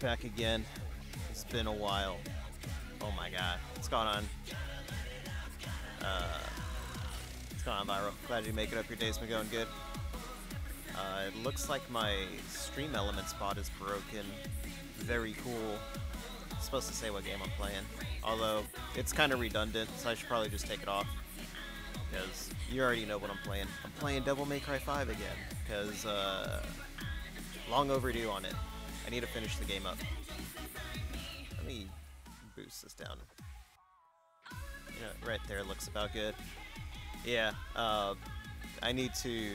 back again. It's been a while. Oh my god. What's going on? Uh, what's going on, Viral? Glad you make it up. Your day's been going good. Uh, it looks like my StreamElements bot is broken. Very cool. It's supposed to say what game I'm playing. Although, it's kind of redundant, so I should probably just take it off. Because you already know what I'm playing. I'm playing Devil May Cry 5 again. Because, uh, long overdue on it. I need to finish the game up. Let me boost this down. You know, right there looks about good. Yeah, uh, I need to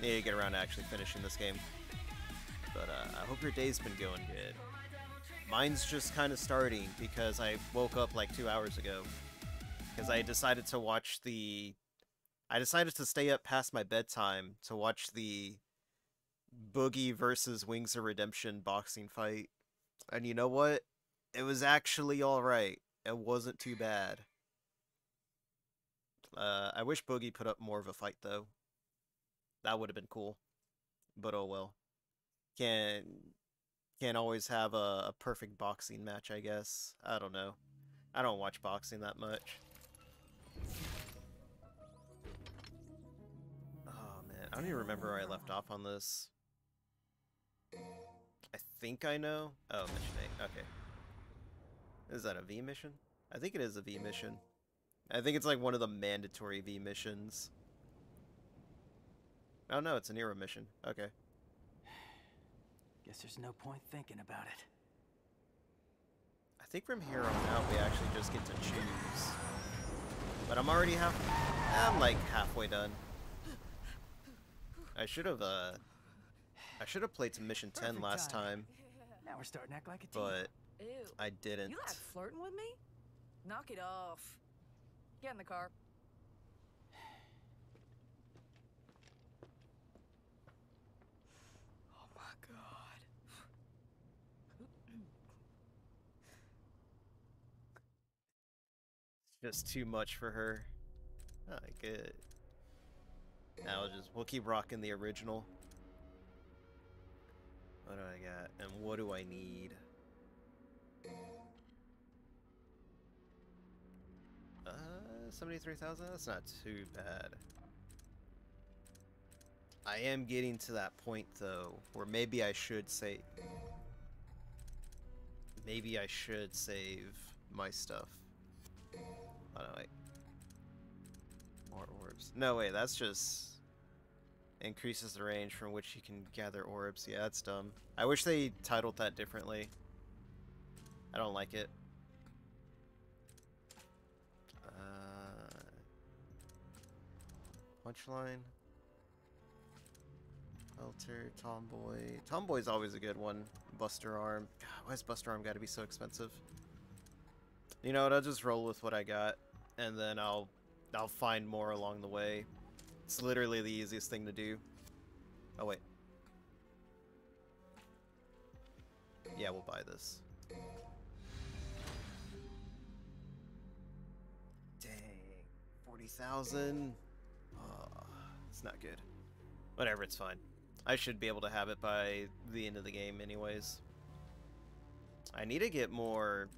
need to get around to actually finishing this game. But uh, I hope your day's been going good. Mine's just kind of starting because I woke up like two hours ago. Because I decided to watch the... I decided to stay up past my bedtime to watch the Boogie versus Wings of Redemption boxing fight. And you know what? It was actually alright. It wasn't too bad. Uh, I wish Boogie put up more of a fight, though. That would have been cool. But oh well. Can't, can't always have a, a perfect boxing match, I guess. I don't know. I don't watch boxing that much. Oh man, I don't even remember where I left off on this. I think I know. Oh, mission eight. Okay. Is that a V mission? I think it is a V mission. I think it's like one of the mandatory V missions. Oh no, it's a Nero mission. Okay. Guess there's no point thinking about it. I think from here on out we actually just get to choose. But I'm already half... I'm like halfway done. I should have, uh... I should have played some Mission 10 Perfect last timing. time, Now we're starting to act like a team. but Ew. I didn't. You like flirting with me? Knock it off. Get in the car. Oh my god. Just too much for her. Oh, good. Now we'll just we'll keep rocking the original. What do I got? And what do I need? Uh, seventy-three thousand. That's not too bad. I am getting to that point though, where maybe I should say. Maybe I should save my stuff. Oh no, wait. More orbs. No, wait, that's just... Increases the range from which you can gather orbs. Yeah, that's dumb. I wish they titled that differently. I don't like it. Uh, punchline. Belter, Tomboy. Tomboy's always a good one. Buster Arm. God, why's Buster Arm gotta be so expensive? You know what? I'll just roll with what I got, and then I'll I'll find more along the way. It's literally the easiest thing to do. Oh wait. Yeah, we'll buy this. Dang, forty thousand. Oh, it's not good. Whatever, it's fine. I should be able to have it by the end of the game, anyways. I need to get more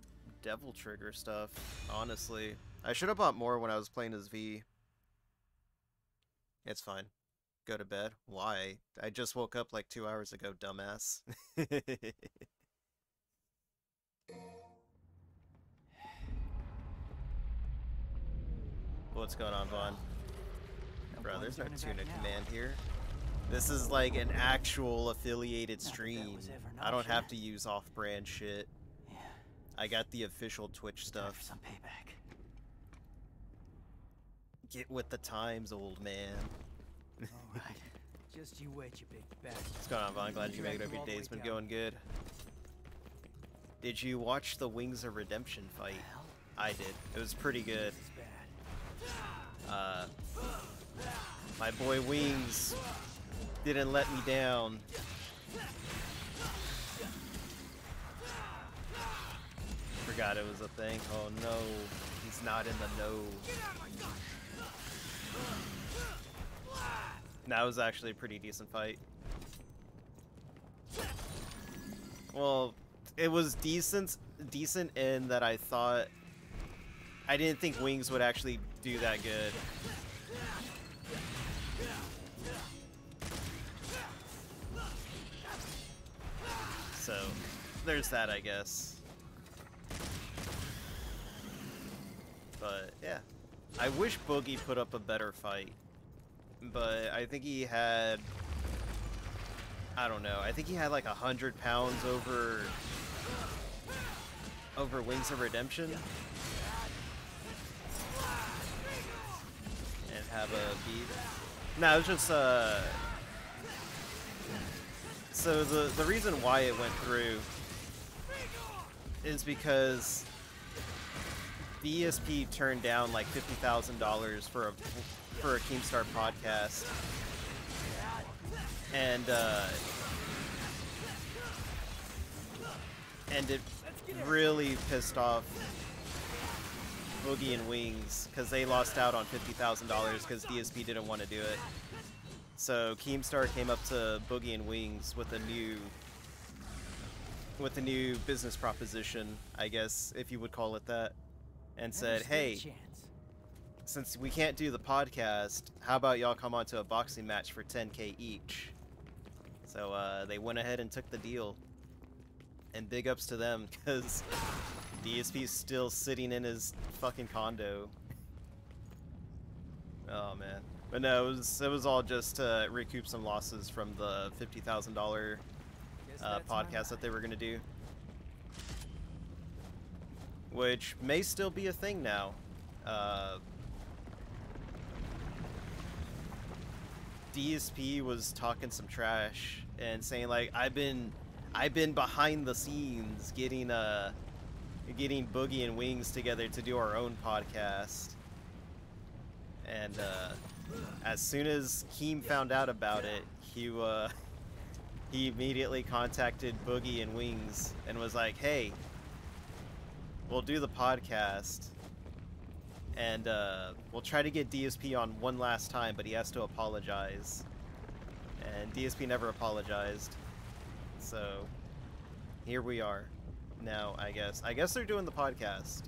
Devil Trigger stuff, honestly. I should have bought more when I was playing as V. It's fine. Go to bed. Why? I just woke up like two hours ago, dumbass. What's going on, Vaughn? No Bro, there's no tuna command here. This is like an actual affiliated Not that that stream. was ever an I don't have to use off-brand shit. Yeah, I got the official Twitch stuff. some payback. Get with the times, old man. All right, just you wait, you big bastard. What's going on, Vaughn? Glad you made it. over your day's been going good. Did you watch the Wings of Redemption fight? I did. It was pretty good. this is bad. Uh, my boy Wings didn't let me down. Forgot it was a thing. Oh no, he's not in the know. That was actually a pretty decent fight. Well, it was decent, decent in that I thought I didn't think Wings would actually do that good. So, there's that, I guess. But, yeah. I wish Boogie put up a better fight. But I think he had... I don't know. I think he had like a hundred pounds over... Over Wings of Redemption. And have a beat. No, it was just, uh... So the, the reason why it went through is because the DSP turned down like fifty thousand dollars for a for a Keemstar podcast, and uh, and it really pissed off Boogie and Wings because they lost out on fifty thousand dollars because DSP didn't want to do it. So Keemstar came up to Boogie and Wings with a new with a new business proposition, I guess, if you would call it that, and said, "Hey, since we can't do the podcast, how about y'all come on to a boxing match for 10k each?" So uh, they went ahead and took the deal, and big ups to them because DSP's still sitting in his fucking condo. Oh man. But no, it was it was all just to recoup some losses from the fifty thousand dollar uh, podcast that they were gonna do, which may still be a thing now. Uh, DSP was talking some trash and saying like I've been I've been behind the scenes getting uh getting Boogie and Wings together to do our own podcast. And uh, as soon as Keem found out about it, he uh, he immediately contacted Boogie and Wings and was like, "Hey, we'll do the podcast, and uh, we'll try to get DSP on one last time, but he has to apologize." And DSP never apologized, so here we are now. I guess I guess they're doing the podcast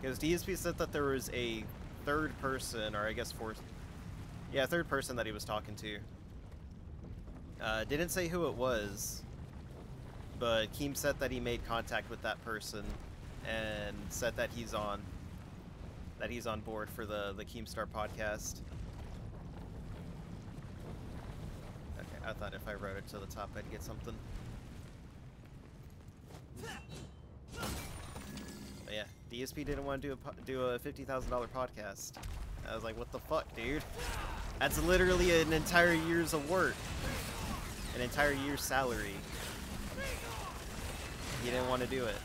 because DSP said that there was a third person, or I guess fourth, yeah, third person that he was talking to. Uh, didn't say who it was, but Keem said that he made contact with that person and said that he's on that he's on board for the the Keemstar podcast. Okay, I thought if I wrote it to the top, I'd get something. But yeah, DSP didn't want to do a do a fifty thousand dollar podcast. I was like, what the fuck, dude? That's literally an entire year's of work, an entire year's salary. He didn't want to do it.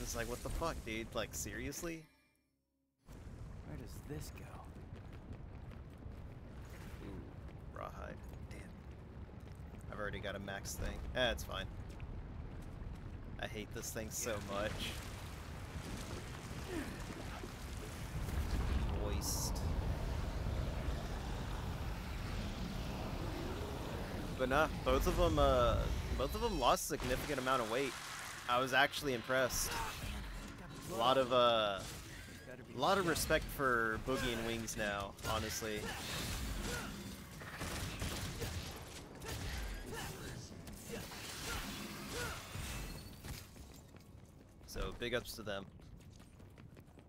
It's like, what the fuck, dude? Like, seriously? Where does this go? Ooh, rawhide. Damn. I've already got a max thing. Eh, it's fine. I hate this thing so much. Moist. But nah, both of them, uh, both of them lost a significant amount of weight. I was actually impressed. A lot of, uh, a lot of respect for Boogie and Wings now, honestly. So big ups to them.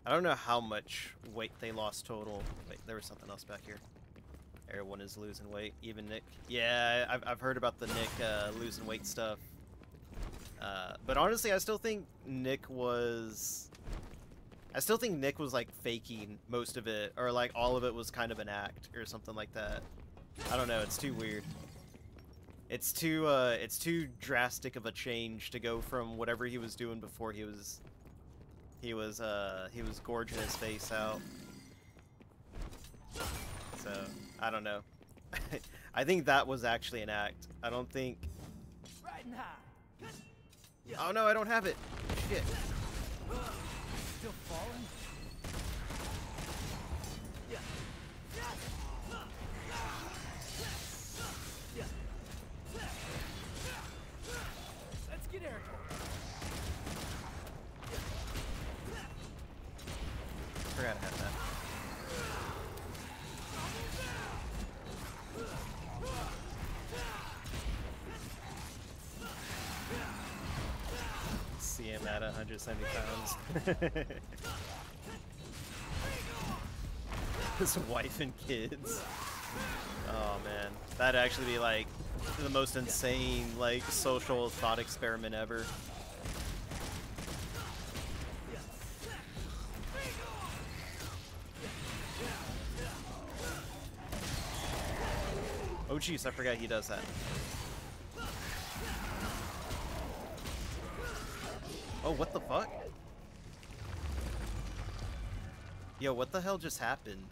I don't know how much weight they lost total. Wait, there was something else back here. Everyone is losing weight, even Nick. Yeah, I've, I've heard about the Nick uh, losing weight stuff. Uh, but honestly, I still think Nick was. I still think Nick was like faking most of it, or like all of it was kind of an act or something like that. I don't know. It's too weird. It's too uh, it's too drastic of a change to go from whatever he was doing before he was he was uh he was gorging his face out. So I don't know. I think that was actually an act. I don't think. Oh no, I don't have it. Shit. Still falling? pounds. His wife and kids. Oh man, that'd actually be like the most insane like social thought experiment ever. Oh jeez, I forgot he does that. Oh, what the fuck? Yo, what the hell just happened?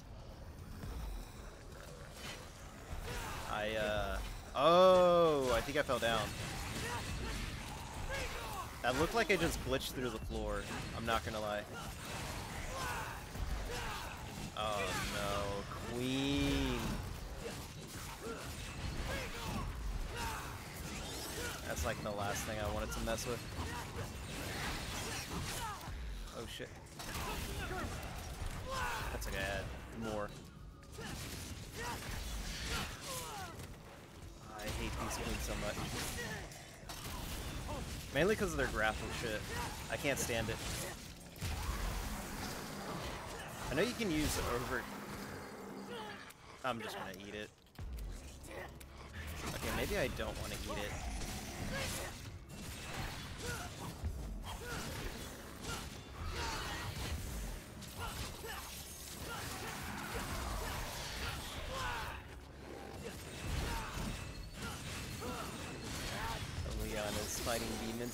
I, uh... Oh, I think I fell down. That looked like I just glitched through the floor. I'm not gonna lie. Oh no, Queen. That's like the last thing I wanted to mess with. Oh shit. That's like had more. I hate these queens so much. Mainly because of their grapple shit. I can't stand it. I know you can use over... I'm just gonna eat it. Okay, maybe I don't want to eat it.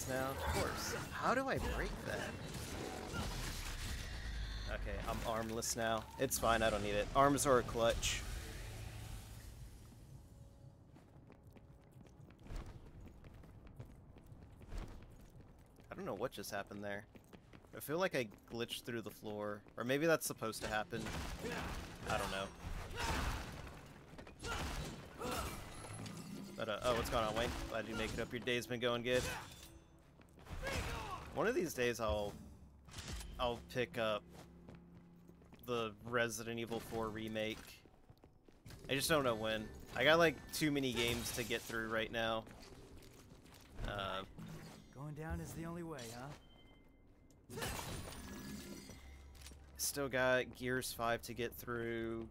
Now? Of course. How do I break that? Okay, I'm armless now. It's fine, I don't need it. Arms or a clutch. I don't know what just happened there. I feel like I glitched through the floor. Or maybe that's supposed to happen. I don't know. But, uh, oh, what's going on, Wayne? Glad you make it up. Your day's been going good. One of these days I'll... I'll pick up the Resident Evil 4 remake. I just don't know when. I got like too many games to get through right now. Uh, Going down is the only way, huh? still got Gears 5 to get through.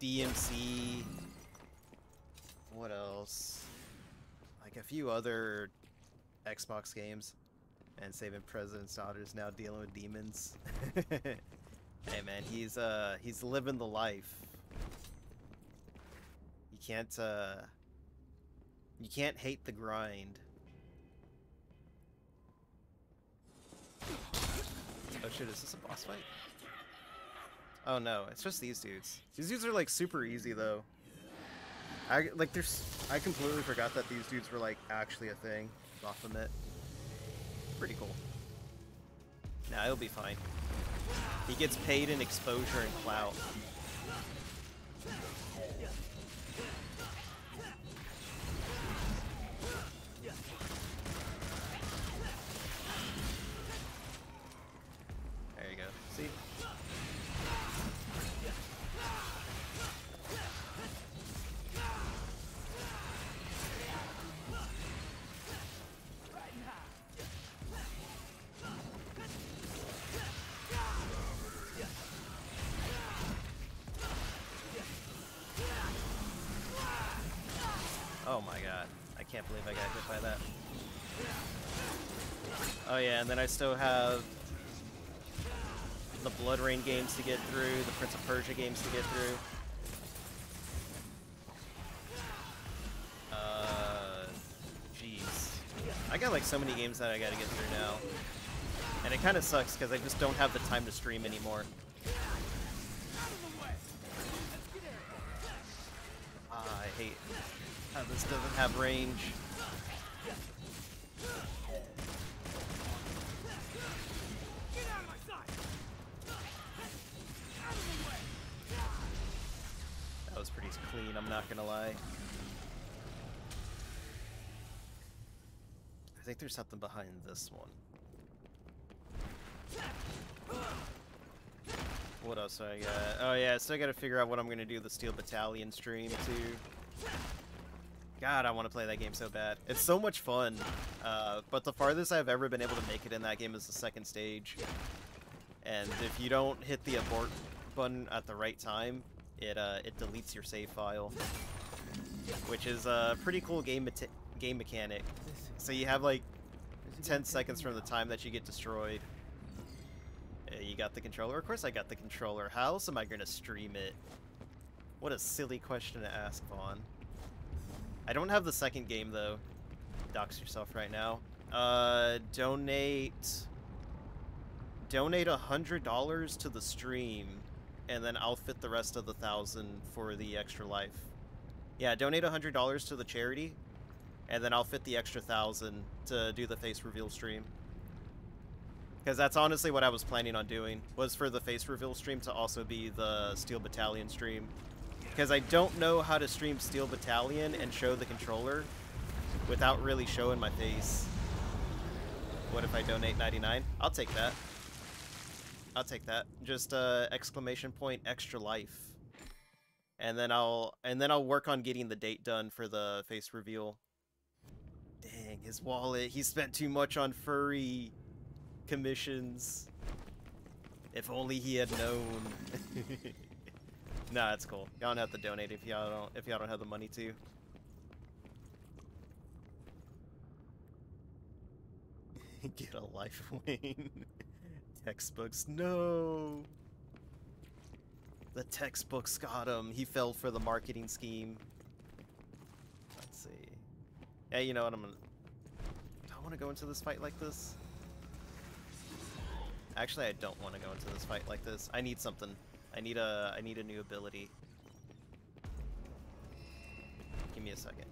DMC. What else? Like a few other Xbox games. And saving President's Daughter's now dealing with demons. hey man, he's uh he's living the life. You can't uh you can't hate the grind. Oh shit, is this a boss fight? Oh no, it's just these dudes. These dudes are like super easy though. I like there's I completely forgot that these dudes were like actually a thing. Baphomet. Pretty cool. Nah, it'll be fine. He gets paid in exposure and clout. And then I still have the BloodRayne games to get through, the Prince of Persia games to get through. Uh, jeez. I got like so many games that I gotta get through now. And it kind of sucks because I just don't have the time to stream anymore. Ah, I hate how this doesn't have range. Not gonna lie. I think there's something behind this one. what else I got? Oh yeah, I still gotta figure out what I'm gonna do the Steel Battalion stream too. God, I want to play that game so bad. It's so much fun. Uh, but the farthest I've ever been able to make it in that game is the second stage. And if you don't hit the abort button at the right time, it uh, it deletes your save file, which is a pretty cool game game mechanic. So you have like 10 seconds from the time that you get destroyed. Uh, you got the controller? Of course I got the controller. How else am I going to stream it? What a silly question to ask, Vaughn. I don't have the second game, though. Dox yourself right now. Uh, donate... Donate a $100 to the stream, and then I'll fit the rest of the thousand for the extra life. Yeah, donate a $100 to the charity, and then I'll fit the extra thousand to do the face reveal stream. Because that's honestly what I was planning on doing, was for the face reveal stream to also be the Steel Battalion stream because I don't know how to stream Steel Battalion and show the controller without really showing my face. What if I donate 99? I'll take that. I'll take that. Just uh, exclamation point extra life. And then I'll and then I'll work on getting the date done for the face reveal. Dang, his wallet. He spent too much on furry commissions. If only he had known. Nah, it's cool. Y'all don't have to donate if y'all don't if y'all don't have the money to. Get a life wing. Textbooks, no. The textbooks got him. He fell for the marketing scheme. Let's see. Yeah, you know what? I'm gonna. Do I want to go into this fight like this? Actually, I don't want to go into this fight like this. I need something. I need a I need a new ability. Give me a second.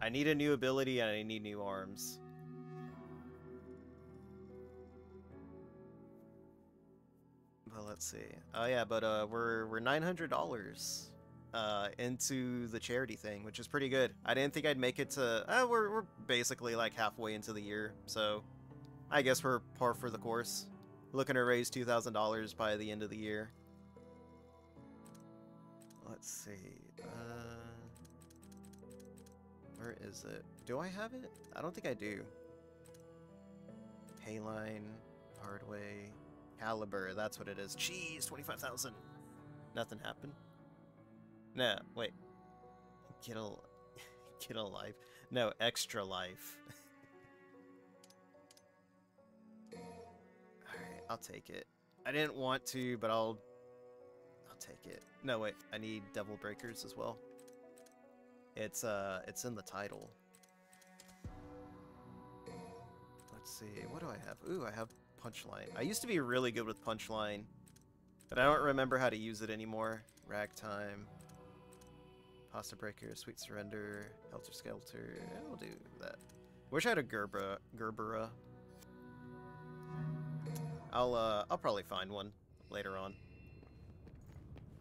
I need a new ability and I need new arms. But let's see. Oh yeah, but uh we're we're nine hundred dollars uh into the charity thing, which is pretty good. I didn't think I'd make it to uh we're we're basically like halfway into the year, so I guess we're par for the course. Looking to raise $2,000 by the end of the year. Let's see. Uh, where is it? Do I have it? I don't think I do. Payline, Hardway, Calibur, that's what it is. Jeez, 25,000. Nothing happened. No, wait. Get a, get a life. No, extra life. Alright, I'll take it. I didn't want to, but I'll... I'll take it. No, wait. I need Devil Breakers as well. It's, uh, it's in the title. Let's see. What do I have? Ooh, I have Punchline. I used to be really good with Punchline, but I don't remember how to use it anymore. Ragtime. Pasta Breaker, Sweet Surrender, Helter Skelter. I'll do that. Wish I had a Gerbera. Gerbera. I'll uh, I'll probably find one later on.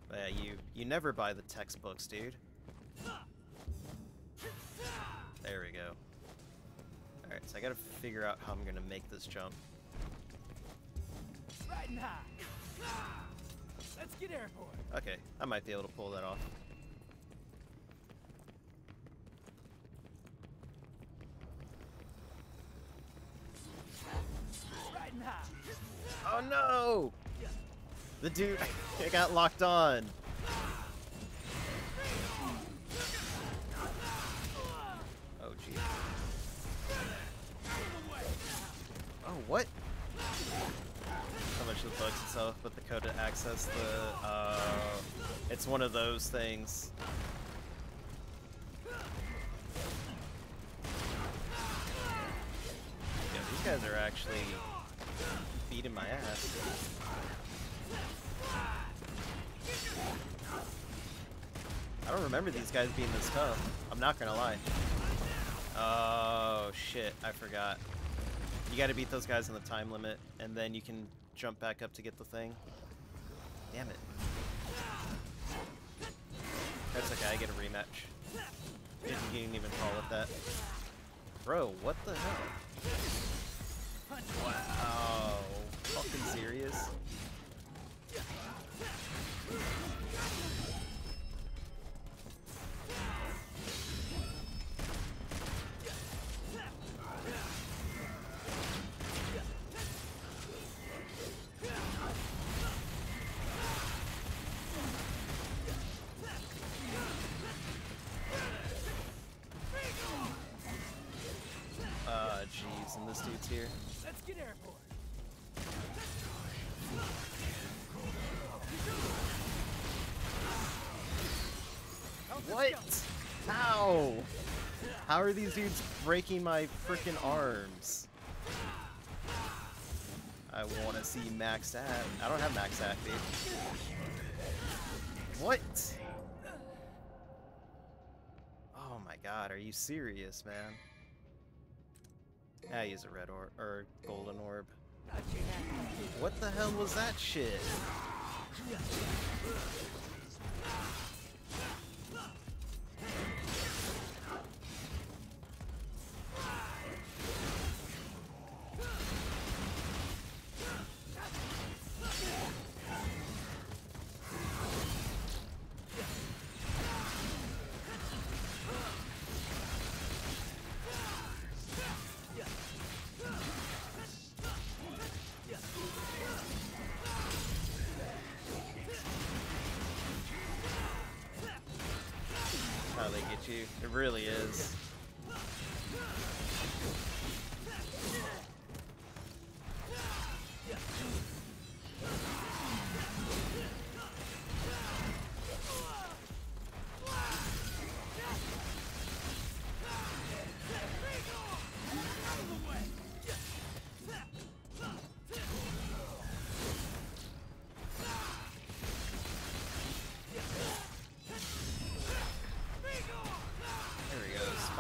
But yeah, you you never buy the textbooks, dude. There we go. Alright, so I gotta figure out how I'm gonna make this jump. Riding high. Let's get airborne. Okay, I might be able to pull that off. Riding high. Oh no! The dude, it got locked on. Oh jeez. Oh what? Bugs itself, but the code to access the. Uh, it's one of those things. Yeah, these guys are actually beating my ass. I don't remember these guys being this tough. I'm not gonna lie. Oh shit, I forgot. You gotta beat those guys in the time limit, and then you can jump back up to get the thing. Damn it. That's okay, I get a rematch. Didn't, didn't even call it that. Bro, what the hell? Wow. Fucking serious? How are these dudes breaking my freaking arms? I want to see max at. I don't have max dude. What? Oh my god, are you serious, man? I use a red orb or golden orb. What the hell was that shit? Really is.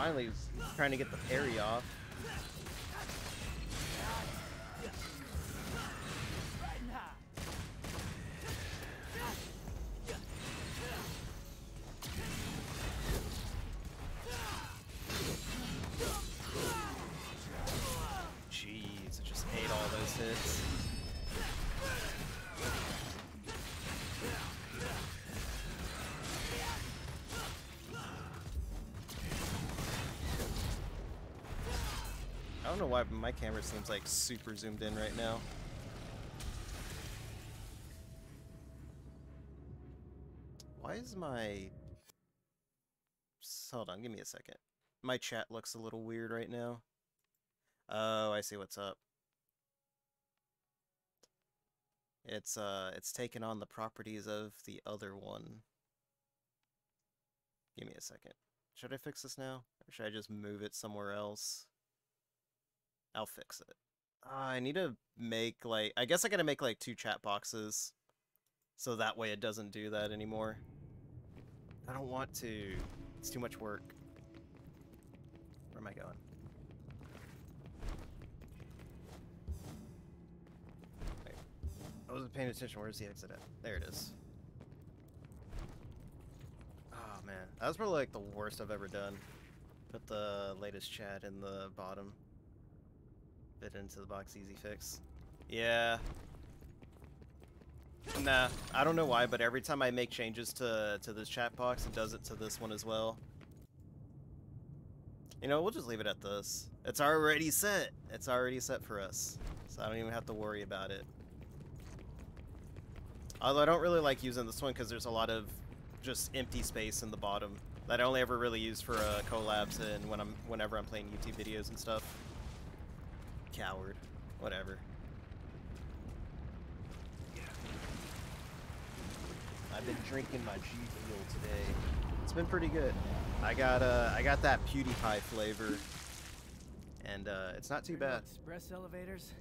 Finally trying to get the parry off. My camera seems like super zoomed in right now. Why is my... Hold on, give me a second. My chat looks a little weird right now. Oh, I see what's up. It's uh it's taken on the properties of the other one. Give me a second. Should I fix this now? Or should I just move it somewhere else? I'll fix it. Uh, I need to make like I guess I gotta make like two chat boxes. So that way it doesn't do that anymore. I don't want to. It's too much work. Where am I going? Wait. I wasn't paying attention. Where's the exit at? There it is. Oh man, that was probably like the worst I've ever done. Put the latest chat in the bottom. Fit into the box easy fix. Yeah. Nah, I don't know why, but every time I make changes to to this chat box, it does it to this one as well. You know, we'll just leave it at this. It's already set. It's already set for us. So I don't even have to worry about it. Although I don't really like using this one because there's a lot of just empty space in the bottom that I only ever really use for uh, collabs and when I'm whenever I'm playing YouTube videos and stuff. Coward. Whatever. I've been drinking my G Fuel today. It's been pretty good. I got uh I got that PewDiePie flavor. And uh it's not too bad. Express elevators?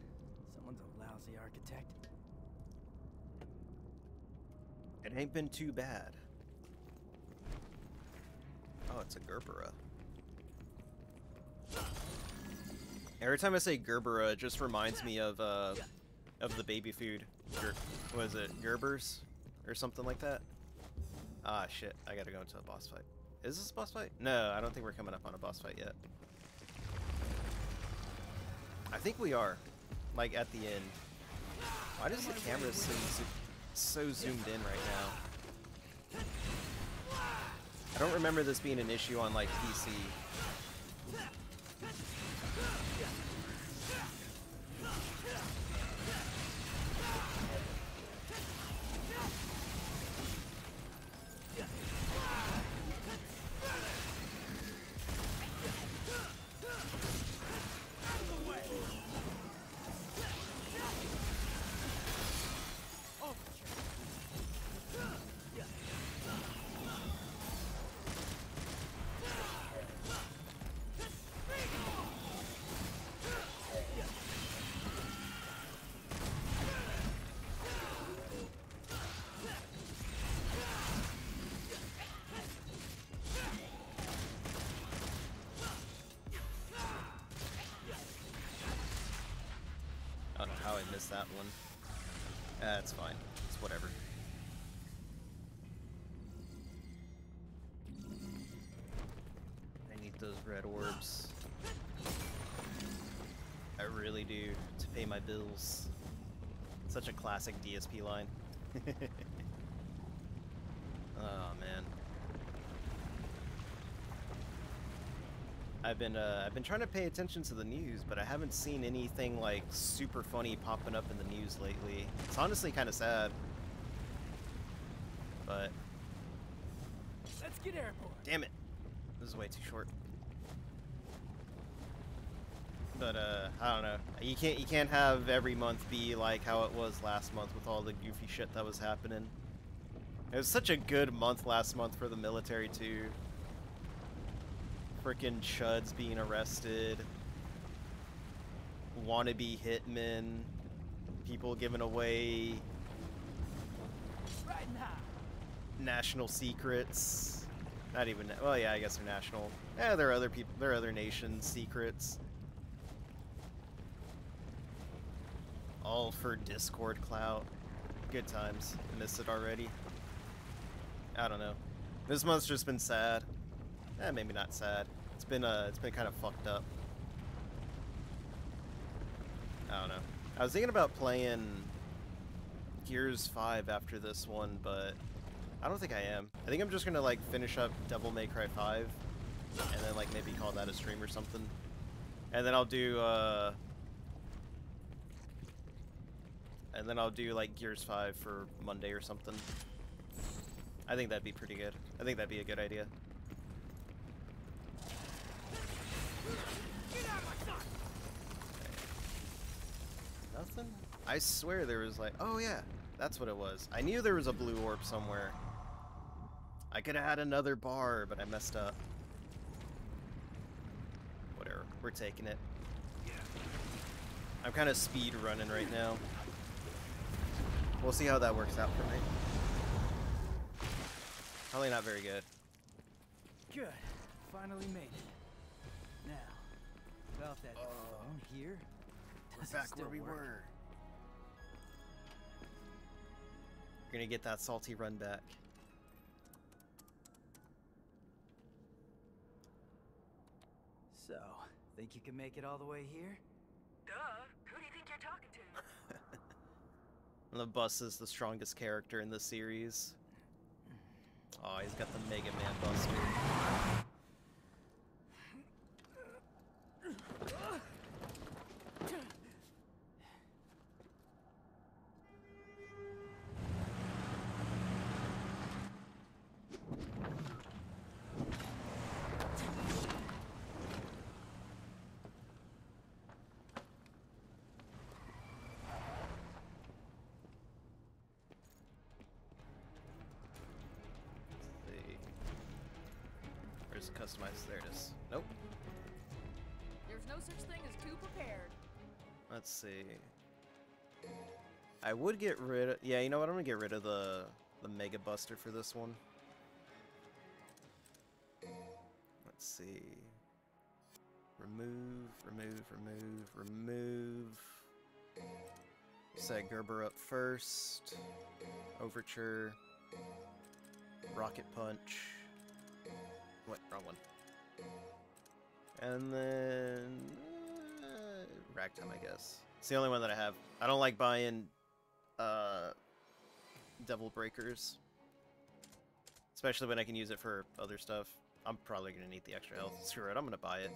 Someone's a lousy architect. It ain't been too bad. Oh, it's a Gerbera. Every time I say Gerbera, it just reminds me of uh, of the baby food. Ger it? Gerbers? Or something like that? Ah, shit. I gotta go into a boss fight. Is this a boss fight? No, I don't think we're coming up on a boss fight yet. I think we are. Like, at the end. Why does the camera seem so zoomed in right now? I don't remember this being an issue on, like, PC. Really do to pay my bills. Such a classic DSP line. oh man. I've been uh, I've been trying to pay attention to the news, but I haven't seen anything like super funny popping up in the news lately. It's honestly kind of sad. But Let's get airborne. damn it, this is way too short. But uh, I don't know. You can't you can't have every month be like how it was last month with all the goofy shit that was happening. It was such a good month last month for the military too. Frickin' chuds being arrested. Wannabe hitmen. People giving away Right now. national secrets. Not even. Well, yeah, I guess they're national. Yeah, there are other people. There are other nations' secrets. All for Discord clout. Good times. Missed it already. I don't know. This month's just been sad. Eh, maybe not sad. It's been uh, it's been kind of fucked up. I don't know. I was thinking about playing Gears 5 after this one, but I don't think I am. I think I'm just gonna like finish up Devil May Cry 5 and then like maybe call that a stream or something. And then I'll do uh and then I'll do like Gears 5 for Monday or something. I think that'd be pretty good. I think that'd be a good idea. Nothing? I swear there was like, oh yeah, that's what it was. I knew there was a blue orb somewhere. I could have had another bar, but I messed up. Whatever, we're taking it. Yeah. I'm kind of speed running right now. We'll see how that works out for me. Probably not very good. Good. Finally made it. Now, about that oh. phone here. Does where we work? We're gonna get that salty run back. So, think you can make it all the way here? Duh. Who do you think you're talking to? And the bus is the strongest character in the series. Oh, he's got the Mega Man Buster. Let's see. I would get rid of. Yeah, you know what? I'm gonna get rid of the the Mega Buster for this one. Let's see. Remove, remove, remove, remove. Set Gerber up first. Overture. Rocket Punch. What? Wrong one. And then I guess. It's the only one that I have. I don't like buying uh, Devil Breakers, especially when I can use it for other stuff. I'm probably gonna need the extra health. Screw it, I'm gonna buy it.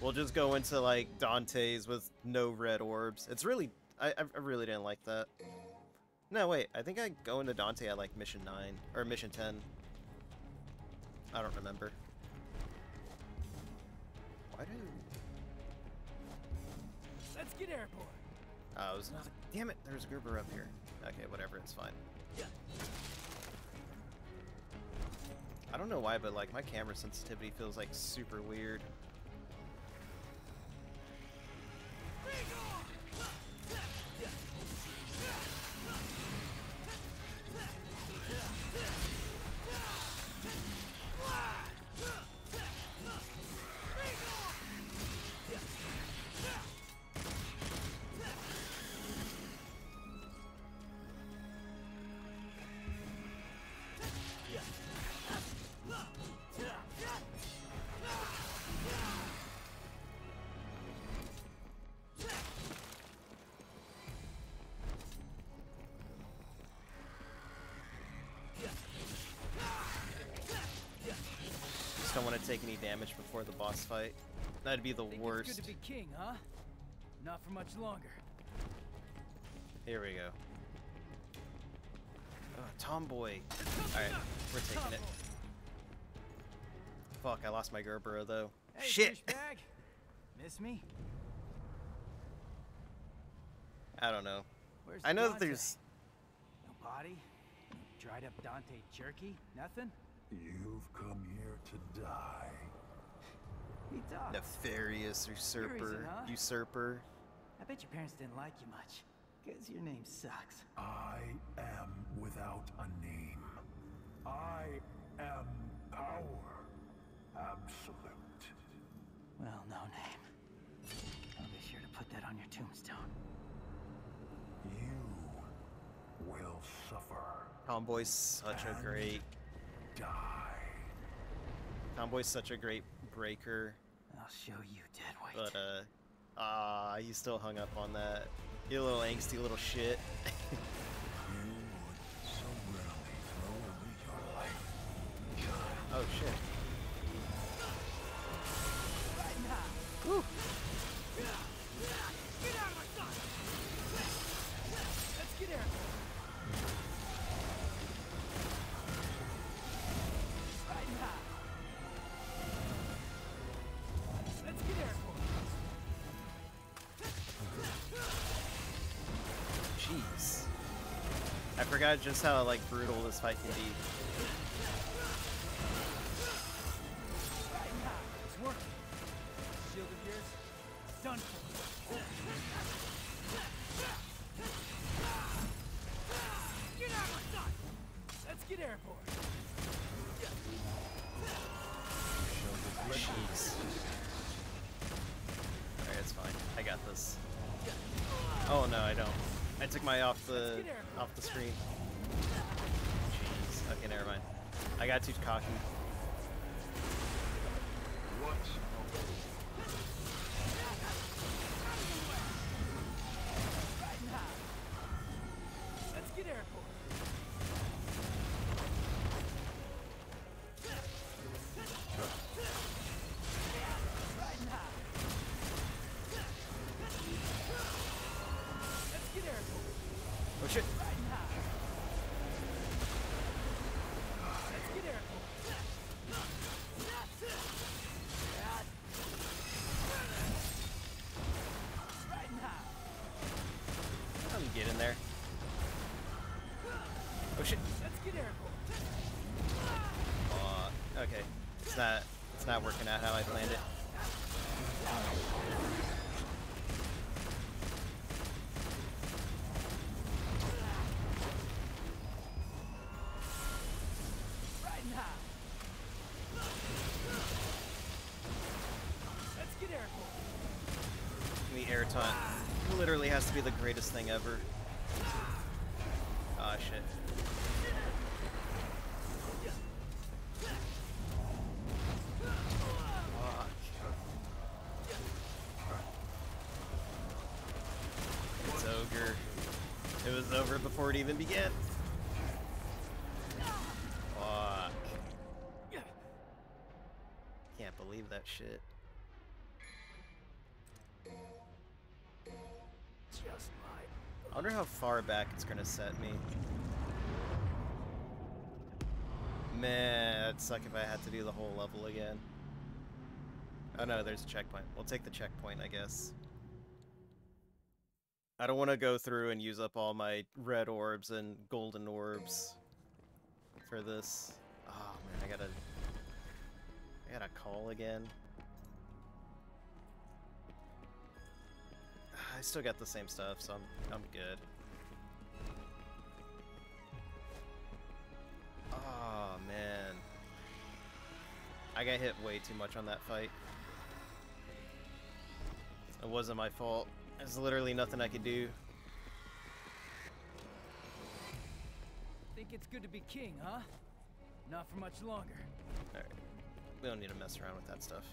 We'll just go into like Dante's with no red orbs. It's really, I, I really didn't like that. No, wait, I think I go into Dante at like mission 9, or mission 10. I don't remember. Why do... Uh, oh, it was nothing. Damn it, there's a Gerber up here. Okay, whatever, it's fine. I don't know why, but like my camera sensitivity feels like super weird. Don't want to take any damage before the boss fight. That'd be the Think worst. It's good to be king, huh? Not for much longer. Here we go. Oh, tomboy. Alright, we're taking it. Fuck, I lost my Gerbera though. Hey, Shit! douchebag. Miss me? I don't know. Where's I know that there's. No body? Dried up Dante jerky? Nothing? You've come here to die. He talks. Nefarious usurper. huh? Usurper. I bet your parents didn't like you much. Cause your name sucks. I am without a name. I am power. Absolute. Well, no name. I'll be sure to put that on your tombstone. You will suffer. Tomboy's such a great. Die. Tomboy's such a great breaker. I'll show you, dead weight. But, uh. Ah, he still hung up on that. You little angsty little shit. You would so Just how like brutal this fight can be. It's not working out how I planned it. The air taunt literally has to be the greatest thing ever. Before it even began. Fuck. Can't believe that shit. Just my I wonder how far back it's gonna set me. Man, that'd suck if I had to do the whole level again. Oh no, there's a checkpoint. We'll take the checkpoint, I guess. I don't want to go through and use up all my red orbs and golden orbs for this. Oh man, I gotta... I gotta call again. I still got the same stuff, so I'm, I'm good. Oh, man. I got hit way too much on that fight. It wasn't my fault. There's literally nothing I could do. Think it's good to be king, huh? Not for much longer. Alright. We don't need to mess around with that stuff.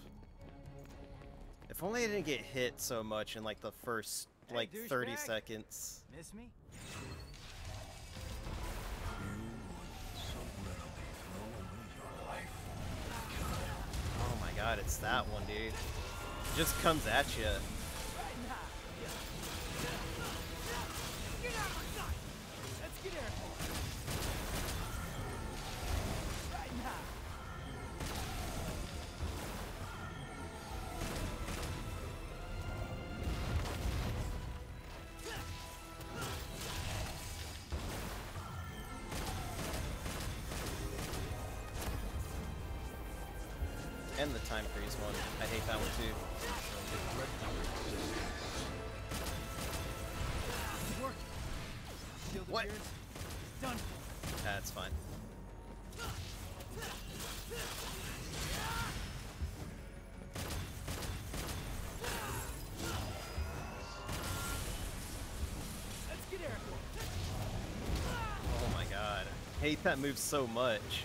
If only I didn't get hit so much in like the first Hey, like 30 douchebag. seconds. Miss me? Oh you would so rarely throw away your life. god, it's that one, dude. It just comes at you. I hate that move so much.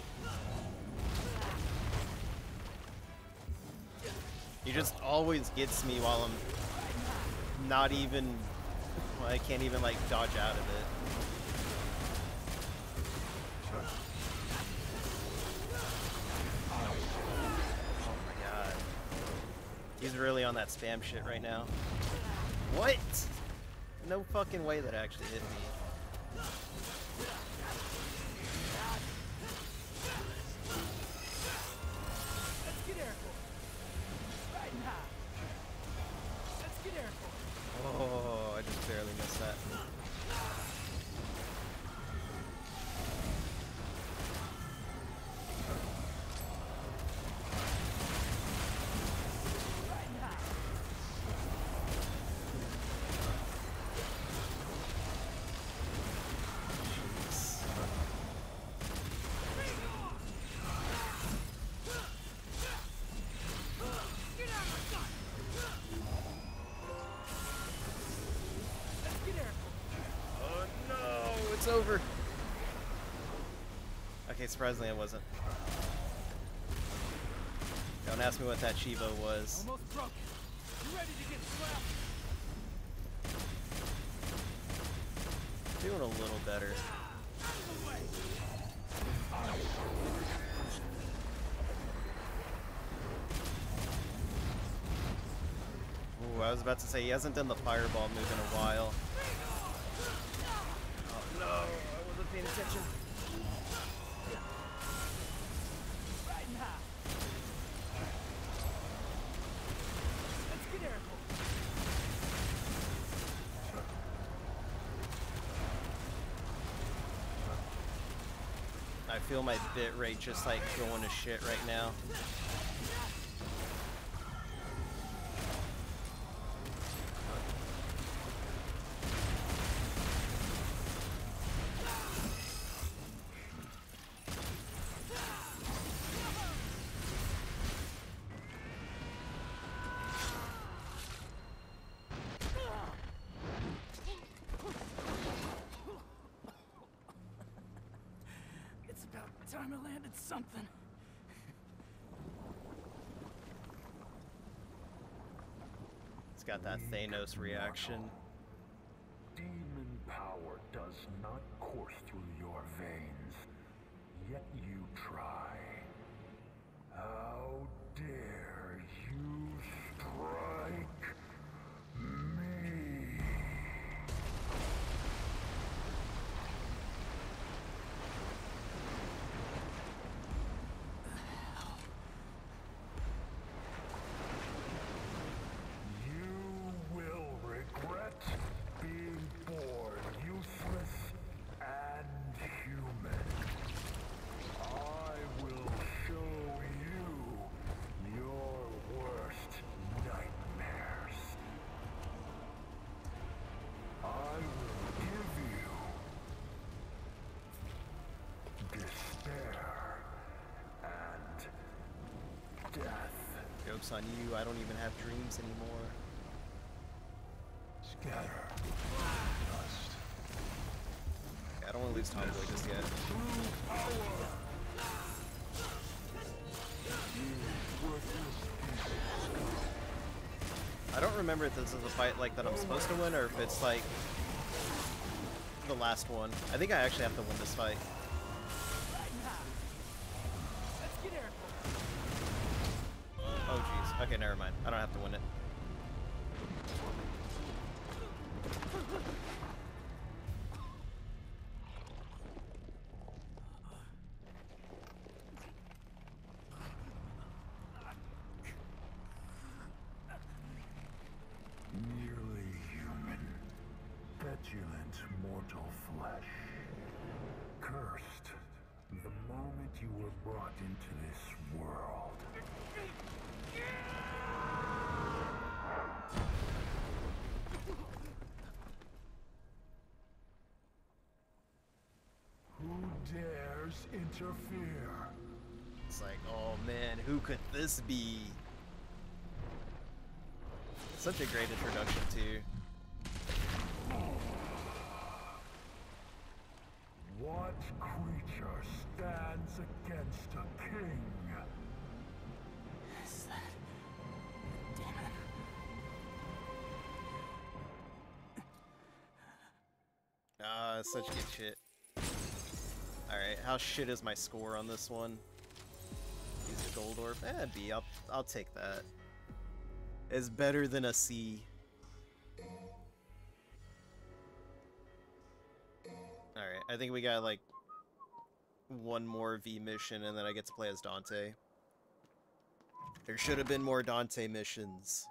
He just always gets me while I'm not even well, I can't even like dodge out of it. Oh my god. He's really on that spam shit right now. What? No fucking way that actually hit me. Surprisingly it wasn't. Don't ask me what that Chivo was. Almost broken. You ready to get slapped? Doing a little better. Ah, out of the way. Ooh, I was about to say he hasn't done the fireball move in a while. Oh no, I wasn't paying attention. Right now. Let's get airborne. I feel my bit rate just like going to shit right now. It's about time I landed something. It's got that Thanos reaction. Demon power does not course through your veins, yet you try. How dare you strike me? You will regret being born useless and human. I will show you your worst nightmares. I will give you despair and death. On you, I don't even have dreams anymore. Scatter. Dust. I don't want to lose time like this yet. I don't remember if this is a fight like that I'm supposed to win or if it's like the last one. I think I actually have to win this fight. Dares interfere? It's like, oh man, who could this be? Such a great introduction too. What creature stands against a king? Is that the demon? Ah, such good shit. How shit is my score on this one? Use the gold orb? Eh, B, I'll, I'll take that. It's better than a C. Alright, I think we got like one more V mission and then I get to play as Dante. There should have been more Dante missions.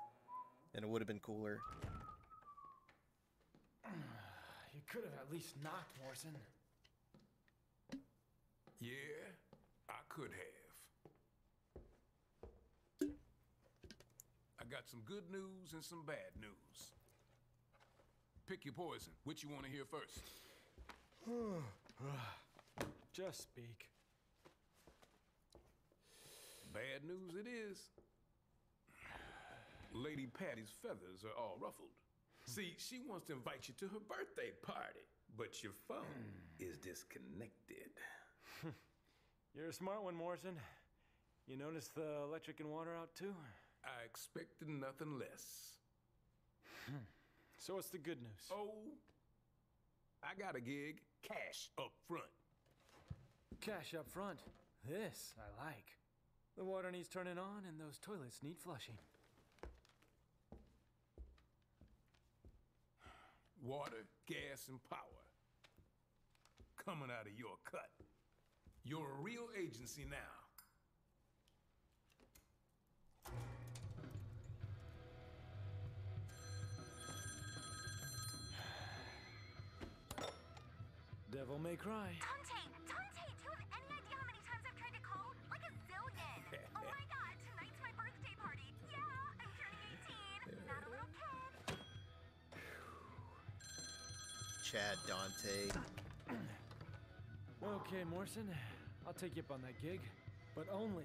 And it would have been cooler. You could have at least knocked, Morrison. Yeah, I could have. I got some good news and some bad news. Pick your poison. Which you want to hear first? Just speak. Bad news it is. Lady Patty's feathers are all ruffled. See, she wants to invite you to her birthday party, but your phone is disconnected. You're a smart one, Morrison. You noticed the electric and water out too? I expected nothing less. So what's the good news? Oh, I got a gig, cash up front. Cash up front. This I like. The water needs turning on and those toilets need flushing. Water, gas, and power. Coming out of your cut. You're a real agency now. Devil may cry. Dante! Dante! Do you have any idea how many times I've tried to call? Like a zillion! oh my god, tonight's my birthday party! Yeah, I'm turning 18! Not a little kid! Chad Dante. Okay, Morrison, I'll take you up on that gig, but only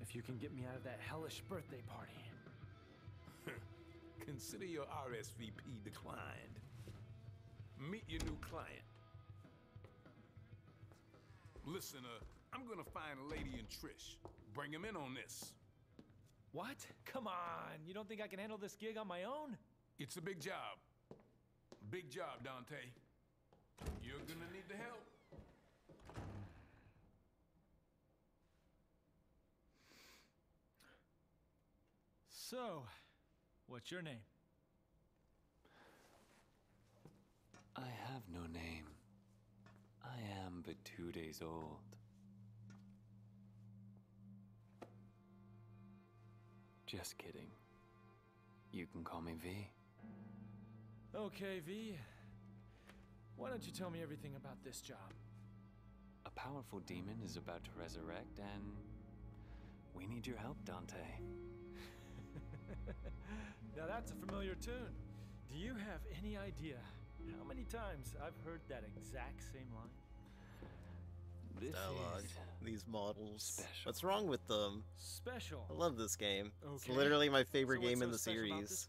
if you can get me out of that hellish birthday party. Consider your RSVP declined. Meet your new client. Listen, uh, I'm gonna find Lady and Trish. Bring him in on this. What? Come on, you don't think I can handle this gig on my own? It's a big job. Big job, Dante. You're gonna need the help. So, what's your name? I have no name. I am but two days old. Just kidding. You can call me V. Okay, V. Why don't you tell me everything about this job? A powerful demon is about to resurrect, and we need your help, Dante. now that's a familiar tune. Do you have any idea how many times I've heard that exact same line? This Dialogue. is These models. special. What's wrong with them? Special. I love this game. It's literally my favorite what's game so in the series.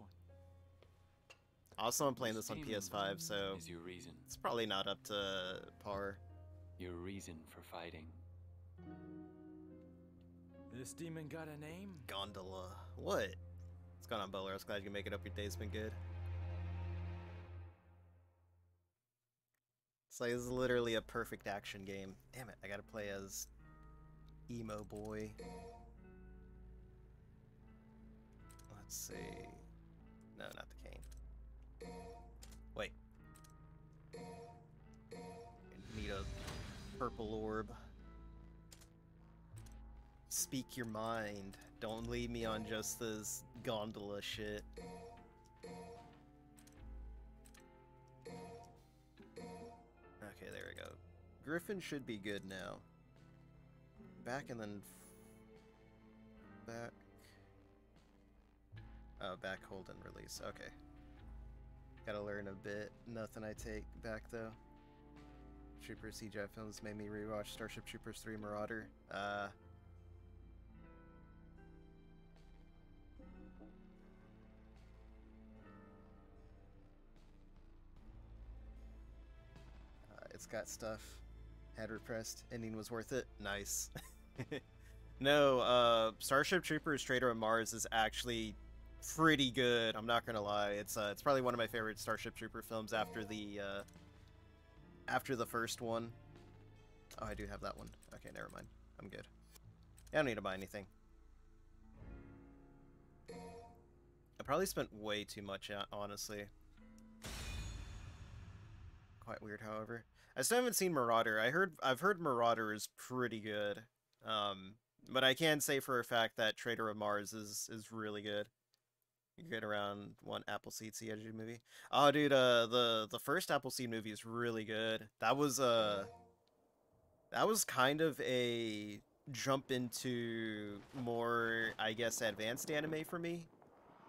Also, I'm playing this on PS5, so is your reason, it's probably not up to par. your reason for fighting. This demon got a name? Gondola. What? Going on, Bowler? I was glad you can make it up. Your day's been good. It's like this is literally a perfect action game. Damn it! I gotta play as emo boy. Let's see. No, not the cane. Wait. Need a purple orb. Speak your mind. Don't leave me on just this gondola shit. Okay, there we go. Griffon should be good now. Back and then back. Oh, back hold and release. Okay. Gotta learn a bit. Nothing I take back though. Trooper CGI films made me rewatch Starship Troopers 3 Marauder. Uh. It's got stuff. Had repressed. Ending was worth it. Nice. no, uh, Starship Troopers Traitor of Mars is actually pretty good. I'm not gonna lie. It's uh, it's probably one of my favorite Starship Trooper films after the uh, after the first one. Oh, I do have that one. Okay, never mind. I'm good. I don't need to buy anything. I probably spent way too much, uh, honestly. Quite weird, however. I still haven't seen Marauder. I heard I've heard Marauder is pretty good. Um, but I can say for a fact that Traitor of Mars is is really good. You get around one Appleseed CIG movie. Oh, dude, uh, the the first Appleseed movie is really good. That was uh, that was kind of a jump into more, I guess, advanced anime for me,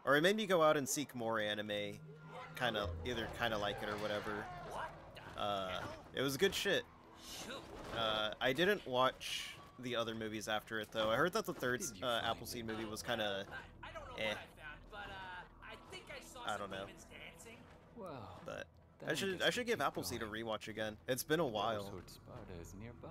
or it made me go out and seek more anime, kind of either kind of like it or whatever. Uh, it was good shit. Uh, I didn't watch the other movies after it though. I heard that the third uh, Appleseed movie was kind of I don't know Eh. what I found, but uh, I think I saw I don't know. demons dancing. Well, but I should I should give keep Appleseed a rewatch again. It's been a while. Sparta is nearby.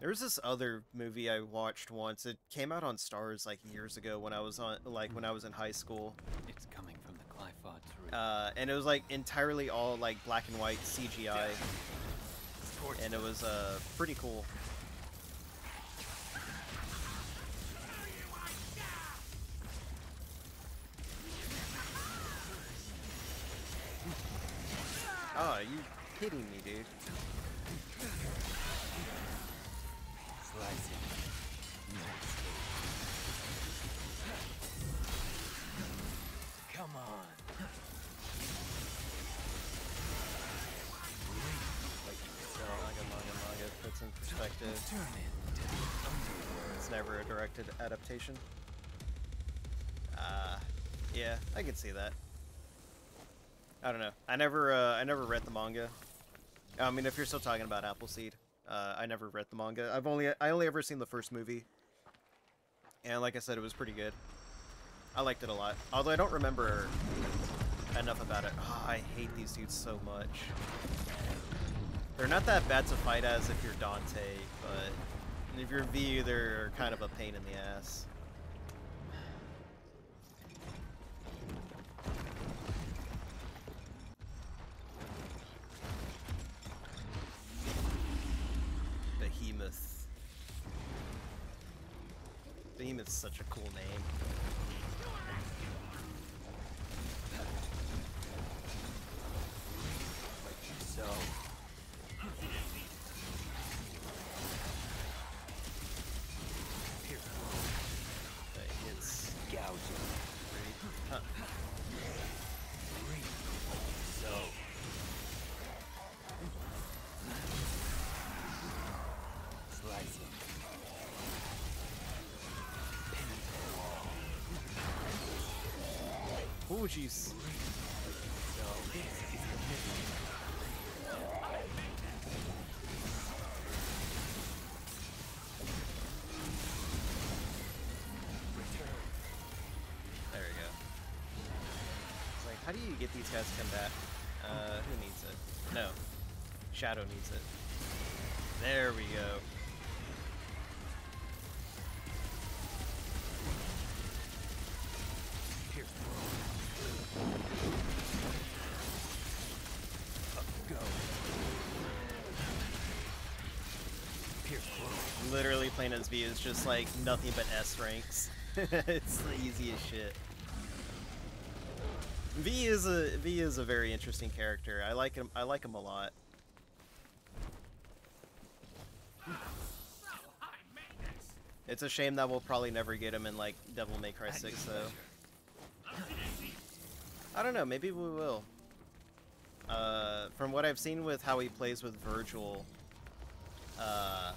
There was this other movie I watched once. It came out on Stars like years ago when I was on like when I was in high school. It's coming from the Glyphods route. Uh, and it was like entirely all like black and white CGI, and it was uh pretty cool. Oh, you kidding me, dude? Slice perspective. Turn it to the underworld. It's never a directed adaptation. Uh, yeah, I can see that. I don't know. I never, uh, I never read the manga. I mean, if you're still talking about Appleseed, uh, I never read the manga. I've only, I only ever seen the first movie, and like I said, it was pretty good. I liked it a lot. Although I don't remember enough about it. Oh, I hate these dudes so much. They're not that bad to fight as if you're Dante, but if you're V, they're kind of a pain in the ass. Behemoth. Behemoth's such a cool name. So, Oh. There we go. It's like, how do you get these guys to come back? Uh, who needs it? No. Shadow needs it. There we go. V is just like nothing but S ranks. it's the easiest shit. V is a V is a very interesting character. I like him. I like him a lot. It's a shame that we'll probably never get him in like Devil May Cry 6 though. I don't know, maybe we will. Uh, from what I've seen with how he plays with Vergil, uh,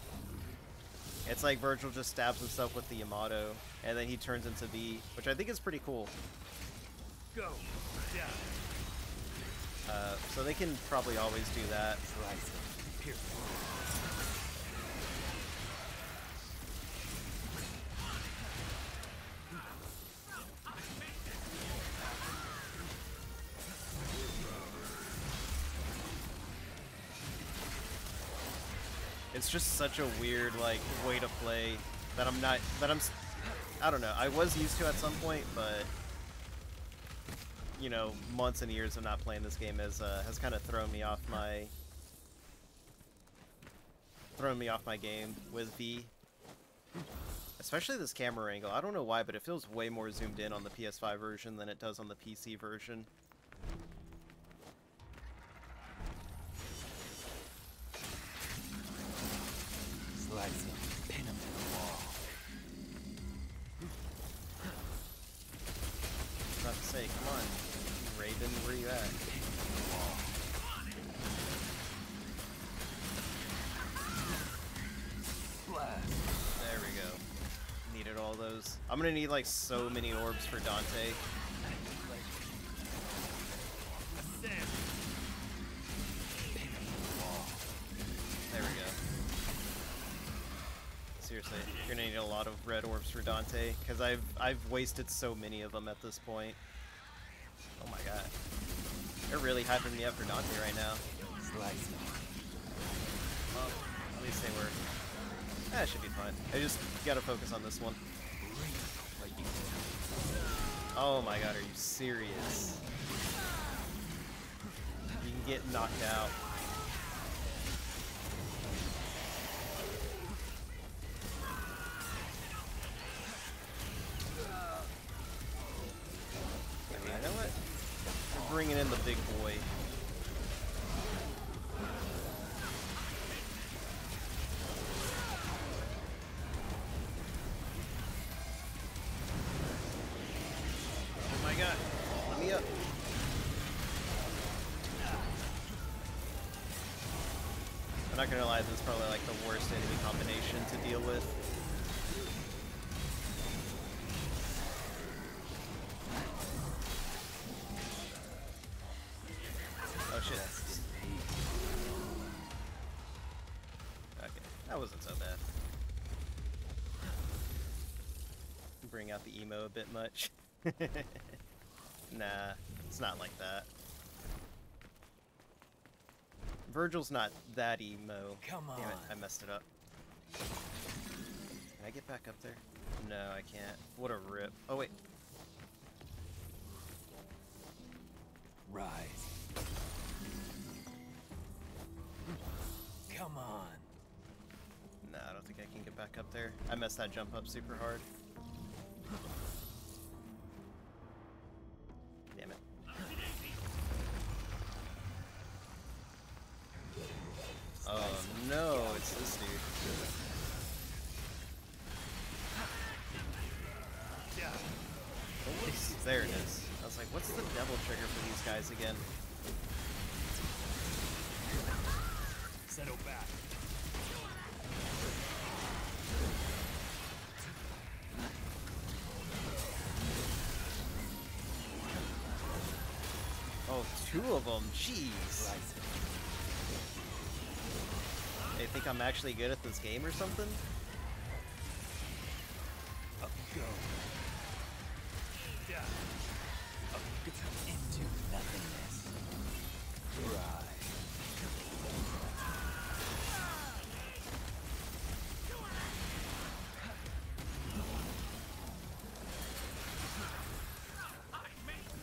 it's like Vergil just stabs himself with the Yamato, and then he turns into V, which I think is pretty cool. Go. Yeah. Uh, so they can probably always do that. It's just such a weird like way to play that I'm not that I'm I don't know. I was used to at some point, but you know, months and years of not playing this game has uh, has kind of thrown me off my thrown me off my game with V. Especially this camera angle. I don't know why, but it feels way more zoomed in on the PS5 version than it does on the PC version. Slice him, pin him to the wall. About to say, come on, Raven, where you at? There we go. Needed all those. I'm gonna need like so many orbs for Dante. You're gonna need a lot of red orbs for Dante, because I've I've wasted so many of them at this point. Oh my god. They're really hyping me up for Dante right now. Well, at least they were. That should be fine. I just gotta focus on this one. Oh my god, are you serious? You can get knocked out. Bringing in the big boy. Bring out the emo a bit much. nah, it's not like that. Vergil's not that emo. Come Damn it, on. I messed it up. Can I get back up there? No, I can't. What a rip. Oh, wait. Rise. Come on. Nah, I don't think I can get back up there. I messed that jump up super hard. Two of them. Jeez. They think I'm actually good at this game or something? Up go. Yeah. Up into nothingness. Rise.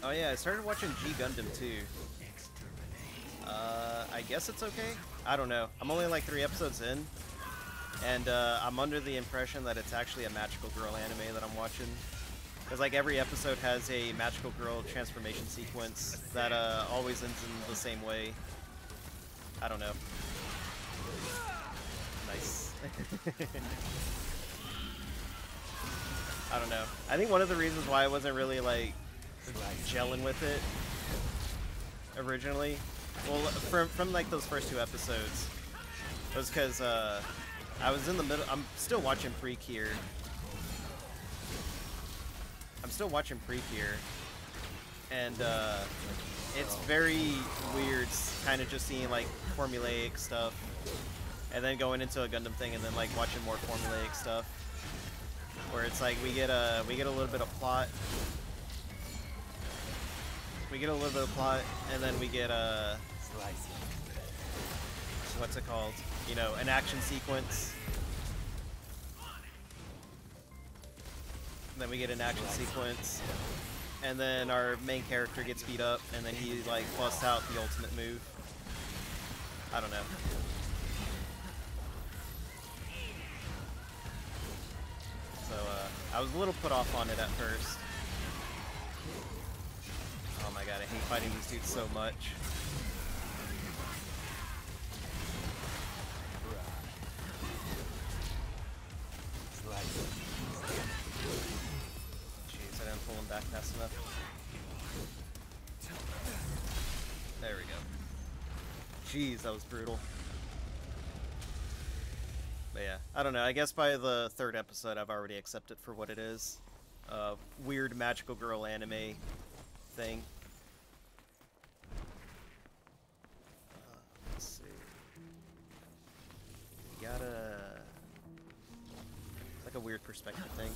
Oh yeah, I started watching G Gundam too. I guess it's okay. I don't know. I'm only like three episodes in, and uh, I'm under the impression that it's actually a magical girl anime that I'm watching. Because like every episode has a magical girl transformation sequence that uh, always ends in the same way. I don't know. Nice. I don't know. I think one of the reasons why I wasn't really like gelling with it originally, well, from from like those first two episodes, it was because uh, I was in the middle. I'm still watching Precure. I'm still watching Freak here, and uh, it's very weird, kind of just seeing like formulaic stuff, and then going into a Gundam thing, and then like watching more formulaic stuff, where it's like we get a we get a little bit of plot, we get a little bit of plot, and then we get a what's it called? You know, an action sequence. Then we get an action sequence, and then our main character gets beat up, and then he like busts out the ultimate move. I don't know. So uh, I was a little put off on it at first. Oh my god, I hate fighting these dudes so much. Jeez, I didn't pull him back fast enough. There we go. Jeez, that was brutal. But yeah, I don't know. I guess by the third episode, I've already accepted for what it is. Uh, weird magical girl anime thing. Uh, let's see. We got a like a weird perspective thing.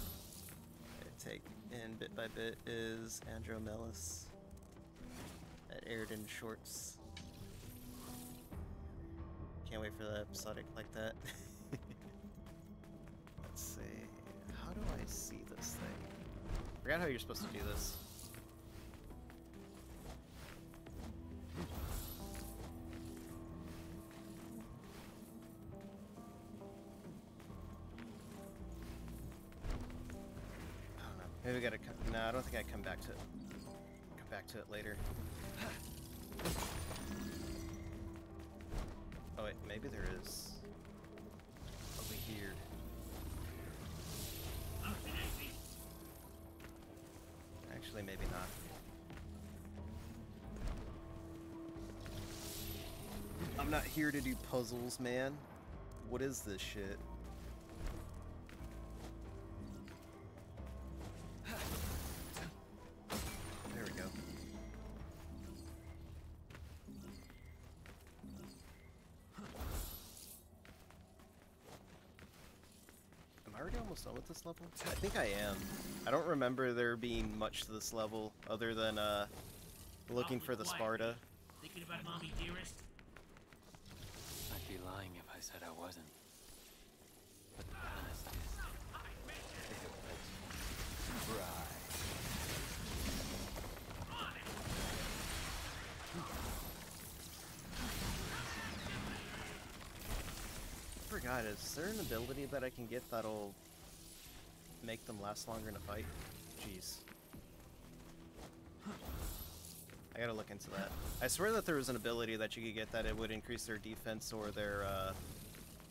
I take in bit by bit is Andromelis that aired in shorts. Can't wait for the episodic like that. Let's see. How do I see this thing? Forgot how you're supposed to do this. Maybe we gotta come. No, I don't think I come back to it. Come back to it later. Oh wait, maybe there is. Over here. Actually, maybe not. I'm not here to do puzzles, man. What is this shit? I already with this level? I think I am. I don't remember there being much to this level other than uh, looking for the Sparta. Thinking about mommy dearest? I'd be lying if I said I wasn't. But the past is. Right. I forgot, is there an ability that I can get that'll make them last longer in a fight? Jeez. I gotta look into that. I swear that there was an ability that you could get that it would increase their defense or their, uh,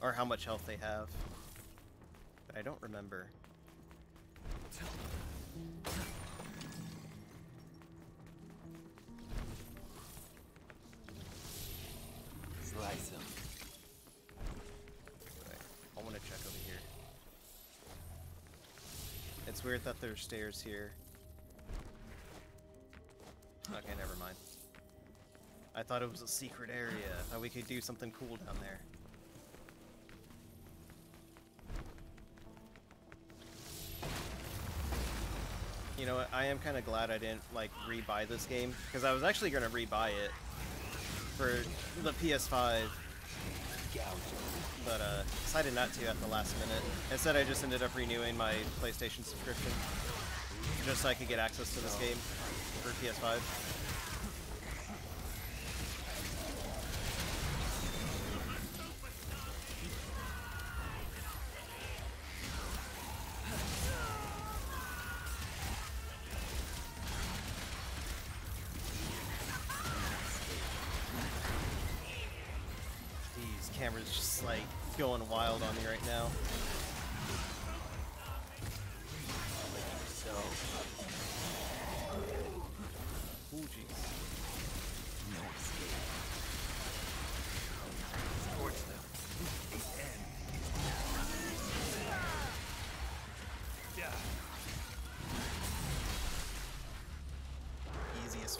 or how much health they have. But I don't remember. Slice him. Weird that there's stairs here. Okay, never mind. I thought it was a secret area. I thought we could do something cool down there. You know what? I am kind of glad I didn't like rebuy this game because I was actually gonna rebuy it for the PS5 but uh, decided not to at the last minute. Instead, I just ended up renewing my PlayStation subscription just so I could get access to this game for PS5.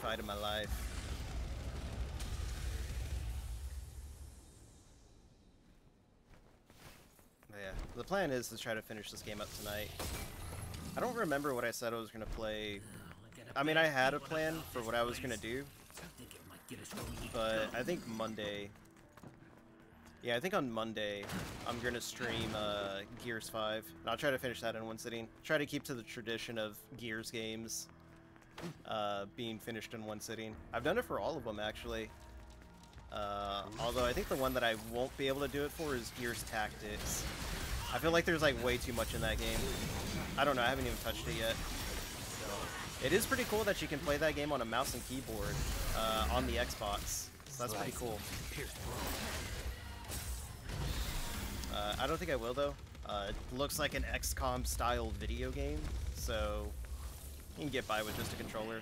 Fight of my life. But yeah, the plan is to try to finish this game up tonight. I don't remember what I said I was gonna play. I mean, I had a plan for what I was gonna do, but I think Monday. Yeah, I think on Monday I'm gonna stream uh, Gears 5. And I'll try to finish that in one sitting. Try to keep to the tradition of Gears games uh, being finished in one sitting. I've done it for all of them actually. Uh, although I think the one that I won't be able to do it for is Gears Tactics. I feel like there's like way too much in that game. I don't know, I haven't even touched it yet. It is pretty cool that you can play that game on a mouse and keyboard uh, on the Xbox. So that's pretty cool. Uh, I don't think I will though. Uh, it looks like an XCOM style video game, so you can get by with just a controller.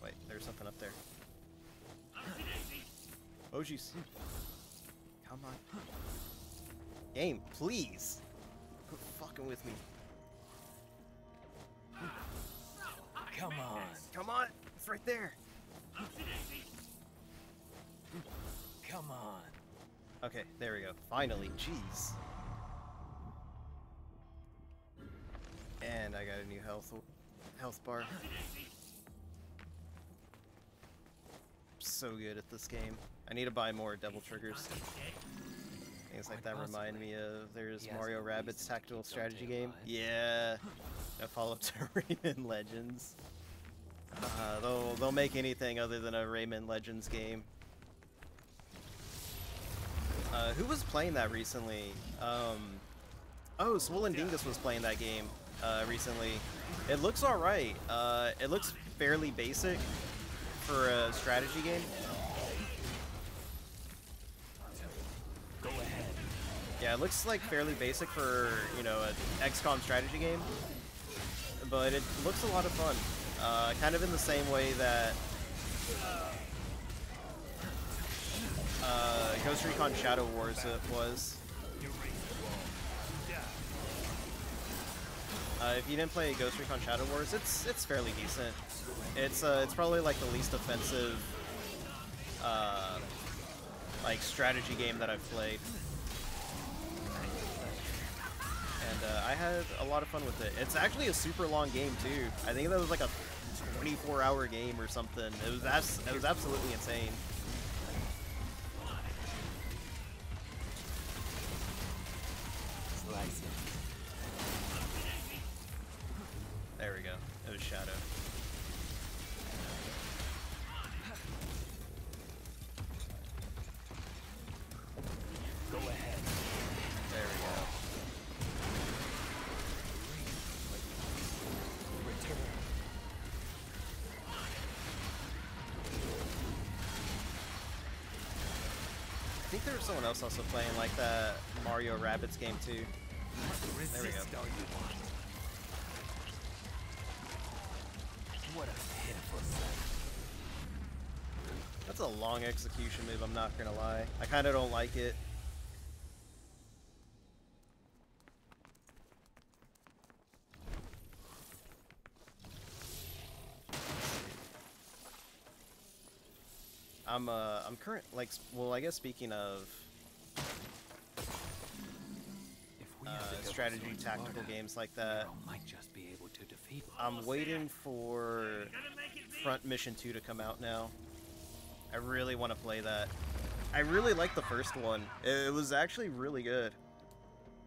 Wait, there's something up there. Oh jeez. Come on. Game, please. Quit fucking with me. Come on. Come on, it's right there. Come on. Okay, there we go. Finally, jeez. And I got a new health health bar. So good at this game. I need to buy more devil triggers. Things like that remind me of there's Mario no Rabbids reason to tactical strategy game. Yeah, a follow up to Rayman Legends. Uh, they'll they'll make anything other than a Rayman Legends game. Uh, who was playing that recently? Um, oh, Swollen Dingus was playing that game uh, recently. It looks alright. Uh, it looks fairly basic for a strategy game. Go ahead. Yeah, it looks like fairly basic for, you know, an XCOM strategy game. But it looks a lot of fun. Uh, kind of in the same way that uh, Ghost Recon Shadow Wars it was. Uh, if you didn't play Ghost Recon Shadow Wars, it's it's fairly decent. It's uh, it's probably like the least offensive uh, like strategy game that I've played. And uh, I had a lot of fun with it. It's actually a super long game too. I think that was like a 24-hour game or something. It was abs- it was absolutely insane. There we go. It was Shadow. Else also playing like that Mario Rabbids game too. There we go. Resist all you want. What a pitiful sight. That's a long execution move, I'm not gonna lie. I kinda don't like it. I'm uh I'm current like well I guess speaking of If we have uh, strategy tactical games like that, Nero might just be able to defeat. I'm waiting for Gonna make it big. Front Mission 2 to come out now. I really want to play that. I really like the first one. It, it was actually really good.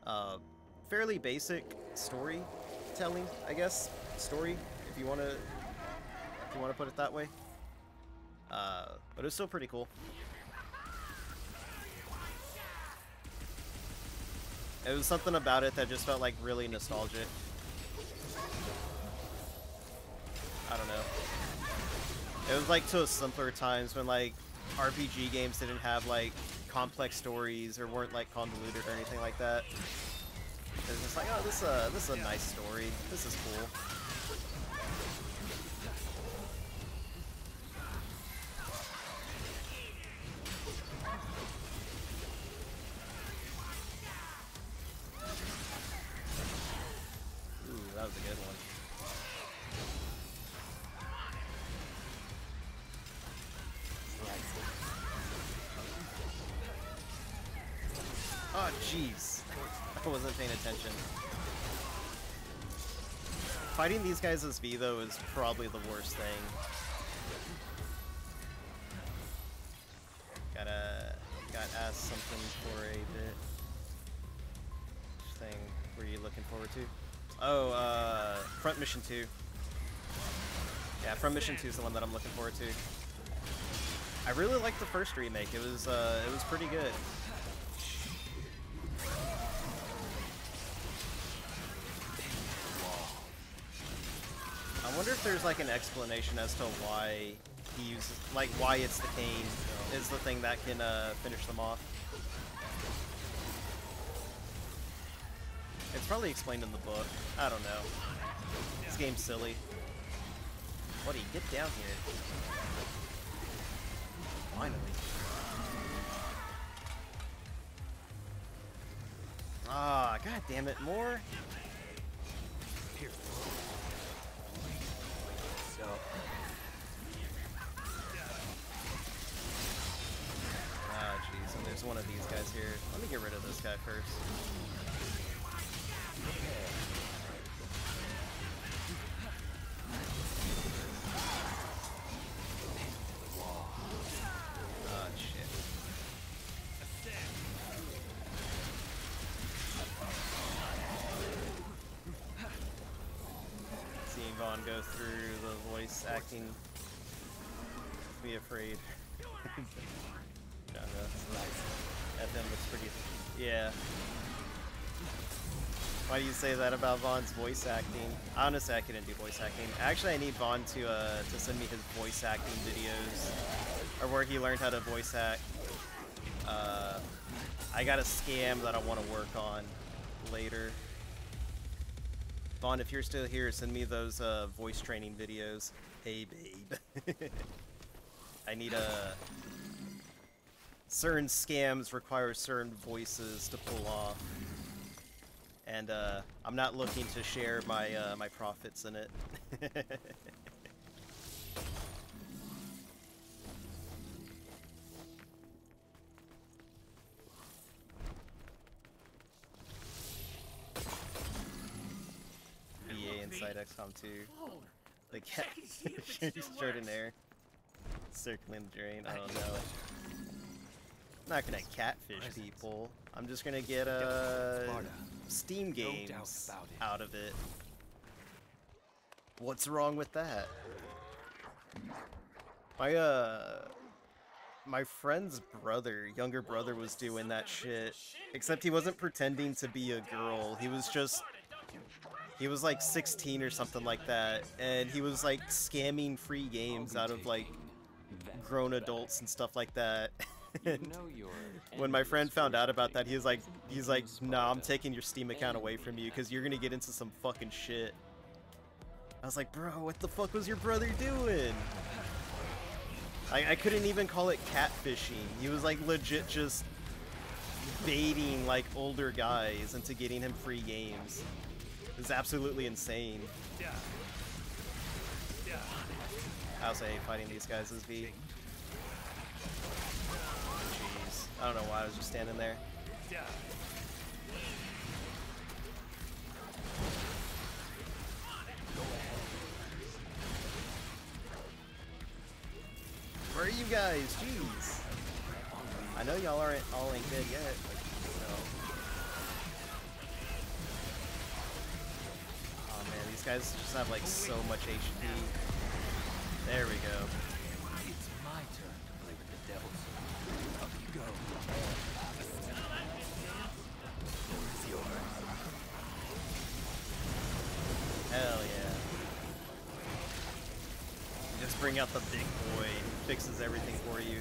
Uh, fairly basic storytelling, I guess. Story, if you want to, if you want to put it that way. Uh, but it was still pretty cool. It was something about it that just felt like really nostalgic. I don't know. It was like to simpler times when like RPG games didn't have like complex stories or weren't like convoluted or anything like that. It was just like, oh, this this is a nice story. This is cool. Jeez. I wasn't paying attention. Fighting these guys as V, though, is probably the worst thing. Gotta... Got asked something for a bit. Which thing were you looking forward to? Oh, uh... Front Mission 2. Yeah, Front Mission 2 is the one that I'm looking forward to. I really liked the first remake. It was, uh, it was pretty good. I wonder there's like an explanation as to why he uses, like why it's the cane is the thing that can uh, finish them off. It's probably explained in the book. I don't know. This game's silly. Buddy, get down here. Finally. Ah, god damn it, more? One of these guys here. Let me get rid of this guy first. Ah. Seeing Vaughn go through the voice acting. Be afraid. Looks pretty. Yeah. Why do you say that about Vaughn's voice acting? Honestly, I couldn't do voice acting. Actually, I need Vaughn to uh, to send me his voice acting videos, or where he learned how to voice act. Uh, I got a scam that I want to work on later. Vaughn, if you're still here, send me those uh, voice training videos. Hey, babe. I need a. Certain scams require certain voices to pull off, and uh, I'm not looking to share my uh, my profits in it. VA inside XCOM 2. The cat extraordinaire. Circling the drain, I don't know. I'm not gonna catfish people. I'm just gonna get uh, Steam games out of it. What's wrong with that? My uh my friend's brother, younger brother was doing that shit. Except he wasn't pretending to be a girl. He was just he was like 16 or something like that and he was like scamming free games out of like grown adults and stuff like that. You know your when my friend found out about that, he was like, he's like, nah, I'm taking your Steam account away from you because you're gonna get into some fucking shit. I was like, bro, what the fuck was your brother doing? I, I couldn't even call it catfishing. He was like legit just baiting like older guys into getting him free games. It was absolutely insane. Yeah. Yeah. I also hate fighting these guys as V. I don't know why I was just standing there. Where are you guys? Jeez. I know y'all aren't all ain't dead yet. So. Oh man, these guys just have like so much HP. There we go. Bring out the big boy and fixes everything for you.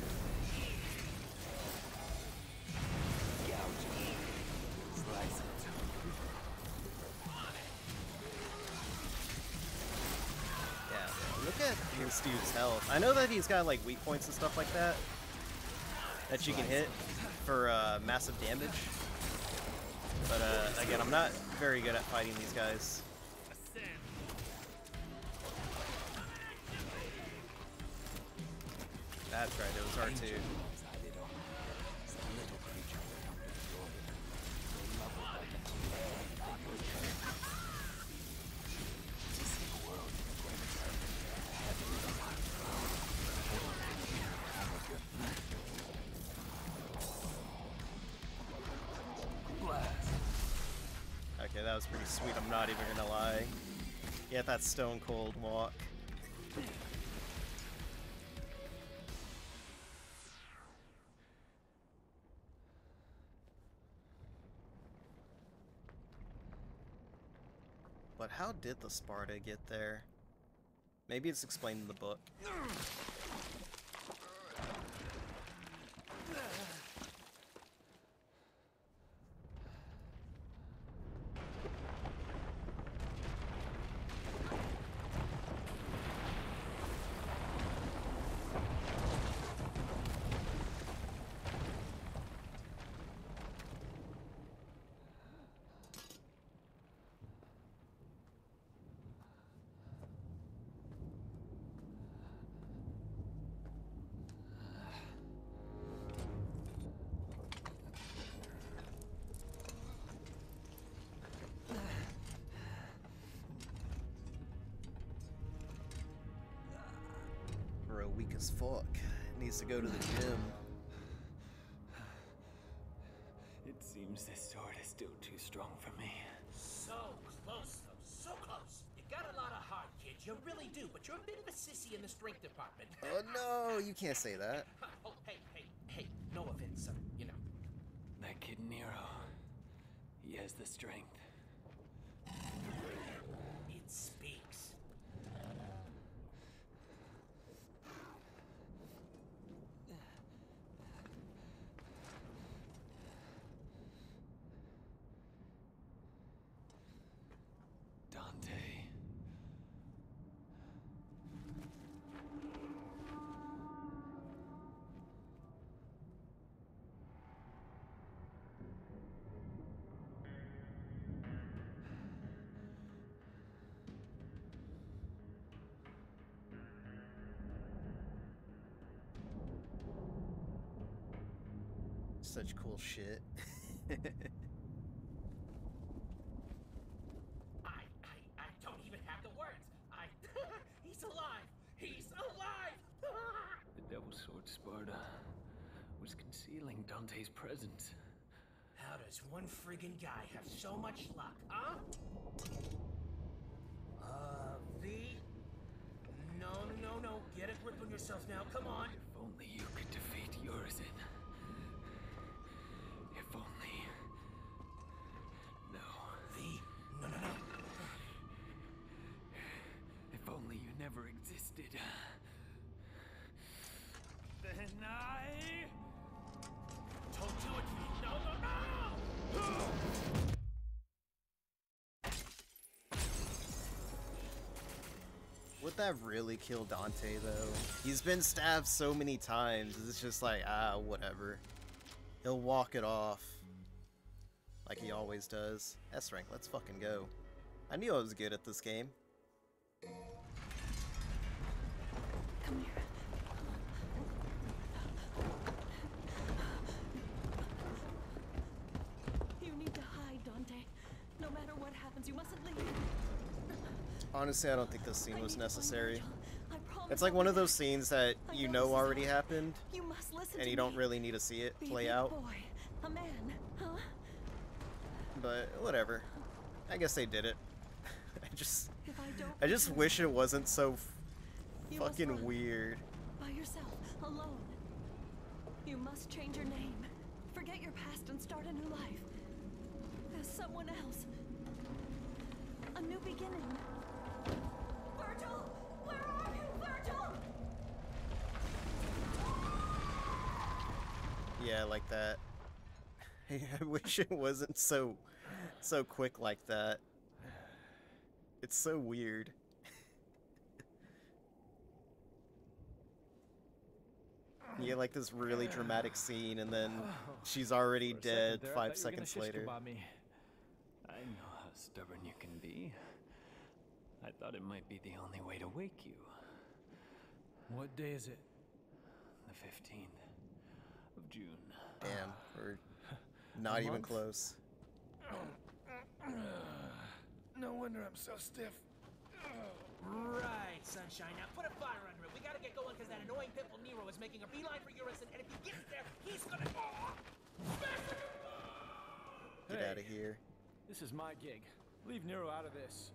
Yeah, look at this dude's health. I know that he's got like weak points and stuff like that that you can hit for uh, massive damage. But uh, again, I'm not very good at fighting these guys. That's right, it was R2. Okay, that was pretty sweet, I'm not even gonna lie. Yeah, that stone cold walk. How did the Sparta get there? Maybe it's explained in the book. As fuck. Needs to go to the gym. It seems this sword is still too strong for me. So close, though. So close. You got a lot of heart, kid. You really do. But you're a bit of a sissy in the strength department. Oh no, you can't say that. oh, hey, hey, hey. No offense, son. You know. That kid Nero, he has the strength. Such cool shit. I, I, I don't even have the words. I. He's alive. He's alive. The Devil Sword Sparta was concealing Dante's presence. How does one friggin' guy have so much luck, huh? Uh, V? No, no, no, no. Get a grip on yourself now. Come on. If only you could defeat Urizen. That really kill Dante though? He's been stabbed so many times. It's just like, ah, whatever. He'll walk it off. Like he always does. S rank, let's fucking go. I knew I was good at this game. Come here. You need to hide, Dante. No matter what happens, you mustn't leave. Honestly, I don't think this scene was necessary. It's like one of those scenes that you know already happened, and you don't really need to see it play out. But whatever. I guess they did it. I just, I just wish it wasn't so fucking weird. By yourself, alone. You must change your name. Forget your past and start a new life. As someone else. A new beginning. Yeah, like that. I wish it wasn't so so quick like that. It's so weird. You get like this really dramatic scene, and then she's already For a second dead five thought you were gonna seconds later. kebab me. I know how stubborn you can be. I thought it might be the only way to wake you. What day is it? The 15th of June. Damn, we're not even close. Uh, no wonder I'm so stiff. Right, sunshine. Now put a fire under it. We gotta get going because that annoying pimple Nero is making a beeline for Urizen, and if he gets there, he's gonna. Get Hey. out of here. This is my gig. Leave Nero out of this.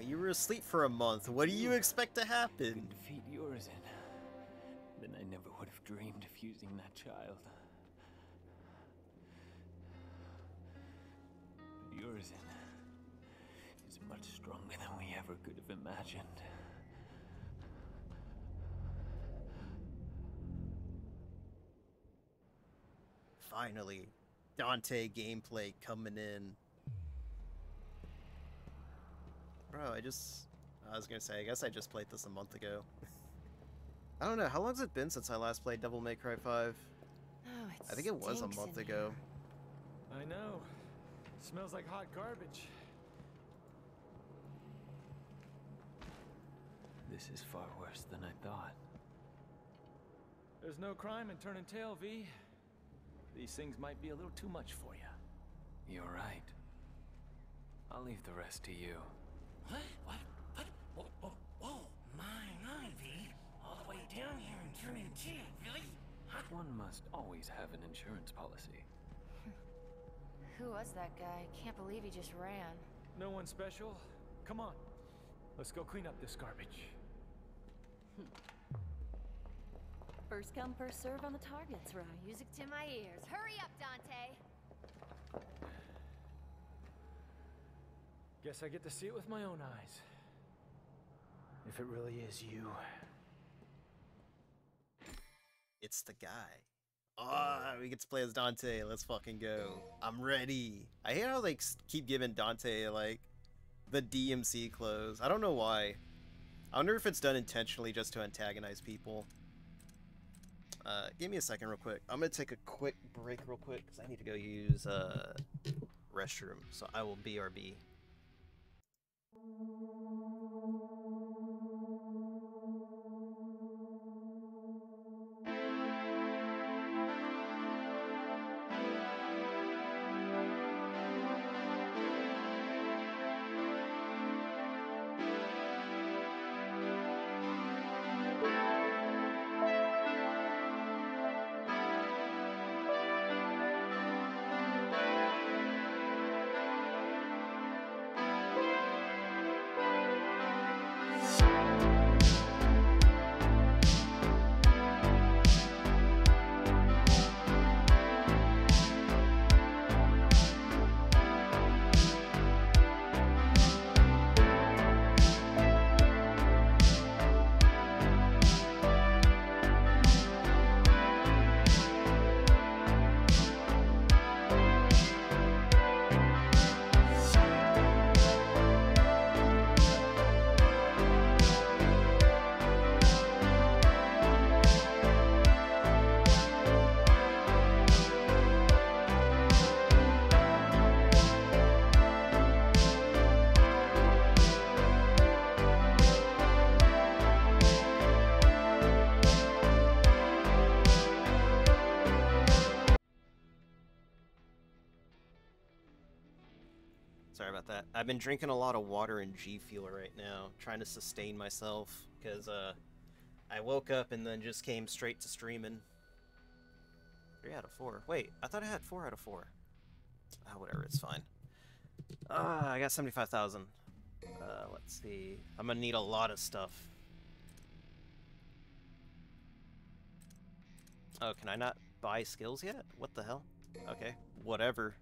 You were asleep for a month. What do you expect to happen? Defeat Urizen. Then I never would have dreamed of using that child. But Urizen is much stronger than we ever could have imagined. Finally, Dante gameplay coming in. Bro, I just. I was gonna say, I guess I just played this a month ago. I don't know, how long's it been since I last played Devil May Cry 5? Oh, it I think it was a month in ago. I know. Smells like hot garbage. This is far worse than I thought. There's no crime in turning tail, V. These things might be a little too much for you. You're right. I'll leave the rest to you. What? What? What? Whoa, whoa, whoa. My, my, V. All the way down here and turning tail, really? Huh? One must always have an insurance policy. Who was that guy? Can't believe he just ran. No one special? Come on. Let's go clean up this garbage. First come, first serve on the targets, right? Music to my ears. Hurry up, Dante! Guess I get to see it with my own eyes. If it really is you. It's the guy. Ah, we get to play as Dante. Let's fucking go. I'm ready. I hate how they s- keep giving Dante like the DMC clothes. I don't know why. I wonder if it's done intentionally just to antagonize people. Uh, give me a second, real quick. I'm gonna take a quick break, real quick, because I need to go use uh restroom. So I will BRB. I've been drinking a lot of water and G Fuel right now, trying to sustain myself, because uh, I woke up and then just came straight to streaming. Three out of four. Wait, I thought I had four out of four. Ah, whatever, it's fine. Ah, I got 75,000. Uh, let's see. I'm gonna need a lot of stuff. Oh, can I not buy skills yet? What the hell? Okay, whatever.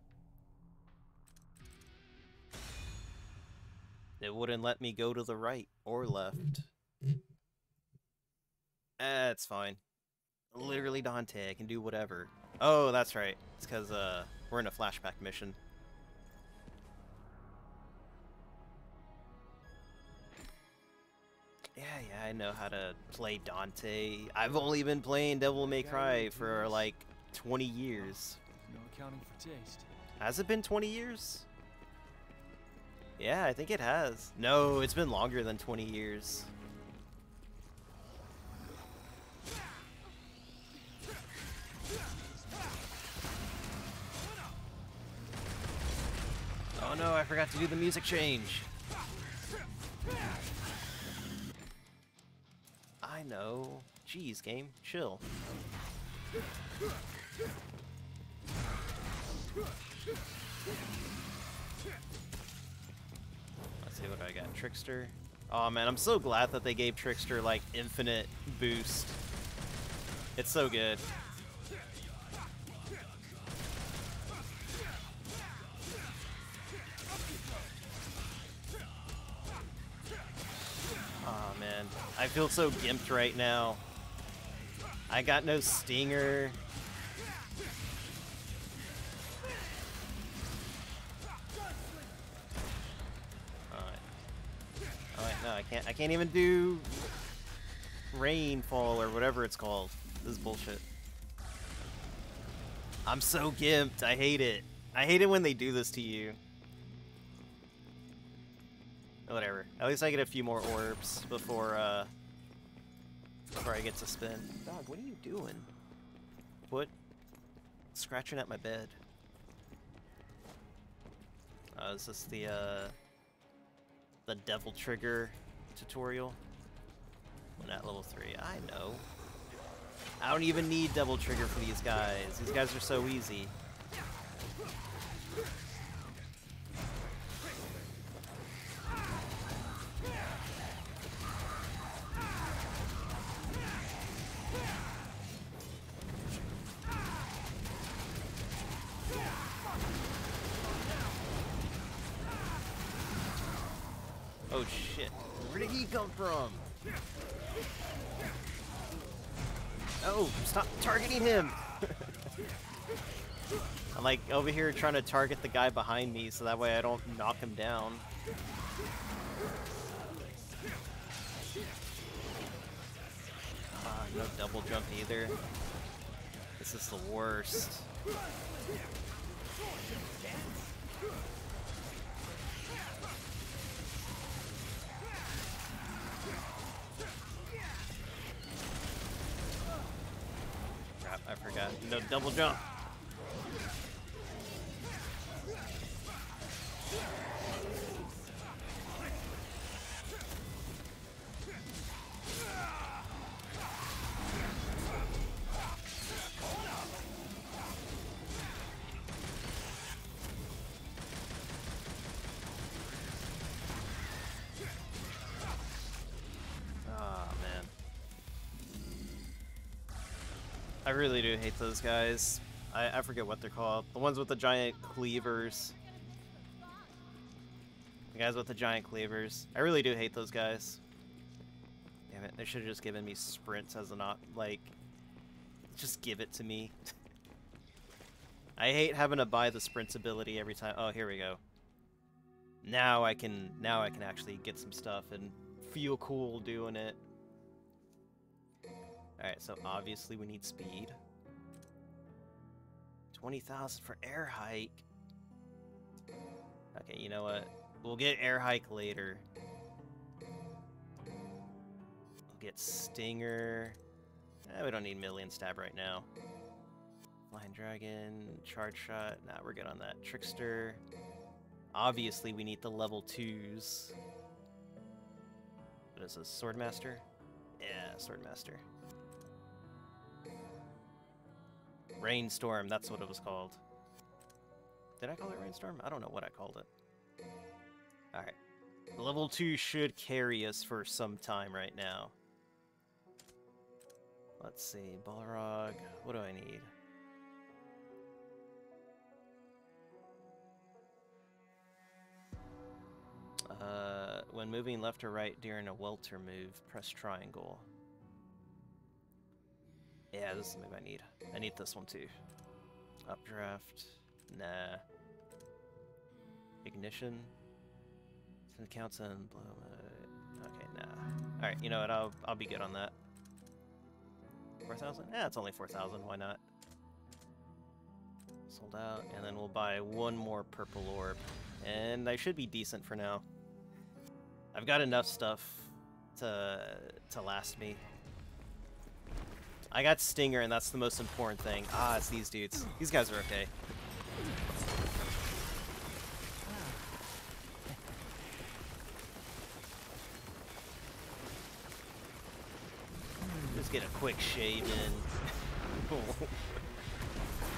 It wouldn't let me go to the right or left. That's fine. Literally Dante, I can do whatever. Oh, that's right. It's because uh, we're in a flashback mission. Yeah, yeah, I know how to play Dante. I've only been playing Devil May Cry for like 20 years. No accounting for taste. Has it been 20 years? Yeah, I think it has. No, it's been longer than 20 years. Oh no, I forgot to do the music change. I know. Jeez, game, chill. See what I got. Trickster. Oh man, I'm so glad that they gave Trickster like infinite boost. It's so good. Oh man, I feel so gimped right now. I got no stinger. Alright, no, I can't I can't even do rainfall or whatever it's called. This is bullshit. I'm so gimped. I hate it. I hate it when they do this to you. Whatever. At least I get a few more orbs before uh before I get to spin. Dog, what are you doing? What? Scratching at my bed. Uh, is this the uh the devil trigger tutorial? When at level three, I know. I don't even need devil trigger for these guys. These guys are so easy. Come from? Oh, stop targeting him! I'm like over here trying to target the guy behind me so that way I don't knock him down. Ah, no double jump either. This is the worst. I forgot. No double jump. Hate those guys. I, I forget what they're called. The ones with the giant cleavers. The guys with the giant cleavers. I really do hate those guys. Damn it, they should have just given me sprints as an op like just give it to me. I hate having to buy the sprints ability every time. Oh, here we go. Now I can now I can actually get some stuff and feel cool doing it. Alright, so obviously we need speed. 20,000 for air hike. Okay, you know what? We'll get air hike later. We'll get stinger. Eh, we don't need million stab right now. Flying dragon, charge shot. Nah, we're good on that. Trickster. Obviously, we need the level twos. What is this? Swordmaster? Yeah, Swordmaster. Rainstorm, that's what it was called. Did I call it Rainstorm? I don't know what I called it. Alright. Level 2 should carry us for some time right now. Let's see, Balrog. What do I need? Uh, when moving left or right during a welter move, press triangle. Yeah, this is move I need. I need this one too. Updraft. Nah. Ignition. Send counts and blow. Okay, nah. Alright, you know what? I'll, I'll be good on that. 4,000? Yeah, it's only 4,000. Why not? Sold out. And then we'll buy one more purple orb. And I should be decent for now. I've got enough stuff to to last me. I got Stinger, and that's the most important thing. Ah, it's these dudes. These guys are okay. Just get a quick shave in.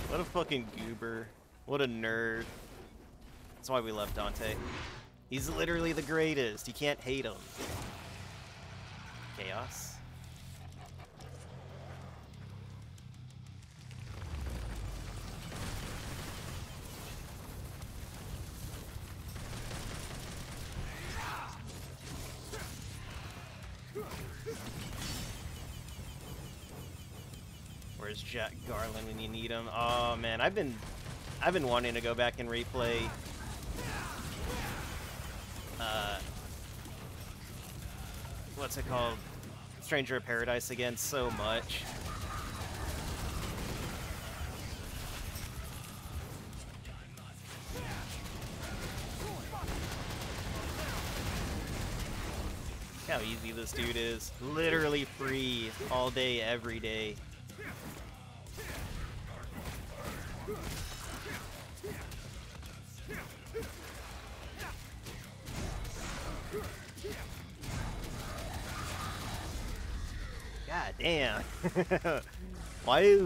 what a fucking goober. What a nerd. That's why we love Dante. He's literally the greatest. You can't hate him. Chaos. Jack Garland when you need him? Oh man, I've been I've been wanting to go back and replay uh, what's it called? Stranger of Paradise again so much. How easy this dude is. Literally free all day, every day. God damn. why is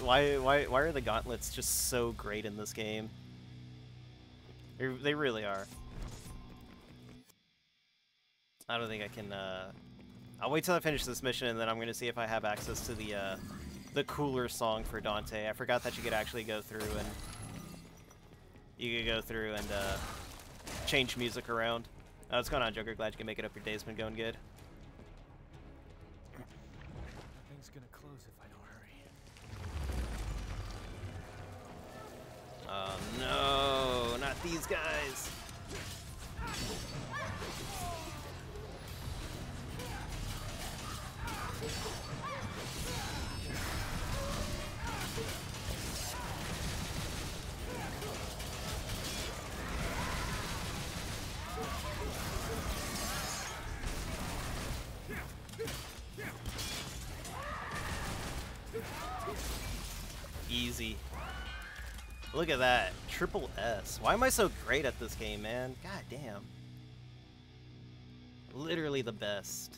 why why why are the gauntlets just so great in this game? They they really are. I don't think I can uh I'll wait till I finish this mission and then I'm gonna see if I have access to the uh the cooler song for Dante. I forgot that you could actually go through and you could go through and uh change music around. Uh, what's going on, Joker? Glad you can make it up. Your day's been going good. Thing's gonna close if I don't hurry. Oh no, not these guys. Look at that. Triple S. Why am I so great at this game, man? God damn. Literally the best.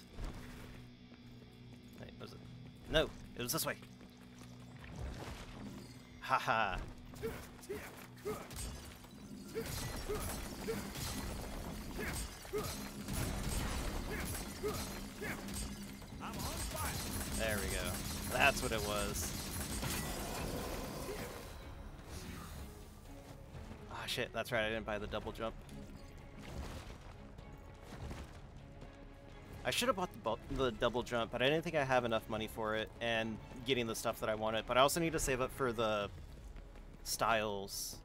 Wait, was it? No, it was this way. Haha. There we go. That's what it was. Ah, shit, that's right, I didn't buy the double jump. I should have bought the, the double jump, but I didn't think I have enough money for it and getting the stuff that I wanted. But I also need to save up for the styles.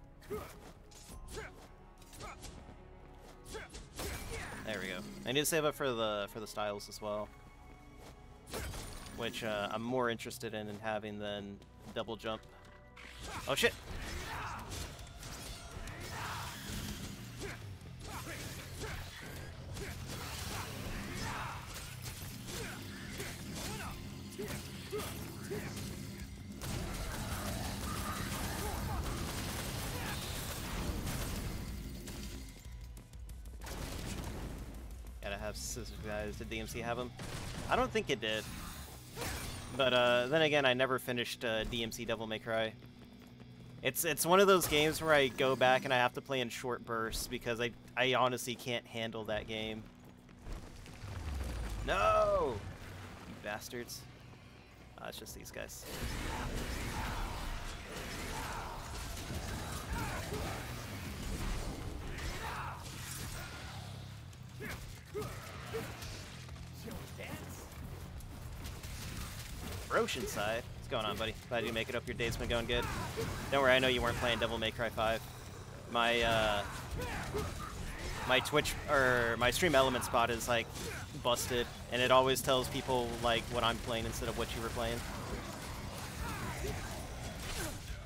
There we go. I need to save up for the for the styles as well, which uh, I'm more interested in, in having than double jump. Oh shit! Have scissors guys. Did DMC have them? I don't think it did. But uh, then again, I never finished uh, DMC Devil May Cry. It's it's one of those games where I go back and I have to play in short bursts because I I honestly can't handle that game. No, you bastards. Uh, it's just these guys. Oceanside. What's going on, buddy? Glad you make it up. Your day's been going good. Don't worry, I know you weren't playing Devil May Cry 5. My, uh... My Twitch, or my StreamElements bot is, like, busted, and it always tells people, like, what I'm playing instead of what you were playing.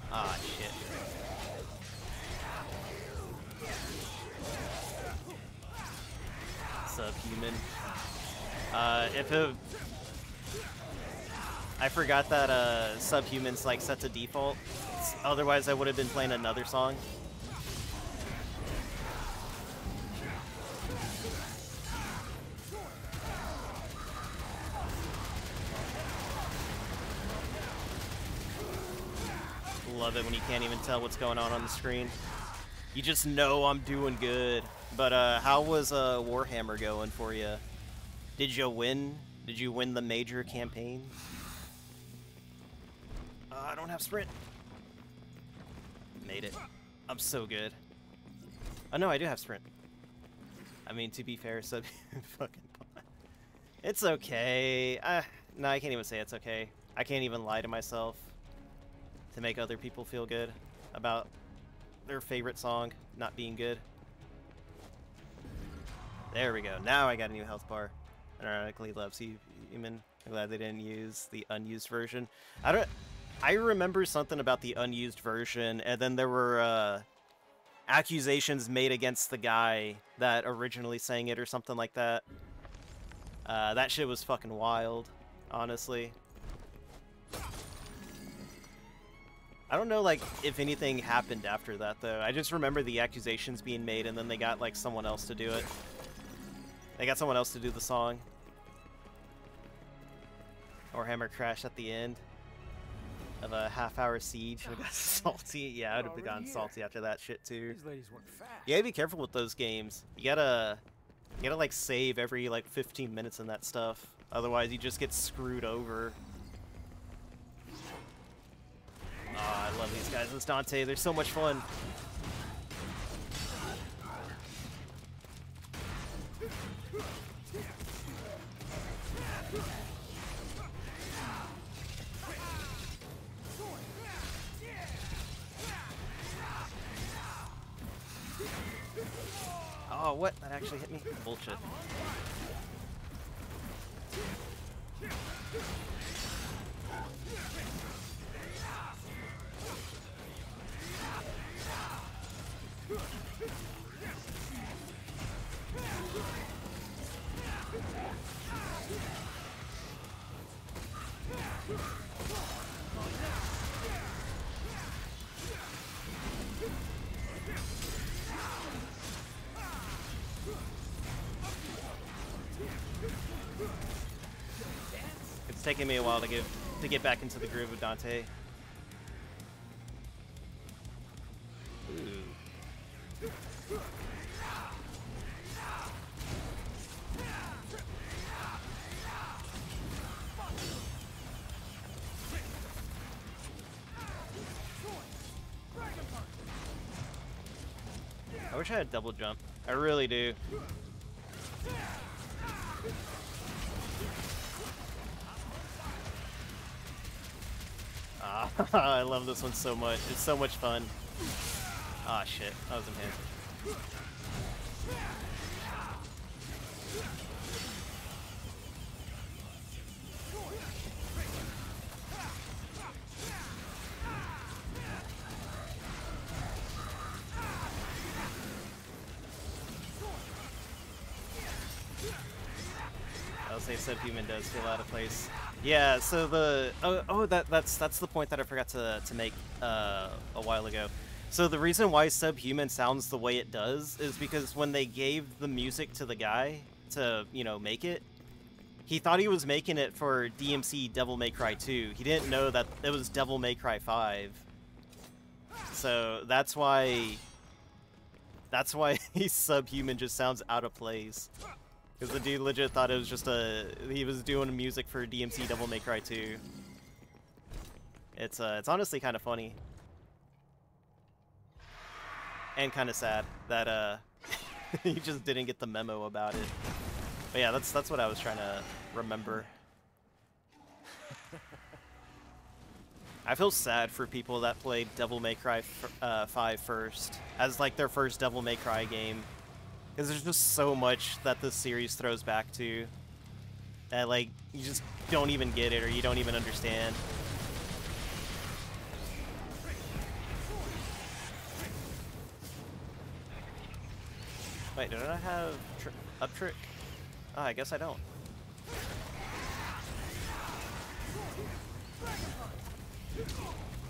Ah, shit. Subhuman. Uh, if it... I forgot that uh, Subhuman's like set to default. Otherwise, I would have been playing another song. Love it when you can't even tell what's going on on the screen. You just know I'm doing good. But uh, how was uh, Warhammer going for you? Did you win? Did you win the major campaign? Uh, I don't have sprint. Made it. I'm so good. Oh no, I do have sprint. I mean, to be fair, sub fucking. It's okay. Uh, no, I can't even say it's okay. I can't even lie to myself to make other people feel good about their favorite song not being good. There we go. Now I got a new health bar. Ironically, loves human. I'm glad they didn't use the unused version. I don't. I remember something about the unused version, and then there were uh, accusations made against the guy that originally sang it, or something like that. Uh, that shit was fucking wild, honestly. I don't know, like, if anything happened after that, though. I just remember the accusations being made, and then they got, like, someone else to do it. They got someone else to do the song. Warhammer Crash at the end of a half-hour siege. I got salty. Yeah, I would have oh, gotten salty after that shit, too. These ladies went fast. You gotta be careful with those games. You gotta, you gotta, like, save every, like, 15 minutes in that stuff. Otherwise, you just get screwed over. Oh, I love these guys. It's Dante. They're so much fun. Oh, what? That actually hit me? Bullshit. Taking me a while to get to get back into the groove of Dante. Ooh. I wish I had double jump. I really do. Ah, I love this one so much. It's so much fun. Ah, shit. That was enhanced. I'll say subhuman does feel out of place. Yeah, so the oh, oh that that's that's the point that I forgot to to make uh, a while ago. So the reason why subhuman sounds the way it does is because when they gave the music to the guy to you know make it, he thought he was making it for DMC Devil May Cry 2. He didn't know that it was Devil May Cry 5. So that's why that's why subhuman just sounds out of place. Because the dude legit thought it was just a he was doing music for DMC Devil May Cry 2. It's uh it's honestly kind of funny. And kind of sad that uh he just didn't get the memo about it. But yeah, that's that's what I was trying to remember. I feel sad for people that played Devil May Cry uh, 5 first, as like their first Devil May Cry game. Because there's just so much that this series throws back to that like you just don't even get it or you don't even understand. Wait, did I have tr up trick? Oh, I guess I don't.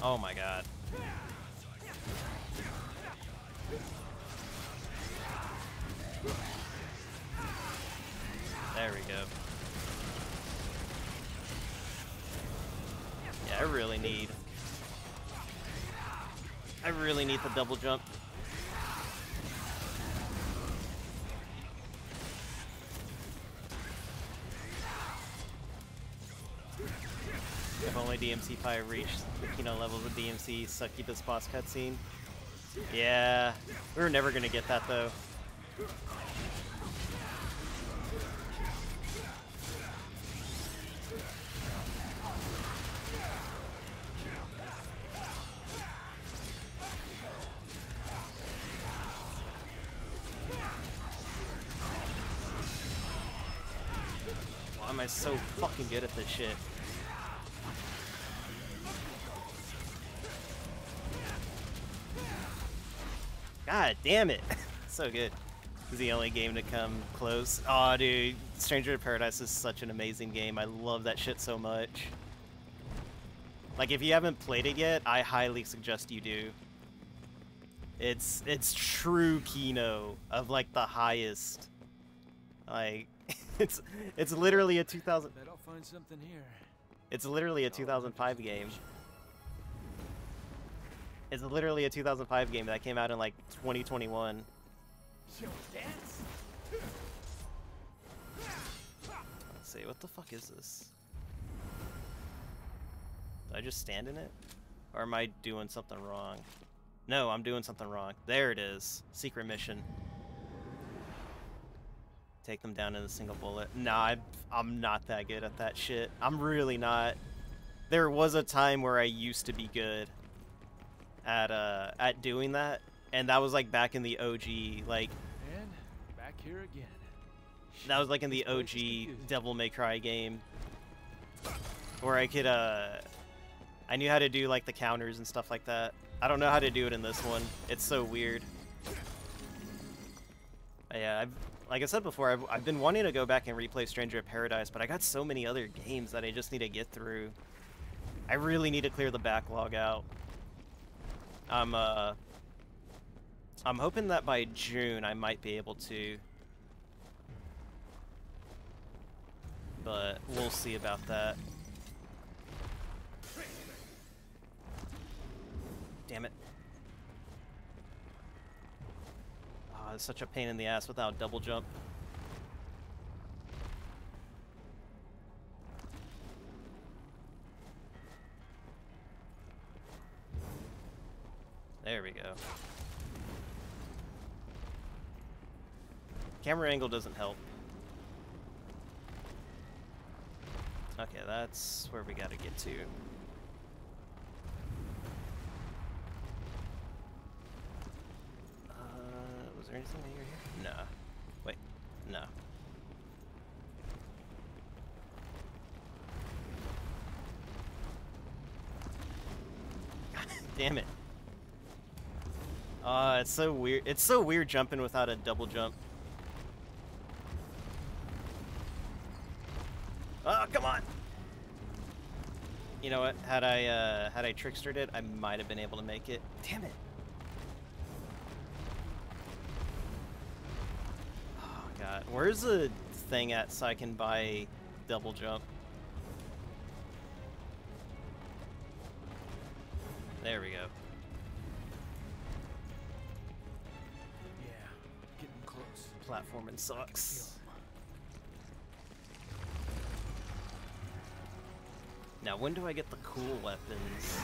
Oh my god. There we go. Yeah, I really need... I really need the double jump. If only DMC5 reached the Kino levels of DMC Succubus boss cutscene. Yeah, we were never gonna get that though. I so fucking good at this shit? God damn it. so good. This is the only game to come close. Aw, oh, dude. Stranger of Paradise is such an amazing game. I love that shit so much. Like, if you haven't played it yet, I highly suggest you do. It's it's true Kino of like the highest. Like, it's it's literally a 2000. Bet I'll find something here. It's literally a 2005 game. It's literally a 2005 game that came out in like 2021. Yo. Let's see, what the fuck is this? Did I just stand in it? Or am I doing something wrong? No, I'm doing something wrong. There it is. Secret mission. Take them down in a single bullet. Nah, I, I'm not that good at that shit. I'm really not. There was a time where I used to be good at uh at doing that, and that was like back in the OG like And back here again. that was like in the This place is OG. Devil May Cry game, where I could uh I knew how to do like the counters and stuff like that. I don't know how to do it in this one. It's so weird. But yeah, I've like I said before, I've, I've been wanting to go back and replay Stranger of Paradise, but I got so many other games that I just need to get through. I really need to clear the backlog out. I'm uh I'm hoping that by June I might be able to. But we'll see about that. Damn it. Oh, it's such a pain in the ass without double jump. There we go. Camera angle doesn't help. Okay, that's where we gotta get to. Uh, was there anything near here? No. Wait, no. Damn it. Uh, it's so weird. It's so weird jumping without a double jump. Oh, come on! You know what? Had I uh, had I trickstered it, I might have been able to make it. Damn it! Where's the thing at so I can buy double jump? There we go. Yeah, getting close. Platforming sucks. Now, when do I get the cool weapons?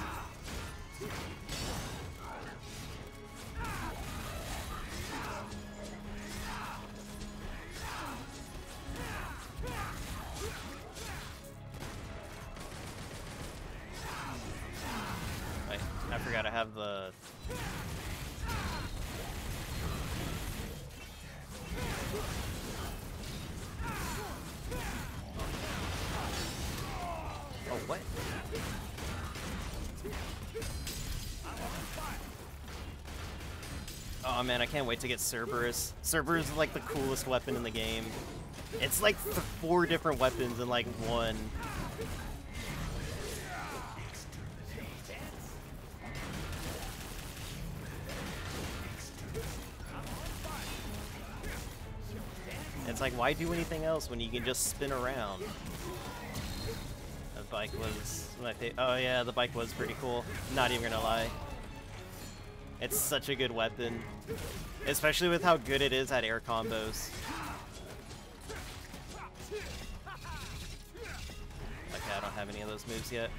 I have the... Oh, what? Oh man, I can't wait to get Cerberus. Cerberus is like the coolest weapon in the game. It's like four different weapons in like one. It's like, why do anything else when you can just spin around? The bike was my Oh yeah, the bike was pretty cool. Not even gonna lie. It's such a good weapon. Especially with how good it is at air combos. Okay, I don't have any of those moves yet.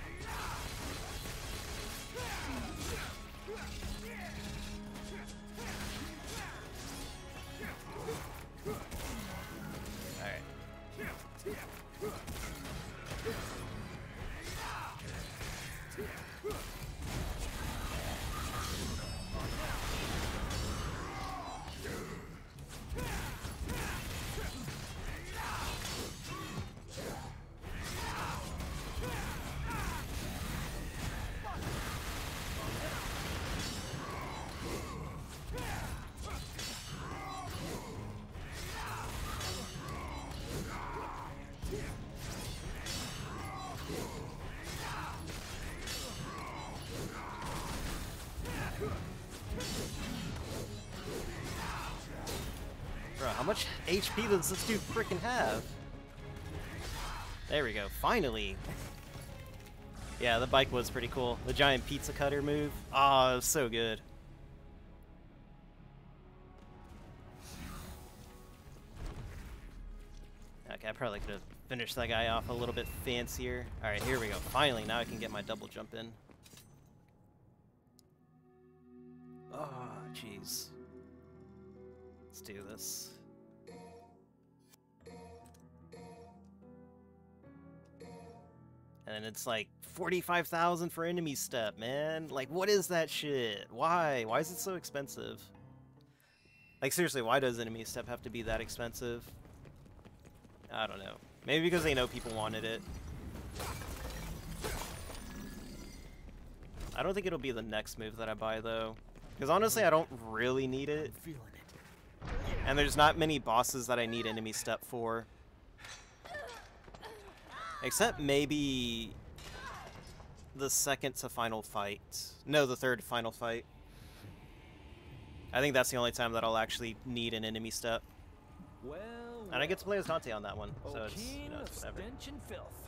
How much HP does this dude freaking have? There we go, finally! Yeah, the bike was pretty cool. The giant pizza cutter move. Ah, oh, so good. Okay, I probably could have finished that guy off a little bit fancier. Alright, here we go. Finally, now I can get my double jump in. Oh, jeez. Let's do this. And it's like 45,000 for enemy step, man. Like, what is that shit? Why? Why is it so expensive? Like, seriously, why does enemy step have to be that expensive? I don't know. Maybe because they know people wanted it. I don't think it'll be the next move that I buy, though. Because honestly, I don't really need it. And there's not many bosses that I need enemy step for. Except maybe the second to final fight. No, the third final fight. I think that's the only time that I'll actually need an enemy step. Well, And I get to play as Dante on that one, so oh, it's, you know, it's whatever. stench and filth.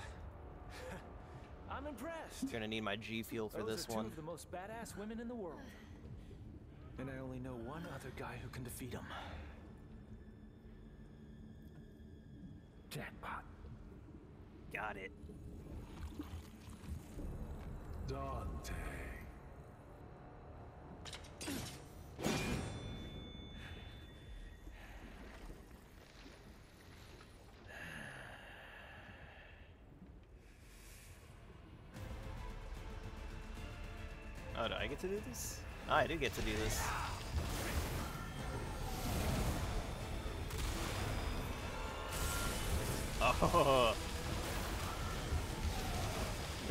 I'm impressed. Gonna need my G fuel for Those this are two one. of the most badass women in the world. And I only know one other guy who can defeat them. Jackpot. Got it. Dante. Oh, do I get to do this? Oh, I do get to do this. Oh.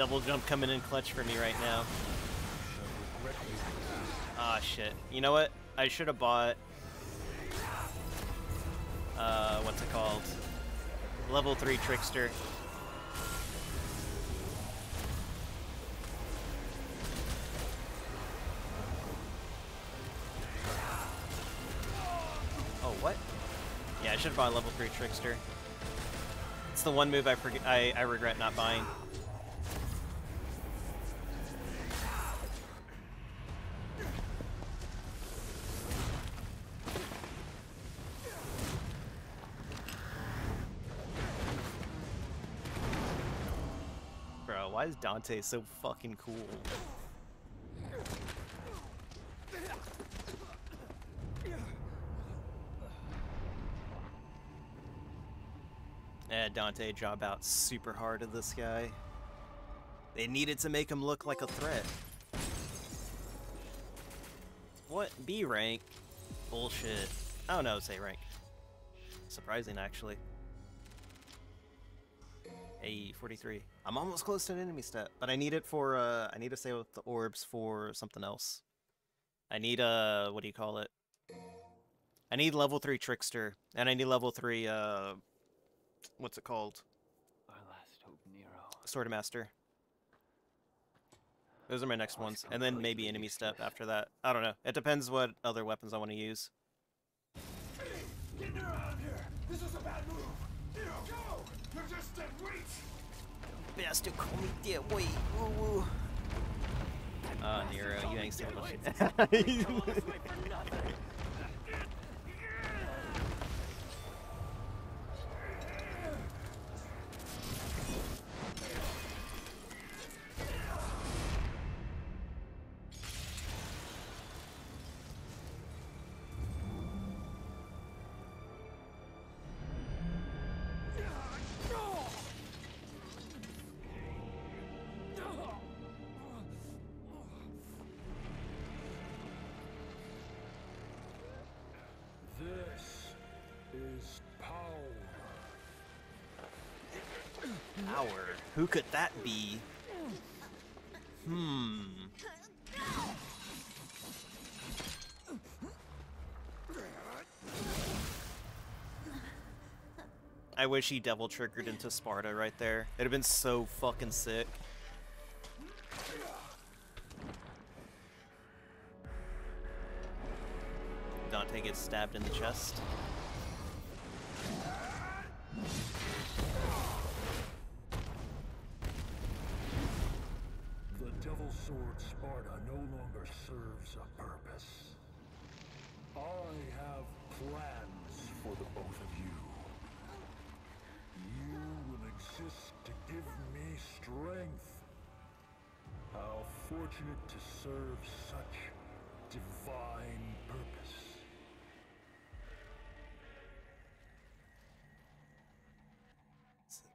Double jump coming in clutch for me right now. Ah, shit. You know what? I should have bought... Uh, what's it called? Level 3 Trickster. Oh, what? Yeah, I should have bought level 3 Trickster. It's the one move I, I, I regret not buying. Why is so fucking cool? Yeah, Dante job out super hard to this guy. They needed to make him look like a threat. What? B rank? Bullshit. I don't know, say rank. Surprising, actually. A 43. I'm almost close to an enemy stat, but I need it for, uh, I need to save up the orbs for something else. I need, uh, what do you call it? I need level 3 Trickster, and I need level 3, uh, what's it called? Our last hope, Nero. Sword Master. Those are my next ones, and then maybe enemy step after that. I don't know. It depends what other weapons I want to use. Bastard, call me dead weight. Woo woo. Ah, Nero, you ain't seen much. Who could that be? Hmm. I wish he double triggered into Sparda right there. It'd have been so fucking sick. Dante gets stabbed in the chest.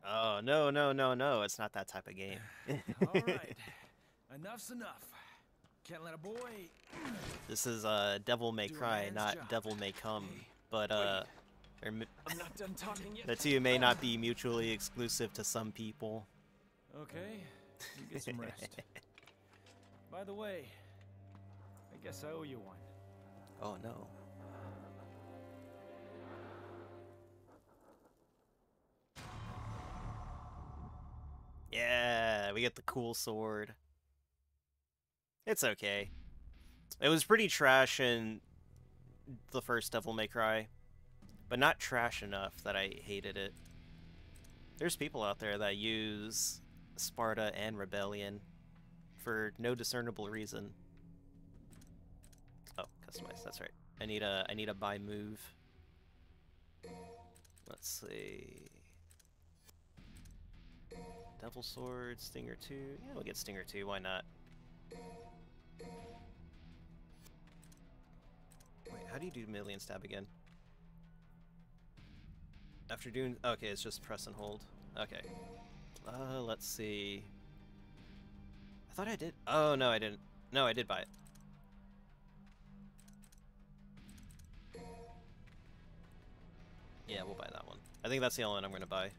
Oh, no, no, no, no. It's not that type of game. All right. Enough's enough. Can't let a boy. This is uh, Devil May Do Cry, not job. Devil May Come. But uh, they're I'm not done talking yet. the two may not be mutually exclusive to some people. Okay, you get some rest. By the way, I guess I owe you one. Oh no. Yeah, we get the cool sword. It's okay. It was pretty trash in the first Devil May Cry, but not trash enough that I hated it. There's people out there that use Sparda and Rebellion for no discernible reason. Oh, customize. That's right. I need a I need a buy move. Let's see. Devil Sword, Stinger 2. Yeah, we'll get Stinger 2, why not? Wait, how do you do Million Stab again? After doing... Okay, it's just press and hold. Okay. Uh, let's see. I thought I did... Oh, no, I didn't. No, I did buy it. Yeah, we'll buy that one. I think that's the only one I'm going to buy.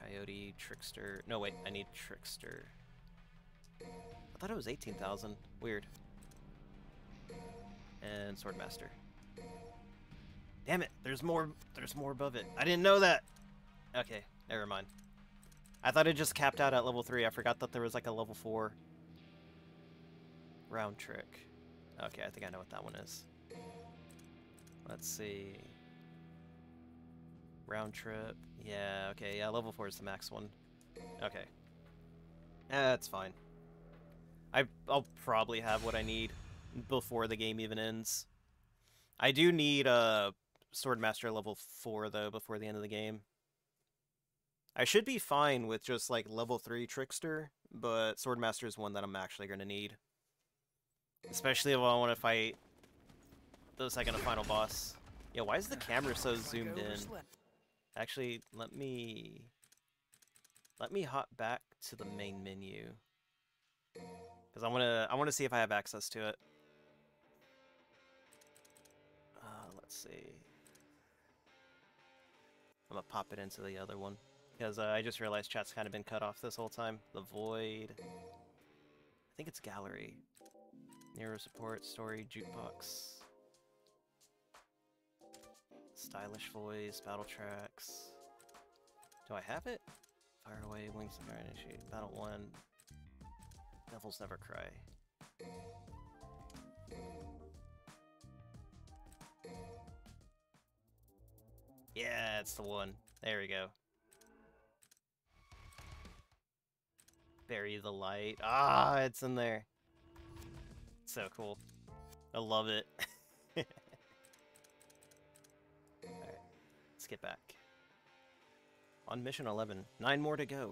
Coyote, Trickster. No, wait, I need Trickster. I thought it was 18,000. Weird. And Swordmaster. Damn it, there's more there's more above it. I didn't know that. Okay, never mind. I thought it just capped out at level 3. I forgot that there was like a level 4 round trick. Okay, I think I know what that one is. Let's see. Round trip. Yeah, okay, yeah, level 4 is the max one. Okay. That's fine. I, I'll probably have what I need before the game even ends. I do need uh, a Swordmaster level 4, though, before the end of the game. I should be fine with just, like, level 3 Trickster, but Swordmaster is one that I'm actually going to need. Especially if I want to fight the second and final boss. Yeah, why is the camera so zoomed in? Actually, let me... Let me hop back to the main menu. Because I want to I want to see if I have access to it. Uh, let's see. I'm gonna pop it into the other one. Because uh, I just realized chat's kind of been cut off this whole time. The Void. I think it's Gallery. Nero support, story, jukebox. Stylish voice, battle tracks. Do I have it? Fire away, wings of fire initiate, battle one. Devils never cry. Yeah, it's the one. There we go. Bury the light. Ah, it's in there. So cool. I love it. Get back. On mission 11. Nine more to go.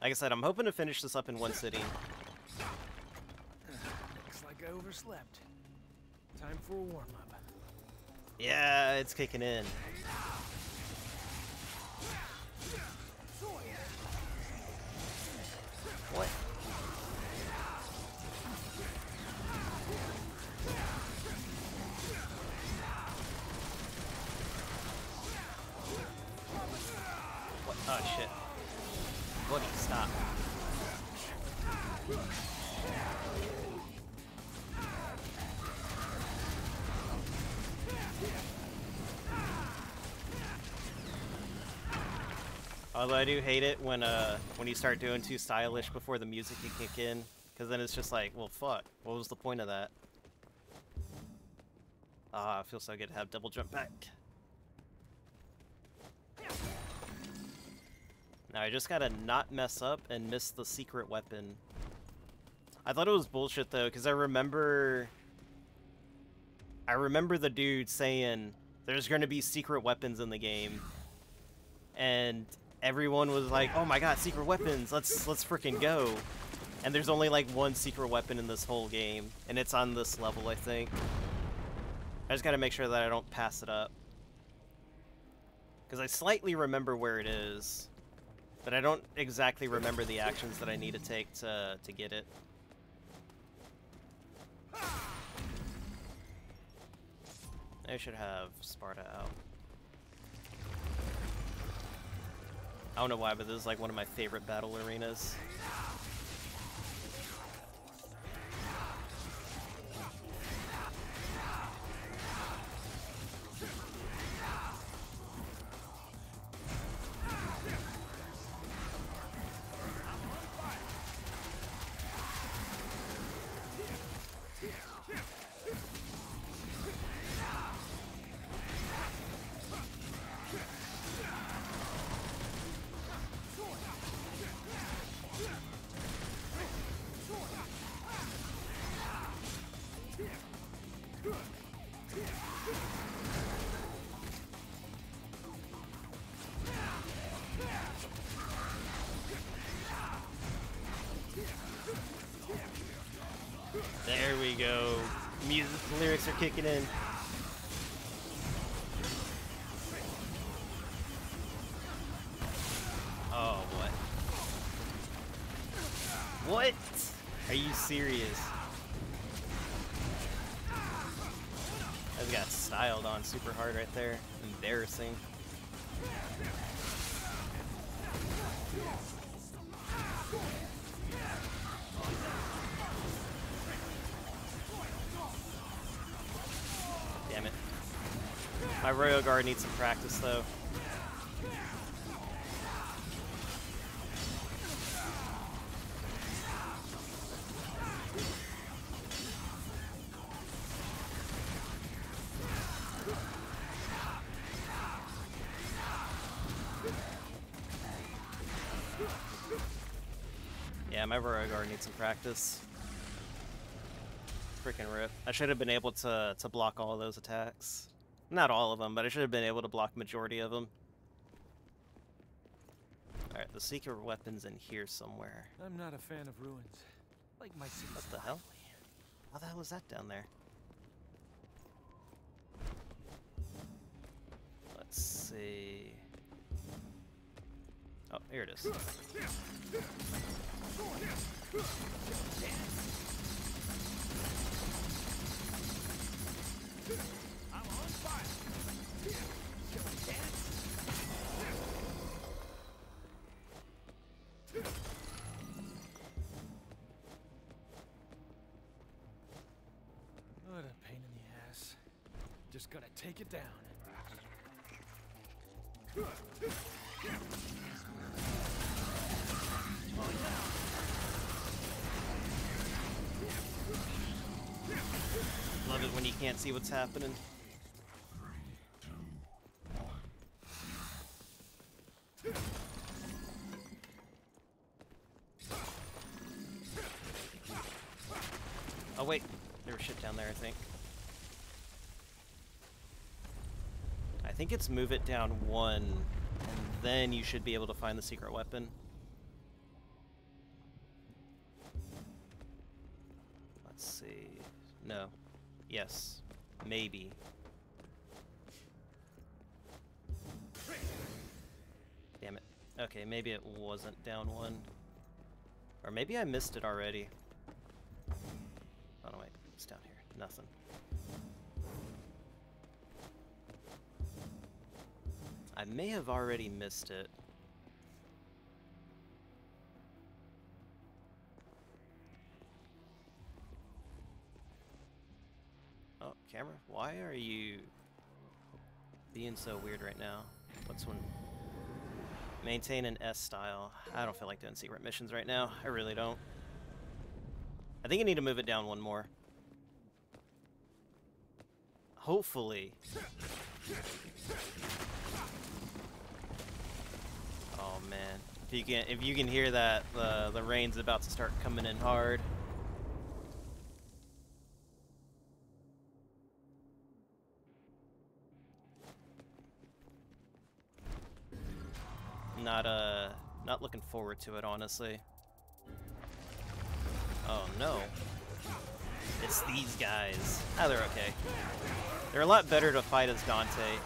Like I said, I'm hoping to finish this up in one sitting. Looks like I overslept. Time for a warm-up. Yeah, it's kicking in. What? What? Although I do hate it when uh when you start doing too stylish before the music can kick in, because then it's just like, well, fuck. What was the point of that? Ah, it feels so good to have double jump back. Now I just gotta not mess up and miss the secret weapon. I thought it was bullshit though, because I remember... I remember the dude saying, there's gonna be secret weapons in the game. And everyone was like, oh my god, secret weapons, let's, let's freaking go. And there's only like one secret weapon in this whole game, and it's on this level, I think. I just gotta make sure that I don't pass it up. Because I slightly remember where it is, but I don't exactly remember the actions that I need to take to, to get it. I should have Sparda out. I don't know why, but this is like one of my favorite battle arenas. Go. Music, lyrics are kicking in. Oh, what? What? Are you serious? I got styled on super hard right there. Embarrassing. My Royal Guard needs some practice though. Yeah, my Royal Guard needs some practice. Freaking rip. I should have been able to, to block all those attacks. Not all of them, but I should have been able to block majority of them. Alright, the secret weapon's in here somewhere. I'm not a fan of ruins. Like my city. What the hell? How the hell is that down there? Let's see. Oh, here it is. What a pain in the ass. Just gotta take it down. Love it when you can't see what's happening. Think it's move it down one, and then you should be able to find the secret weapon. Let's see. No. Yes. Maybe. Damn it. Okay, maybe it wasn't down one. Or maybe I missed it already. Oh no, wait. It's down here. Nothing. I may have already missed it. Oh, camera, why are you being so weird right now? What's one? Maintain an S style. I don't feel like doing secret missions right now. I really don't. I think I need to move it down one more. Hopefully. Oh man. If you can if you can hear that, the the rain's about to start coming in hard. Not uh not looking forward to it honestly. Oh no. It's these guys. Ah, they're okay. They're a lot better to fight as Dante.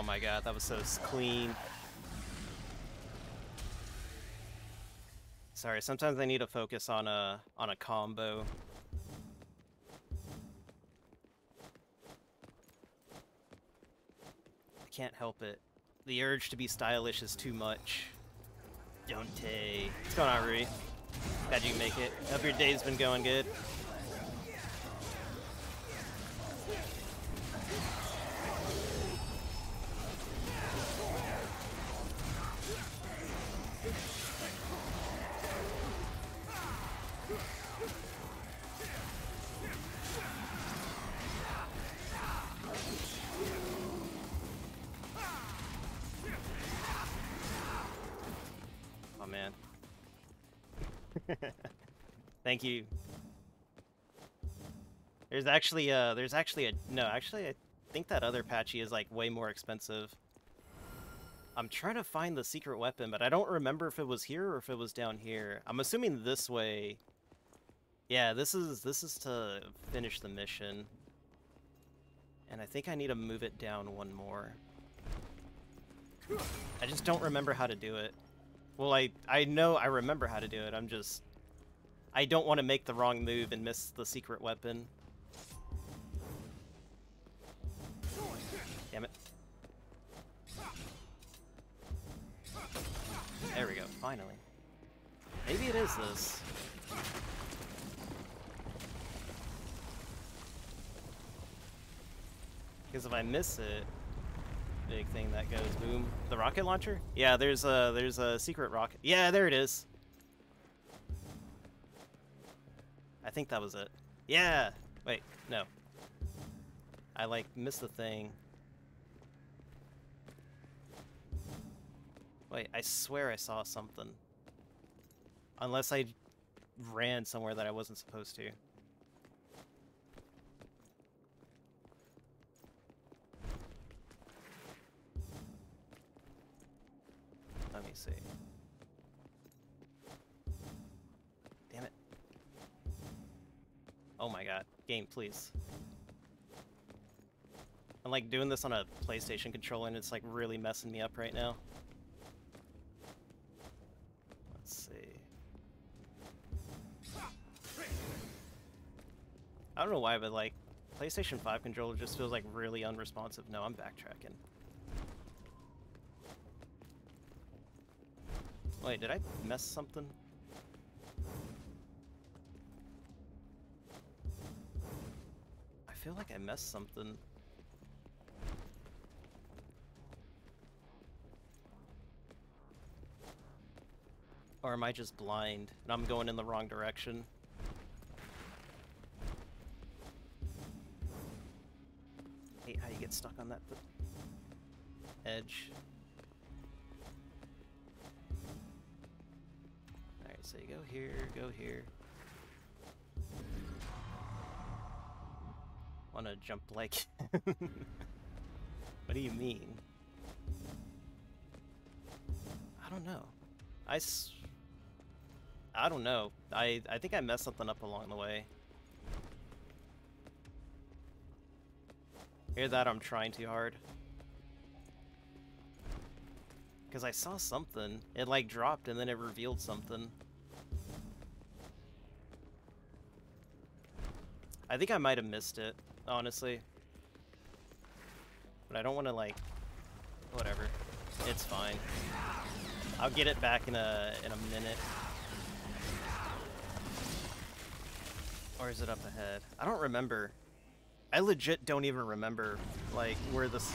Oh my god, that was so clean. Sorry, sometimes I need to focus on a on a combo. I can't help it. The urge to be stylish is too much. Don't Dante. What's going on, Rui? Glad you can make it. Hope your day's been going good. Thank you. There's actually uh there's actually a no, actually I think that other patchy is like way more expensive. I'm trying to find the secret weapon, but I don't remember if it was here or if it was down here. I'm assuming this way. Yeah, this is this is to finish the mission. And I think I need to move it down one more. I just don't remember how to do it. Well, I I know I remember how to do it. I'm just I don't want to make the wrong move and miss the secret weapon. Damn it. There we go, finally. Maybe it is this. Because if I miss it, big thing that goes boom. The rocket launcher? Yeah, there's a there's a secret rocket. Yeah, there it is. I think that was it. Yeah. Wait, no. I like missed the thing. Wait, I swear I saw something. Unless I ran somewhere that I wasn't supposed to. Let me see. Oh my god. Game, please. I'm like doing this on a PlayStation controller and it's like really messing me up right now. Let's see. I don't know why, but like PlayStation 5 controller just feels like really unresponsive. No, I'm backtracking. Wait, did I mess something? Feel like I messed something. Or am I just blind and I'm going in the wrong direction? Hate how you get stuck on that edge. Alright, so you go here, go here. Wanna jump like. what do you mean? I don't know. I s- I don't know. I, I think I messed something up along the way. Hear that I'm trying too hard. Because I saw something. It like dropped and then it revealed something. I think I might have missed it, honestly. But I don't want to like... Whatever. It's fine. I'll get it back in a in a minute. Or is it up ahead? I don't remember. I legit don't even remember like where this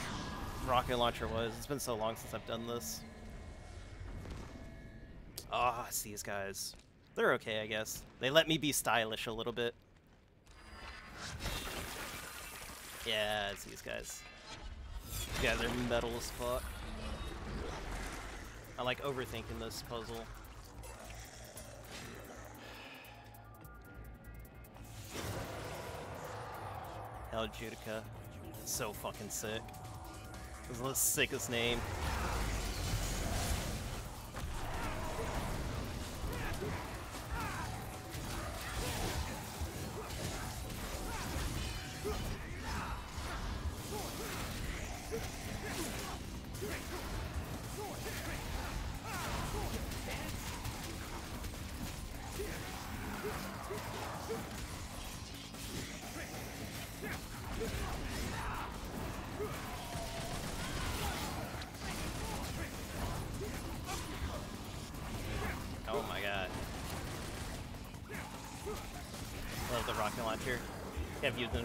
rocket launcher was. It's been so long since I've done this. Ah, oh, it's these guys. They're okay, I guess. They let me be stylish a little bit. Yeah, it's these guys. Yeah, they're metal as fuck. I like overthinking this puzzle. Hell Judecca. So fucking sick. This is the sickest name.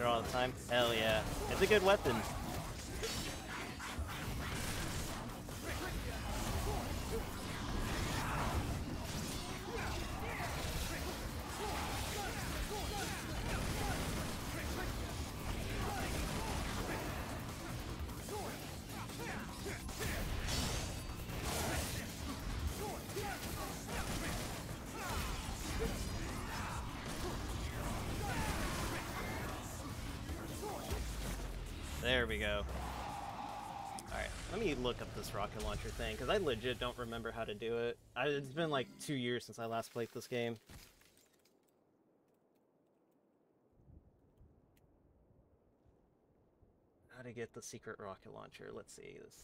All the time. Hell yeah. It's a good weapon. This rocket launcher thing, because I legit don't remember how to do it. I, it's been like two years since I last played this game. How to get the secret rocket launcher. Let's see this.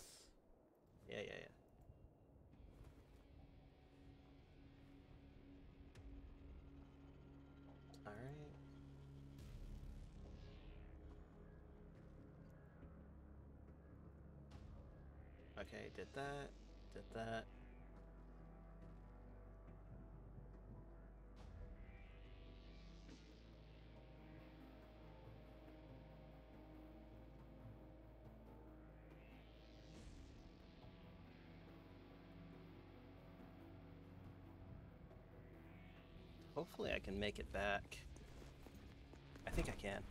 Yeah, yeah, yeah. Okay, did that, did that. Hopefully I can make it back. I think I can.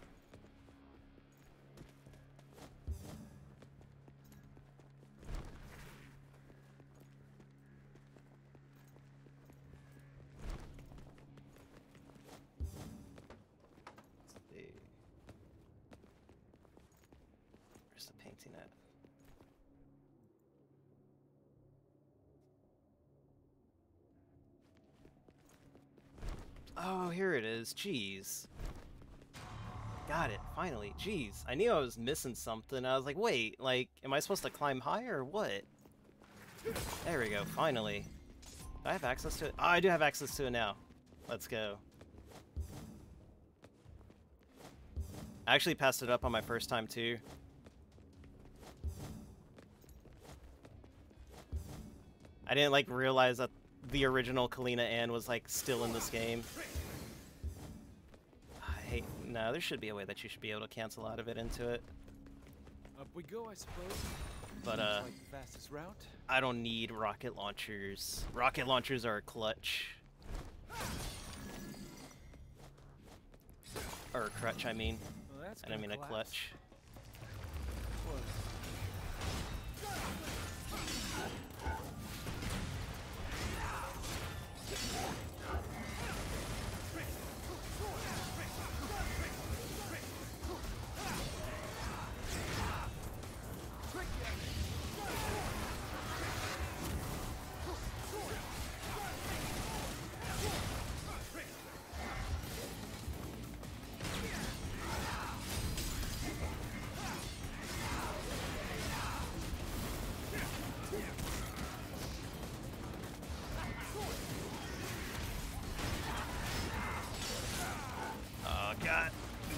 Oh, here it is. Jeez. Got it, finally. Jeez. I knew I was missing something. I was like, wait, like, am I supposed to climb higher or what? There we go, finally. Do I have access to it? Oh, I do have access to it now. Let's go. I actually passed it up on my first time too. I didn't like realize that the original Kalina Ann was like still in this game. I hate no, there should be a way that you should be able to cancel out of it into it. Up we go, I suppose. But uh like the fastest route. I don't need rocket launchers. Rocket launchers are a clutch. Or a crutch, I mean. Well, that's I mean a clutch. God,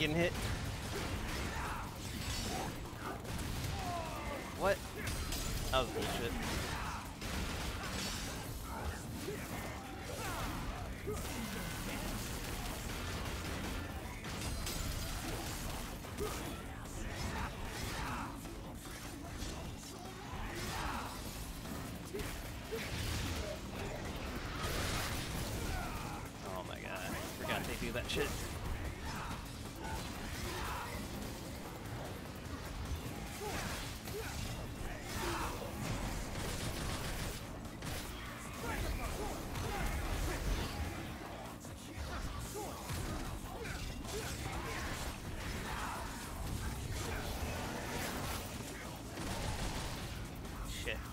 getting hit. What? That was bullshit. Oh my god, I forgot they do that shit.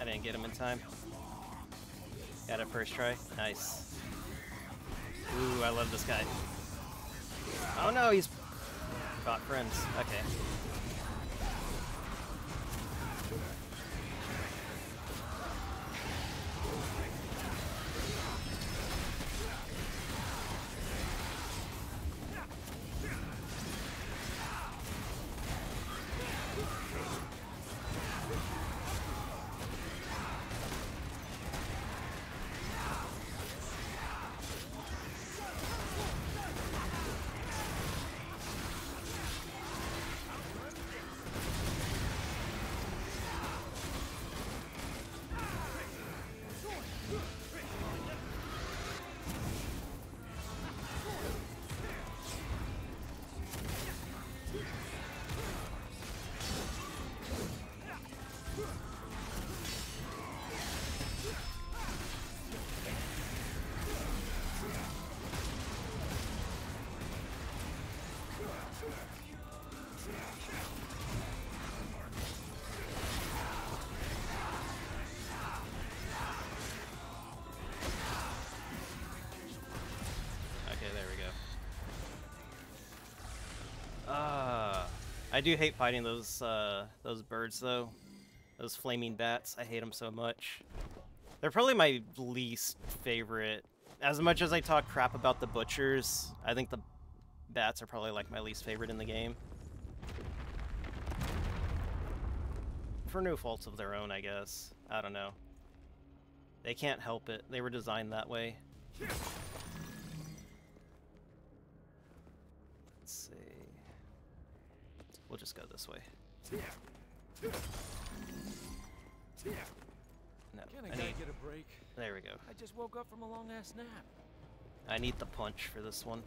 I didn't get him in time. Got it first try. Nice. Ooh, I love this guy. Oh no, he's got friends. Okay. Okay, I do hate fighting those uh, those birds though. Those flaming bats. I hate them so much. They're probably my least favorite. As much as I talk crap about the butchers, I think the bats are probably like my least favorite in the game. For no faults of their own, I guess. I don't know. They can't help it. They were designed that way. From a long ass nap. I need the punch for this one.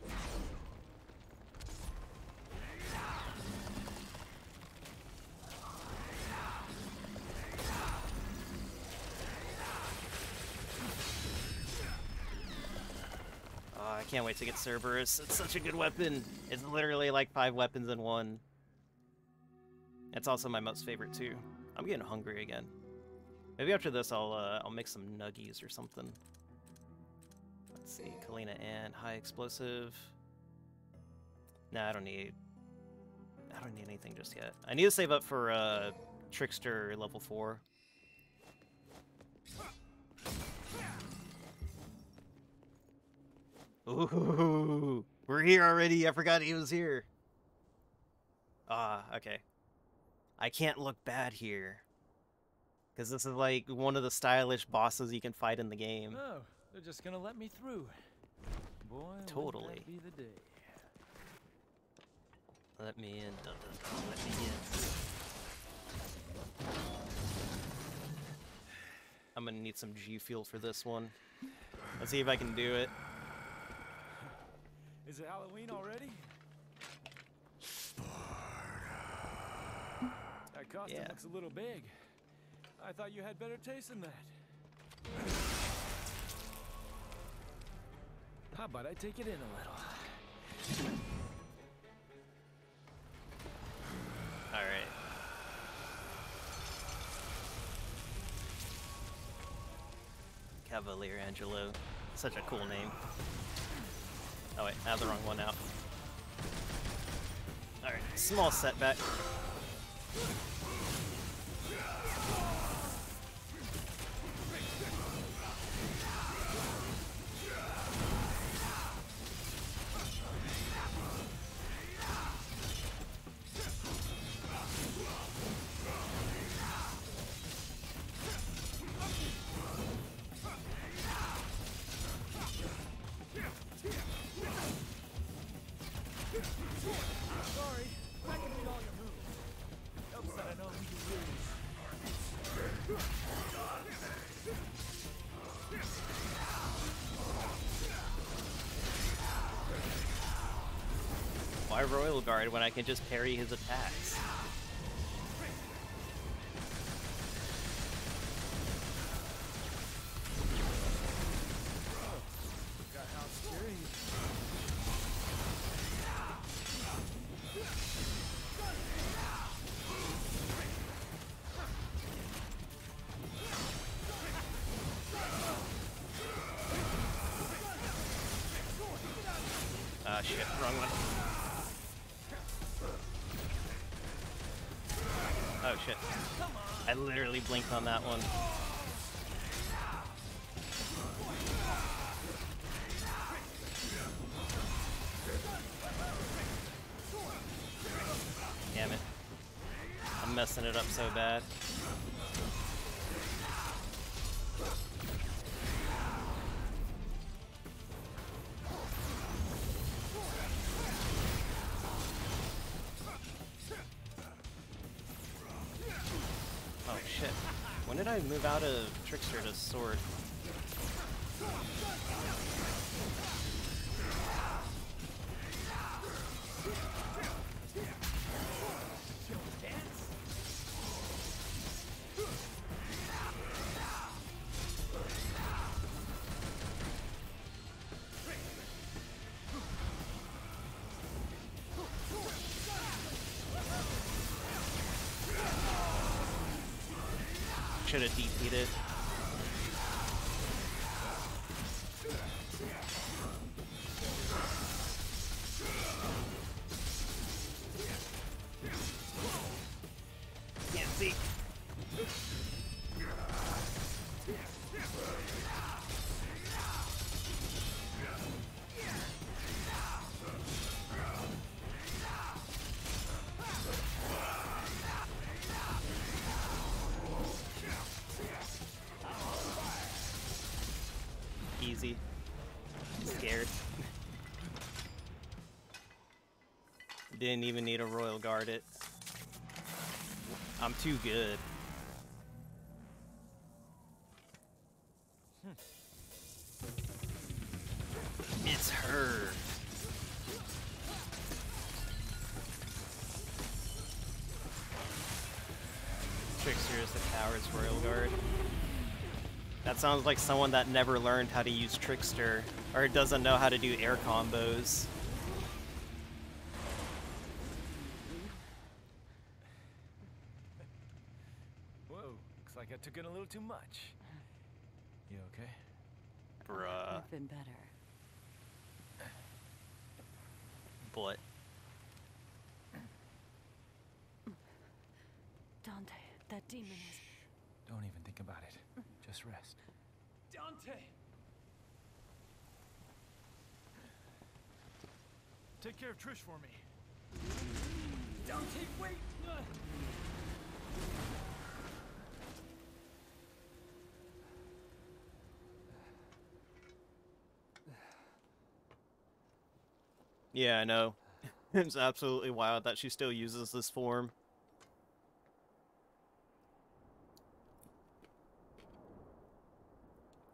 Oh, I can't wait to get Cerberus. It's such a good weapon. It's literally like five weapons in one. It's also my most favorite too. I'm getting hungry again. Maybe after this I'll uh, I'll make some nuggies or something. Let's see, Kalina Ann high explosive. Nah, I don't need I don't need anything just yet. I need to save up for uh Trickster level 4. Ooh, we're here already. I forgot he was here. Ah, okay. I can't look bad here. Because this is like one of the stylish bosses you can fight in the game. Oh, they're just gonna let me through. Boy, Totally. be the day. Let me in. Dun, dun, dun, let me in. I'm gonna need some G fuel for this one. Let's see if I can do it. Is it Halloween already? That costume Yeah. looks a little big. I thought you had better taste than that. How about I take it in a little? Alright. Cavalier Angelo. Such a cool name. Oh wait, I have the wrong one out. Alright, small setback. Royal Guard when I can just parry his attacks? That one. Damn it. I'm messing it up so bad. Move out of Trickster to Sword? Didn't even need a royal guard it. I'm too good. Hmm. It's her. Trickster is the coward's royal guard. That sounds like someone that never learned how to use Trickster, or doesn't know how to do air combos. like I took in a little too much. You okay? Bruh. I've been better. But Dante, that demon is. Don't even think about it. Just rest. Dante! Take care of Trish for me. Dante, wait! Uh, yeah, I know. it's absolutely wild that she still uses this form.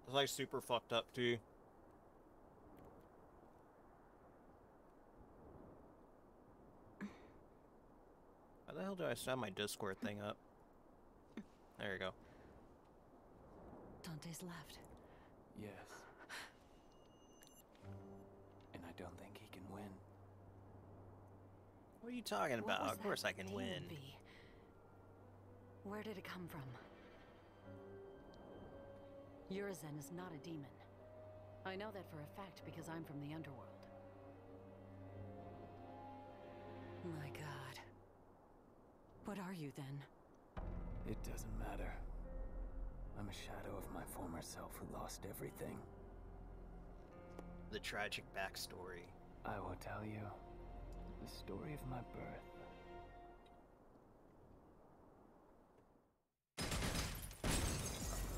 It's like super fucked up too. How the hell do I set my Discord thing up? There you go. Dante's left. Yes. And I don't think he can win. What are you talking What about? Of course I can demon win. Where did it come from? Urizen is not a demon. I know that for a fact because I'm from the underworld. My god. What are you then? It doesn't matter. I'm a shadow of my former self who lost everything. The tragic backstory. I will tell you the story of my birth.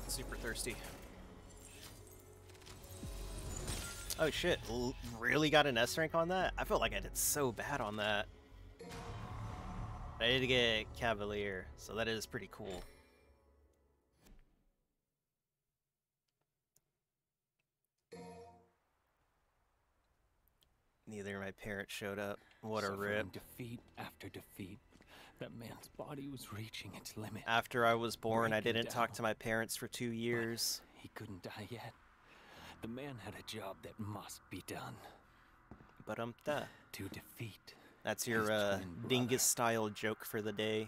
Super thirsty. Oh shit, L really got an S rank on that? I felt like I did so bad on that. I did get Cavalier, so that is pretty cool. Neither of my parents showed up. What a Suffering rip. Defeat after defeat. That man's body was reaching its limit. After I was born, I didn't talk to my parents for two years. He couldn't die yet. The man had a job that must be done. But um. To defeat. That's your uh, dingus style joke for the day.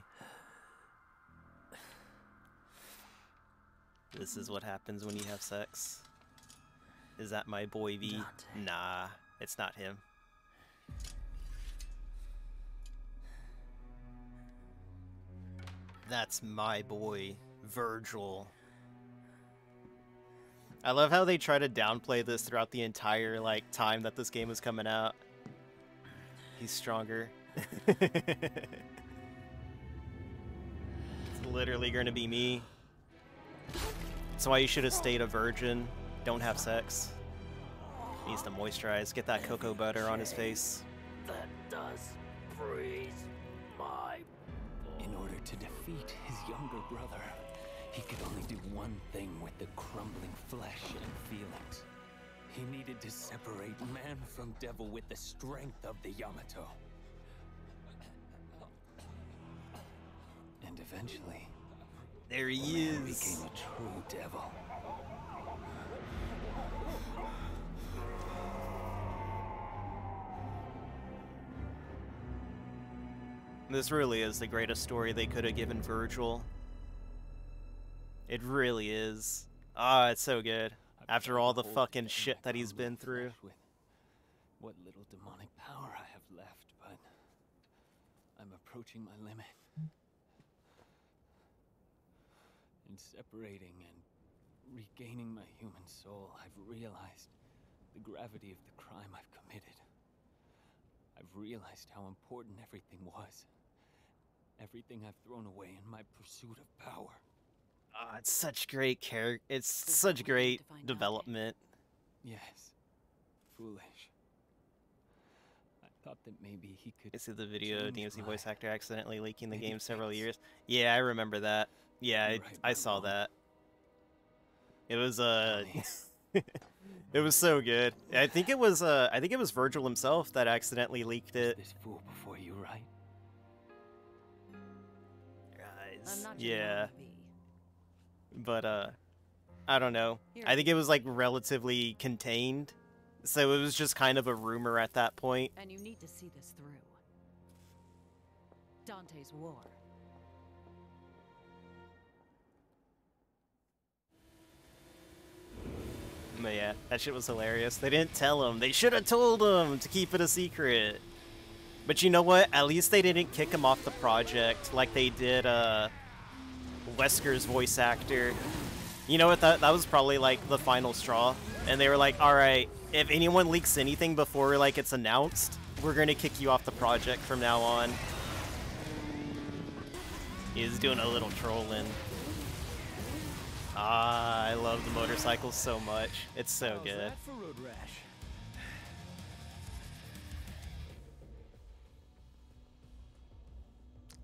This is what happens when you have sex. Is that my boy V? Dante. Nah, it's not him. That's my boy, Vergil. I love how they try to downplay this throughout the entire like time that this game is coming out. He's stronger. it's literally gonna be me. That's why you should have stayed a virgin. Don't have sex. Needs to moisturize. Get that cocoa butter on his face. That does freeze my. In order to defeat his younger brother, he could only do one thing with the crumbling flesh and feelings. He needed to separate man from devil with the strength of the Yamato. And eventually, There he man is. became a true devil. This really is the greatest story they could have given Vergil. It really is. Ah, it's so good. After all the oh, fucking shit that he's been through. with What little demonic power I have left, but I'm approaching my limit. In separating and regaining my human soul, I've realized the gravity of the crime I've committed. I've realized how important everything was. Everything I've thrown away in my pursuit of power. Ah, it's such great character. It's such great to out. development. Yes. Foolish. I thought that maybe he could. I see the video. change DMC voice actor accidentally leaking the many game several years. Yeah, I remember that. Yeah, I, right, I saw wrong. that. It was uh, it was so good. I think it was uh, I think it was Vergil himself that accidentally leaked it. this fool before you, right? I'm Guys, not yeah, B but uh, I don't know. I think it was like relatively contained, so it was just kind of a rumor at that point. And you need to see this through. Dante's War. But yeah, that shit was hilarious. They didn't tell him. They should have told him to keep it a secret. But you know what? At least they didn't kick him off the project like they did uh, Wesker's voice actor. You know what? That, that was probably like the final straw. And they were like, alright, if anyone leaks anything before like it's announced, we're gonna kick you off the project from now on. He's doing a little trolling. Ah, I love the motorcycles so much. It's so good. that for road rash?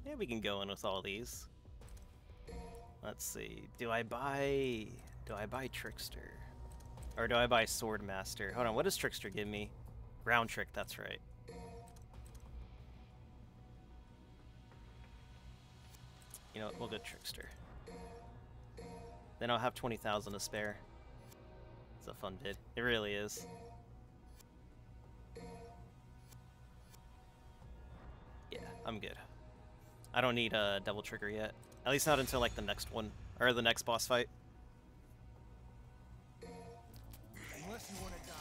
Yeah, we can go in with all these. Let's see. Do I buy... Do I buy Trickster? Or do I buy Swordmaster? Hold on, what does Trickster give me? Round Trick, that's right. You know we'll go Trickster. Then I'll have 20,000 to spare. It's a fun bid. It really is. Yeah, I'm good. I don't need a double trigger yet. At least not until like the next one or the next boss fight. Unless you want to die.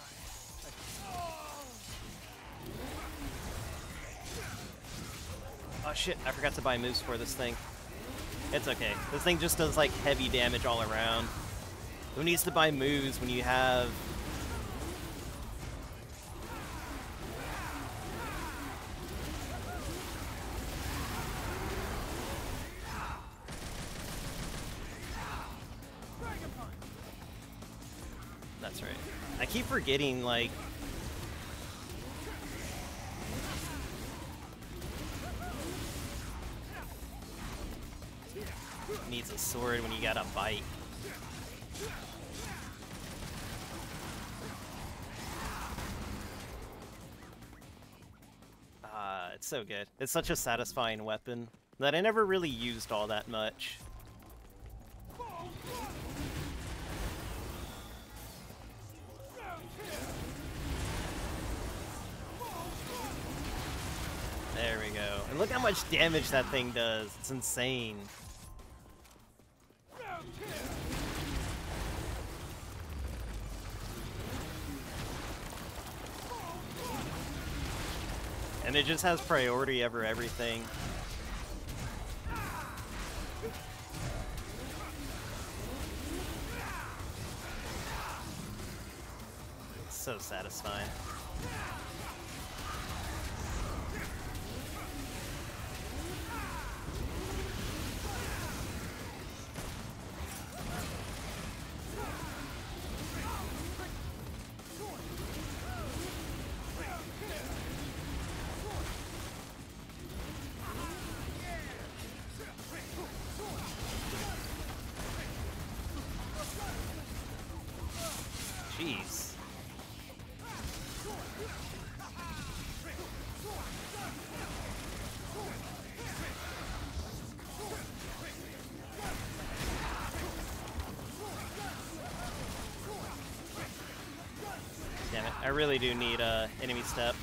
Oh shit, I forgot to buy moves for this thing. It's okay. This thing just does like heavy damage all around. Who needs to buy moves when you have forgetting like needs a sword when you got a bite. Ah, it's so good. It's such a satisfying weapon that I never really used all that much. There we go. And look how much damage that thing does. It's insane. And it just has priority over everything. So satisfying. Really do need a enemy step.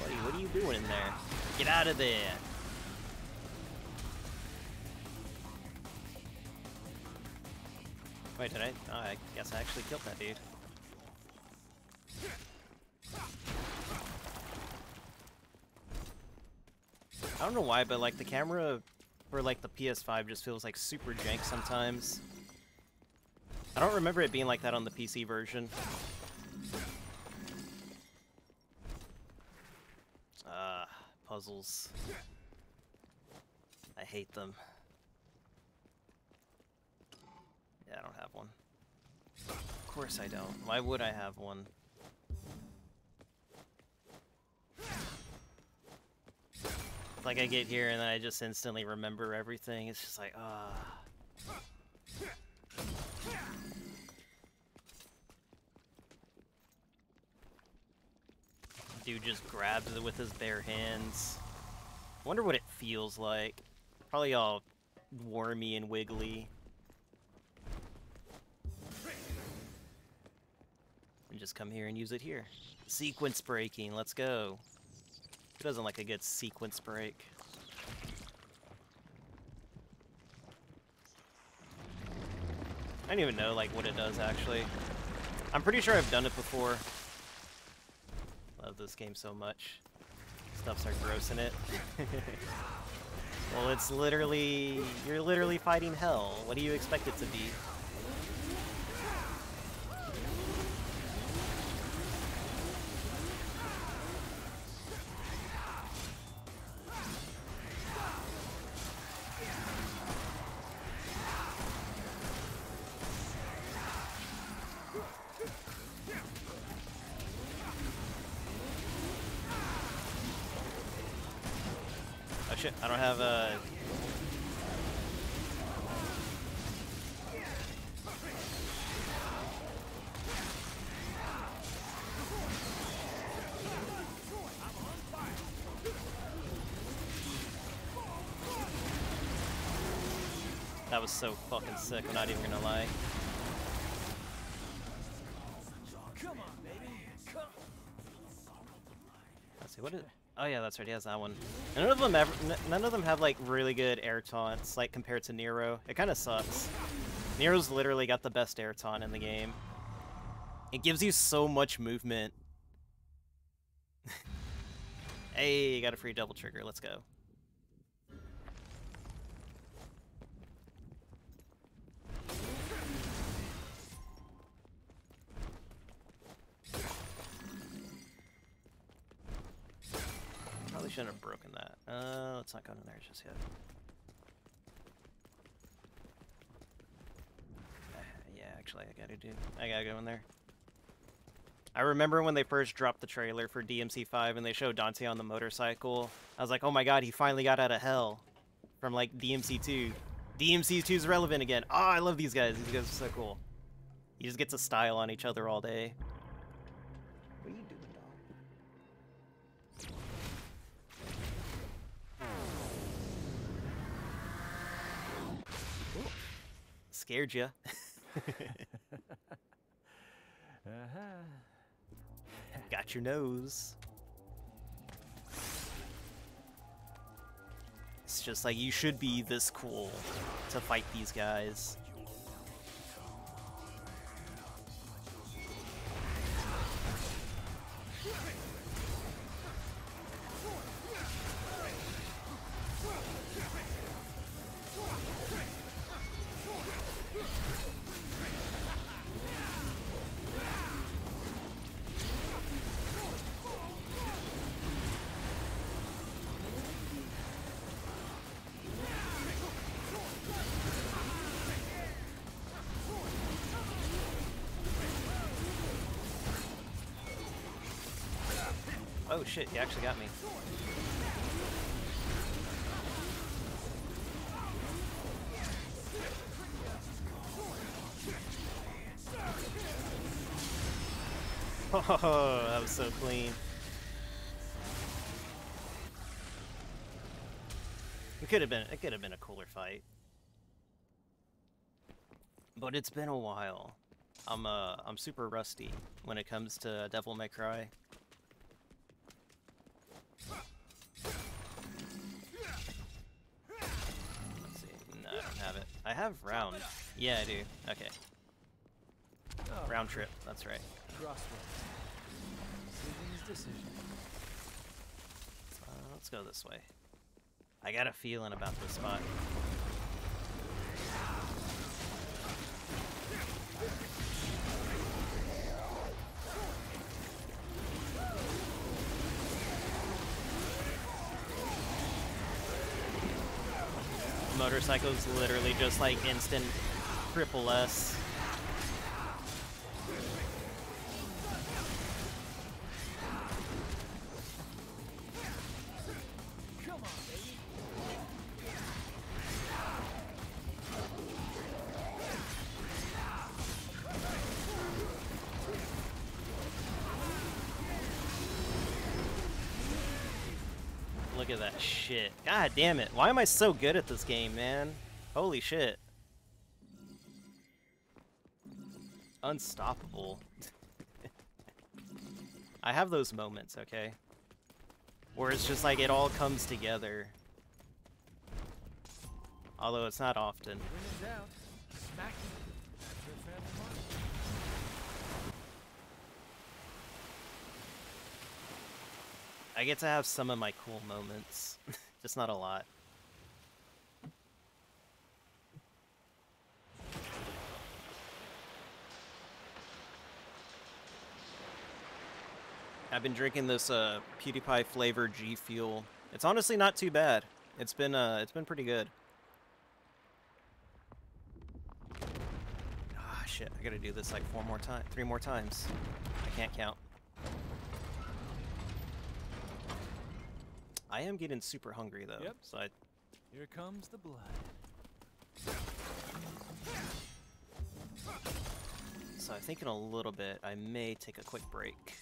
Buddy, what are you doing in there? Get out of there! Wait, did I? Oh, I guess I actually killed that dude. I don't know why, but like the camera for like the PS5 just feels like super jank sometimes. I don't remember it being like that on the PC version. Ah, puzzles. I hate them. Yeah, I don't have one. Of course I don't. Why would I have one? Like I get here and then I just instantly remember everything. It's just like, ah. Dude just grabs it with his bare hands. Wonder what it feels like. Probably all wormy and wiggly. And just come here and use it here. Sequence breaking, let's go. Who doesn't like a good sequence break? I don't even know like what it does actually. I'm pretty sure I've done it before. Love this game so much. Stuff's are gross in it. well, it's literally you're literally fighting hell. What do you expect it to be? Was so fucking sick, I'm not even gonna lie. Let's see, what is... Oh yeah, that's right, he has that one. None of them ever, none of them have like really good air taunts, like compared to Nero. It kind of sucks. Nero's literally got the best air taunt in the game. It gives you so much movement. hey, you got a free double trigger, let's go. Probably shouldn't have broken that. Uh, let's not go in there just yet. Uh, yeah, actually, I gotta do. I gotta go in there. I remember when they first dropped the trailer for DMC5 and they showed Dante on the motorcycle. I was like, oh my god, he finally got out of hell from like DMC2. DMC2 is relevant again. Oh, I love these guys. These guys are so cool. You just get to style on each other all day. Scared ya. Uh-huh. Got your nose. It's just like you should be this cool to fight these guys. Shit, you actually got me. Oh, that was so clean. It could have been it could have been a cooler fight. But it's been a while. I'm uh I'm super rusty when it comes to Devil May Cry. Have round. Yeah, I do. Okay. Oh, Round trip. That's right. Uh, let's go this way. I got a feeling about this spot. Motorcycle's literally just like instant triple S. Look at that shit. God damn it. Why am I so good at this game, man? Holy shit. Unstoppable. I have those moments, okay? Where it's just like it all comes together. Although it's not often. When in doubt, smack him. I get to have some of my cool moments, just not a lot. I've been drinking this uh, PewDiePie flavored G Fuel. It's honestly not too bad. It's been uh, it's been pretty good. Ah shit! I gotta do this like four more times, three more times. I can't count. I am getting super hungry though. Yep. So I, Here comes the blood. so I think in a little bit I may take a quick break.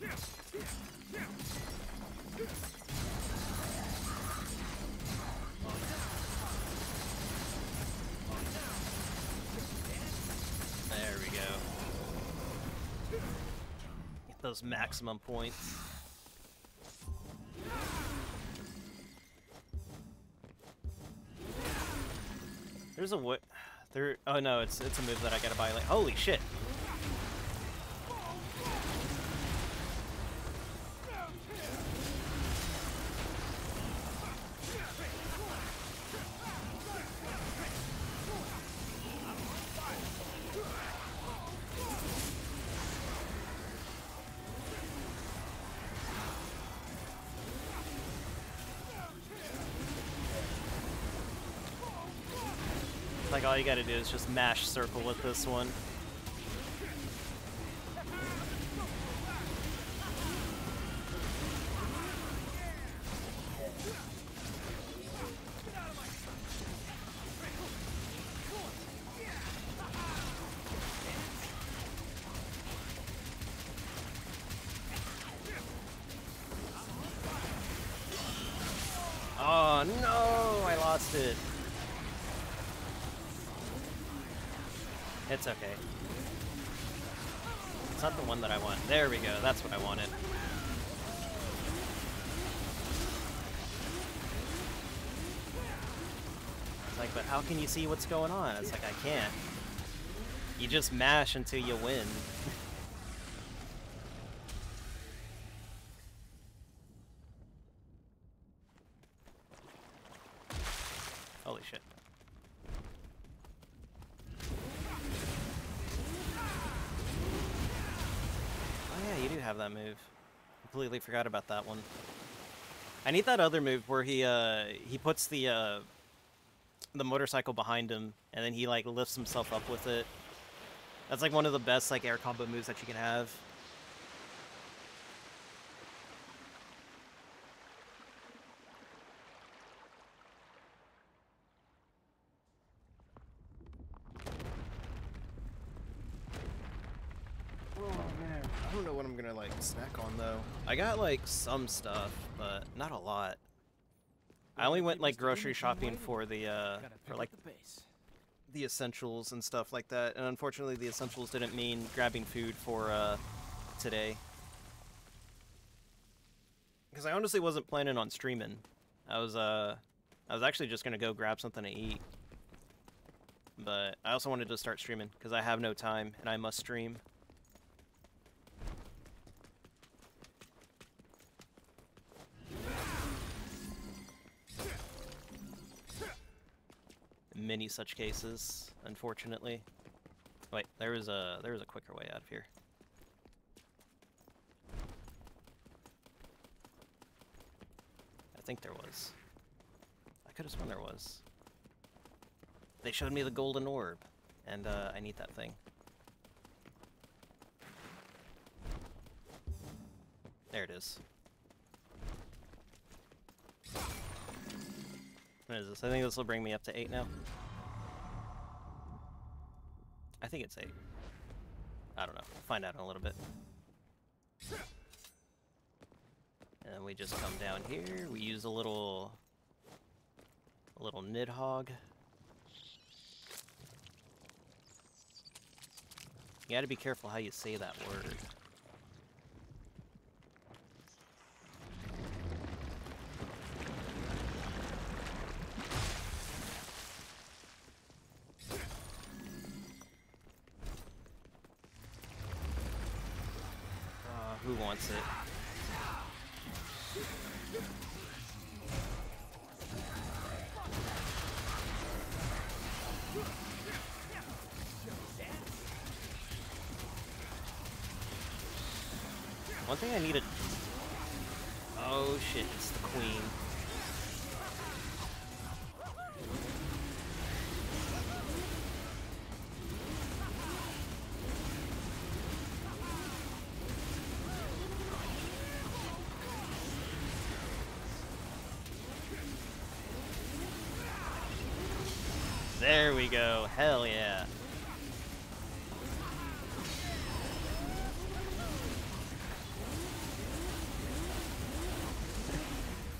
There we go. Those maximum points. There's a what? There. Oh no, it's it's a move that I gotta buy. Like, holy shit! You gotta do is just mash circle with this one. Can you see what's going on? It's like, I can't. You just mash until you win. Holy shit. Oh yeah, you do have that move. Completely forgot about that one. I need that other move where he uh he puts the uh the motorcycle behind him and then he like lifts himself up with it. That's like one of the best like air combo moves that you can have. Oh I don't know what I'm gonna like snack on though. I got like some stuff, but not a lot. I only went like grocery shopping for the uh for like the essentials and stuff like that, and unfortunately the essentials didn't mean grabbing food for uh today. Because I honestly wasn't planning on streaming. I was uh I was actually just gonna go grab something to eat. But I also wanted to start streaming because I have no time and I must stream. Many such cases, unfortunately. Wait, there was a there was a quicker way out of here. I think there was. I could have sworn there was. They showed me the golden orb, and uh, I need that thing. There it is. What is this? I think this will bring me up to 8 now. I think it's 8. I don't know. We'll find out in a little bit. And then we just come down here. We use a little... A little Nidhogg. You gotta be careful how you say that word. We go. Hell yeah.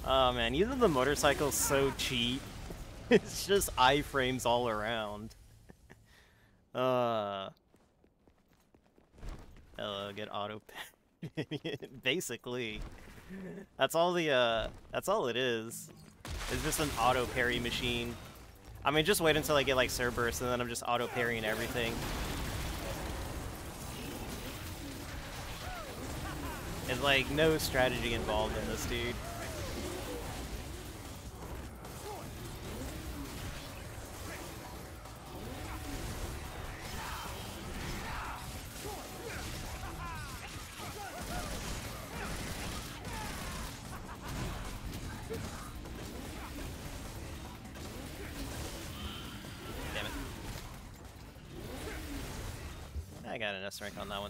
Oh man, using the motorcycle's so cheap. it's just iframes all around. uh. Hello, get auto. Basically, that's all the uh, that's all it is. It's just an auto parry machine. I mean, just wait until I get like Cerberus, and then I'm just auto parrying everything. It's like no strategy involved in this, dude.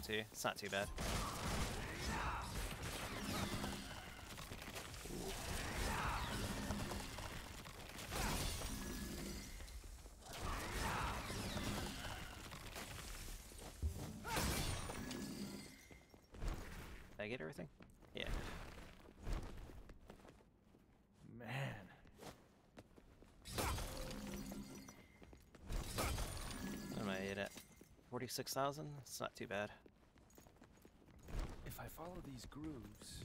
Rank on that one too. It's not too bad. Did I get everything? Yeah. Man. What am I at? 46,000? It's not too bad. Follow these grooves.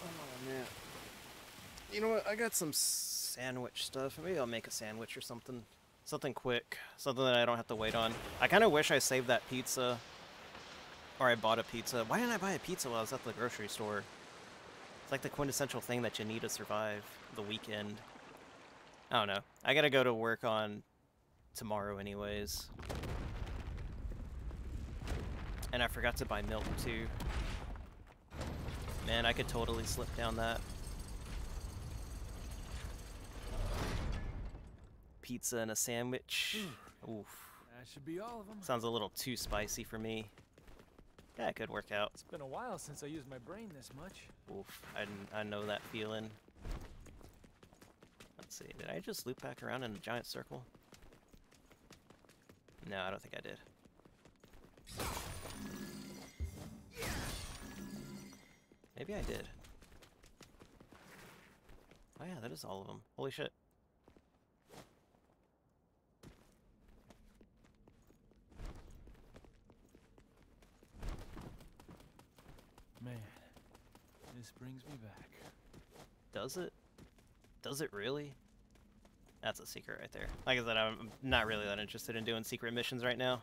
Oh man. You know what? I got some sandwich stuff. Maybe I'll make a sandwich or something. Something quick. Something that I don't have to wait on. I kind of wish I saved that pizza. Or I bought a pizza. Why didn't I buy a pizza while I was at the grocery store? It's like the quintessential thing that you need to survive the weekend. I don't know. I gotta go to work on tomorrow anyways. And I forgot to buy milk too. Man, I could totally slip down that. Pizza and a sandwich. Oof. That should be all of them. Sounds a little too spicy for me. Yeah, it could work out. It's been a while since I used my brain this much. Oof. I, I know that feeling. Let's see. Did I just loop back around in a giant circle? No, I don't think I did. Maybe I did. Oh yeah, that is all of them. Holy shit. Man, this brings me back. Does it? Does it really? That's a secret right there. Like I said, I'm not really that interested in doing secret missions right now.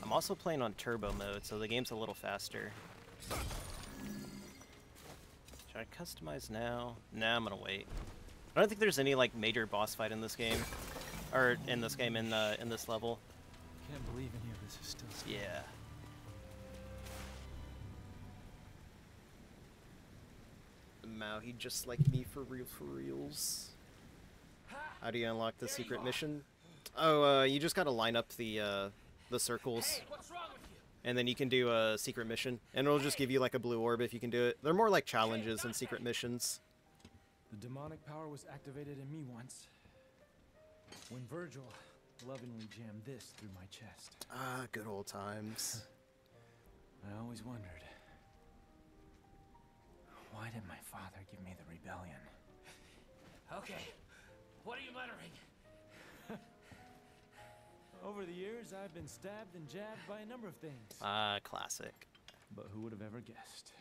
I'm also playing on turbo mode, so the game's a little faster. Should I customize now? Nah, I'm gonna wait. I don't think there's any like major boss fight in this game, or in this game in uh, in this level. Can't believe any of this is still. s- Yeah. Mao, he just like me for real, for reals. How do you unlock the secret mission? Oh, uh, you just gotta line up the uh, the circles, and then you can do a secret mission, and it'll just give you like a blue orb if you can do it. They're more like challenges than secret missions. The demonic power was activated in me once. When Vergil lovingly jammed this through my chest. Ah, good old times. I always wondered. Why did my father give me the rebellion? Okay. What are you muttering? Over the years, I've been stabbed and jabbed by a number of things. Ah, classic. But who would have ever guessed?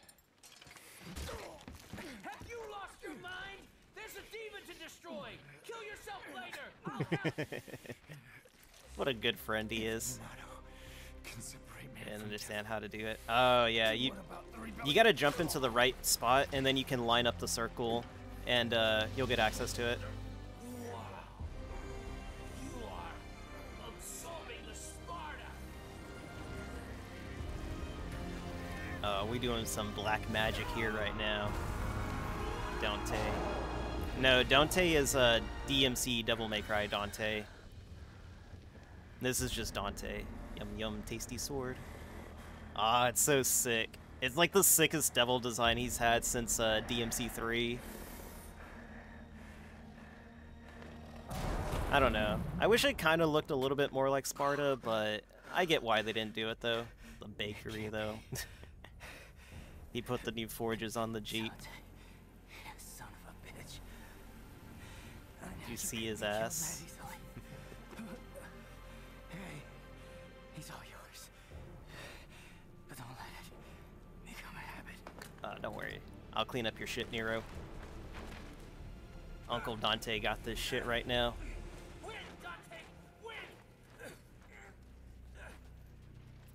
Have you lost your mind? There's a demon to destroy. Kill yourself later. What a good friend he is. And understand how to do it. Oh yeah, you you gotta jump into the right spot, and then you can line up the circle, and uh, you'll get access to it. Wow. You are absorbing the Sparda. Uh, we doing some black magic here right now. Dante. No, Dante is a DMC Devil May Cry Dante. This is just Dante. Yum yum tasty sword. Ah, it's so sick. It's like the sickest devil design he's had since uh, DMC 3. I don't know. I wish it kind of looked a little bit more like Sparda, but I get why they didn't do it though. The bakery though. he put the new forges on the Jeep. Son of a bitch. Do you see his ass? He's all yours. But don't let it become a habit. Uh, don't worry. I'll clean up your shit, Nero. Uncle Dante got this shit right now.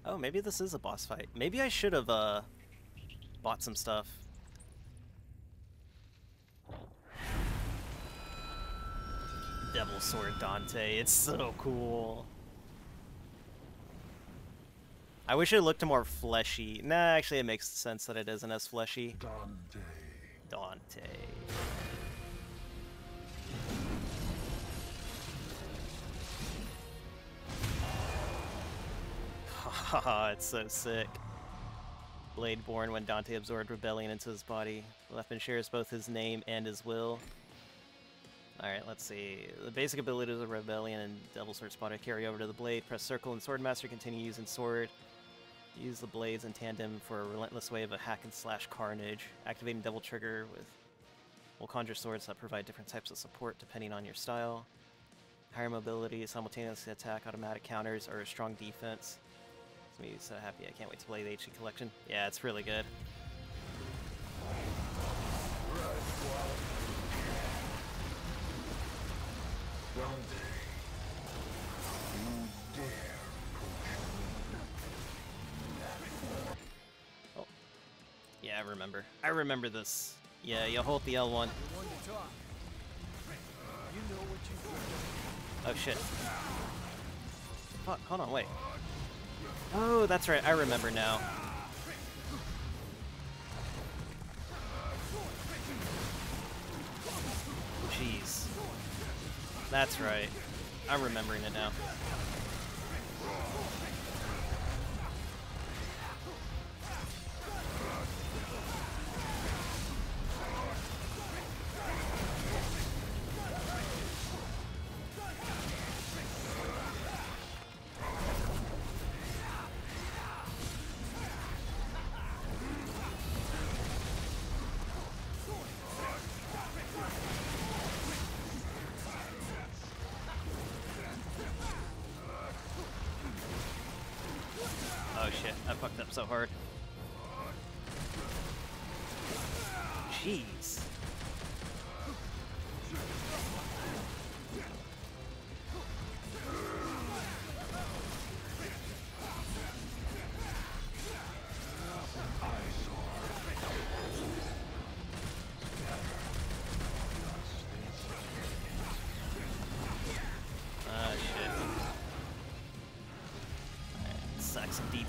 Oh, maybe this is a boss fight. Maybe I should have uh bought some stuff. Devil Sword Dante. It's so cool. I wish it looked more fleshy. Nah, actually it makes sense that it isn't as fleshy. Dante. Dante. Haha, it's so sick. Blade born when Dante absorbed rebellion into his body. Weapon shares both his name and his will. Alright, let's see. The basic abilities of Rebellion and Devil Sword Sparda carry over to the blade. Press circle and Swordmaster continue using sword. Use the blades in tandem for a relentless wave of hack and slash carnage. Activating double trigger with will conjure swords that provide different types of support depending on your style. Higher mobility, simultaneous attack, automatic counters, or a strong defense. It's me so happy. I can't wait to play the HD collection. Yeah, it's really good. Oh. Yeah, I remember. I remember this. Yeah, you hold the L1. You're one to talk. You know what you do. Oh shit. Fuck, hold on, wait. Oh, that's right, I remember now. Jeez. That's right. I'm remembering it now.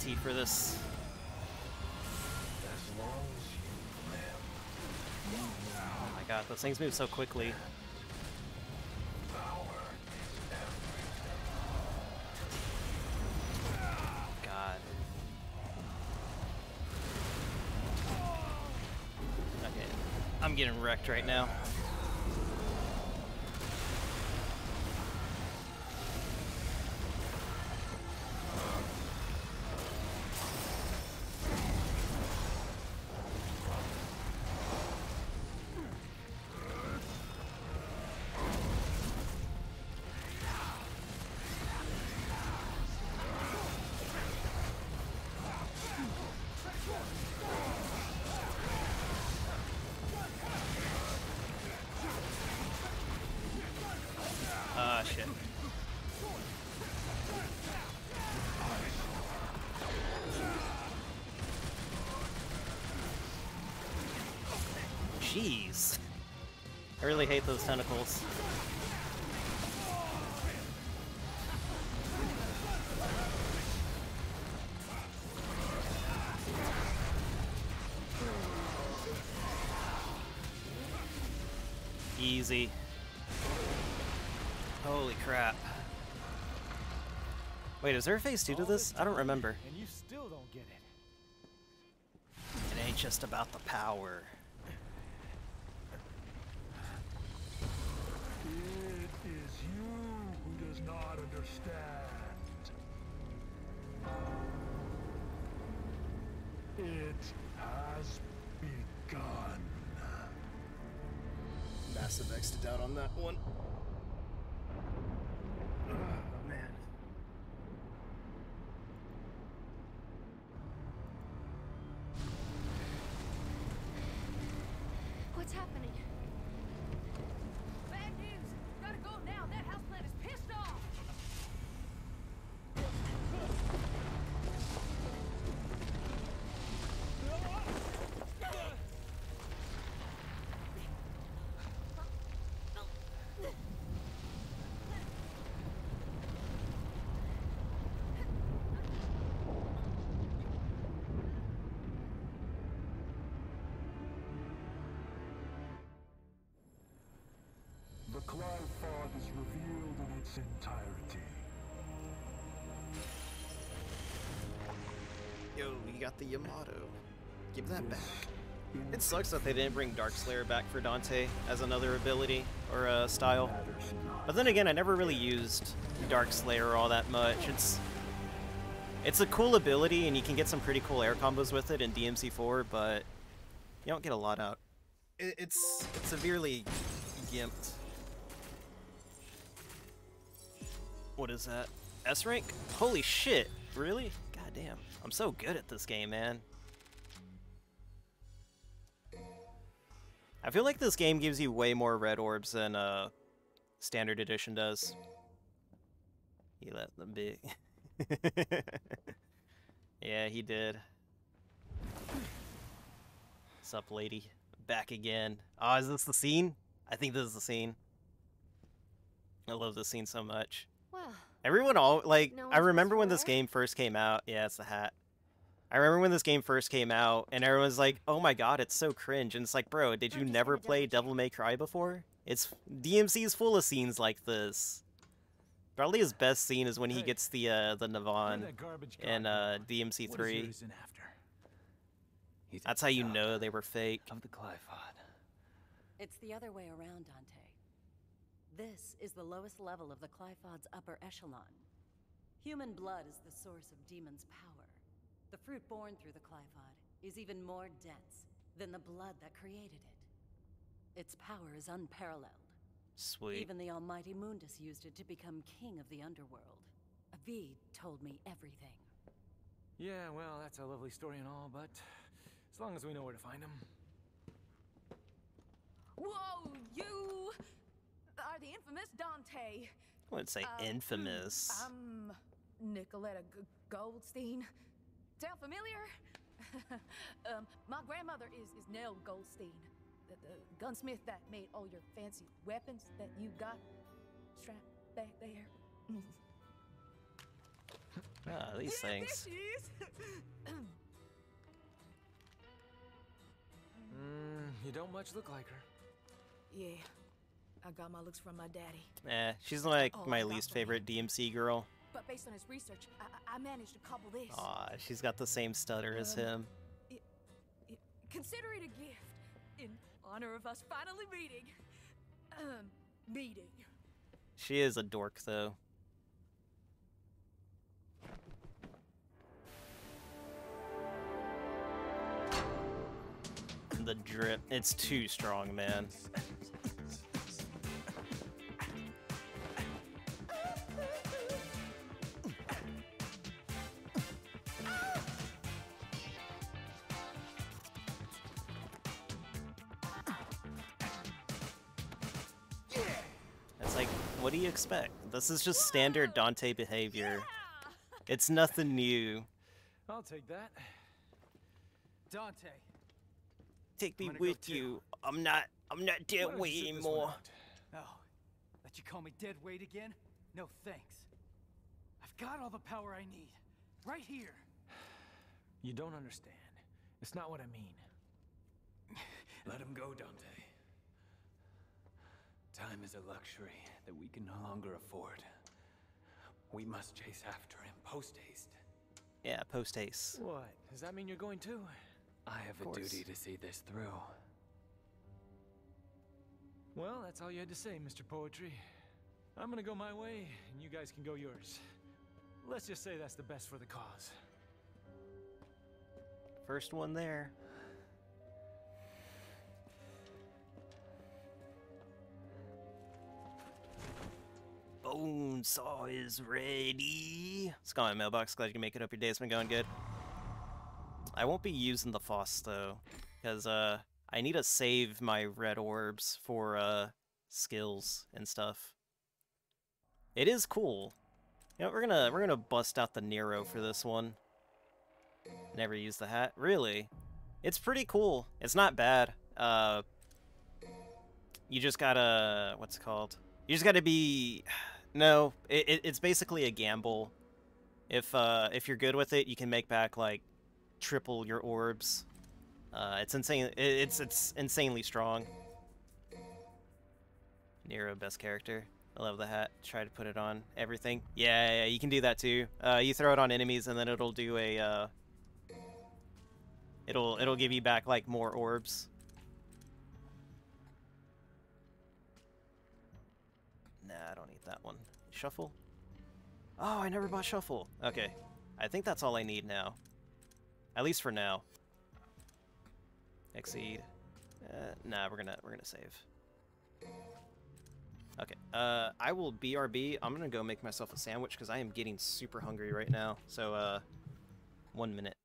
DT for this. As long as you live, Oh my god, those things move so quickly. God. Okay, I'm getting wrecked right now. Really hate those tentacles. Easy. Holy crap. Wait, is there a phase two to this? I don't remember. And you still don't get it. It ain't just about the power. One. Qliphoth is revealed in its entirety. Yo, you got the Yamato. Give that back. It sucks that they didn't bring Darkslayer back for Dante as another ability or uh, style. But then again, I never really used Darkslayer all that much. It's it's a cool ability, and you can get some pretty cool air combos with it in DMC4, but you don't get a lot out. It, it's severely gimped. What is that? S rank? Holy shit! Really? God damn. I'm so good at this game, man. I feel like this game gives you way more red orbs than uh, Standard Edition does. He let them be. yeah, he did. What's up, lady? Back again. Oh, is this the scene? I think this is the scene. I love this scene so much. Well, Everyone all like No I remember when this game first came out. Yeah, it's the hat. I remember when this game first came out and everyone's like, "Oh my god, it's so cringe." And it's like, "Bro, did you never play check. Devil May Cry before?" It's DMC is full of scenes like this. Probably his best scene is when he gets the uh the Where Nevan that in uh DMC is 3. your reason after? He's That's how you know they were fake. of the Qliphoth. It's the other way around, Dante. This is the lowest level of the Qliphoth's upper echelon. Human blood is the source of demon's power. The fruit born through the Qliphoth is even more dense than the blood that created it. Its power is unparalleled. Sweet. Even the almighty Mundus used it to become king of the underworld. Avid told me everything. Yeah, well, that's a lovely story and all, but as long as we know where to find him. Whoa, you are the infamous Dante. I wouldn't say Uh, infamous. I'm Nicoletta G- Goldstein. Sound familiar? um, my grandmother is, is Nell Goldstein, the, the gunsmith that made all your fancy weapons that you got strapped back there. Ah, these yeah, things. There she is. Mm, you don't much look like her. yeah, I got my looks from my daddy. Eh, she's like Oh, my least favorite DMC girl. But based on his research, I, I- managed to cobble this. Aw, she's got the same stutter as Um, him. Consider it a gift in honor of us finally meeting. Um, meeting. She is a dork, though. The drip, it's too strong, man. What do you expect? This is just standard Dante behavior. It's nothing new. I'll take that. Dante. Take me I'm with too. you. I'm not. I'm not dead don't weight sit anymore. Oh, let you call me dead weight again? No thanks. I've got all the power I need. Right here. You don't understand. It's not what I mean. Let him go, Dante. Time is a luxury that we can no longer afford. We must chase after him post haste. Yeah, post haste. What? Does that mean you're going too? I have a duty to see this through. Well, that's all you had to say, Mr. Poetry. I'm gonna go my way, and you guys can go yours. Let's just say that's the best for the cause. First one there. Bone saw is ready. Scott mailbox. Glad you can make it up. Your day's been going good. I won't be using the Faust though, because uh, I need to save my red orbs for uh skills and stuff. It is cool. You know, we're gonna we're gonna bust out the Nero for this one. Never used the hat. Really? It's pretty cool. It's not bad. Uh, you just gotta what's it called? You just gotta be. No, it, it, it's basically a gamble. If uh if you're good with it, you can make back like triple your orbs. Uh, it's insane. It's it's insanely strong. Nero, best character. I love the hat. Try to put it on everything. Yeah, yeah, you can do that too. Uh, you throw it on enemies, and then it'll do a. Uh, it'll it'll give you back like more orbs. Shuffle. Oh, I never bought shuffle. Okay, I think that's all I need now. At least for now. Exceed. Uh, nah, we're gonna we're gonna save. Okay. Uh, I will BRB. I'm gonna go make myself a sandwich because I am getting super hungry right now. So, uh, one minute.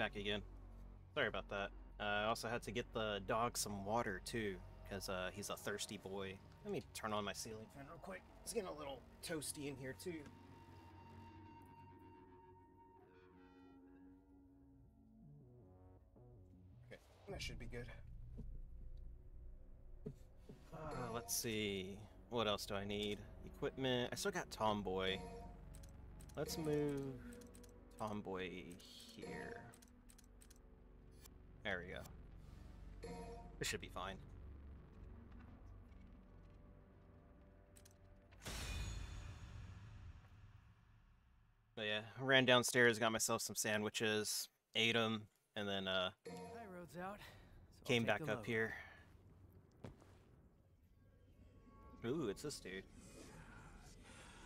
Back again. Sorry about that. Uh, I also had to get the dog some water too, because uh, he's a thirsty boy. Let me turn on my ceiling fan real quick. It's getting a little toasty in here too. Okay, that should be good. Uh, let's see. What else do I need? Equipment. I still got Tomboy. Let's move Tomboy here. There we go. This should be fine. But yeah, I ran downstairs, got myself some sandwiches, ate them, and then uh, out. so came back up here. Ooh, it's this dude.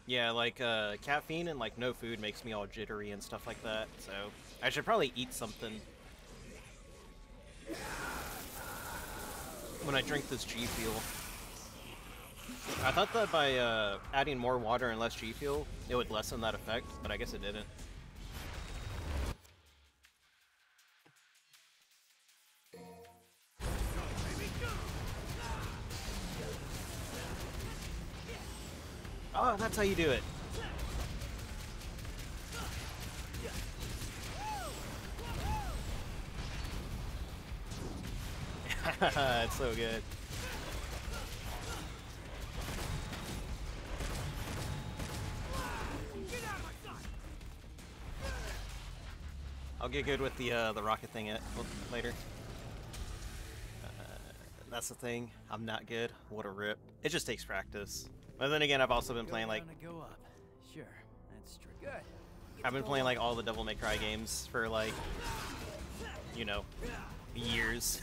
Yeah, like uh, caffeine and like no food makes me all jittery and stuff like that. So I should probably eat something when I drink this G Fuel. I thought that by uh, adding more water and less G Fuel, it would lessen that effect, but I guess it didn't. Oh, that's how you do it. it's so good. I'll get good with the uh, the rocket thing at, later. Uh, that's the thing. I'm not good. What a rip. It just takes practice. But then again, I've also been playing like go up. Sure, that's true. Good. I've been playing like all the Devil May Cry games for like you know years.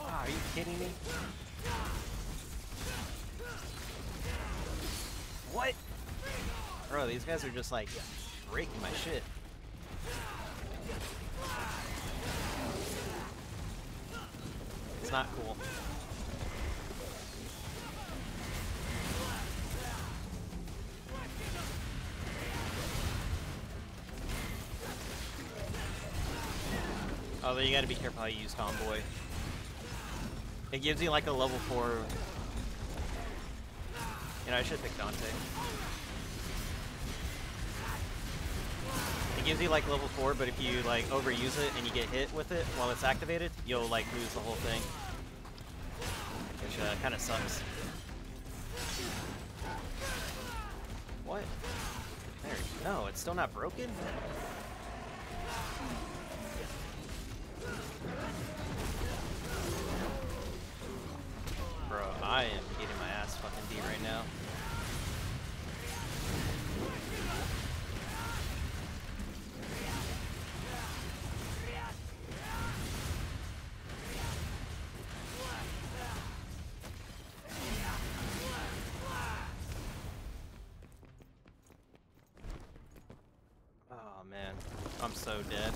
Ah, are you kidding me? What? Bro, these guys are just like breaking my shit. It's not cool. Although you gotta be careful how you use Tomboy. It gives you like a level 4... You know, I should pick Dante. Gives you like level 4, but if you like overuse it and you get hit with it while it's activated, you'll like lose the whole thing. Which uh, kind of sucks. What? There. No, it's still not broken? Bro, I am getting my ass fucking beat right now. Dead.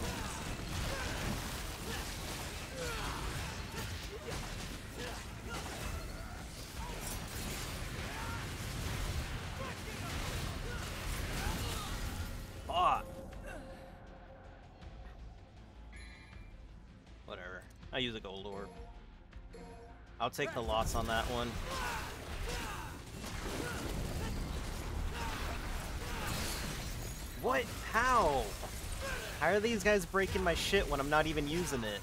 Fuck. Whatever. I use a gold orb. I'll take the loss on that one. How are these guys breaking my shit when I'm not even using it?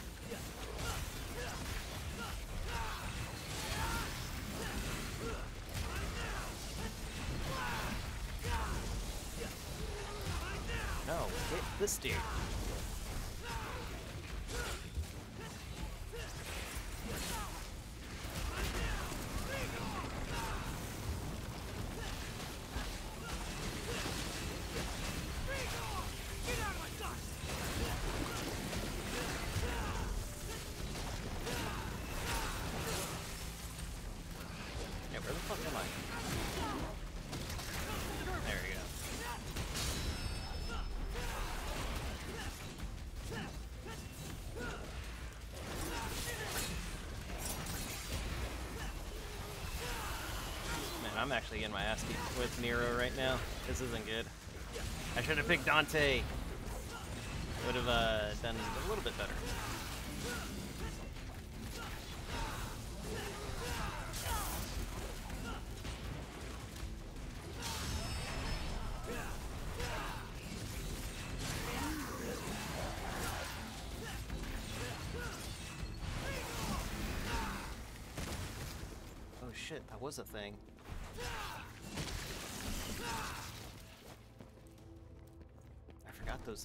With Nero right now. This isn't good. I should have picked Dante. Would have uh, done a little bit better. Oh shit, that was a thing.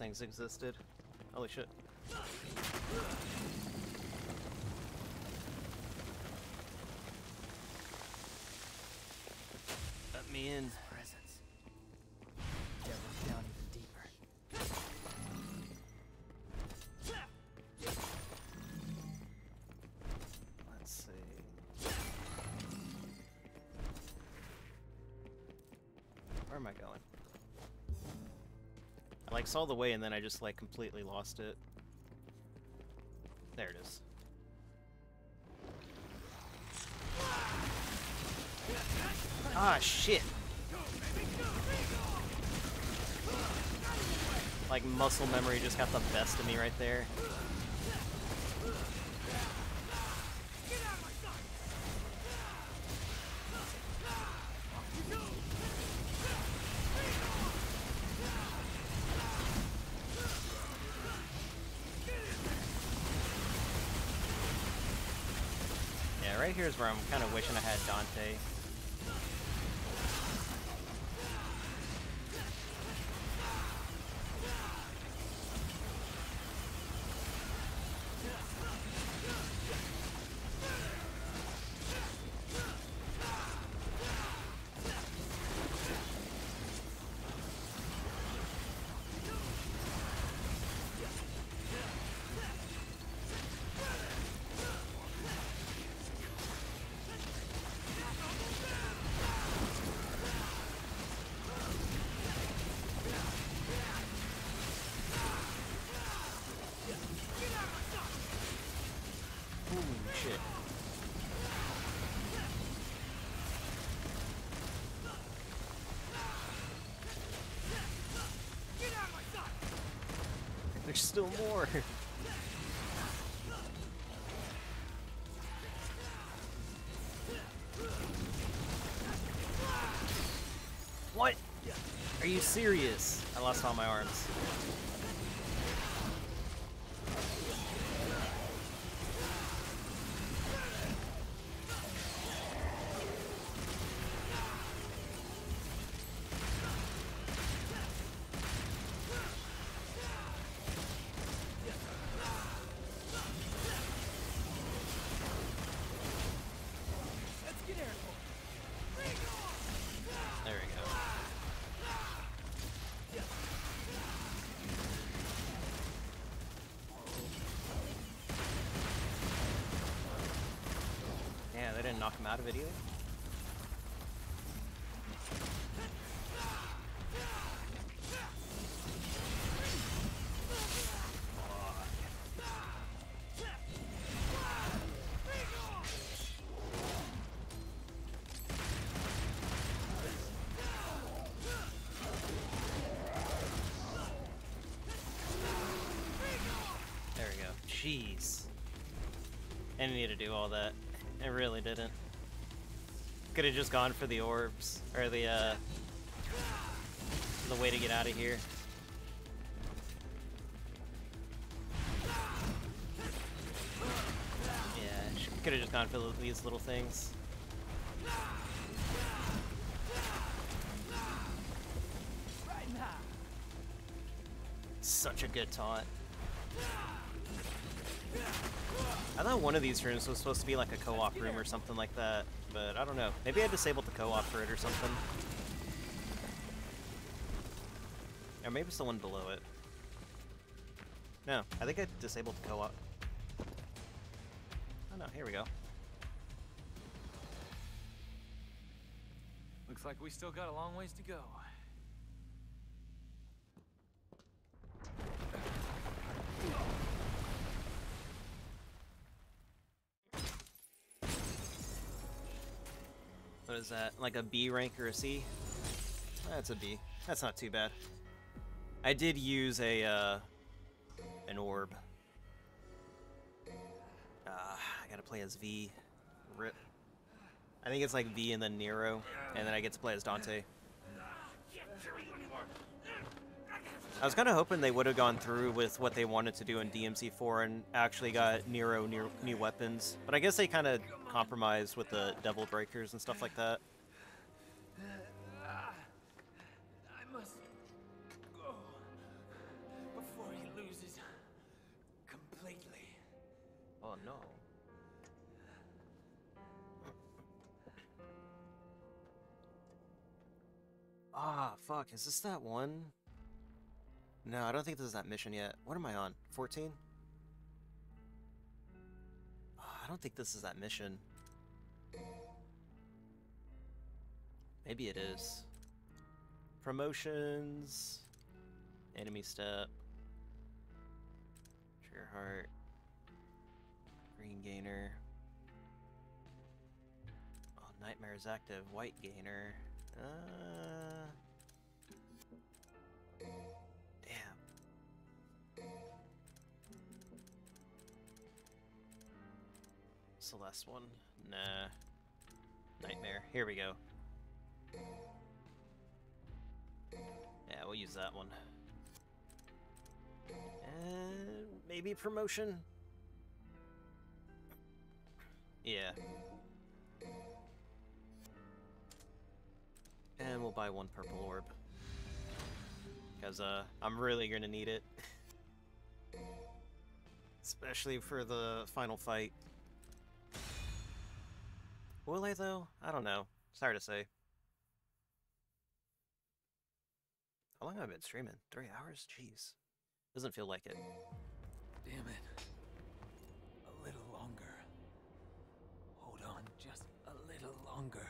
Things existed. Holy shit. Saw the way and then I just like completely lost it. There it is. Ah shit. Like muscle memory just got the best of me right there. Yeah, right here is where I'm kind of wishing I had Dante. Holy shit. There's still more. What? Are you serious? I lost all my arms. Yeah, knock him out of go. Jeez. I didn't need to do all that. I really didn't. Could have just gone for the orbs or the uh the way to get out of here. Yeah, could have just gone for these little things. Such a good taunt. Thought one of these rooms was supposed to be like a co-op room or something like that, but I don't know. Maybe I disabled the co-op for it or something. Or maybe it's the one below it. No, I think I disabled the co-op. Oh no, here we go. Looks like we still got a long ways to go. What is that? Like a B rank or a C? That's a B. That's not too bad. I did use a uh, an orb. Uh, I gotta play as V. Rip. I think it's like V and then Nero, and then I get to play as Dante. I was kind of hoping they would have gone through with what they wanted to do in DMC4 and actually got Nero new, new weapons, but I guess they kind of compromised with the Devil Breakers and stuff like that. I must go before he loses completely. Oh no. Ah, fuck. Is this that one? No, I don't think this is that mission yet. What am I on? 14? Ah, I don't think this is that mission. Maybe it is. Promotions. Enemy step. Trigger heart. Green gainer. Oh, nightmare is active. White gainer. Uh. Celeste one? Nah. Nightmare. Here we go. Yeah, we'll use that one. And maybe promotion? Yeah. And we'll buy one purple orb. Because uh, I'm really gonna need it. Especially for the final fight. Will I though? I don't know. It's hard to say. How long have I been streaming? Three hours? Jeez. Doesn't feel like it. Damn it. A little longer. Hold on, just a little longer.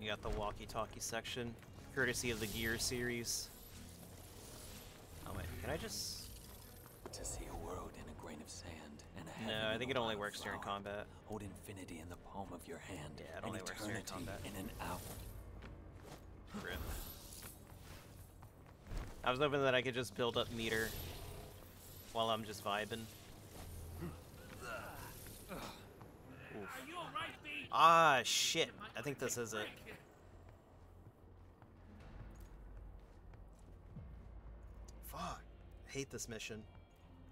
You got the walkie-talkie section, courtesy of the Gear series. Oh wait, can I just... To see a world in a grain of sand No, I think it only works during combat. Hold infinity in the palm of your hand. Yeah, it only works during combat. in an hour. Rip. I was hoping that I could just build up meter while I'm just vibing. Oof. Ah, shit. I think this is it. Fuck. I hate this mission.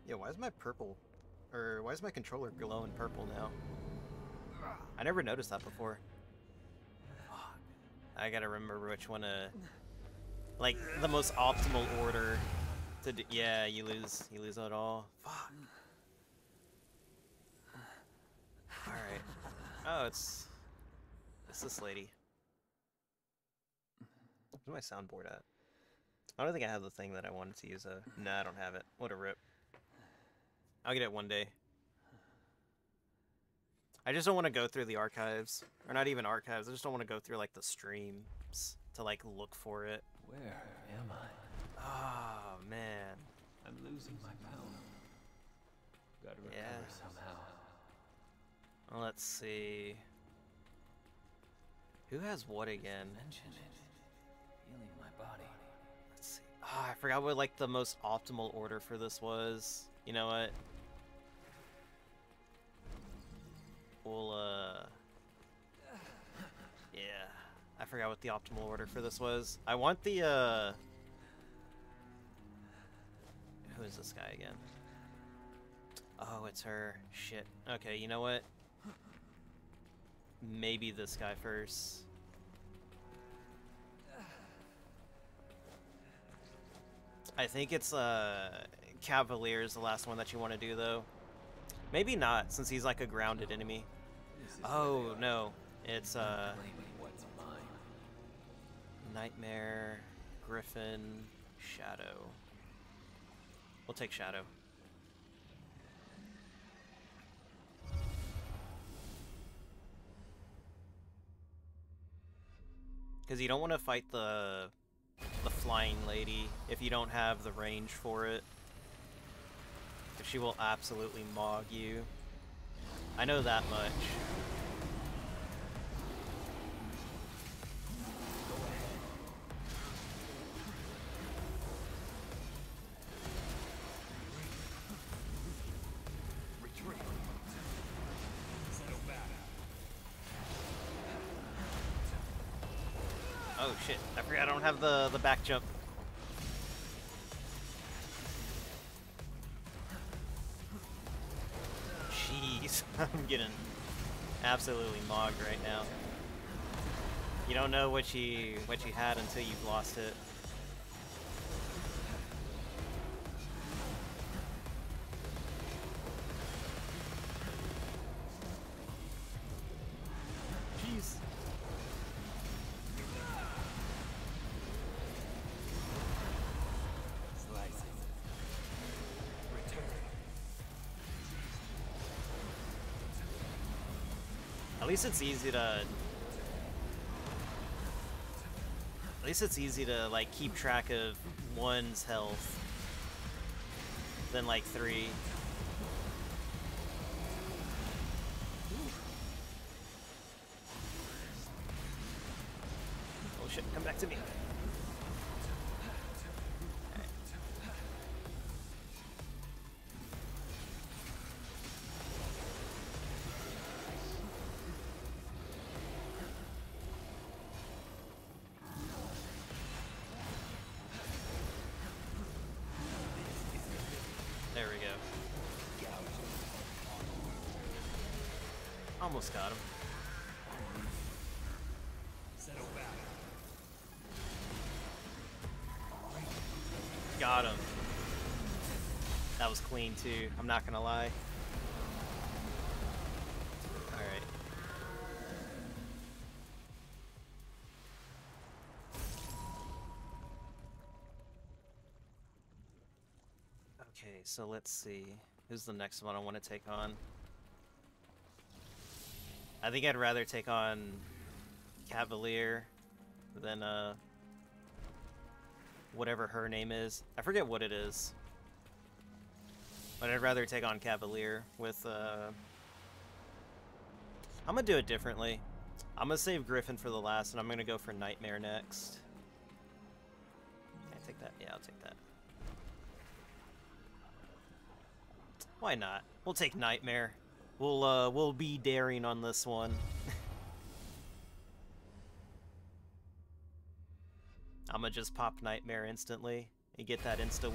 Yeah, why is my purple... Or why is my controller glowing purple now? I never noticed that before. I gotta remember which one to... Like, the most optimal order to do... Yeah, you lose. You lose it all. Fuck. Alright. Oh, it's... It's this lady. Where's my soundboard at? I don't think I have the thing that I wanted to use. Uh, no, I don't have it. What a rip. I'll get it one day. I just don't want to go through the archives. Or not even archives. I just don't want to go through, like, the streams to, like, look for it. Where am I? Oh, man. I'm losing my power. Gotta recover Yeah. somehow. Well, let's see. Who has what again? Mention it. Healing my body. Let's see. Oh, I forgot what like the most optimal order for this was. You know what? We'll uh Yeah. I forgot what the optimal order for this was. I want the uh Who is this guy again? Oh, it's her. Shit. Okay, you know what? Maybe this guy first. I think it's uh Cavalier is the last one that you want to do though. Maybe not, since he's like a grounded enemy. Oh no, it's uh what's mine. Nightmare, Griffon, Shadow. We'll take Shadow. Because you don't want to fight the the flying lady if you don't have the range for it. She will absolutely mog you. I know that much. Oh shit, I forgot I don't have the, the back jump. I'm getting absolutely mogged right now. You don't know what you what you had until you've lost it. At least it's easy to At least it's easy to like keep track of one's health than like three. Got him. Got him. That was clean too, I'm not gonna lie. Alright. Okay, so let's see. Who's the next one I want to take on? I think I'd rather take on Cavalier than uh whatever her name is. I forget what it is. But I'd rather take on Cavalier with uh I'm gonna do it differently. I'm gonna save Griffon for the last and I'm gonna go for Nightmare next. Can I take that? Yeah, I'll take that. Why not? We'll take Nightmare. We'll uh we'll be daring on this one. I'ma just pop Nightmare instantly and get that insta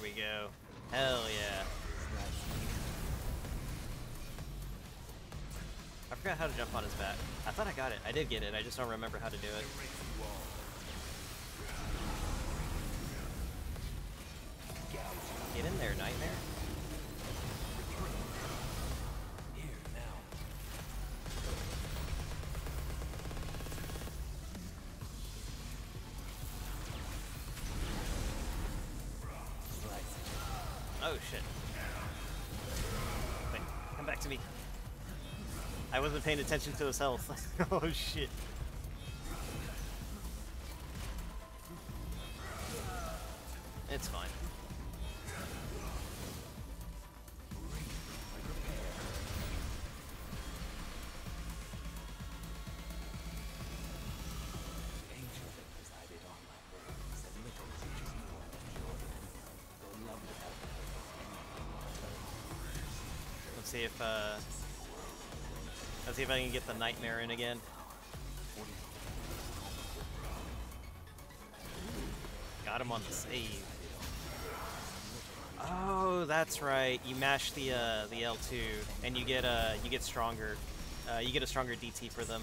There we go. Hell yeah. I forgot how to jump on his back. I thought I got it. I did get it. I just don't remember how to do it. Get in there, Nightmare. Paying attention to his health. oh shit. It's fine. Let's see if uh see if I can get the nightmare in again. Got him on the save. Oh, that's right. You mash the uh, the L2 and you get uh you get stronger. Uh, you get a stronger DT for them.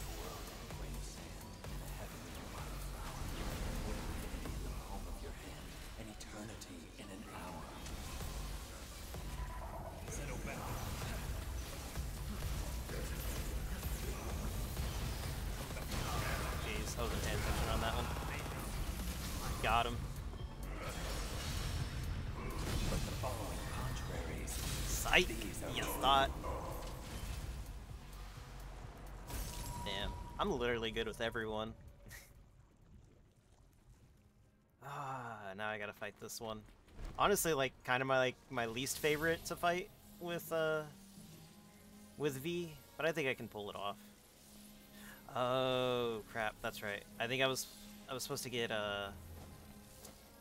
Good with everyone. Uh, now I gotta fight this one. Honestly, like, kind of my like my least favorite to fight with uh with V, but I think I can pull it off. Oh crap, that's right. I think I was I was supposed to get uh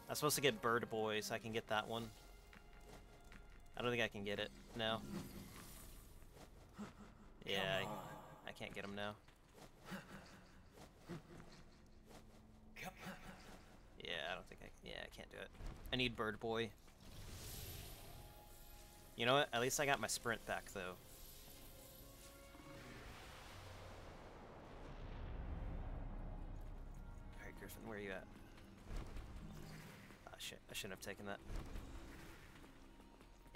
I was supposed to get Bird Boy so I can get that one. I don't think I can get it now. Yeah, I, I can't get him now. Yeah, I don't think I. Yeah, I can't do it. I need Bird Boy. You know what? At least I got my sprint back though. Alright, Griffon, where are you at? Ah, shit. I shouldn't have taken that.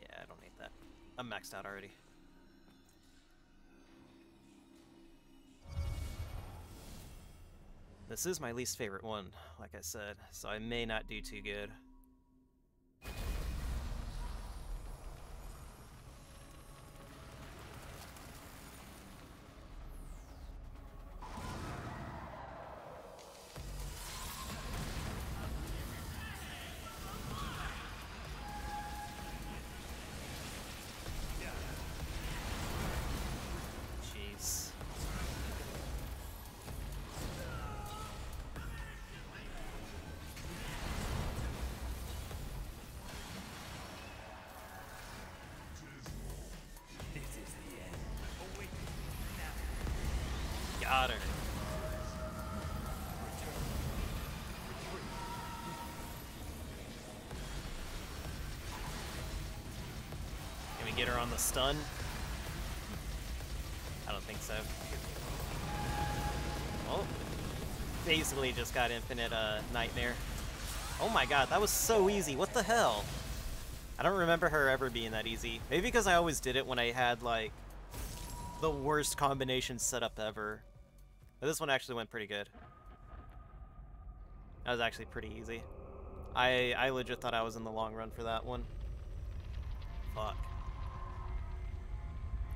Yeah, I don't need that. I'm maxed out already. This is my least favorite one, like I said, so I may not do too good. Stun? I don't think so. Oh. Basically just got infinite uh, nightmare. Oh my god, that was so easy. What the hell? I don't remember her ever being that easy. Maybe because I always did it when I had like the worst combination setup ever. But this one actually went pretty good. That was actually pretty easy. I I legit thought I was in the long run for that one. Fuck.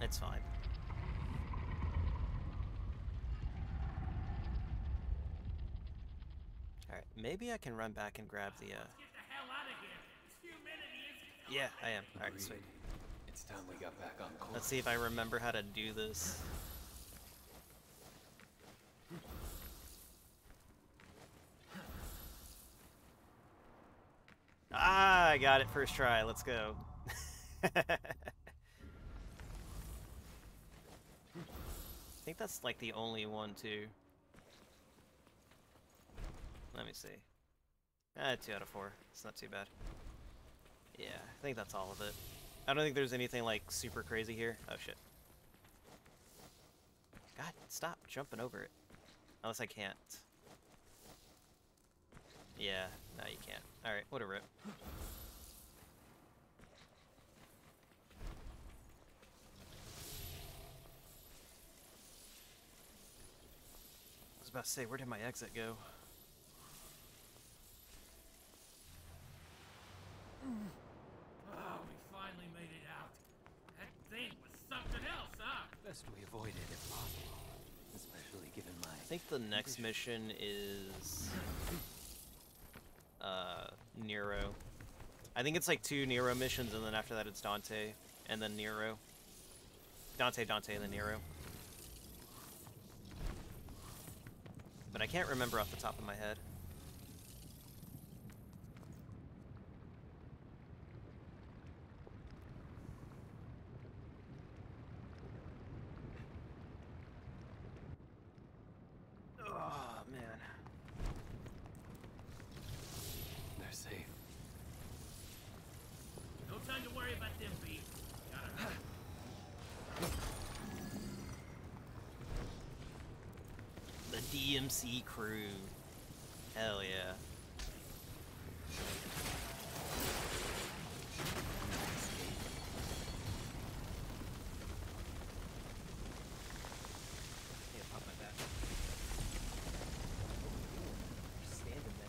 It's fine. Alright, maybe I can run back and grab the, uh... Yeah, I am. Alright, sweet. It's time we got back on course. Let's see if I remember how to do this. Ah, I got it first try. Let's go. I think that's like the only one too. Let me see. Ah, two out of four. It's not too bad. Yeah, I think that's all of it. I don't think there's anything like super crazy here. Oh shit. God, stop jumping over it. Unless I can't. Yeah, no you can't. Alright, what a rip. About to say, where did my exit go? Oh, we finally made it out. That thing was something else, huh? Best we avoid it if possible. Especially given my. I think the next mission is uh Nero. I think it's like two Nero missions, and then after that it's Dante, and then Nero. Dante, Dante, and then Nero. But I can't remember off the top of my head. Oh man. They're safe. No time to worry about them, B. Gotta The DMC crew. Hell. Yeah, pop my back. Just standing there.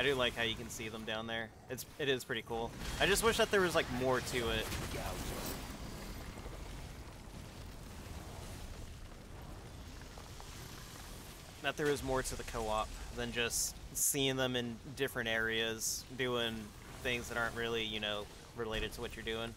I do like how you can see them down there. It's it is pretty cool. I just wish that there was like more to it. That there was more to the co-op than just seeing them in different areas doing things that aren't really, you know, related to what you're doing.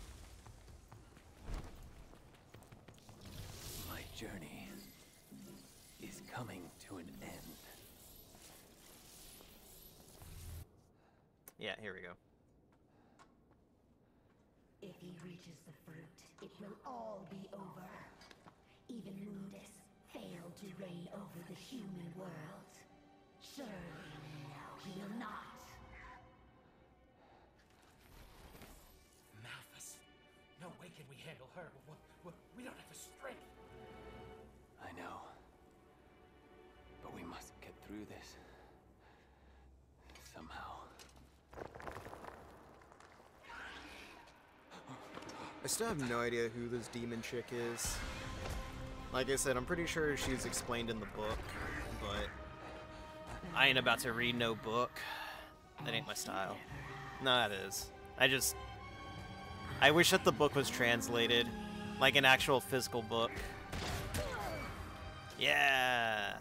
We, we don't have the strength. I know. But we must get through this. Somehow. I still have no idea who this demon chick is. Like I said, I'm pretty sure she's explained in the book, but I ain't about to read no book. That ain't my style. No, that is. I just. I wish that the book was translated. Like an actual physical book. Yeah!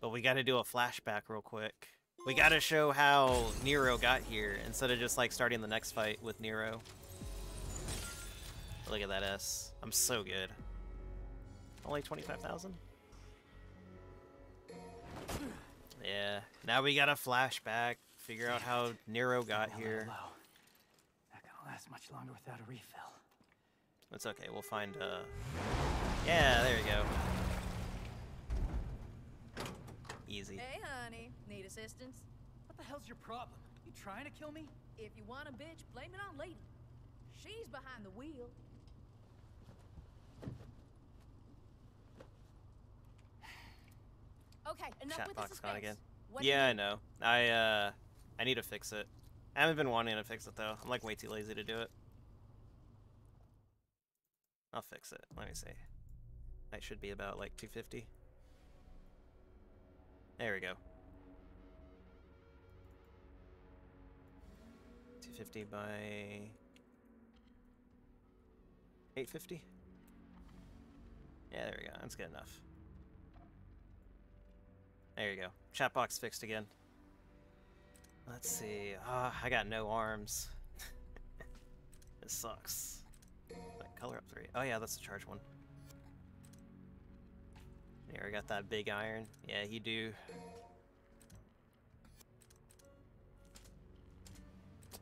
But we gotta do a flashback real quick. We gotta show how Nero got here instead of just like starting the next fight with Nero. Look at that S. I'm so good. Only 25,000? Yeah. Now we got a flashback. Figure out how Nero got here. Not gonna last much longer without a refill. It's okay. We'll find, uh... Yeah, there you go. Easy. Hey, honey. Need assistance? What the hell's your problem? You trying to kill me? If you want a bitch, blame it on Lady. She's behind the wheel. Okay, enough Chat with the box suspense. gone again. What yeah, I know. I, uh... I need to fix it. I haven't been wanting to fix it, though. I'm, like, way too lazy to do it. I'll fix it. Let me see. That should be about, like, 250. There we go. 250 by 850. Yeah, there we go. That's good enough. There you go. Chat box fixed again. Let's see. Ah, I got no arms. this sucks. Like, color up three. Oh yeah, that's the charge one. Here, I got that big iron. Yeah, you do.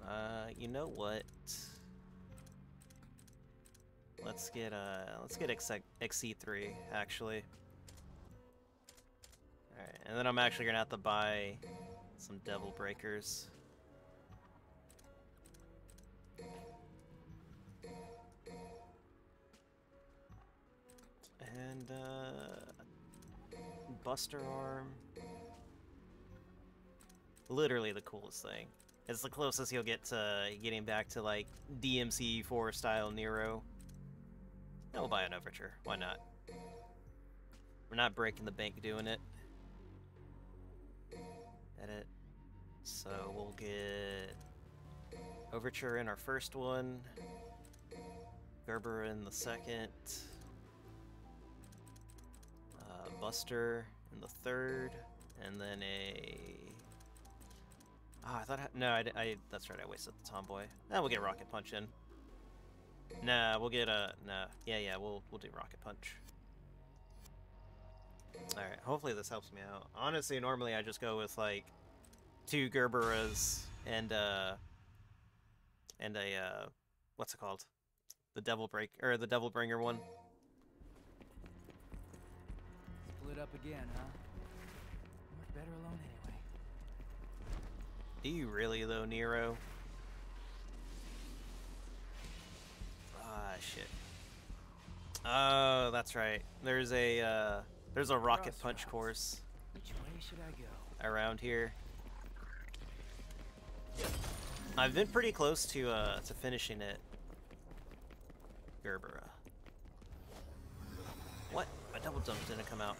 Uh, you know what? Let's get uh, let's get XC XC3 actually. All right, and then I'm actually gonna have to buy some Devil Breakers. And uh, Buster Arm. Literally the coolest thing. It's the closest you'll get to getting back to like DMC4 style Nero. We'll buy an Overture. Why not? We're not breaking the bank doing it. So we'll get Overture in our first one, Gerber in the second, uh, Buster in the third, and then a. Ah, I thought I, no, I, I that's right. I wasted the Tomboy. Now we'll get Rocket Punch in. Nah, we'll get a nah. Yeah, yeah, we'll we'll do Rocket Punch. All right. Hopefully this helps me out. Honestly, normally I just go with like two Gerberas and uh and a uh what's it called? The Devil Break or the Devil Bringer one. Split up again, huh? Much better alone anyway. Do you really though, Nero? Ah shit. Oh, that's right. There's a uh there's a rocket punch course Which way should I go? around here. I've been pretty close to uh to finishing it. Gerbera. What? My double jump didn't come out.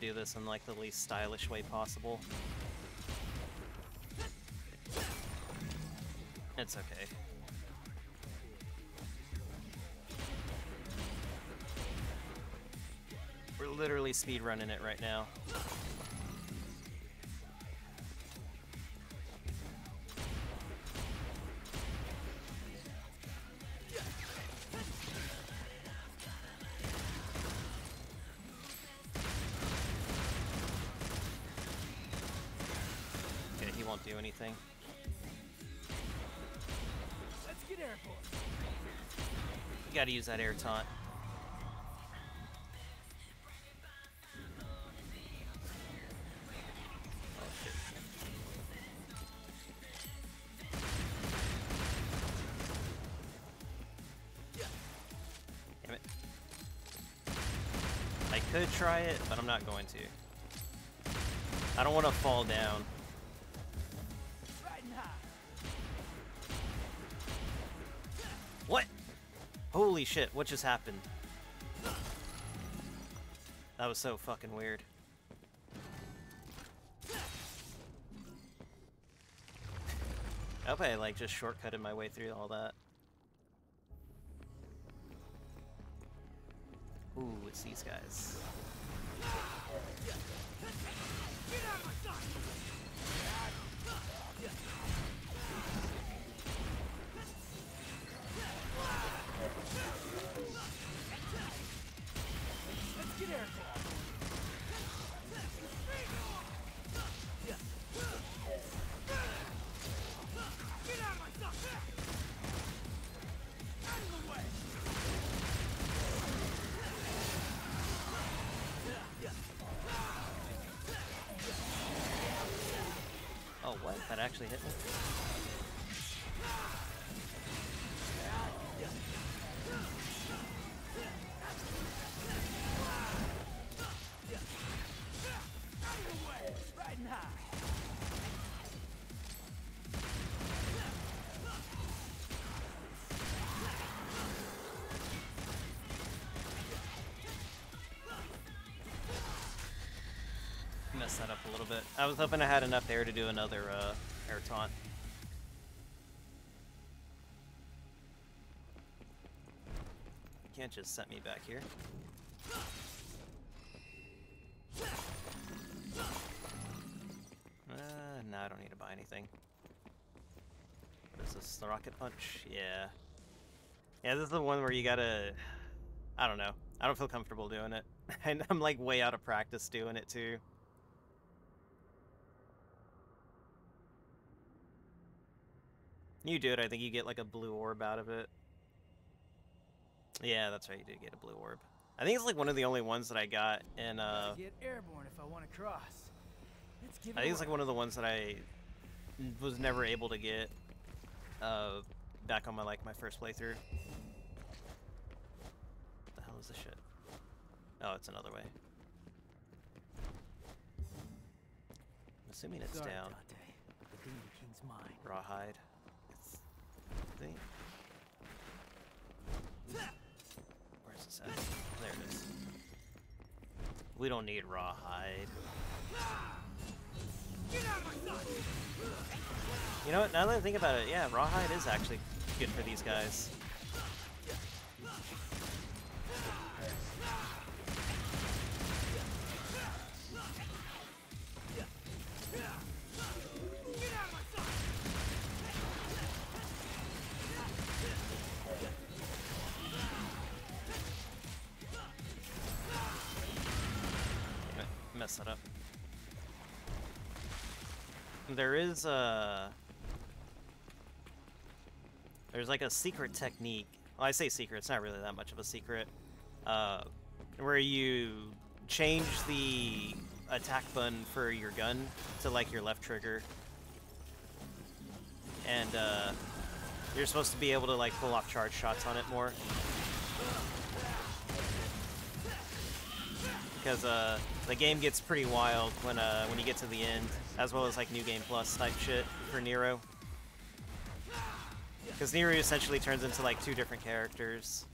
Gonna do this in like the least stylish way possible. It's okay. We're literally speed running it right now. That air taunt. Damn it. I could try it, but I'm not going to. I don't want to fall down. Holy shit, what just happened? That was so fucking weird. Hope I like just shortcutted my way through all that. Messed that up a little bit. I was hoping I had enough air to do another uh, air taunt. You can't just set me back here. Uh, no, I don't need to buy anything. What is this, the rocket punch? Yeah. Yeah, this is the one where you gotta... I don't know. I don't feel comfortable doing it. And I'm like way out of practice doing it too. You do it, I think you get like a blue orb out of it. Yeah, that's right, you did get a blue orb. I think it's like one of the only ones that I got in uh Get airborne if I want to cross. Let's give I think it's like one of the ones that I was never able to get uh back on my like my first playthrough. What the hell is this shit? Oh, it's another way. I'm assuming it's Sorry, down. Dante. The King's. Rawhide. Where's this at? There it is. We don't need rawhide. You know what? Now that I think about it, yeah, rawhide is actually good for these guys. There is a... There's like a secret technique. Well, I say secret, it's not really that much of a secret. Uh, where you change the attack button for your gun to like your left trigger. And uh, you're supposed to be able to like pull off charge shots on it more. Because uh, the game gets pretty wild when uh, when you get to the end, as well as like New Game Plus type shit for Nero. Because Nero essentially turns into like two different characters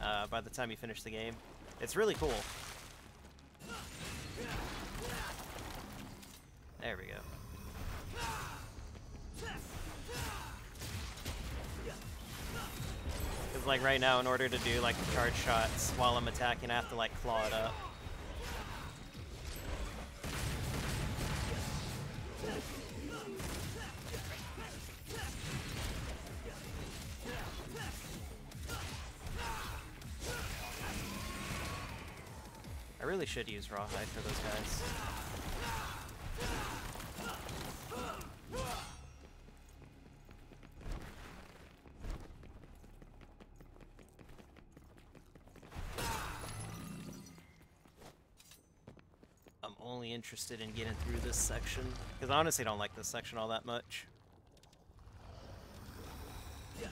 uh, by the time you finish the game. It's really cool. There we go. Because like right now, in order to do like the charge shots while I'm attacking, I have to like claw it up. I really should use Rawhide for those guys. I'm only interested in getting through this section, because I honestly don't like this section all that much. Oh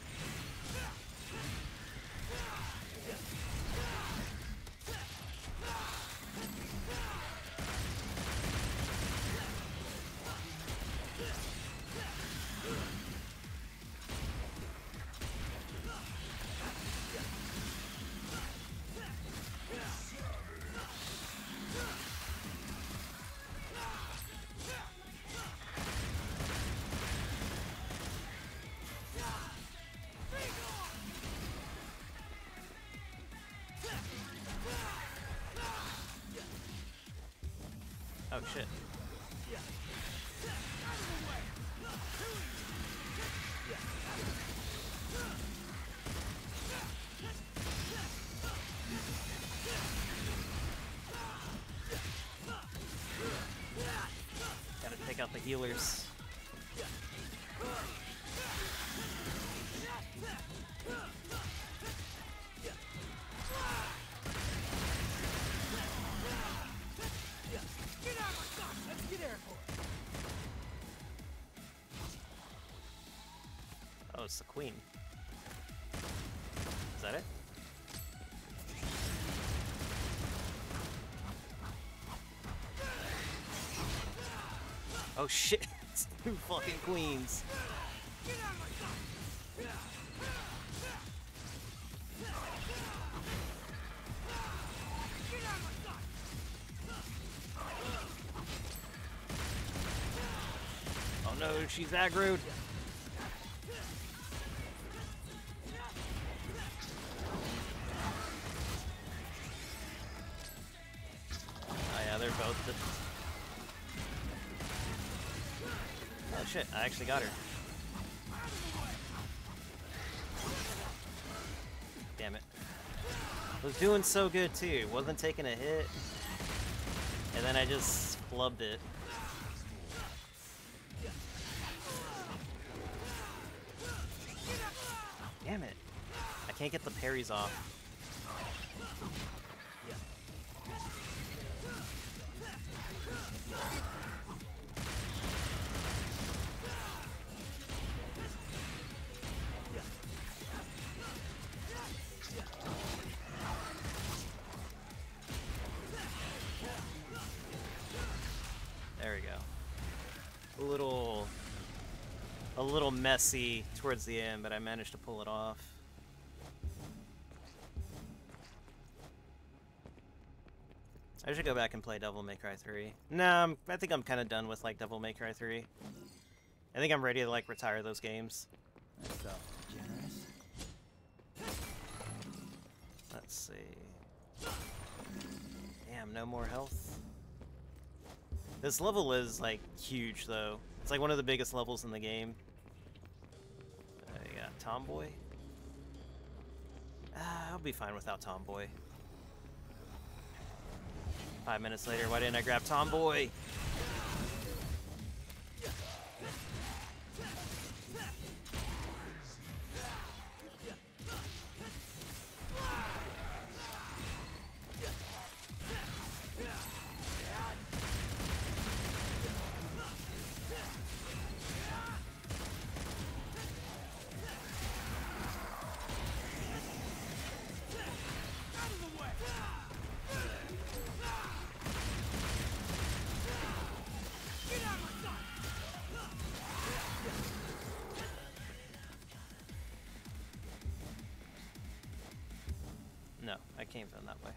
healers. Oh, it's the queen. Oh shit, it's two fucking queens. Oh no, she's aggroed. I actually got her. Damn it. Was doing so good too, wasn't taking a hit. And then I just flubbed it. Damn it. I can't get the parries off. Messy towards the end, but I managed to pull it off. I should go back and play Devil May Cry 3. No, I'm, I think I'm kind of done with like Devil May Cry 3. I think I'm ready to like retire those games. Generous. Let's see. Damn, no more health. This level is like huge though. It's like one of the biggest levels in the game. Tomboy. Ah, I'll be fine without Tomboy. Five minutes later, why didn't I grab Tomboy? Came from that way.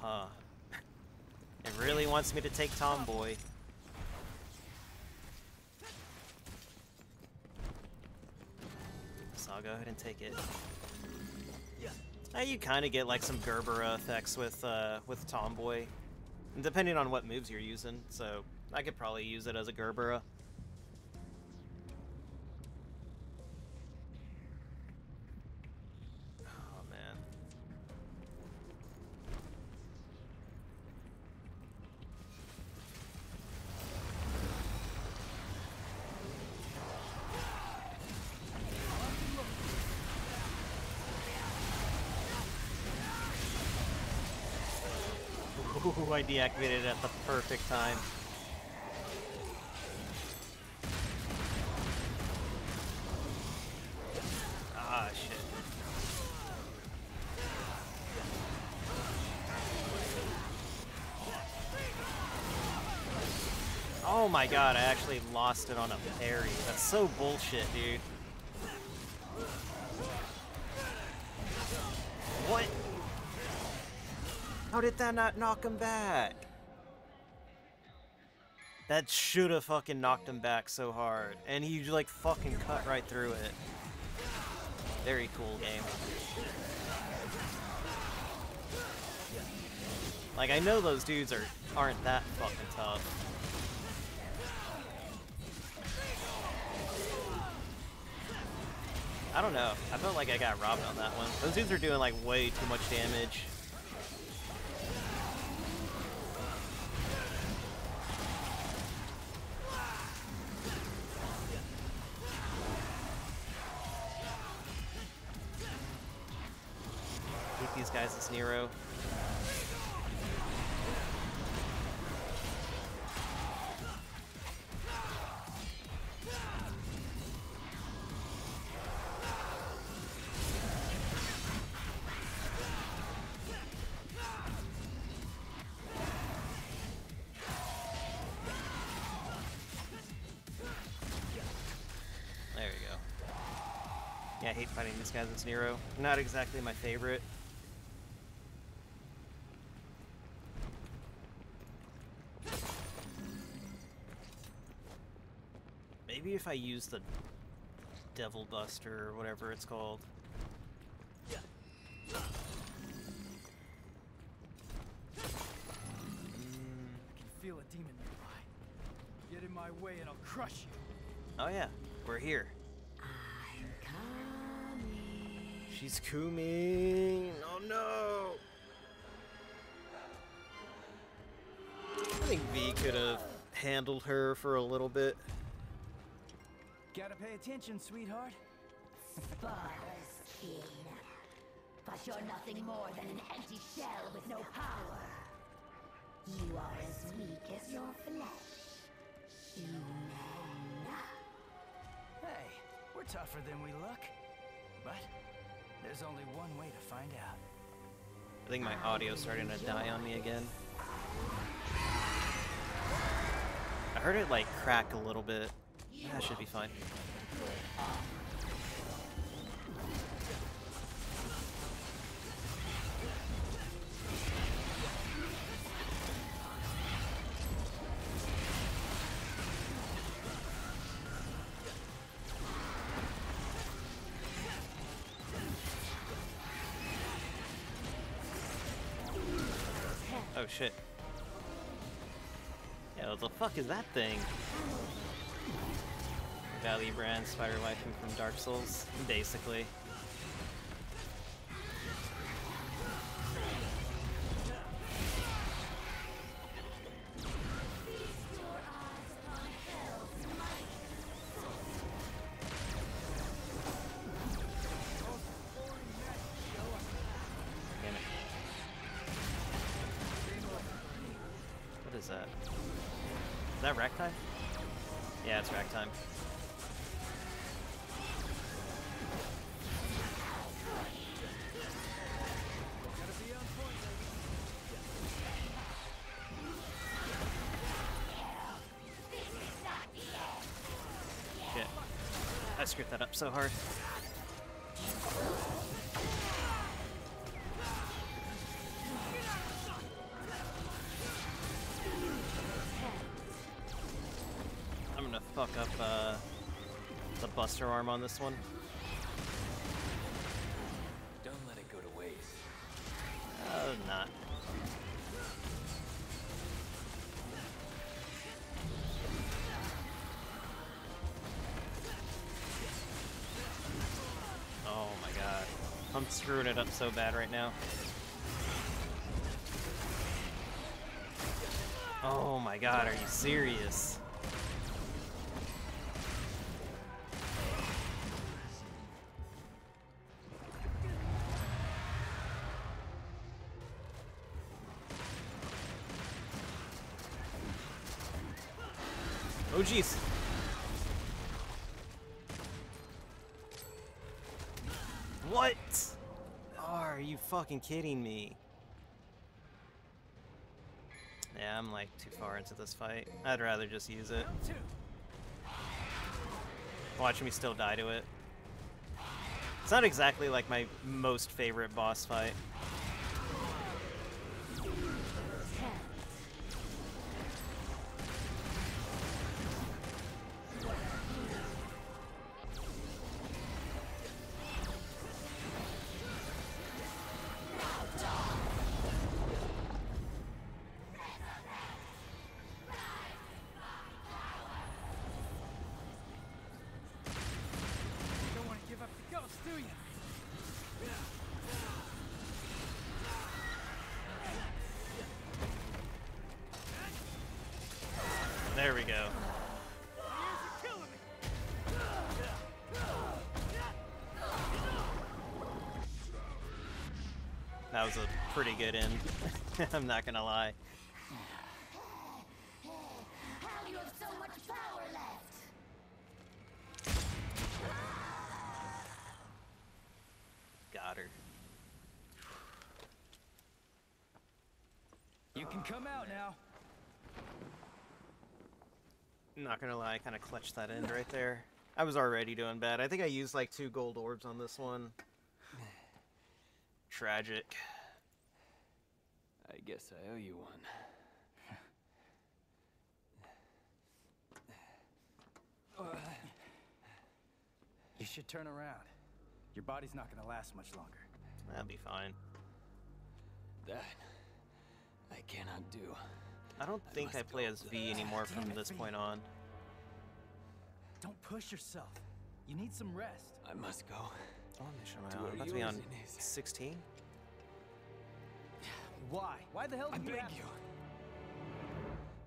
Huh. It really wants me to take Tomboy. So I'll go ahead and take it. Yeah. Now you kind of get like some Gerbera effects with uh, with Tomboy, depending on what moves you're using. So I could probably use it as a Gerbera. Ooh, I deactivated at the perfect time. Ah, shit. Oh my god, I actually lost it on a parry. That's so bullshit, dude. What? How did that not knock him back? That should have fucking knocked him back so hard. And he like fucking cut right through it. Very cool game. Like I know those dudes are aren't that fucking tough. I don't know. I felt like I got robbed on that one. Those dudes are doing like way too much damage. Nero. There we go. Yeah, I hate fighting these guys as Nero. Not exactly my favorite. Maybe if I use the Devil Buster or whatever it's called. I can feel a demon nearby. Get in my way and I'll crush you. Oh yeah, we're here. She's coming. Oh no. I think V could have handled her for a little bit. Gotta pay attention, sweetheart. Spotless skin. But you're nothing more than an empty shell with no power. You are as weak as your flesh. Human. Hey, we're tougher than we look. But there's only one way to find out. I think my audio's starting to die on me again. I heard it like crack a little bit. That should be fine. Oh shit. Yeah, what the fuck is that thing? Valley brand spider waifu from Dark Souls, basically. Screwed that up so hard. I'm gonna fuck up uh, the Buster arm on this one. Screwing it up so bad right now. Oh my god, are you serious? Oh jeez. Fucking kidding me? Yeah, I'm like too far into this fight. I'd rather just use it. Watch me still die to it. It's not exactly like my most favorite boss fight. Pretty good in. I'm not gonna lie. How you have so much power left? Got her. You can come out now. Not gonna lie, I kind of clutched that end right there. I was already doing bad. I think I used like two gold orbs on this one. Tragic. I guess I owe you one. You should turn around. Your body's not gonna last much longer. That'll be fine. That I cannot do. I don't think I must play as V anymore ah, Damn from it, this V. point on. Don't push yourself. You need some rest. I must go. Oh, mission To am I About to be on 16? Why? Why the hell I do you beg have you.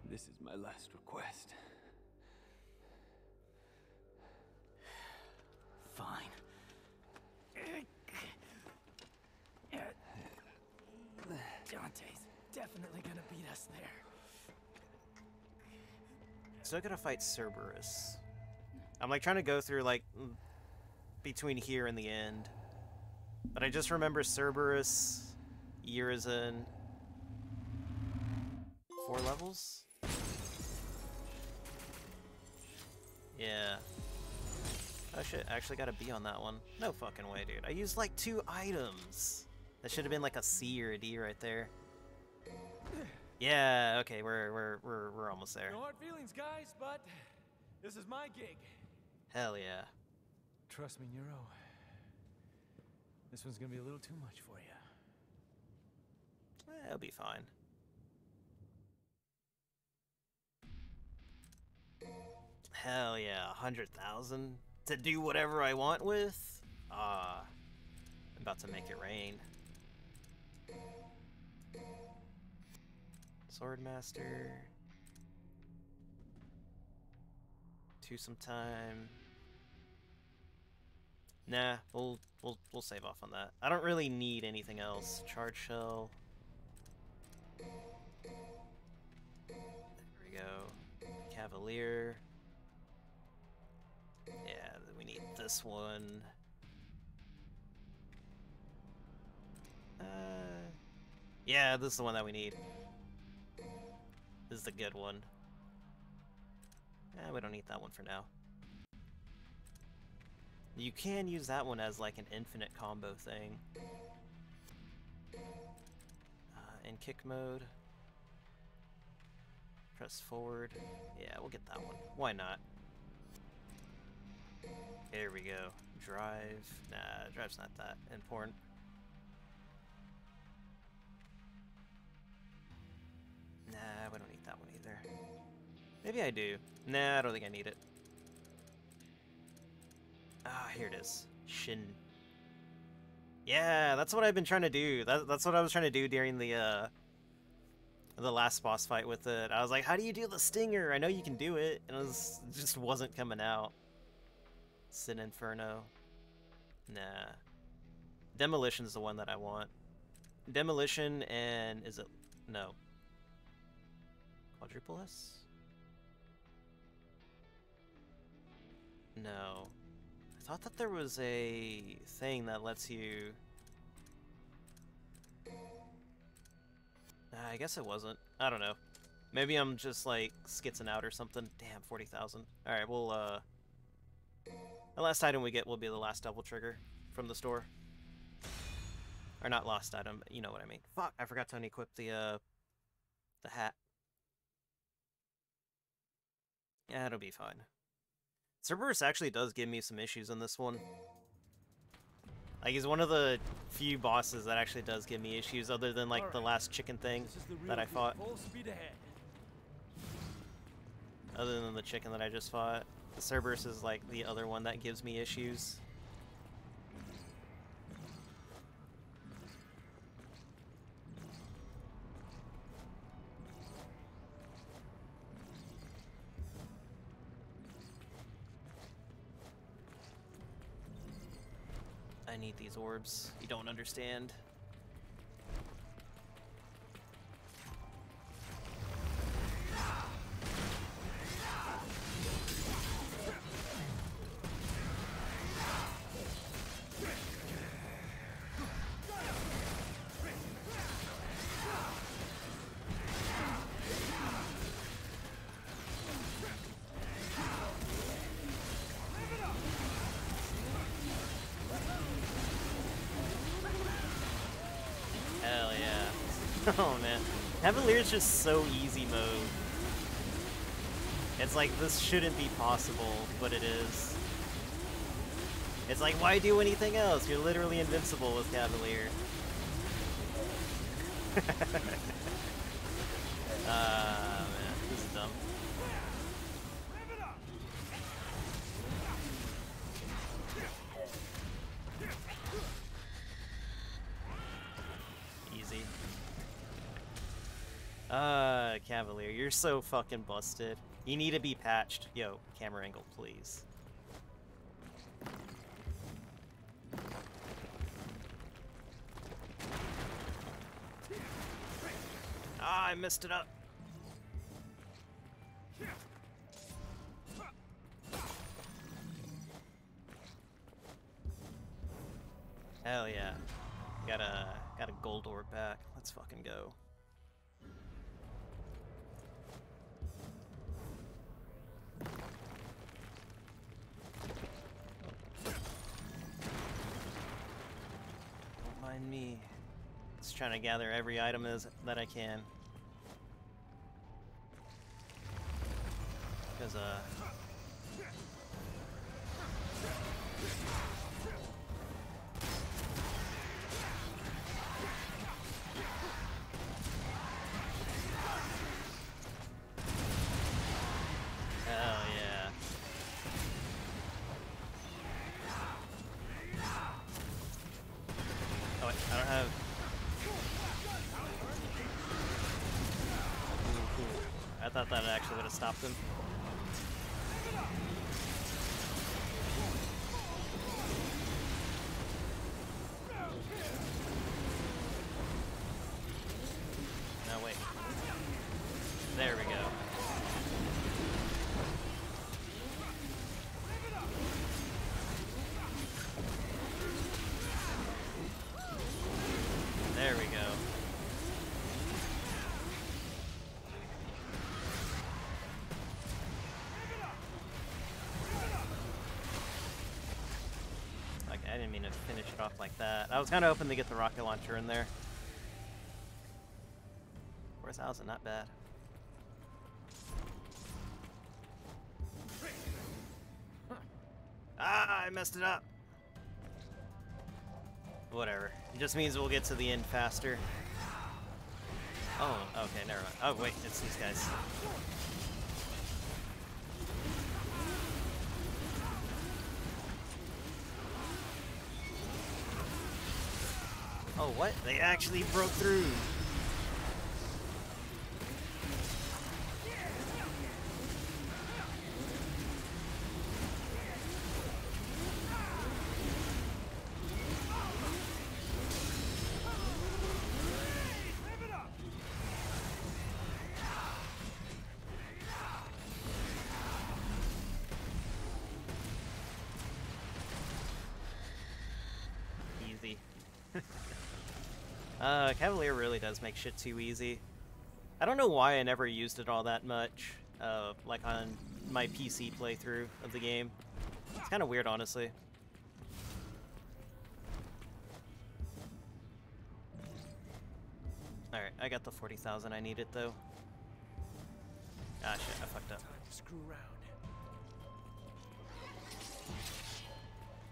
This is my last request. Fine. Dante's definitely gonna beat us there. So I gotta fight Cerberus. I'm like trying to go through like between here and the end. But I just remember Cerberus, Urizen. Four levels? Yeah. Oh shit, I actually got a B on that one. No fucking way, dude. I used like two items. That should have been like a C or a D right there. Yeah, okay, we're we're we're we're almost there. No hard feelings, guys, but this is my gig. Hell yeah. Trust me, Nero. This one's gonna be a little too much for you. Eh, It'll be fine. Hell yeah, 100,000 to do whatever I want with? Ah, I'm about to make it rain. Swordmaster. To some time. Nah, we'll we'll we'll save off on that. I don't really need anything else. Charge shell. There we go. Cavalier. Yeah, we need this one. Uh, yeah, this is the one that we need. This is the good one. Eh, we don't need that one for now. You can use that one as like an infinite combo thing. In kick mode. Press forward. Yeah, we'll get that one. Why not? There we go. Drive. Nah, drive's not that important. Nah, we don't need that one either. Maybe I do. Nah, I don't think I need it. Ah, here it is. Shin. Yeah, that's what I've been trying to do. That, that's what I was trying to do during the, uh, the last boss fight with it. I was like, how do you do the stinger? I know you can do it. And it, was, it just wasn't coming out. Sin Inferno. Nah. Demolition's the one that I want. Demolition and... is it... no. Quadruple S? No. I thought there was a thing that lets you... I guess it wasn't. I don't know. Maybe I'm just, like, skitzing out or something. Damn, 40,000. Alright, we'll, uh... The last item we get will be the last devil trigger from the store. Or not lost item, you know what I mean. Fuck, I forgot to unequip the, uh... The hat. Yeah, it'll be fine. Cerberus actually does give me some issues in this one. Like, he's one of the few bosses that actually does give me issues, other than, like, the last chicken thing that I fought. Other than the chicken that I just fought. The Cerberus is, like, the other one that gives me issues. Need these orbs. You don't understand. Cavalier's just so easy mode. It's like, this shouldn't be possible, but it is. It's like, why do anything else? You're literally invincible with Cavalier. Ah, you're so fucking busted. You need to be patched. Yo, camera angle, please. Ah, I messed it up. Me. Just trying to gather every item is that I can. Because uh I didn't mean to finish it off like that. I was kind of hoping to get the rocket launcher in there. 4,000, not bad. Ah, I messed it up. Whatever. It just means we'll get to the end faster. Oh, okay, never mind. Oh, wait, it's these guys. What? They actually broke through. Does make shit too easy. I don't know why I never used it all that much, uh, like on my PC playthrough of the game. It's kind of weird, honestly. Alright, I got the 40,000 I needed, though. Ah, shit, I fucked up. Screw around.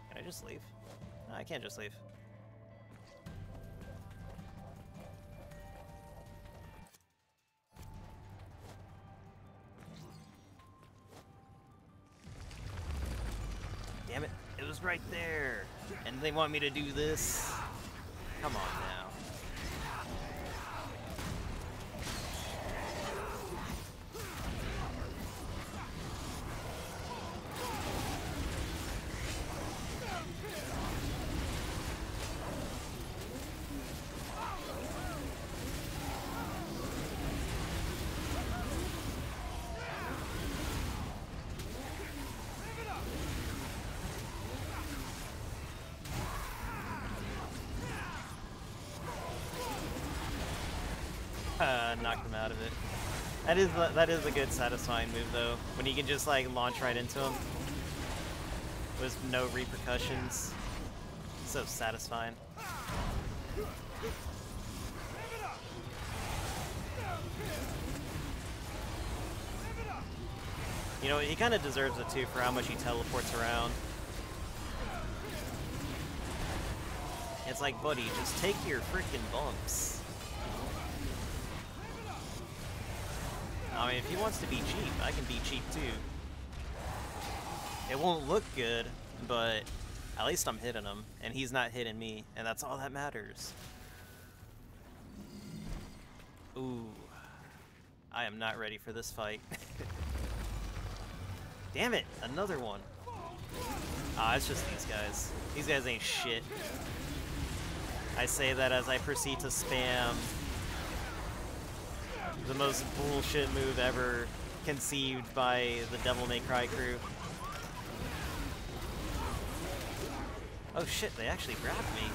Can I just leave? No, I can't just leave. They want me to do this? Come on now. Uh, knocked him out of it. That is that is a good satisfying move though, when you can just like launch right into him with no repercussions. So satisfying. You know, he kind of deserves it too for how much he teleports around. It's like, buddy, just take your freaking bumps. Mean, if he wants to be cheap, I can be cheap too. It won't look good, but at least I'm hitting him, and he's not hitting me, and that's all that matters. Ooh. I am not ready for this fight. Damn it, another one. Ah, it's just these guys. These guys ain't shit. I say that as I proceed to spam the most bullshit move ever conceived by the Devil May Cry crew. Oh shit, they actually grabbed me.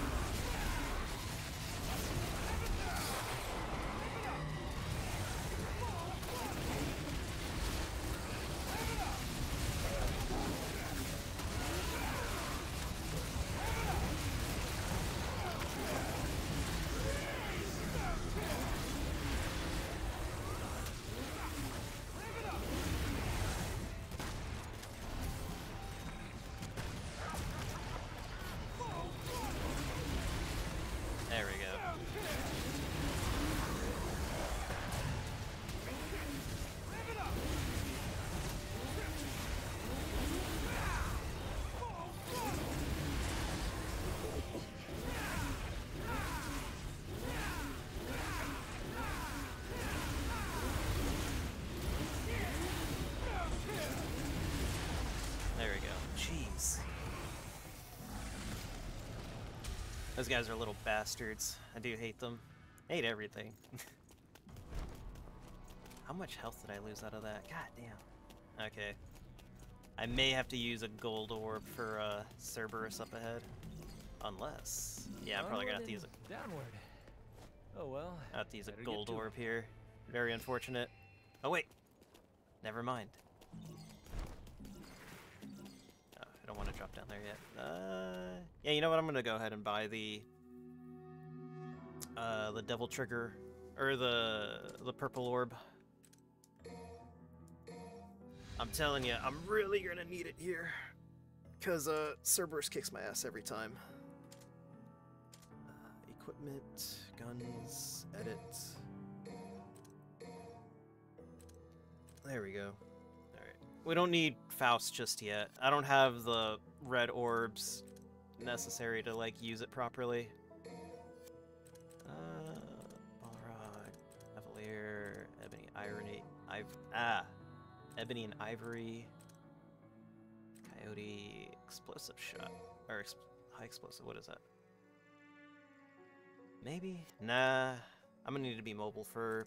Those guys are little bastards. I do hate them. I hate everything. How much health did I lose out of that? God damn. Okay. I may have to use a gold orb for uh, Cerberus up ahead. Unless... Yeah, I'm probably gonna have to use a... Downward. Oh well. I have to use a gold to it. orb here. Very unfortunate. Oh wait! Never mind. I don't want to drop down there yet. Uh, yeah, you know what? I'm gonna go ahead and buy the uh, the devil trigger or the the purple orb. I'm telling you, I'm really gonna need it here. Cause uh, Cerberus kicks my ass every time. Uh, equipment, guns, edit. There we go. We don't need Faust just yet. I don't have the red orbs necessary to like use it properly. Uh, Balrog, Cavalier, Ebony, Irony, Iv ah, Ebony and Ivory, Coyote, Explosive Shot, or ex High Explosive. What is that? Maybe? Nah. I'm gonna need to be mobile for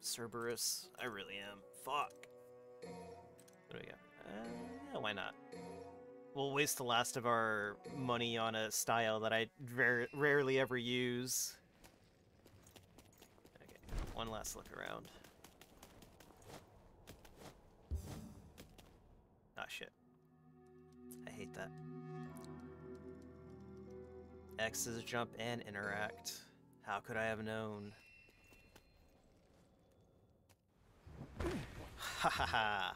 Cerberus. I really am. Fuck. What do we got? Uh, yeah, why not? We'll waste the last of our money on a style that I rarely ever use. Okay, one last look around. Ah, shit. I hate that. X is jump and interact. How could I have known? Hahaha.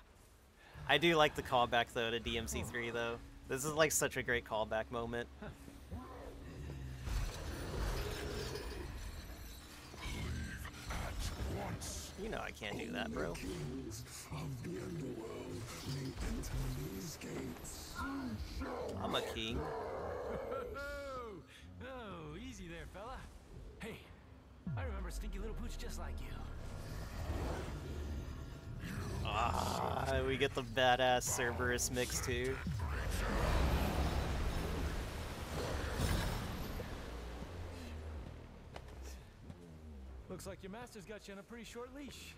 I do like the callback though to DMC3 though. This is like such a great callback moment. You know I can't do that, bro. I'm a king. Oh, easy there, fella. Hey, I remember Stinky Little Pooch just like you. Ah, we get the badass Cerberus mix too. Looks like your master's got you on a pretty short leash.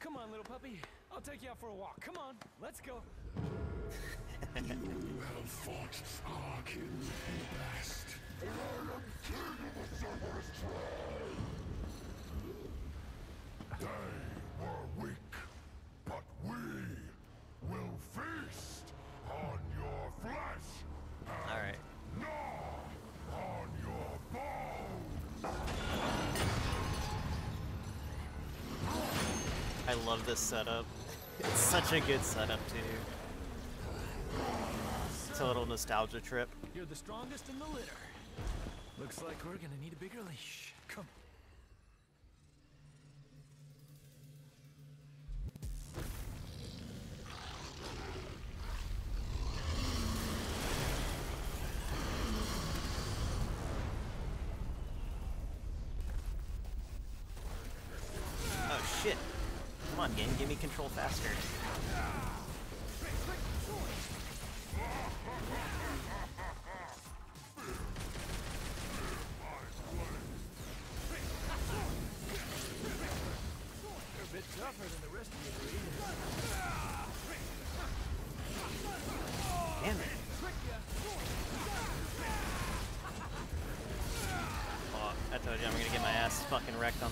Come on, little puppy. I'll take you out for a walk. Come on, let's go. You have fought Arkin in the past. And I am king of the Cerberus tribe. Love this setup. It's such a good setup too. Total nostalgia trip. You're the strongest in the litter. Looks like we're gonna need a bigger leash. Come. Oh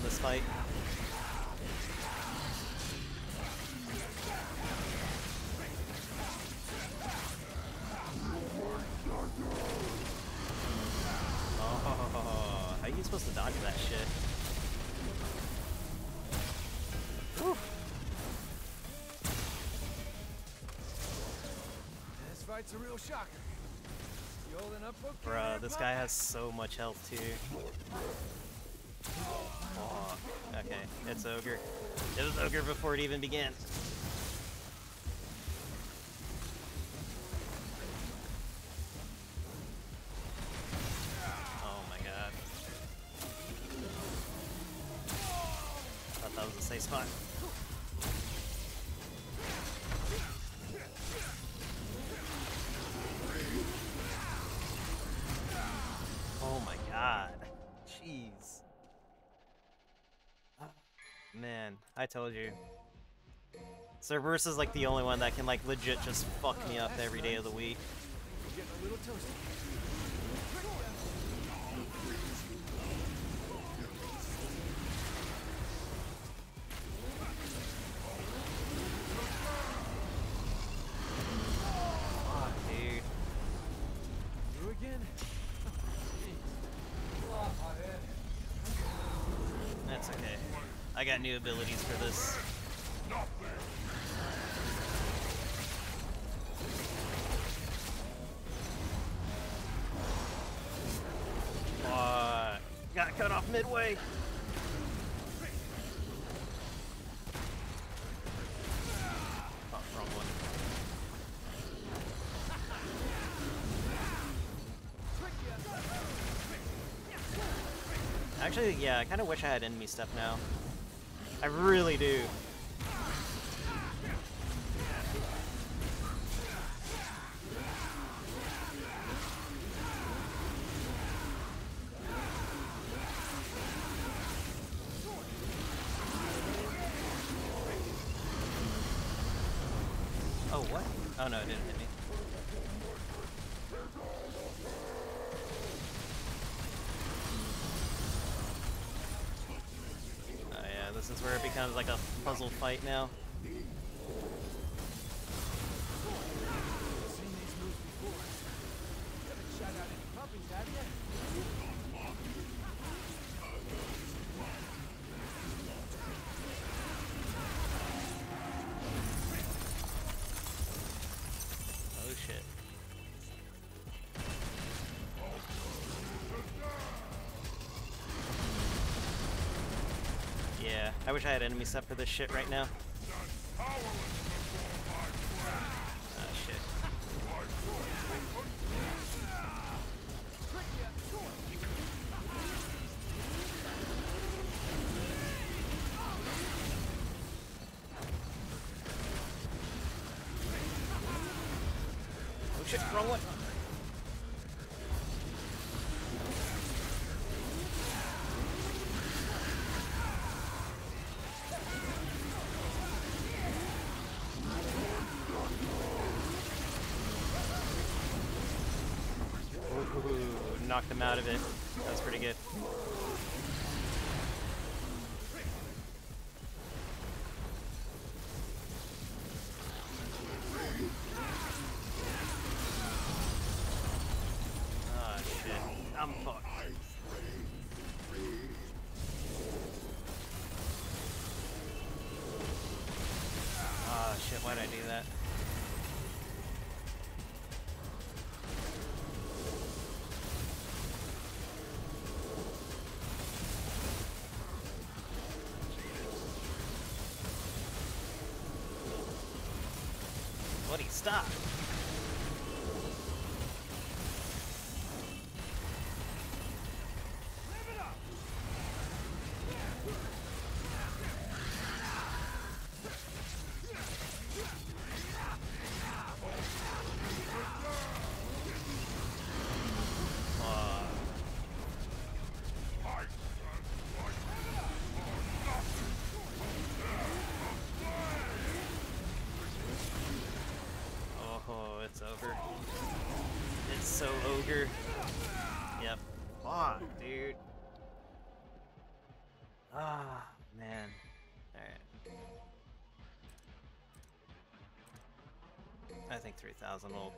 this fight. Oh, how are you supposed to dodge that shit? Whew. This fight's a real shocker. You holding up okay? Bruh, this guy has so much health too. It's Ogre. It was Ogre before it even began. Cerberus is like the only one that can like legit just fuck me up every day of the week. I got new abilities Actually, yeah, I kind of wish I had enemy stuff now. I really do. Fight now. I wish I had enemy step for this shit right now. Knocked him out of it. Buddy, stop! Fuck. Oh, it's over. It's so ogre. Yep. Fuck, dude. Ah, man. Alright. I think 3000 will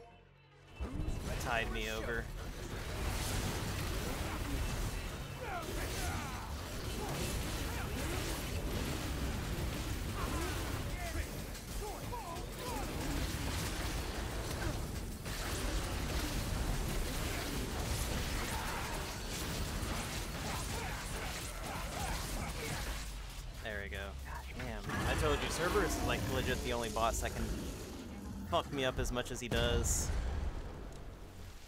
tide me over. Cerberus is like legit the only boss that can fuck me up as much as he does.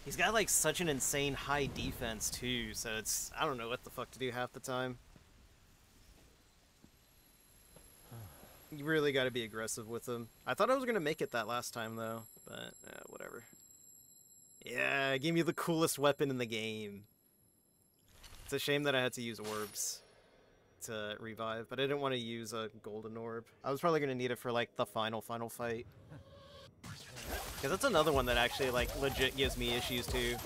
He's got like such an insane high defense too, so it's I don't know what the fuck to do half the time. You really got to be aggressive with him. I thought I was gonna make it that last time though, but uh, whatever. Yeah, give me the coolest weapon in the game. It's a shame that I had to use orbs. To revive, but I didn't want to use a golden orb. I was probably gonna need it for like the final final fight. Cause that's another one that actually like legit gives me issues too.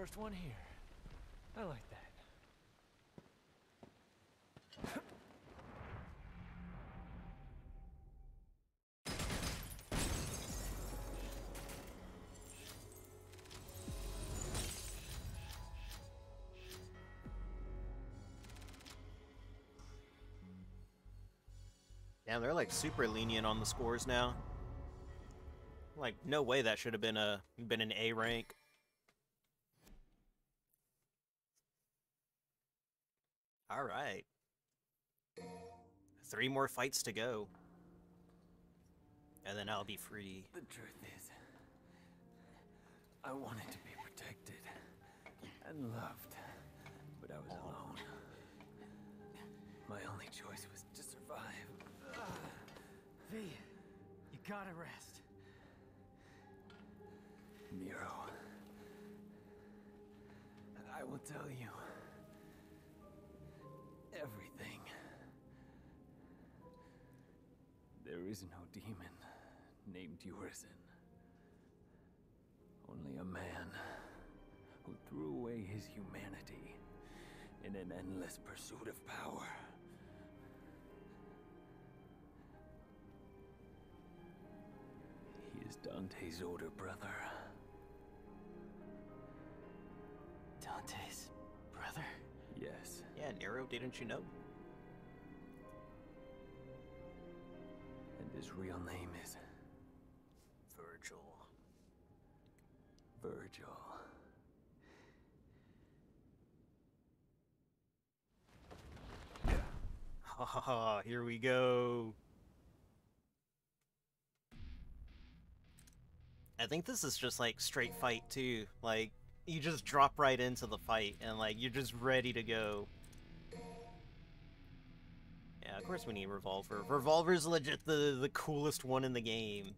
First one here. I like that. Damn, they're like super lenient on the scores now. Like, no way that should have been a been an A rank. All right. Three more fights to go. And then I'll be free. The truth is, I wanted to be protected and loved, but I was alone. My only choice was to survive. V, you gotta rest. Nero, And I will tell you is no demon named Urizen. Only a man who threw away his humanity in an endless pursuit of power. He is Dante's older brother. Dante's brother? Yes. Yeah, Nero, didn't you know? His real name is Vergil. Vergil. Ha ha ha, here we go. I think this is just like straight fight too. Like, you just drop right into the fight and like you're just ready to go. Yeah, of course we need Revolver. Revolver's legit the, the coolest one in the game.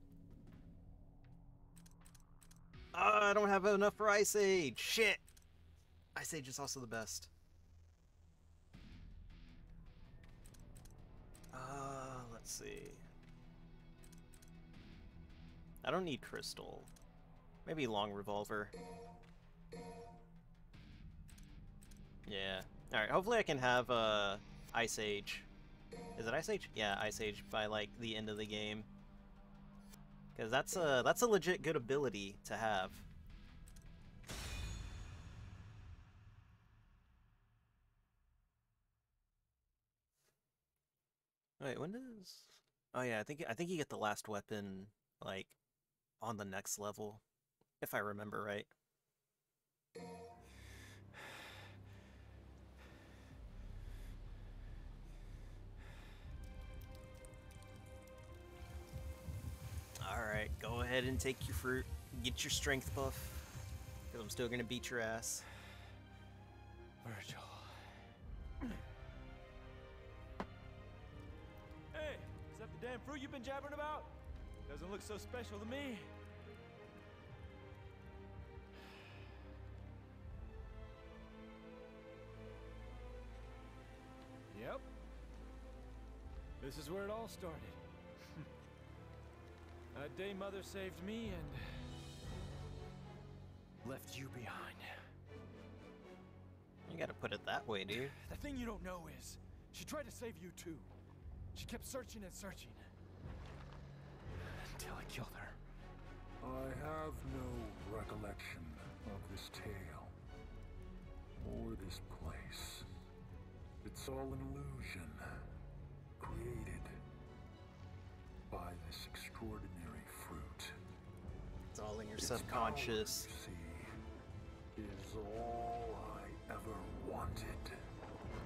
Ah, I don't have enough for Ice Age. Shit. Ice Age is also the best. Uh, let's see. I don't need Crystal. Maybe Long Revolver. Yeah. Alright, hopefully I can have, uh, Ice Age. Is it Ice Age? Yeah, Ice Age by, like, the end of the game. Because that's a, that's a legit good ability to have. Wait, when does... Oh yeah, I think I think you get the last weapon, like, on the next level, if I remember right. Alright, go ahead and take your fruit. Get your strength buff. Because I'm still gonna beat your ass. Vergil. Hey, is that the damn fruit you've been jabbering about? Doesn't look so special to me. Yep. This is where it all started. That day Mother saved me and left you behind. You gotta put it that way, dude. The thing you don't know is, she tried to save you too. She kept searching and searching. Until I killed her. I have no recollection of this tale. Or this place. It's all an illusion. Created by this extraordinary fruit. It's all in your subconscious. power, is all I ever wanted.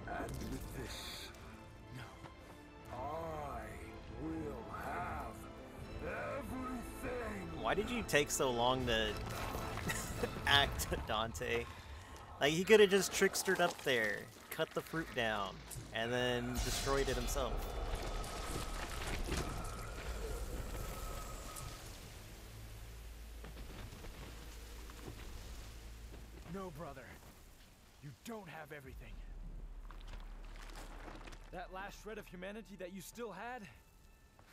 And with this, no, I will have everything. Why did you take so long to act, Dante? Like, he could have just trickstered up there, cut the fruit down, and then destroyed it himself. Brother. You don't have everything. That last shred of humanity that you still had,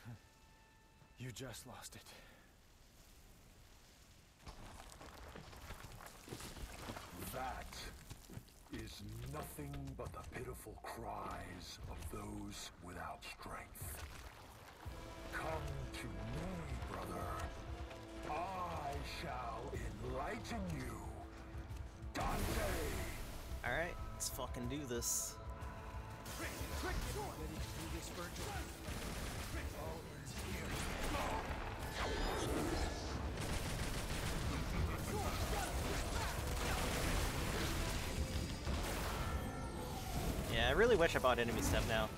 you just lost it. That is nothing but the pitiful cries of those without strength. Come to me, brother. I shall enlighten you. Alright, let's fucking do this. Yeah, I really wish I bought enemy step now.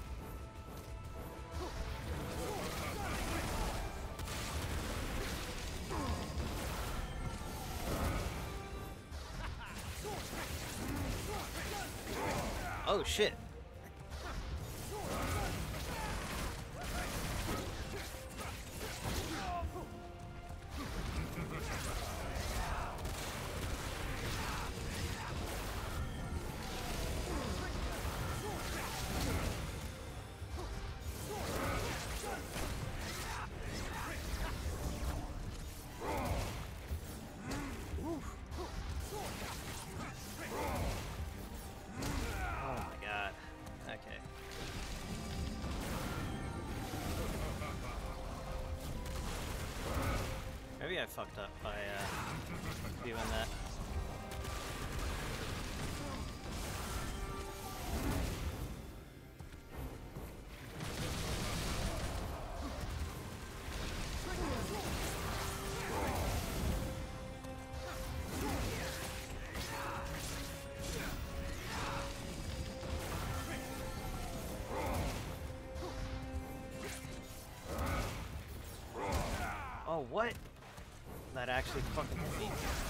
Oh shit. I fucked up by uh, doing that. Oh, what? That actually fucking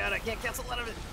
I can't cancel out of it!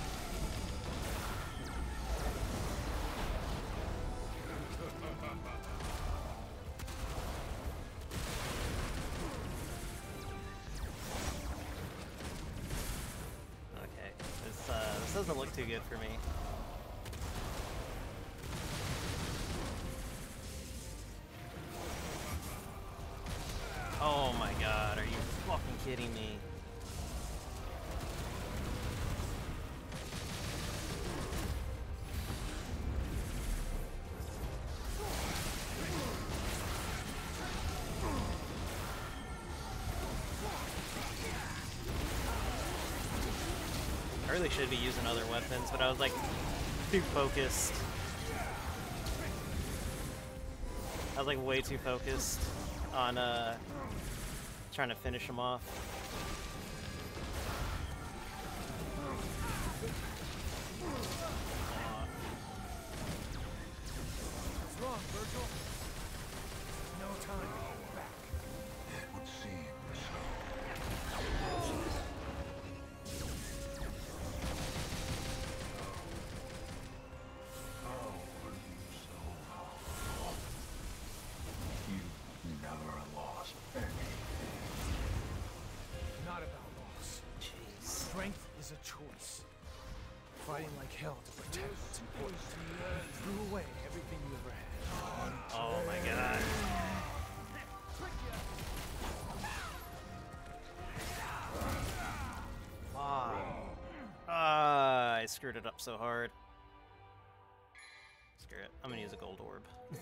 Should be using other weapons, but I was like too focused. I was like way too focused on uh trying to finish him off. Screwed it up so hard. Screw it. I'm gonna use a gold orb.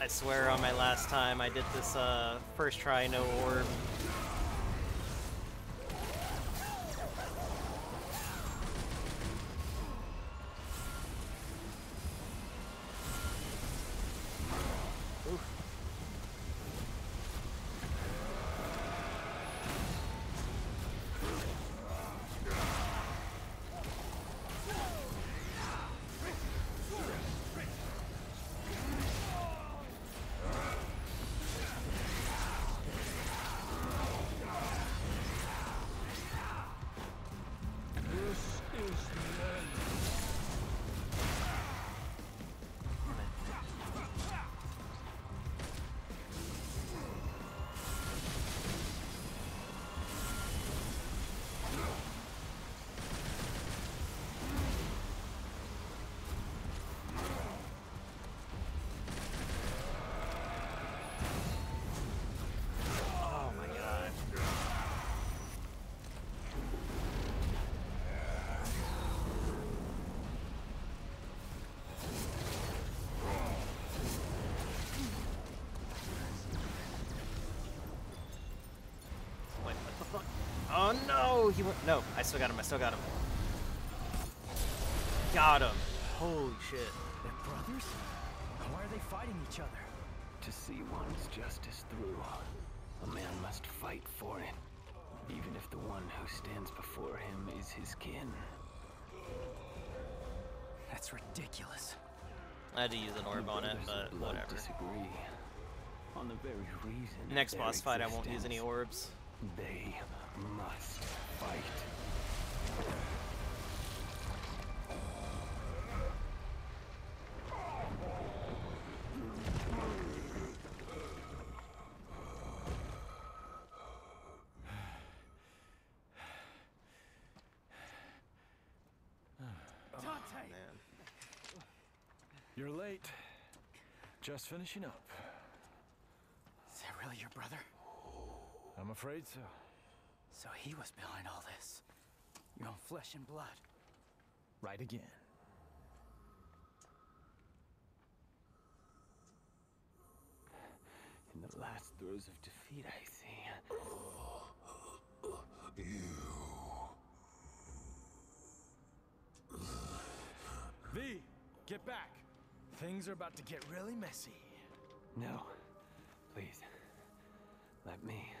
I swear on my last time I did this uh, first try, no orb. Still got him. I still got him. Got him. Holy shit. They're brothers? Why are they fighting each other? To see one's justice through, a man must fight for it, even if the one who stands before him is his kin. That's ridiculous. I had to use an orb on it, but of whatever. disagree on the very reason. Next boss fight, I won't use any orbs. They must fight. Dante! Man. You're late. Just finishing up. Is that really your brother? I'm afraid so. So he was behind all this. Your own flesh and blood. Right again. In the last throes of defeat, I see. V, get back. Things are about to get really messy. No. Please. Let me.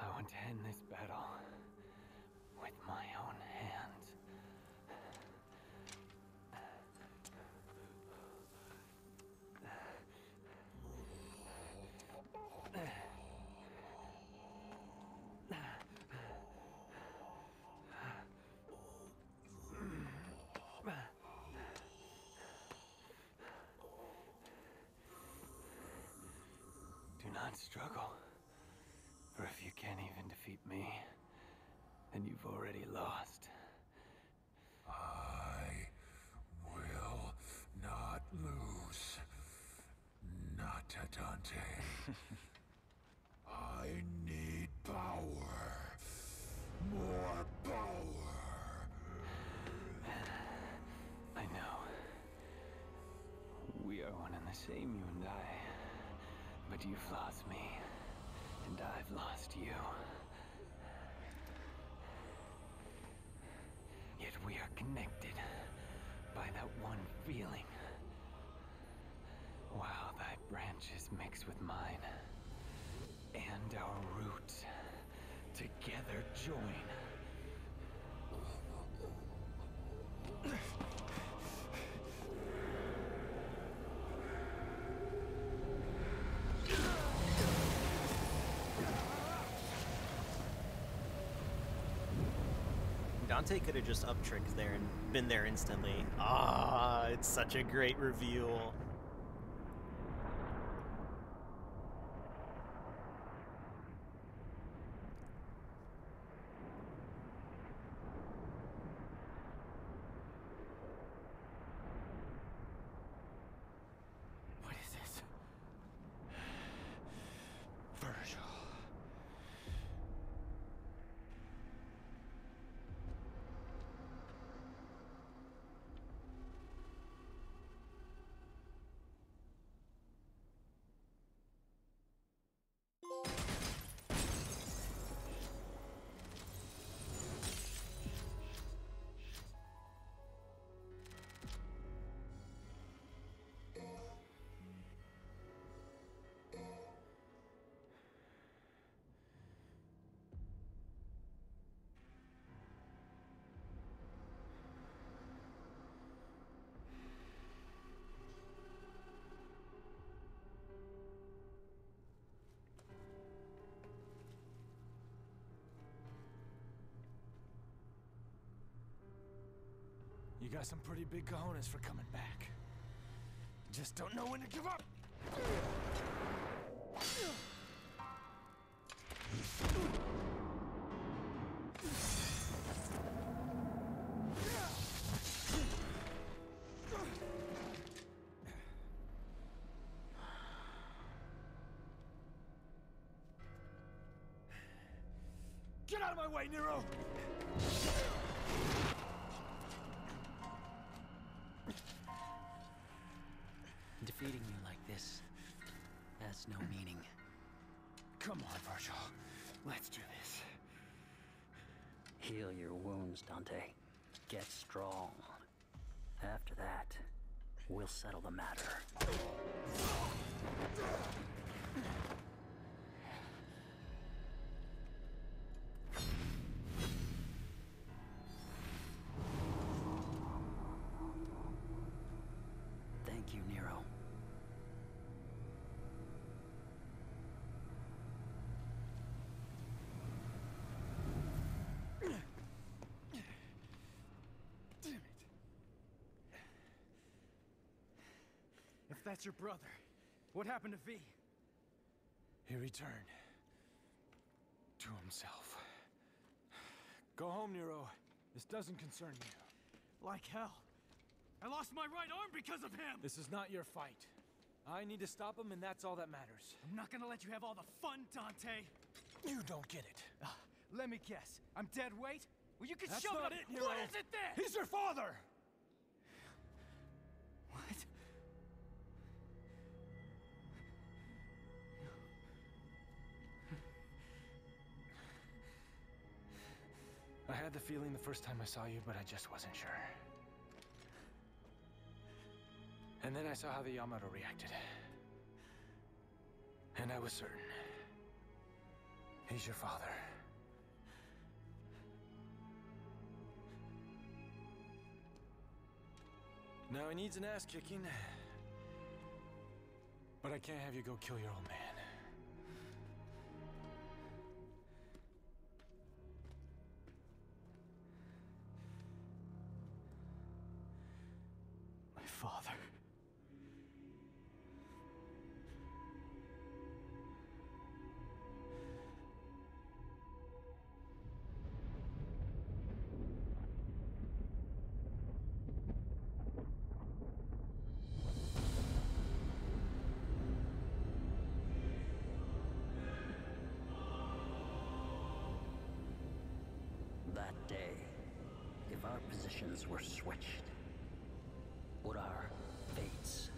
I want to end this battle with my own hands. Do not struggle. For if you can't even defeat me, then you've already lost. I will not lose. Not to Dante. I need power. More power. I know. We are one and the same, you and I. But you've lost me, and I've lost you. Yet we are connected by that one feeling. While thy branches mix with mine, and our roots together join. Dante could have just up tricked there and been there instantly. Ah, it's such a great reveal. Got some pretty big cojones for coming back. Just don't know when to give up. Get out of my way, Nero! Heal your wounds, Dante. Get strong. After that, we'll settle the matter. If that's your brother, what happened to V? He returned. To himself. Go home, Nero. This doesn't concern you. Like hell. I lost my right arm because of him! This is not your fight. I need to stop him, and that's all that matters. I'm not gonna let you have all the fun, Dante! You don't get it. Ah, let me guess. I'm dead weight? Well, you can That's shove not it it, Nero. What is it then? He's your father! Had the feeling the first time I saw you, but I just wasn't sure. And then I saw how the Yamato reacted. And I was certain. He's your father. Now he needs an ass kicking. But I can't have you go kill your old man. Positions were switched, would our fates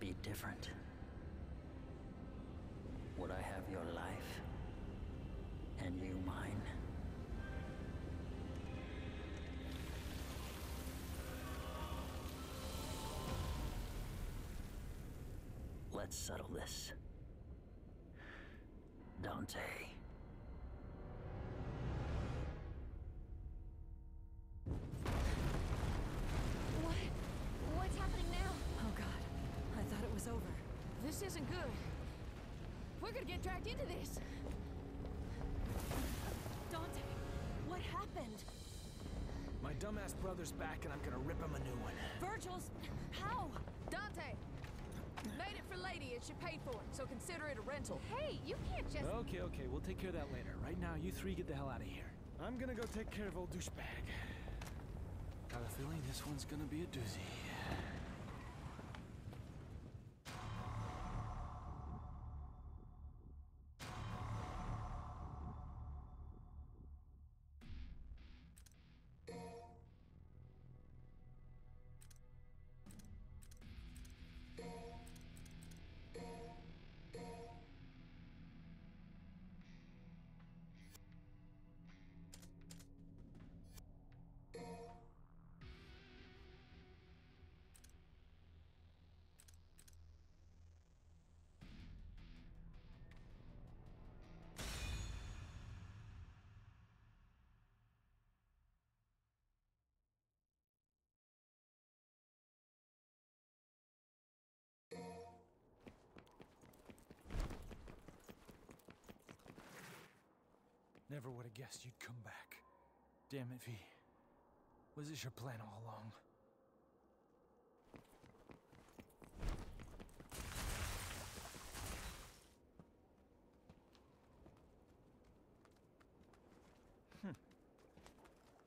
be different? Would I have your life and you mine? Let's settle this. Dante. Into this. Dante, what happened? My dumbass brother's back and I'm gonna rip him a new one. Vergil's. How? Dante! Made it for Lady and she paid for it, so consider it a rental. Hey, you can't just. Okay, okay, we'll take care of that later. Right now, you three get the hell out of here. I'm gonna go take care of old douchebag. Got a feeling this one's gonna be a doozy. Never would have guessed you'd come back. Damn it, V. Was this your plan all along? Hmm.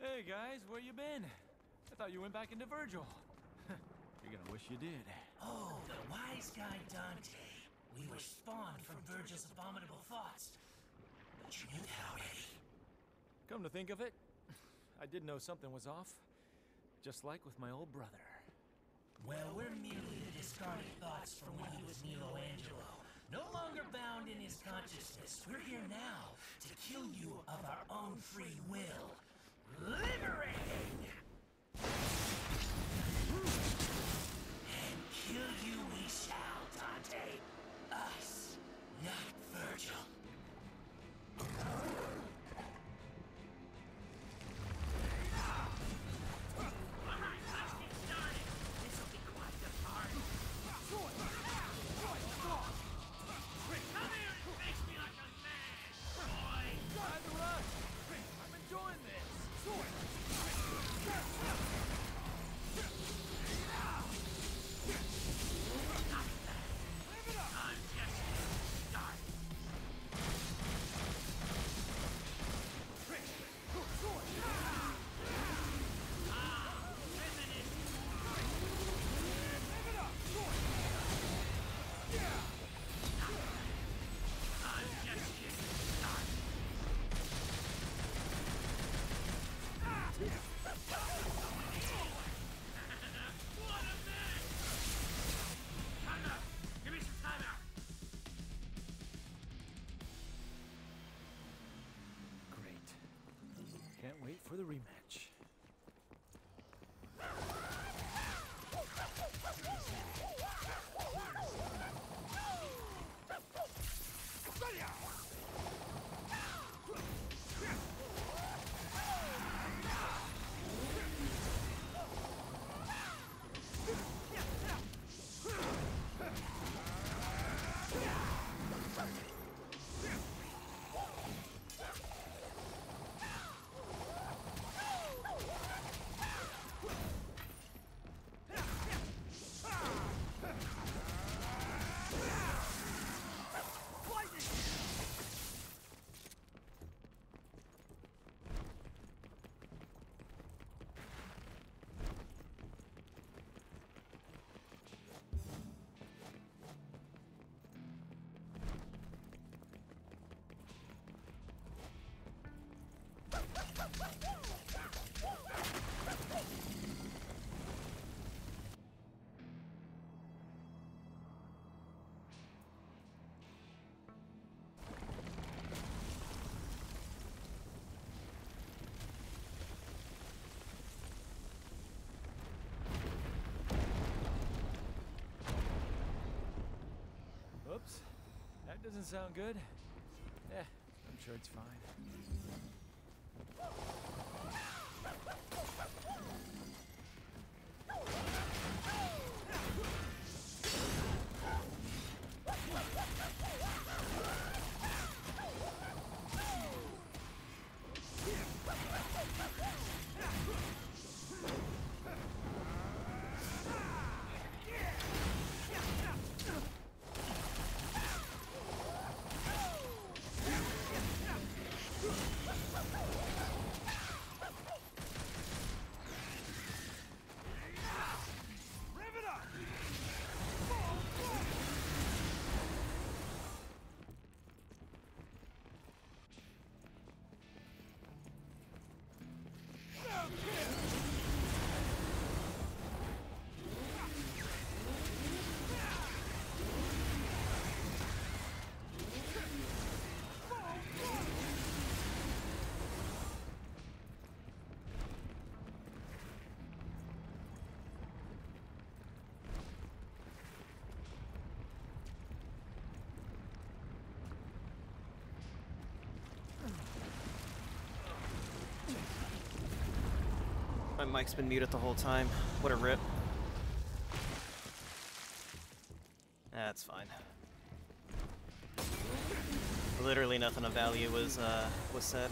Hey guys, where you been? I thought you went back into Vergil. You're gonna wish you did. Oh, the wise guy Dante. We were spawned from Vergil's abominable thoughts. Already. Come to think of it, I did know something was off. Just like with my old brother. Well, we're merely the discarded thoughts from when he was Nelo Angelo. No longer bound in his consciousness. We're here now to kill you of our own free will. Liberating! And kill you we shall, Dante. Wait for the rematch. Doesn't sound good. Yeah, I'm sure it's fine. My mic's been muted the whole time. What a rip. That's fine. Literally nothing of value was uh, was said.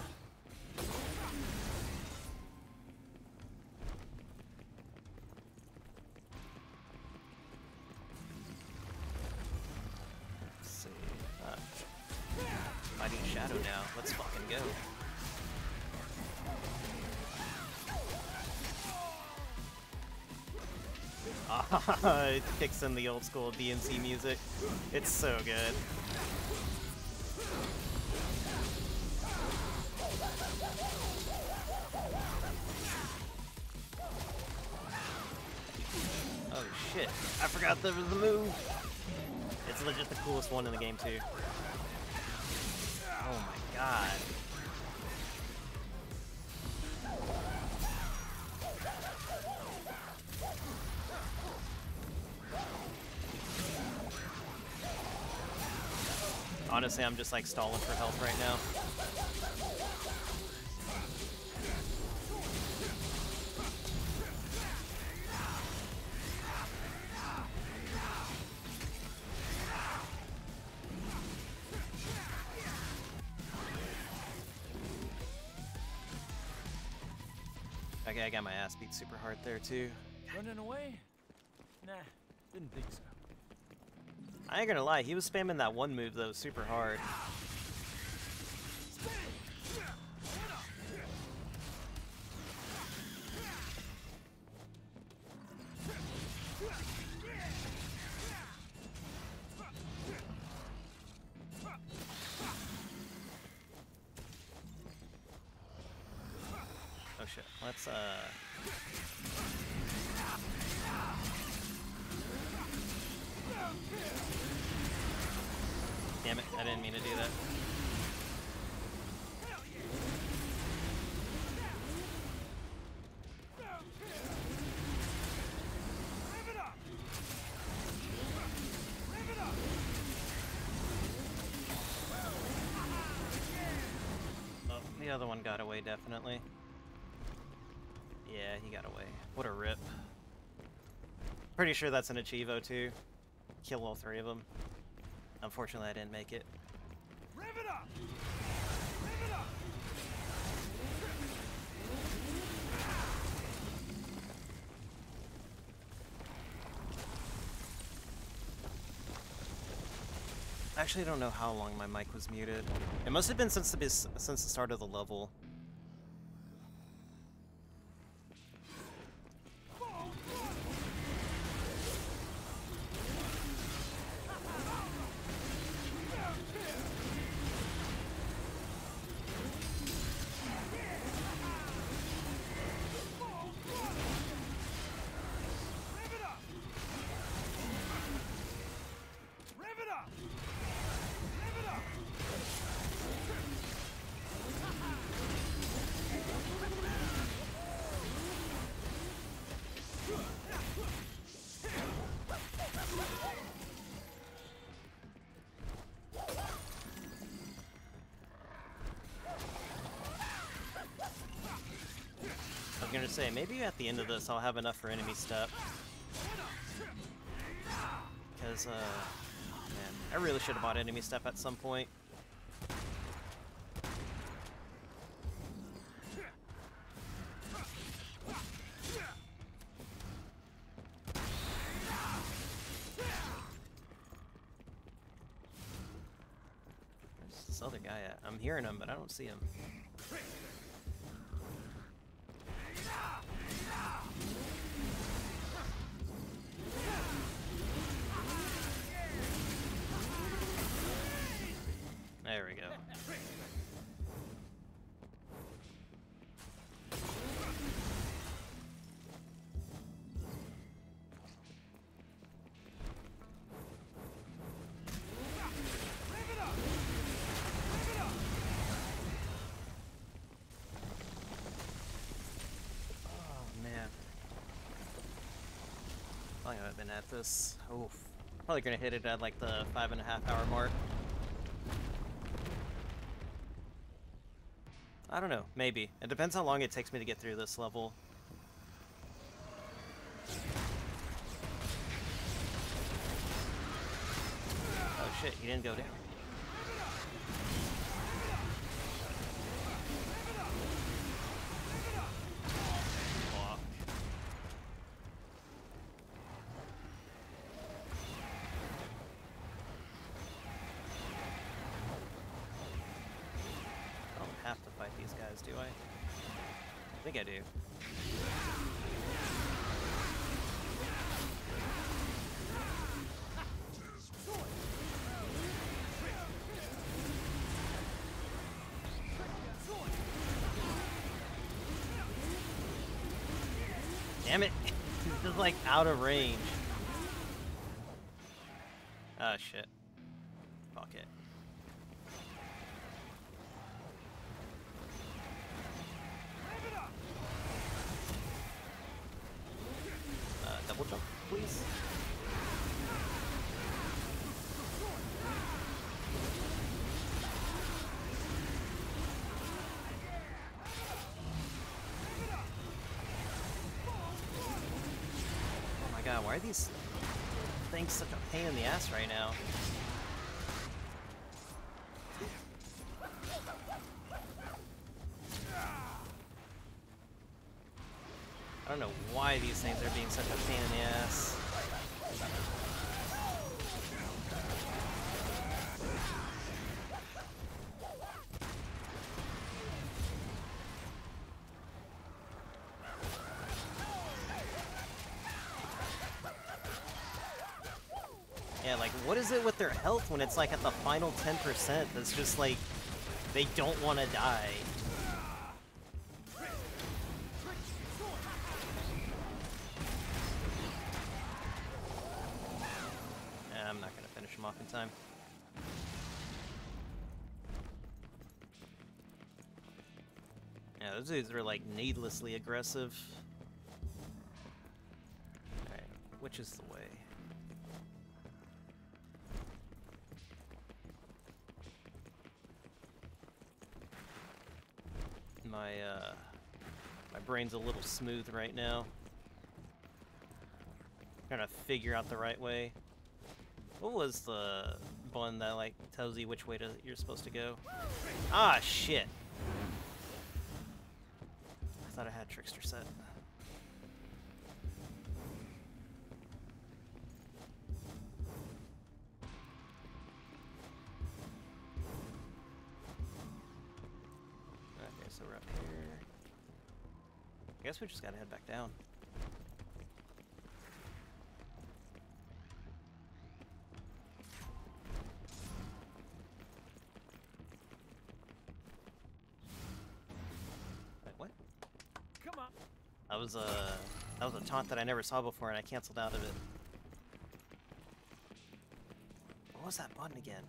it kicks in the old school DMC music. It's so good. Oh shit, I forgot there was the move. It's legit the coolest one in the game too. Oh my god. Honestly, I'm just like stalling for health right now. Okay, I got my ass beat super hard there too. Running away? Nah, didn't think so. I ain't gonna lie, he was spamming that one move though super hard. Got away, definitely. Yeah, he got away. What a rip. Pretty sure that's an Achievo, too. Kill all three of them. Unfortunately, I didn't make it. Rev it up! Rev it up! Actually, I don't know how long my mic was muted. It must have been since the since the start of the level. At the end of this I'll have enough for enemy step. Because, uh, man, I really should have bought enemy step at some point. Where's this other guy at? I'm hearing him, but I don't see him. At this? Oof. Probably gonna hit it at like the five and a half hour mark. I don't know, maybe. It depends how long it takes me to get through this level. Oh shit, he didn't go down. Fuck. these guys, do I? I think I do. Damn it! He's just like out of range. Oh shit. Fuck it. Uh, double jump, please. Oh my god, why are these things such a pain in the ass right now? I don't know why these things are being such a pain in the ass. Yeah, like, what is it with their health when it's like at the final 10% that's just like, they don't want to die? I'm not gonna finish him off in time. Yeah, those dudes are like needlessly aggressive. Alright, which is the way? Brain's a little smooth right now. Trying to figure out the right way. What was the one that, like, tells you which way to, you're supposed to go? Ah, shit! I thought I had Trickster set. Guess we just gotta head back down. Wait, what? Come on. That was a that was a taunt that I never saw before, and I canceled out of it. What was that button again?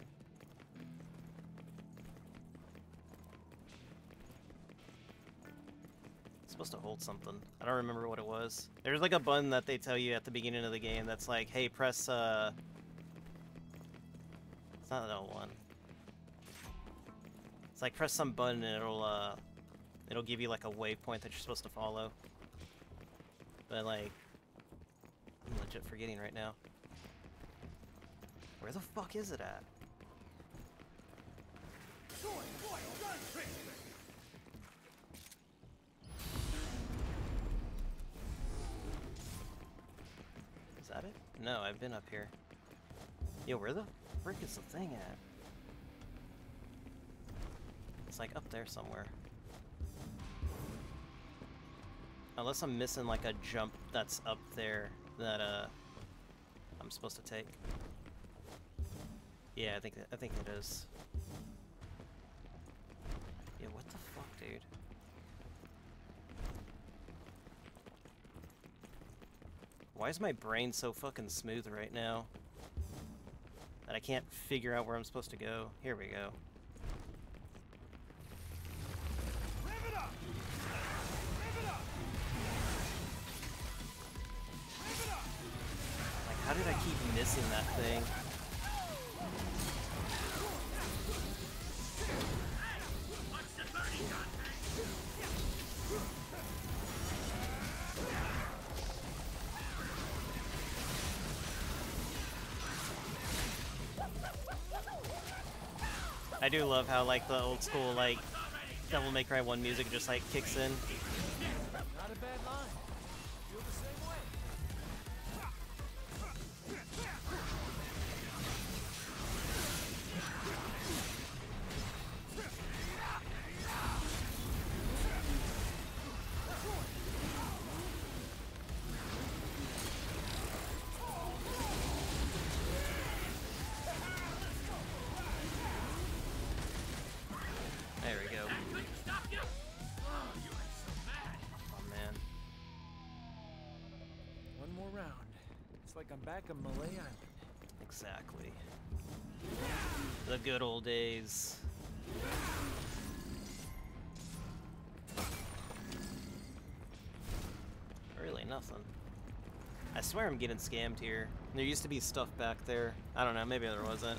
Supposed to hold something. I don't remember what it was. There's like a button that they tell you at the beginning of the game that's like, hey, press uh. It's not L1. It's like press some button and it'll uh, it'll give you like a waypoint that you're supposed to follow. But like, I'm legit forgetting right now. Where the fuck is it at? Is No, I've been up here. Yo, where the frick is the thing at? It's like up there somewhere. Unless I'm missing like a jump that's up there that uh I'm supposed to take. Yeah, I think I think it is. Yeah, what the fuck, dude? Why is my brain so fucking smooth right now? That I can't figure out where I'm supposed to go. Here we go. Like, how did I keep missing that thing? Do love how like the old school like Devil May Cry 1 music just like kicks in. On Mallet Island. Exactly. The good old days. Really nothing. I swear I'm getting scammed here. There used to be stuff back there. I don't know, maybe there wasn't.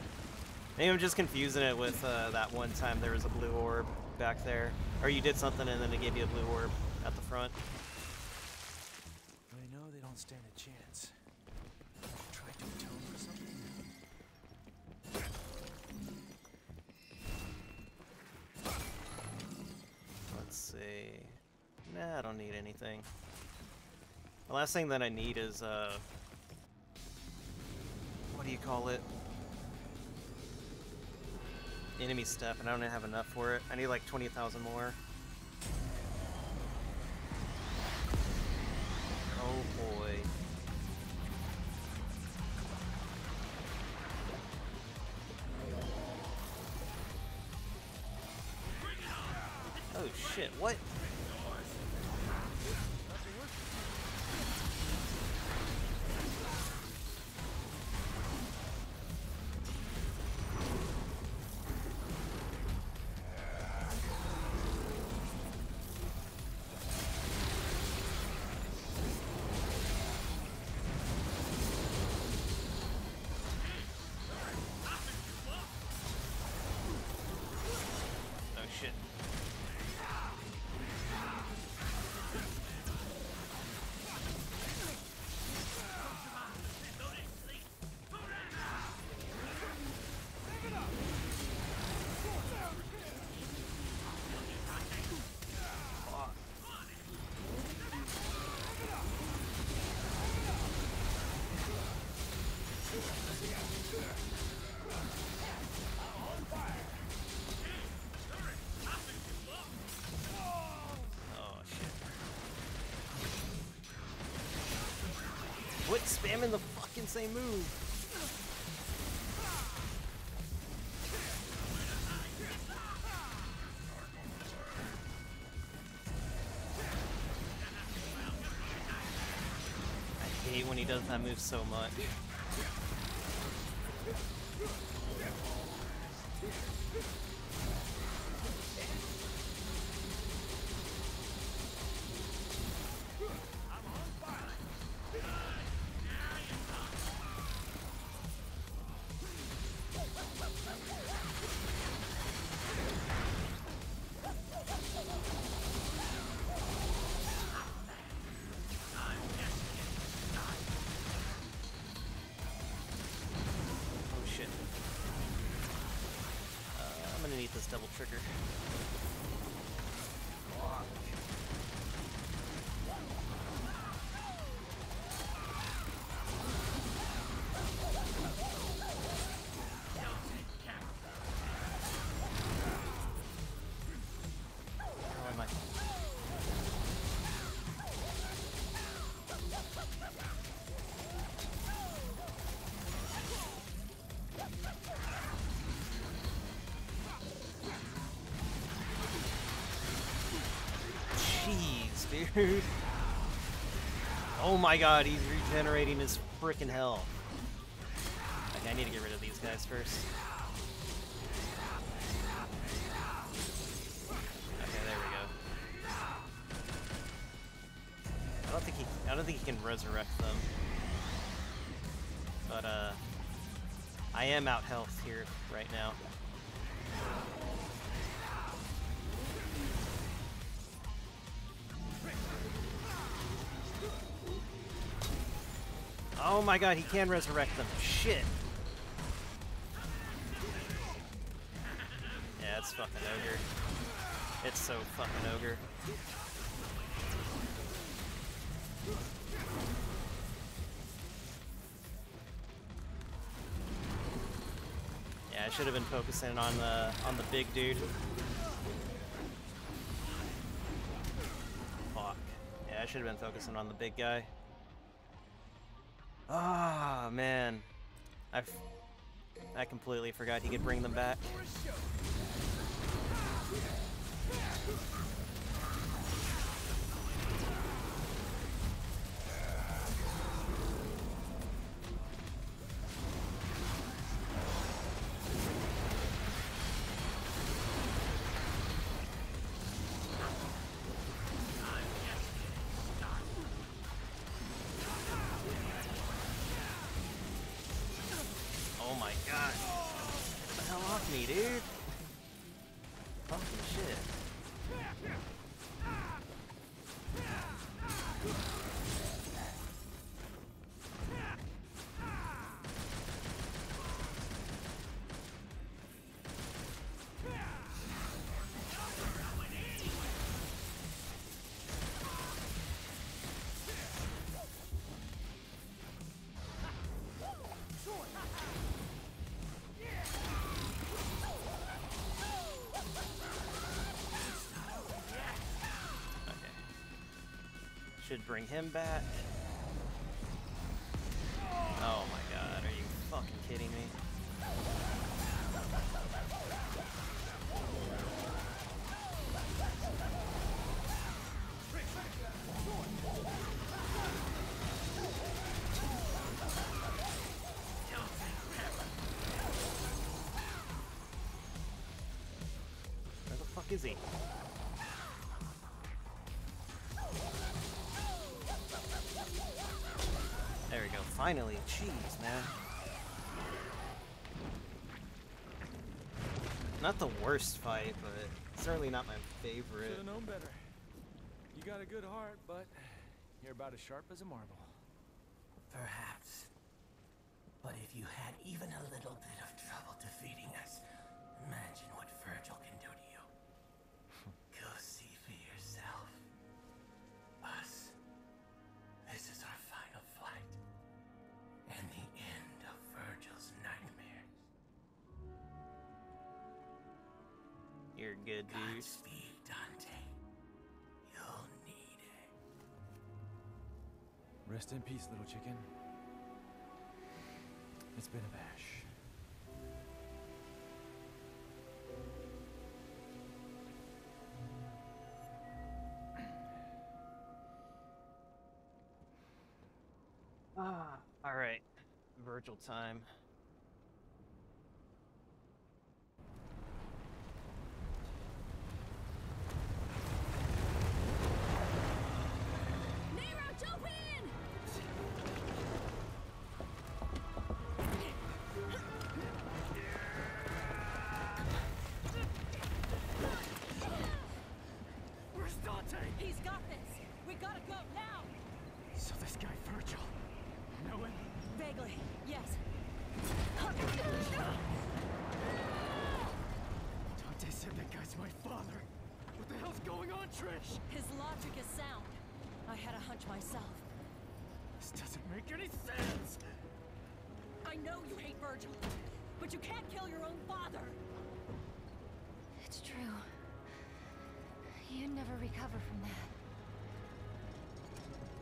Maybe I'm just confusing it with uh, that one time there was a blue orb back there. Or you did something and then it gave you a blue orb at the front. Anything. The last thing that I need is, uh... What do you call it? Enemy step, and I don't have enough for it. I need like 20,000 more. Oh boy. Oh shit, what? Quit spamming the fucking same move. I hate when he does that move so much. Dude. Oh my god, he's regenerating his freaking health. Okay, I need to get rid of these guys first. Oh my god, he can resurrect them. Shit. Yeah, it's fucking ogre. It's so fucking ogre. Yeah, I should have been focusing on the on the big dude. Fuck. Yeah, I should have been focusing on the big guy. I I completely forgot he could bring them back. Should bring him back. Oh my god, are you fucking kidding me? Where the fuck is he? Finally. Jeez, man. Not the worst fight, but certainly not my favorite. Should've known better. You got a good heart, but you're about as sharp as a marble. You're good, dude. Godspeed, Dante. You'll need it. Rest in peace, little chicken. It's been a bash. Ah, all right. Vergil time. Vaguely, yes. Dante said that guy's my father. What the hell's going on, Trish? His logic is sound. I had a hunch myself. This doesn't make any sense. I know you hate Vergil, but you can't kill your own father. It's true. You'd never recover from that.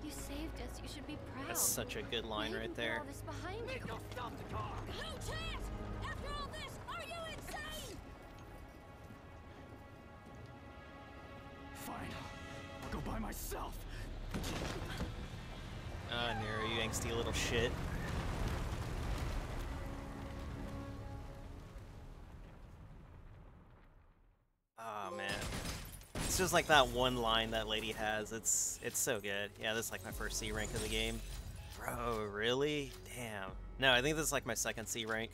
You saved us. You should be proud. That's such a good line right there. all this behind you. Nico, stop the car! No chance! After all this, are you insane? Fine. I'll go by myself. Ah, Nero, you angsty little shit. Just like that one line that lady has. It's it's so good. Yeah, this is like my first C rank of the game. Bro, really? Damn. No, I think this is like my second C rank.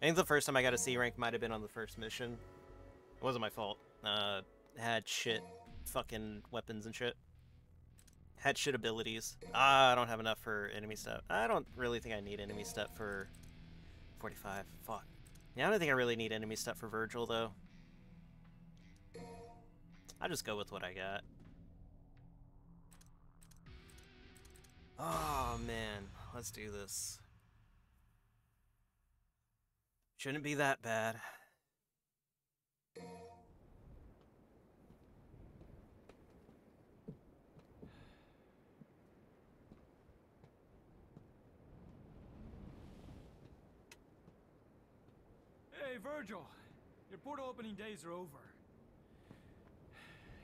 I think the first time I got a C rank might have been on the first mission. It wasn't my fault. Uh, had shit fucking weapons and shit. Had shit abilities. Ah, I don't have enough for enemy step. I don't really think I need enemy step for 45. Fuck. Yeah, I don't think I really need enemy step for Vergil, though. I'll just go with what I got. Oh, man. Let's do this. Shouldn't be that bad. Hey, Vergil. Your portal opening days are over.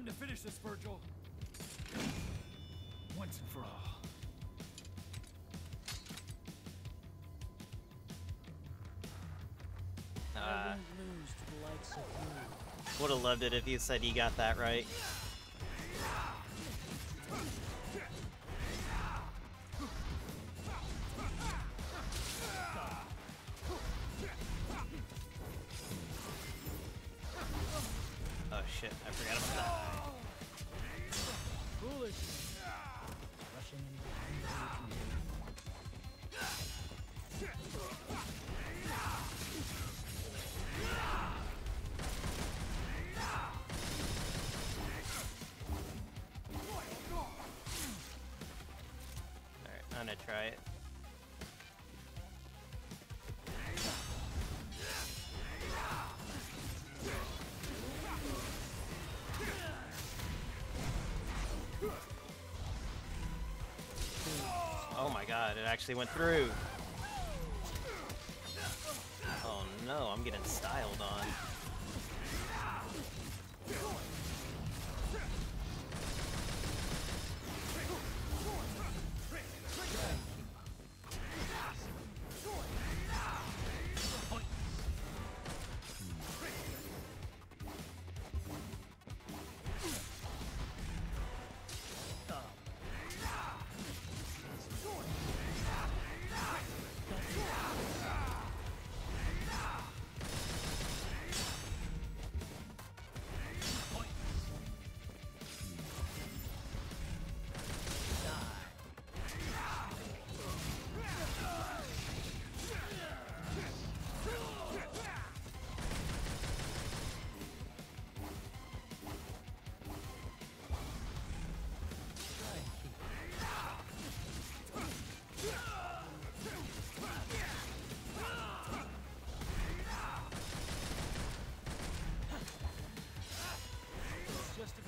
Time to finish this, Vergil. Once and for all. Uh, lose to the likes of you. would have loved it if you said you got that right. Actually went through. Oh no, I'm getting styled on.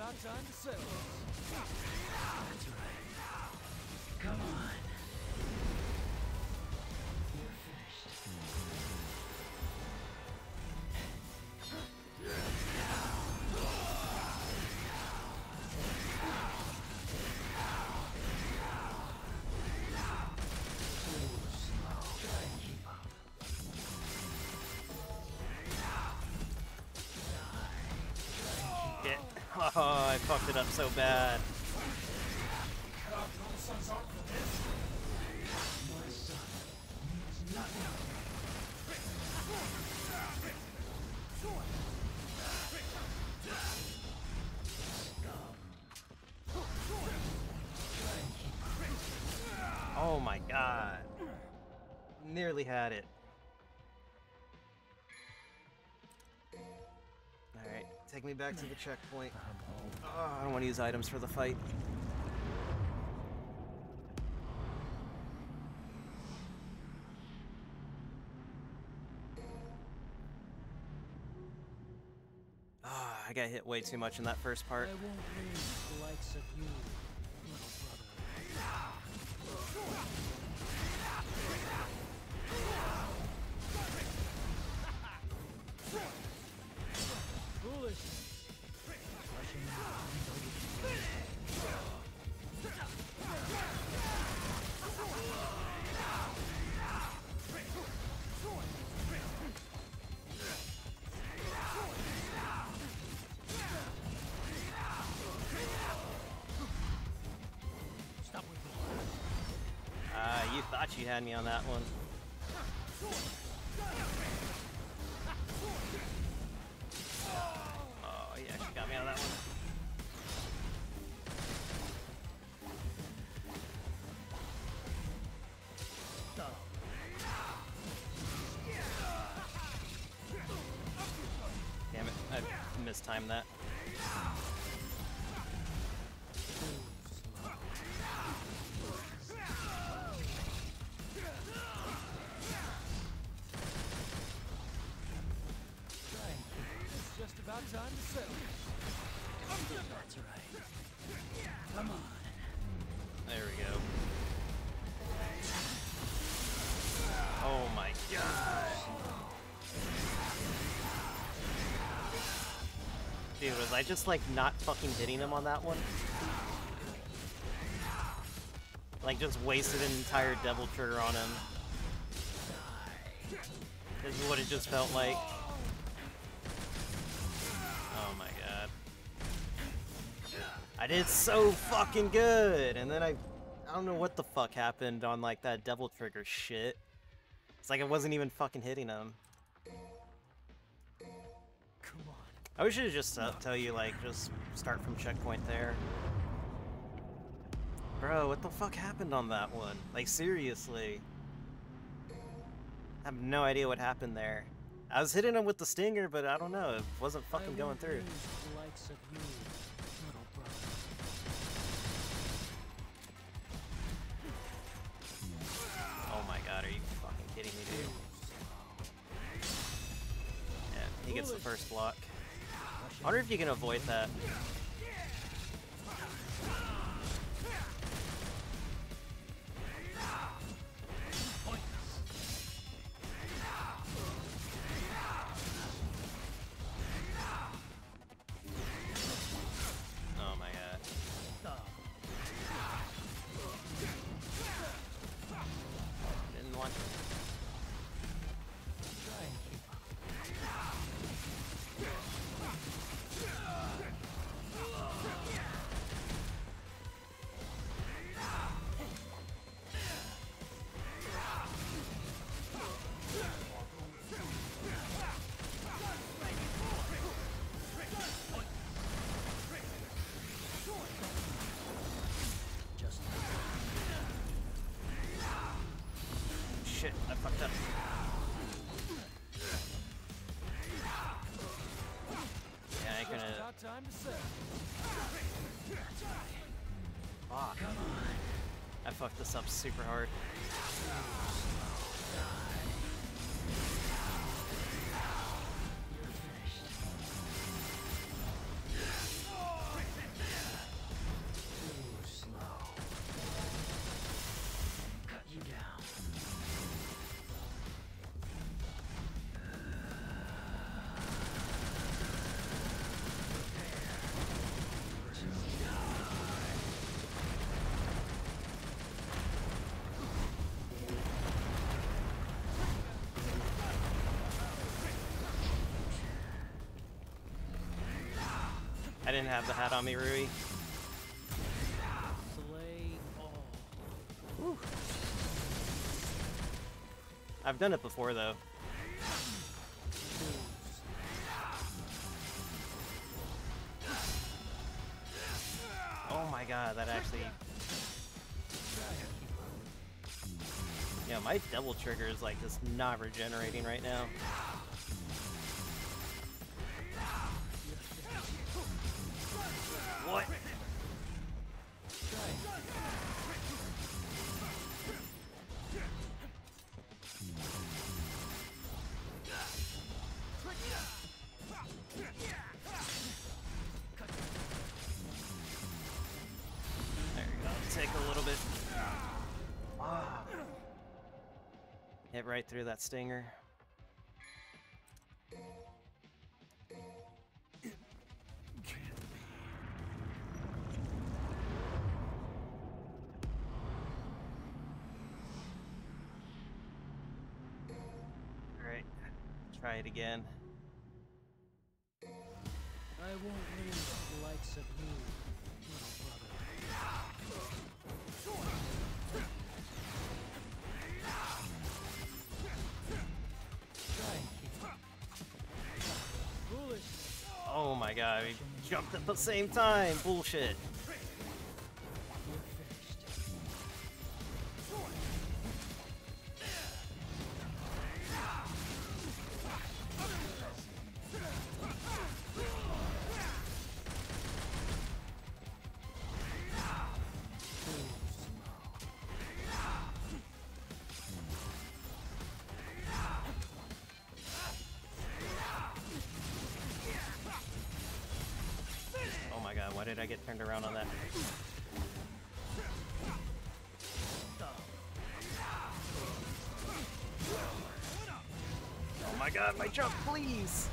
About time to Oh, I fucked it up so bad. Oh my god. Nearly had it. Alright, take me back to the checkpoint. Oh, I don't want to use items for the fight. Ah, I got hit way too much in that first part. Had me on that one. I just like not fucking hitting him on that one? Like just wasted an entire devil trigger on him. This is what it just felt like. Oh my god. I did so fucking good, and then I, I don't know what the fuck happened on like that devil trigger shit. It's like I wasn't even fucking hitting him. I wish just uh, tell you like just start from checkpoint there. Bro, what the fuck happened on that one? Like seriously. I have no idea what happened there. I was hitting him with the stinger, but I don't know, it wasn't fucking going through. Oh my god, are you fucking kidding me, dude? Yeah, he gets the first block. I wonder if you can avoid that. I didn't have the hat on me, Rui. I've done it before though. Oh my god, that actually. Yeah, my devil trigger is like just not regenerating right now. Right through that stinger. Try it again. My god, we jumped at the same time! Bullshit. Did I get turned around on that? Oh my god, my jump, please!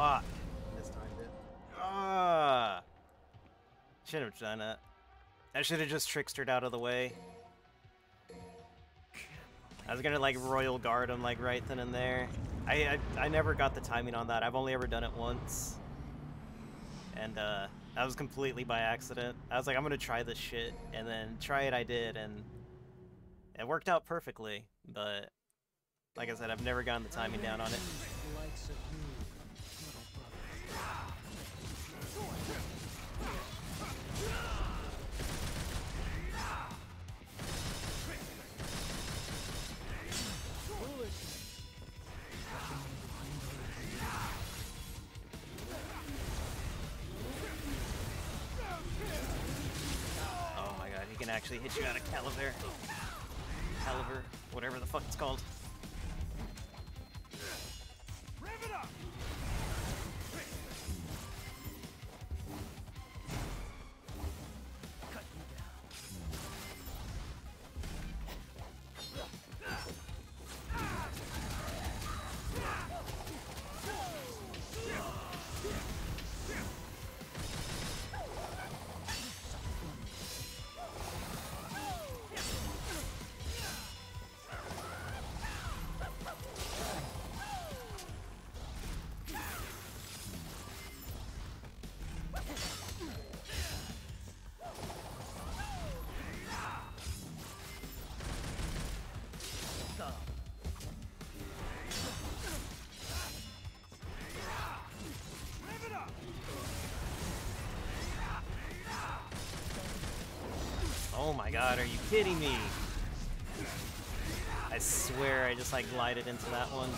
Fuck! Mistimed it. Ah! Shouldn't have done it. I should have just trickstered out of the way. I was gonna like royal guard him like right then and there. I, I I never got the timing on that. I've only ever done it once. And uh that was completely by accident. I was like, I'm gonna try this shit, and then try it I did, and it worked out perfectly. But like I said, I've never gotten the timing down on it. Hit Oh my god, are you kidding me? I swear I just like glided into that one.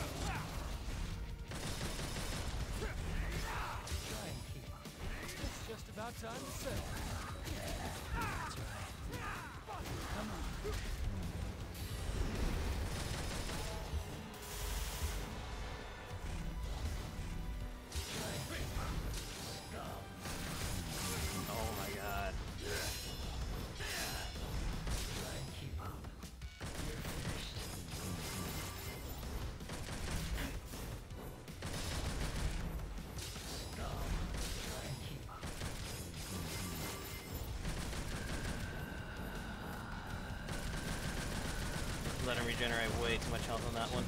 Regenerate way too much health on that one.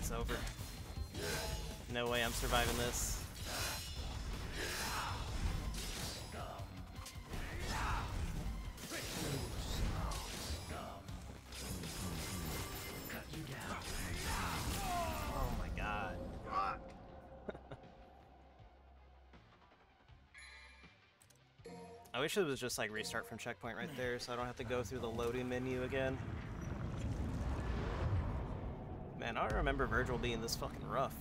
it's over. No way I'm surviving this. Oh my god. I wish it was just like restart from checkpoint right there so I don't have to go through the loading menu again. Remember Vergil being this fucking rough.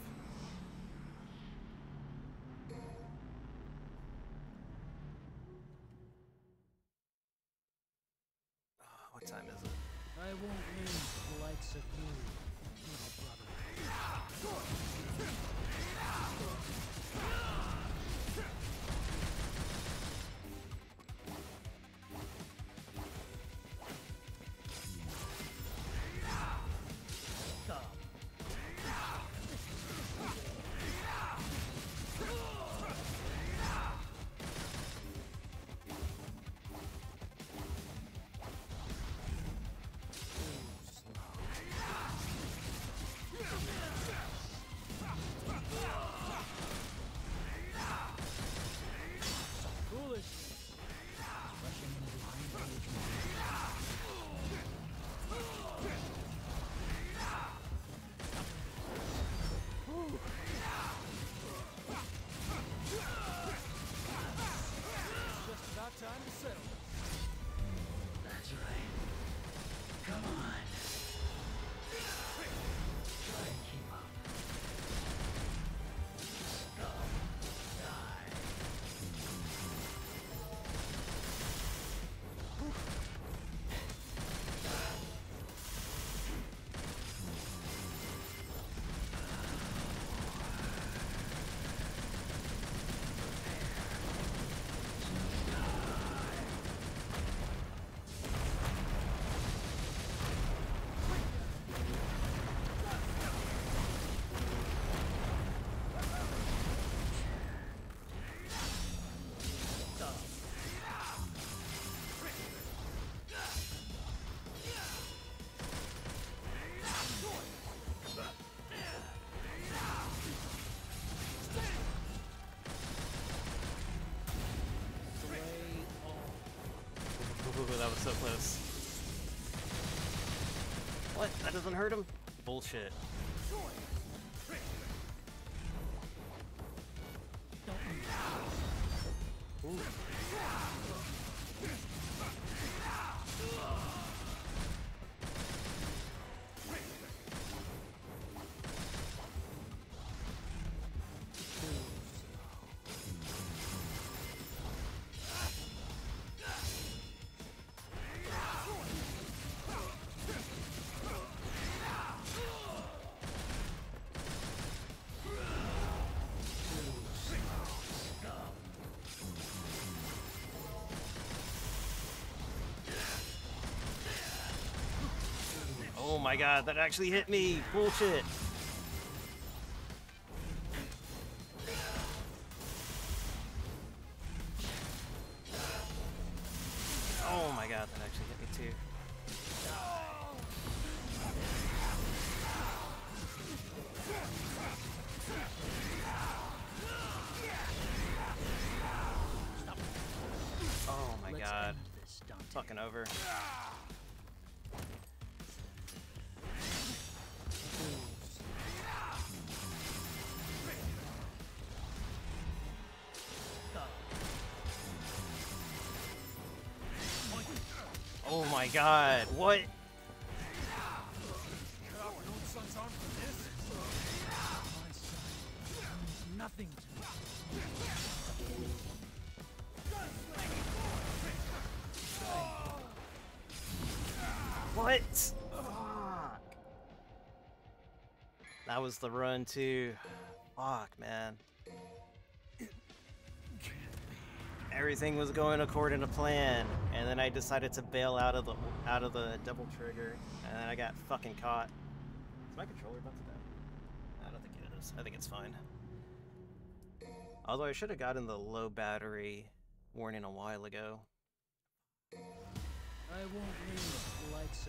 That was so close. What? That doesn't hurt him? Bullshit. Oh my god, that actually hit me! Bullshit! Oh my god, that actually hit me too. Oh my god. Fucking over. To me. What? Fuck. That was the run too. Fuck, man. Everything was going according to plan, and then I decided to bail out of the out of the devil trigger, and then I got fucking caught. Is my controller about to die? I don't think it is. I think it's fine. Although I should have gotten the low battery warning a while ago. I won't leave the likes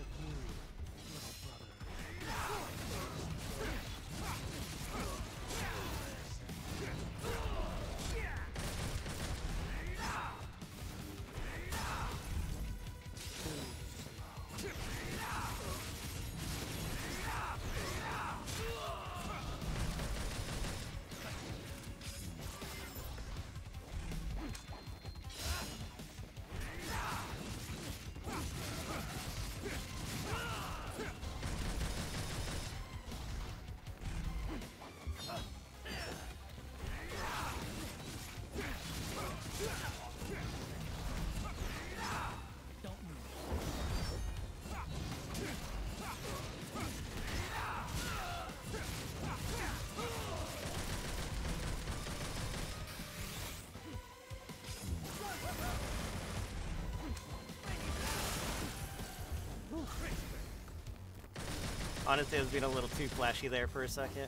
Honestly, I was being a little too flashy there for a second,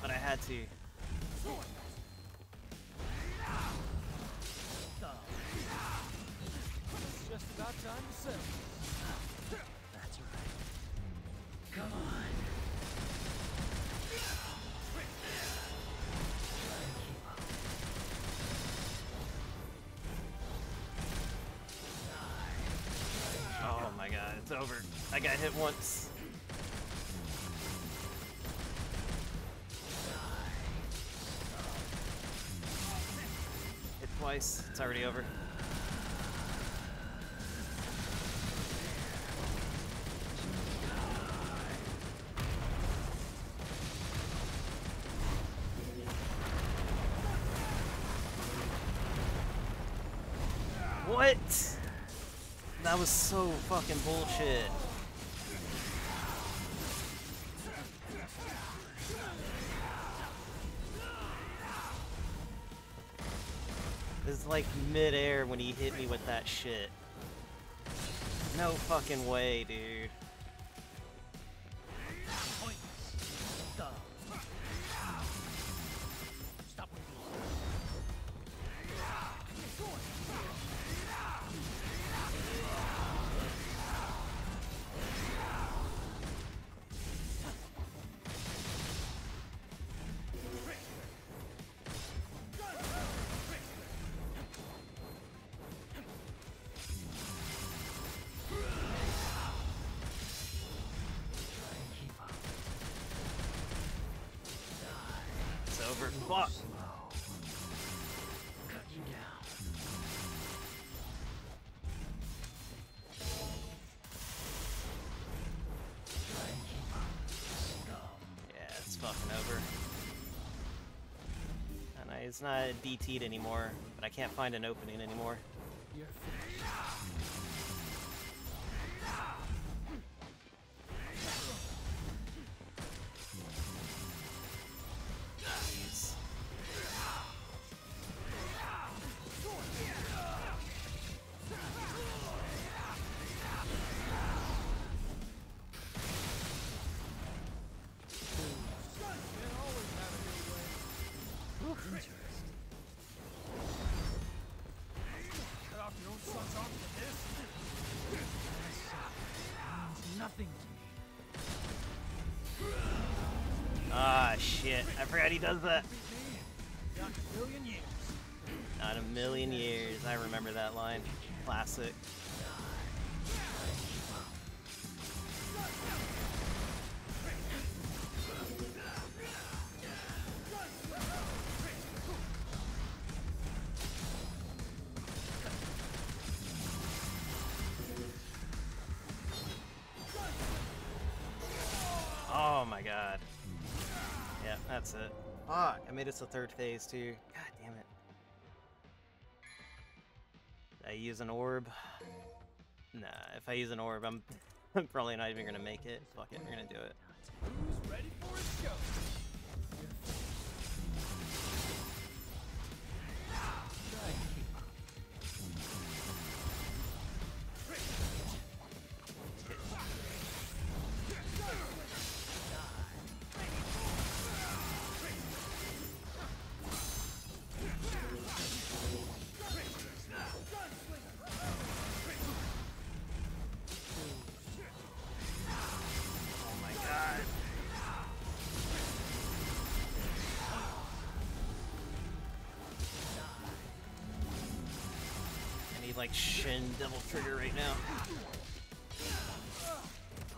but I had to. Just about time to settle. That's right. Come on. Oh my god, it's over. I got hit once. Twice. It's already over. What? That was so fucking bullshit. Like midair when he hit me with that shit. No fucking way, dude. It's not DT'd anymore, but I can't find an opening anymore. Forgot he does that. Not a million years. Not a million years. I remember that line. Classic. That's it. Fuck, I made it to third phase too. God damn it. Did I use an orb? Nah, if I use an orb, I'm I'm probably not even gonna make it. Fuck it, we're gonna do it. Like Shin Devil Trigger right now.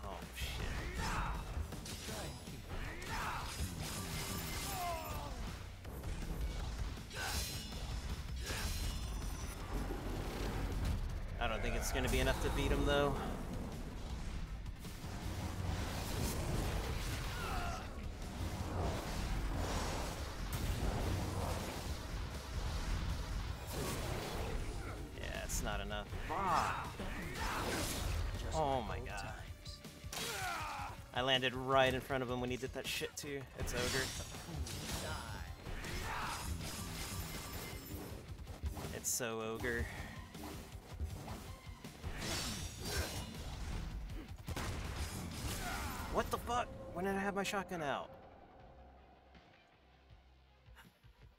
Oh. I don't think it's gonna be enough to beat him though. Landed right in front of him when he did that shit too. It's ogre. It's so ogre. What the fuck? When did I have my shotgun out?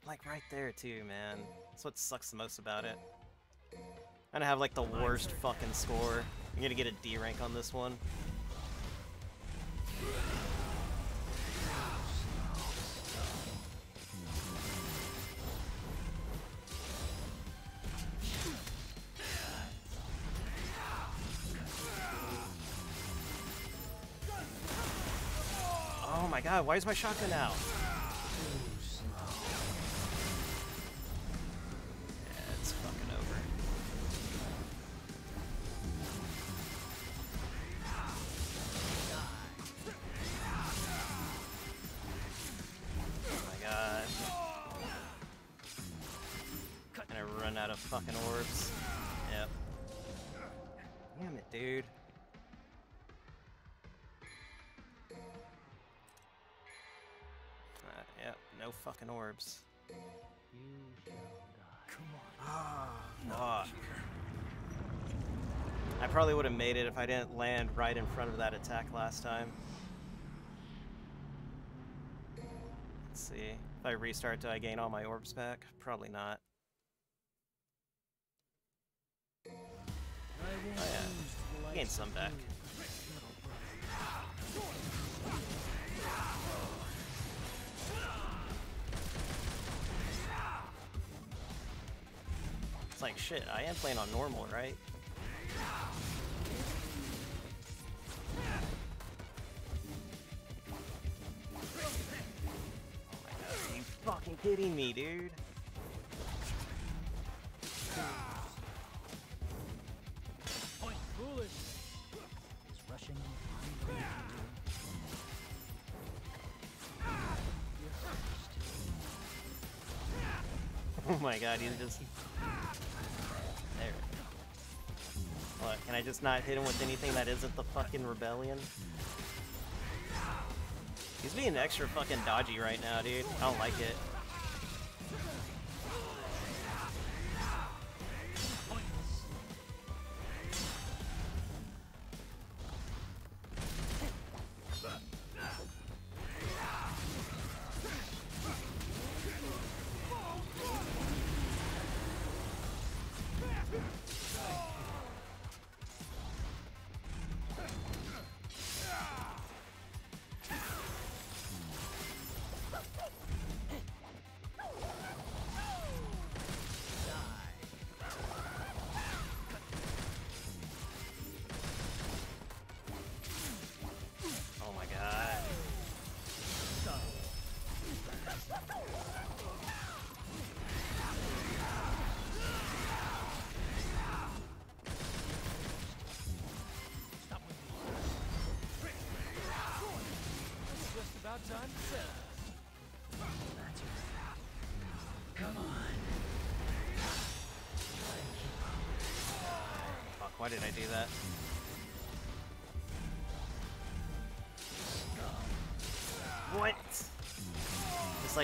Like right there too, man. That's what sucks the most about it. I'm gonna have like the worst fucking score. I'm gonna get a D rank on this one. Why is my shotgun out? Probably would have made it if I didn't land right in front of that attack last time. Let's see. If I restart, do I gain all my orbs back? Probably not. Oh yeah. Gain some back. It's like, shit, I am playing on normal, right? My god, he's just... There. What, can I just not hit him with anything that isn't the fucking rebellion? He's being extra fucking dodgy right now, dude. I don't like it.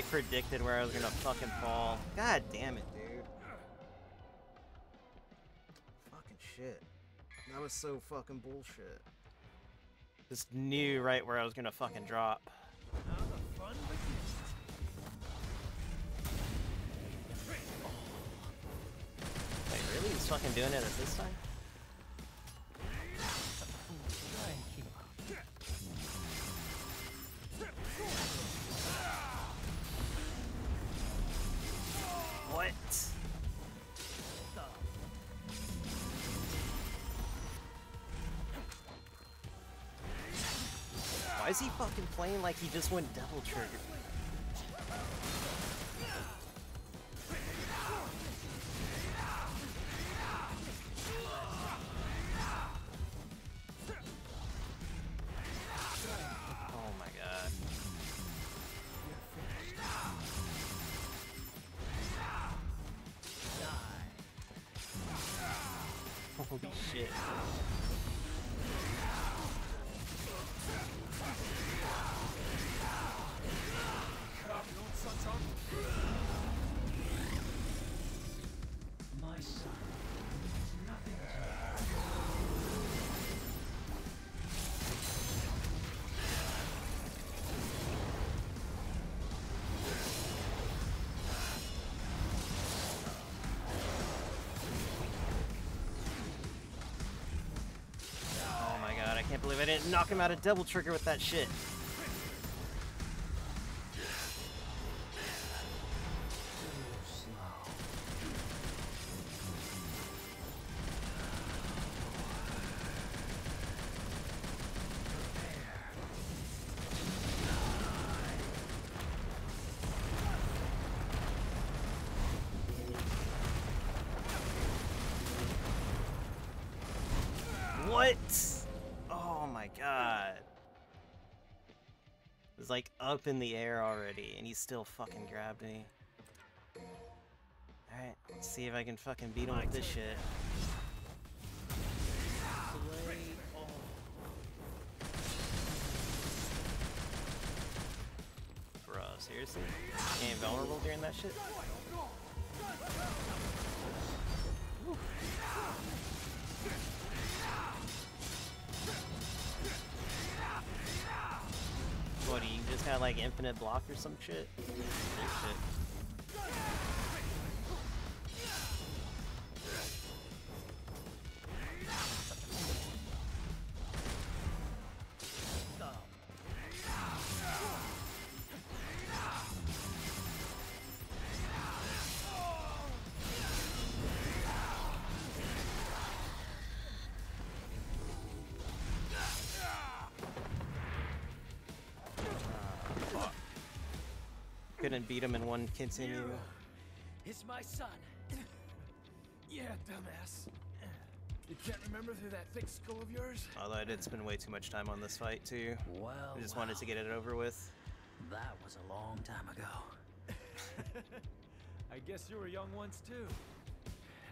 Like predicted where I was gonna fucking fall. God damn it, dude. Fucking shit. That was so fucking bullshit. Just knew right where I was gonna fucking drop. Wait, really? He's fucking doing it at this time? He fucking playing like he just went double trigger? Knock him out of double trigger with that shit. Up in the air already, and he still fucking grabbed me. Alright, let's see if I can fucking beat him with this shit. Bro, seriously? You ain't vulnerable during that shit? Infinite block or some shit? Shit. Beat him in one continue. It's my son. yeah, dumbass. You can't remember through that thick skull of yours? Although I did spend way too much time on this fight too. Well, I just wanted to get it over with. That was a long time ago. I guess you were young once too.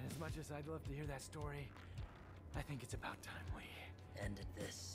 As much as I'd love to hear that story, I think it's about time we ended this.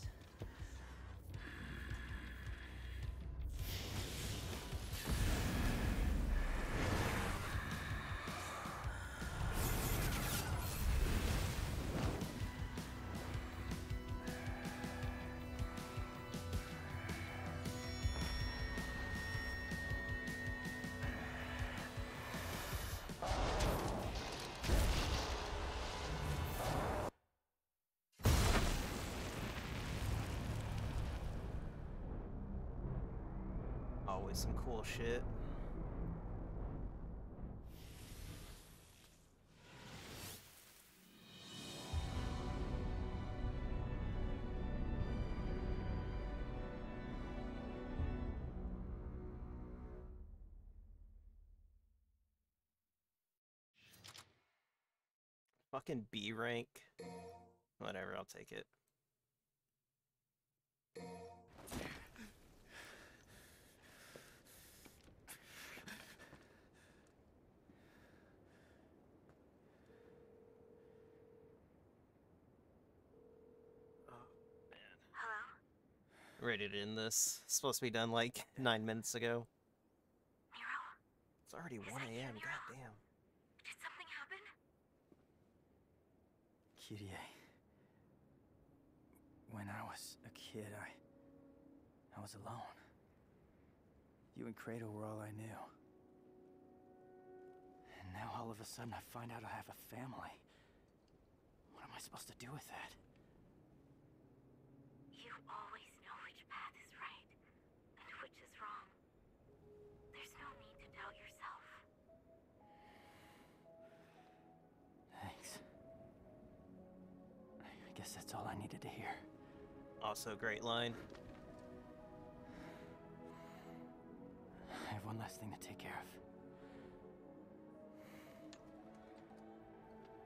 Some cool shit. Fucking B rank. Whatever, I'll take it. Ready to end this. It's supposed to be done like nine minutes ago. It's already 1 a.m. Goddamn. Did something happen? Kyrie. When I was a kid, I... I was alone. You and Credo were all I knew. And now all of a sudden I find out I have a family. What am I supposed to do with that? You always guess that's all I needed to hear. Also, great line. I have one last thing to take care of.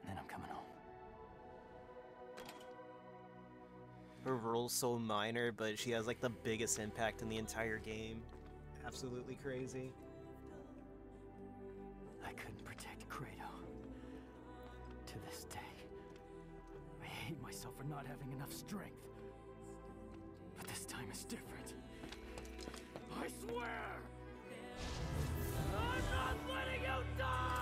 And then I'm coming home. Her role's so minor, but she has like the biggest impact in the entire game. Absolutely crazy. Myself for not having enough strength. But this time is different. I swear! I'm not letting you die!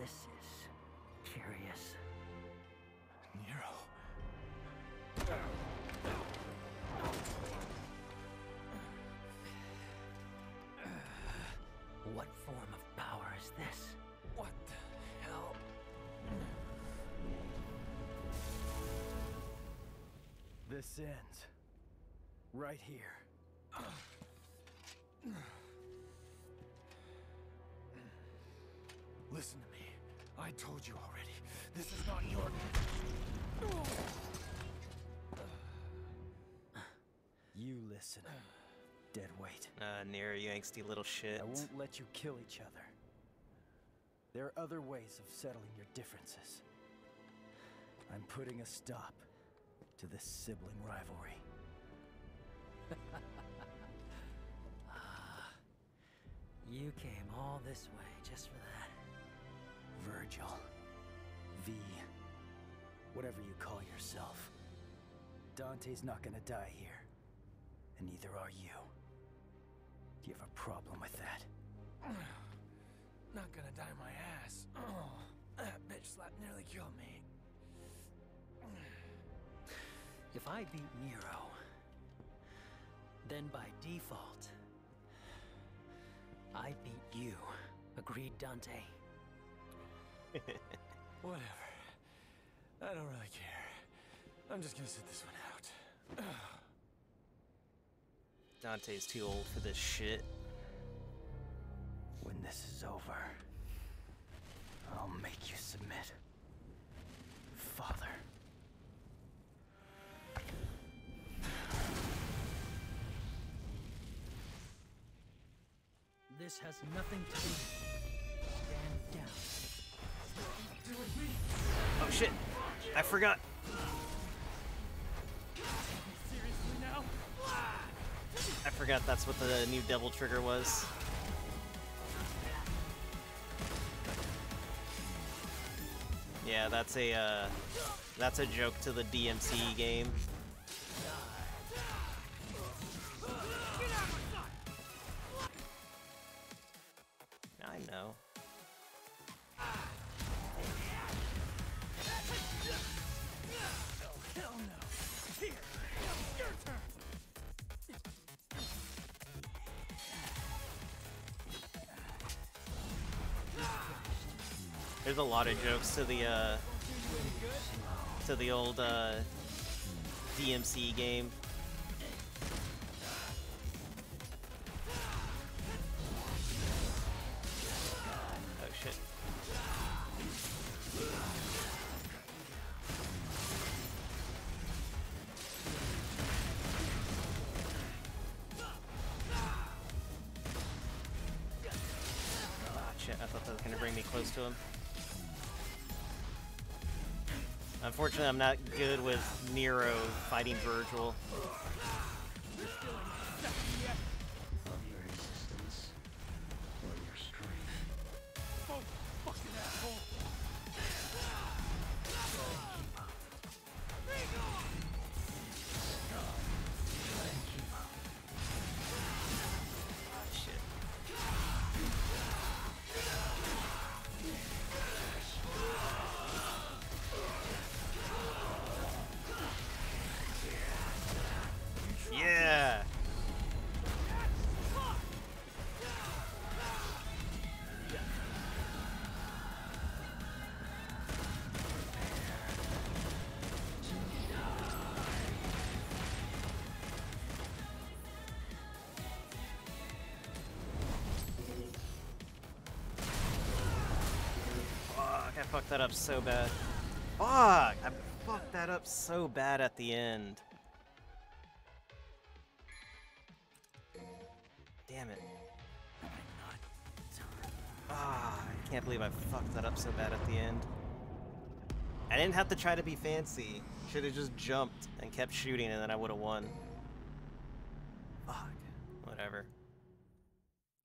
This is curious. Nero. What form of power is this? What the hell? This ends. Right here. Listen. Dead weight. Uh, Nero, you angsty little shit. I won't let you kill each other. There are other ways of settling your differences. I'm putting a stop to this sibling rivalry. Ah, you came all this way just for that. Vergil. V. Whatever you call yourself. Dante's not gonna die here. And neither are you. Do you have a problem with that? Not gonna die my ass. Oh, that bitch slap nearly killed me. If I beat Nero, then by default, I beat you. Agreed, Dante? Whatever. I don't really care. I'm just gonna sit this one out. Dante's too old for this shit. When this is over, I'll make you submit. Father. This has nothing to do. Stand down. Oh shit! I forgot. I forgot that's what the new devil trigger was. Yeah, that's a uh, that's a joke to the DMC game. A lot of jokes to the uh, to the old uh, DMC game. I'm not good with Nero fighting Vergil. That up so bad. Fuck! I fucked that up so bad at the end. Damn it. Ah, I can't believe I fucked that up so bad at the end. I didn't have to try to be fancy. Should have just jumped and kept shooting and then I would have won. Fuck. Whatever.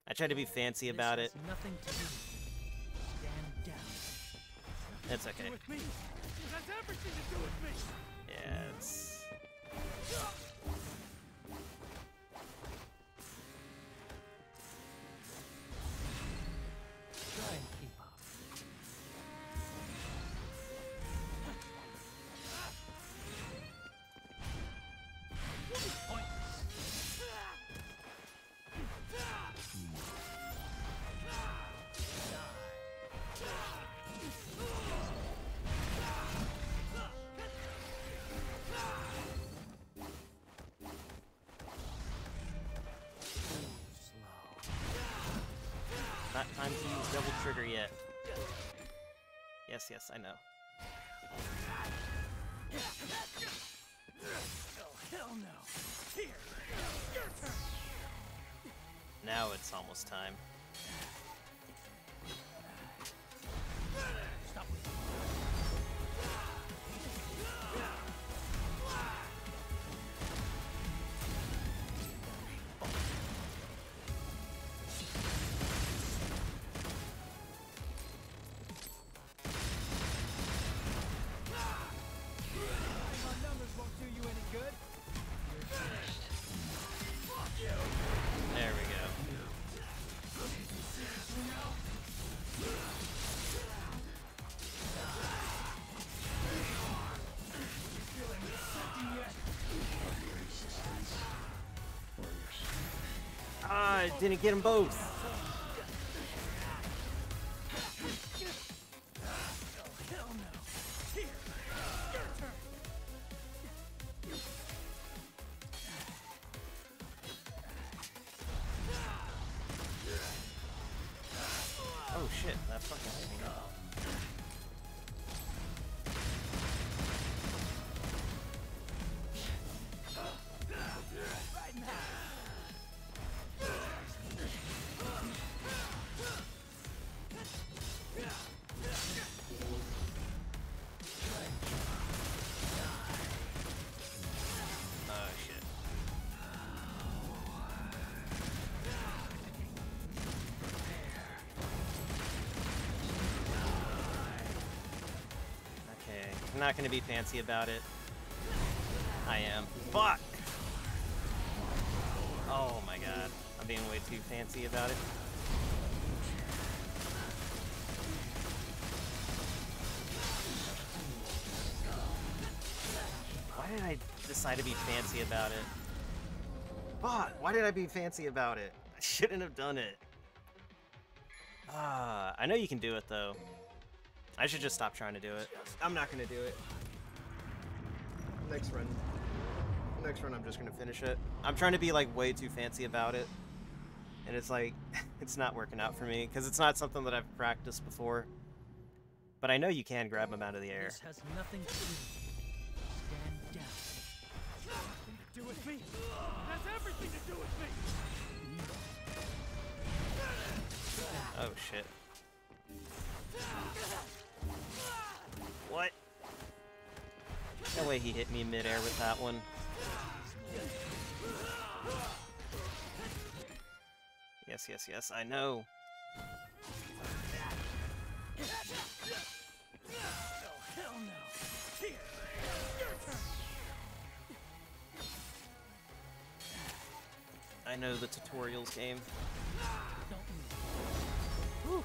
I tried to be fancy about it. Nothing to do. It's okay. It has everything to do with me! Yeah, it's... Yes, yes, I know. Oh, hell no. Here. Your turn. Now it's almost time. Didn't get them both. Not gonna be fancy about it. I am. Fuck! Oh my god. I'm being way too fancy about it. Why did I decide to be fancy about it? Fuck! Why did I be fancy about it? I shouldn't have done it. Ah, I know you can do it though. I should just stop trying to do it. I'm not gonna do it. Next run. Next run, I'm just gonna finish it. I'm trying to be like way too fancy about it, and it's like it's not working out for me because it's not something that I've practiced before. But I know you can grab them out of the air. This has nothing to do. Stand down. Nothing to do with me. It has everything to do with me. Oh shit. He hit me midair with that one. Yes, yes, yes, I know. Oh, hell no. Here. Your turn. I know the tutorials game. Don't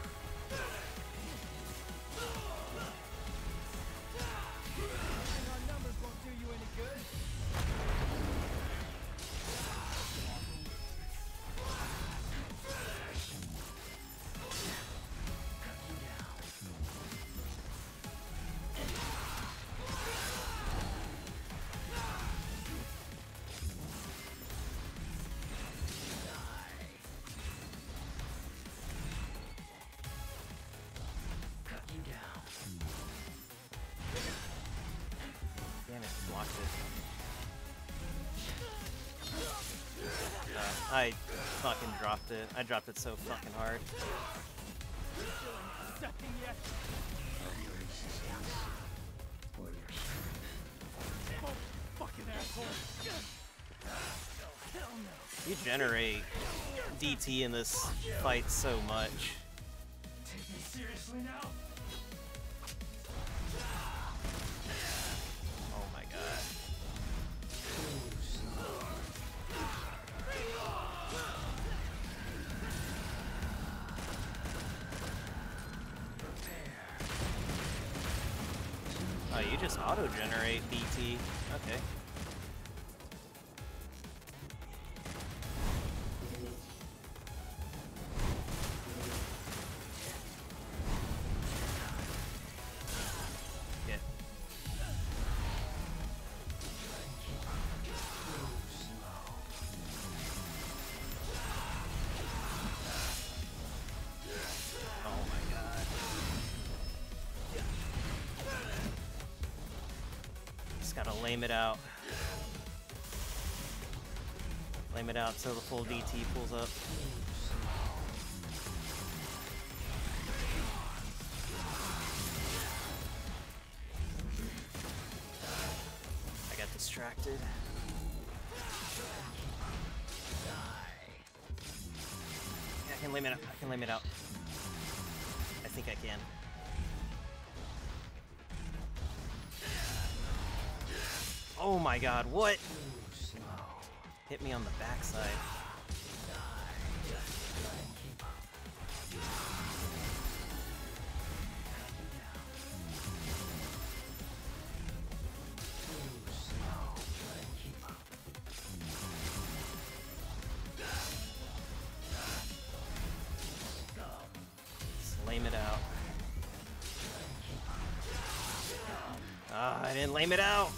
I fucking dropped it. I dropped it so fucking hard. You generate DT in this fight so much. Take me seriously now. Lame it out. Lame it out till the full DT pulls up. God, what? Hit me on the backside. Lame it out. Ah, I didn't lame it out.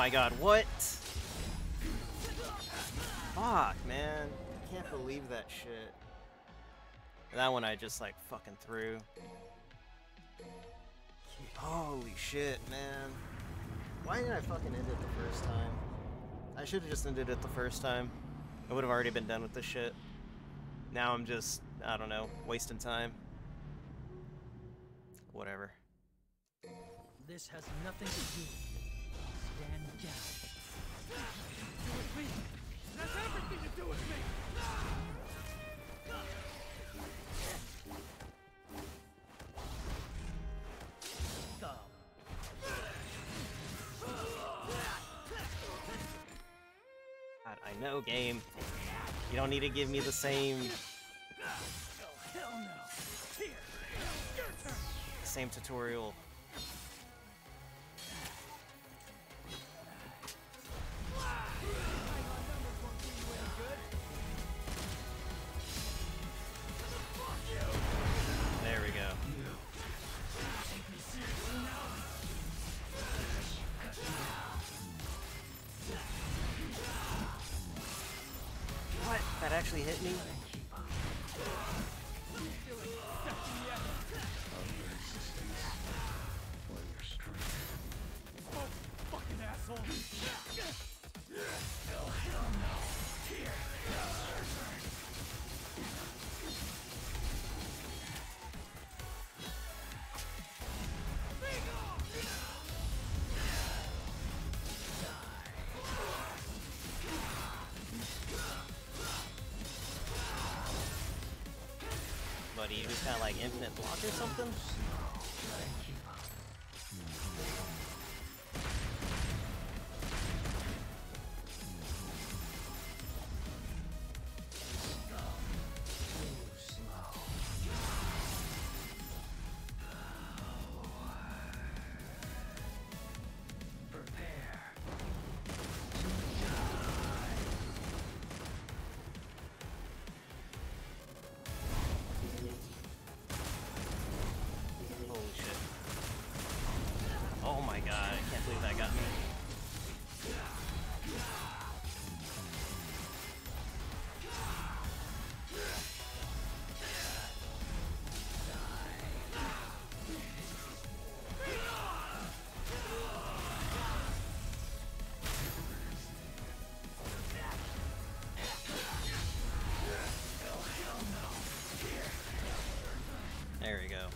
My god, what? Fuck, man. I can't believe that shit. That one I just like fucking threw. Holy shit, man. Why didn't I fucking end it the first time? I should have just ended it the first time. I would have already been done with this shit. Now I'm just, I don't know, wasting time. Game. You don't need to give me the same same tutorial. You just got like infinite block or something? God, I can't believe that got me. There we go.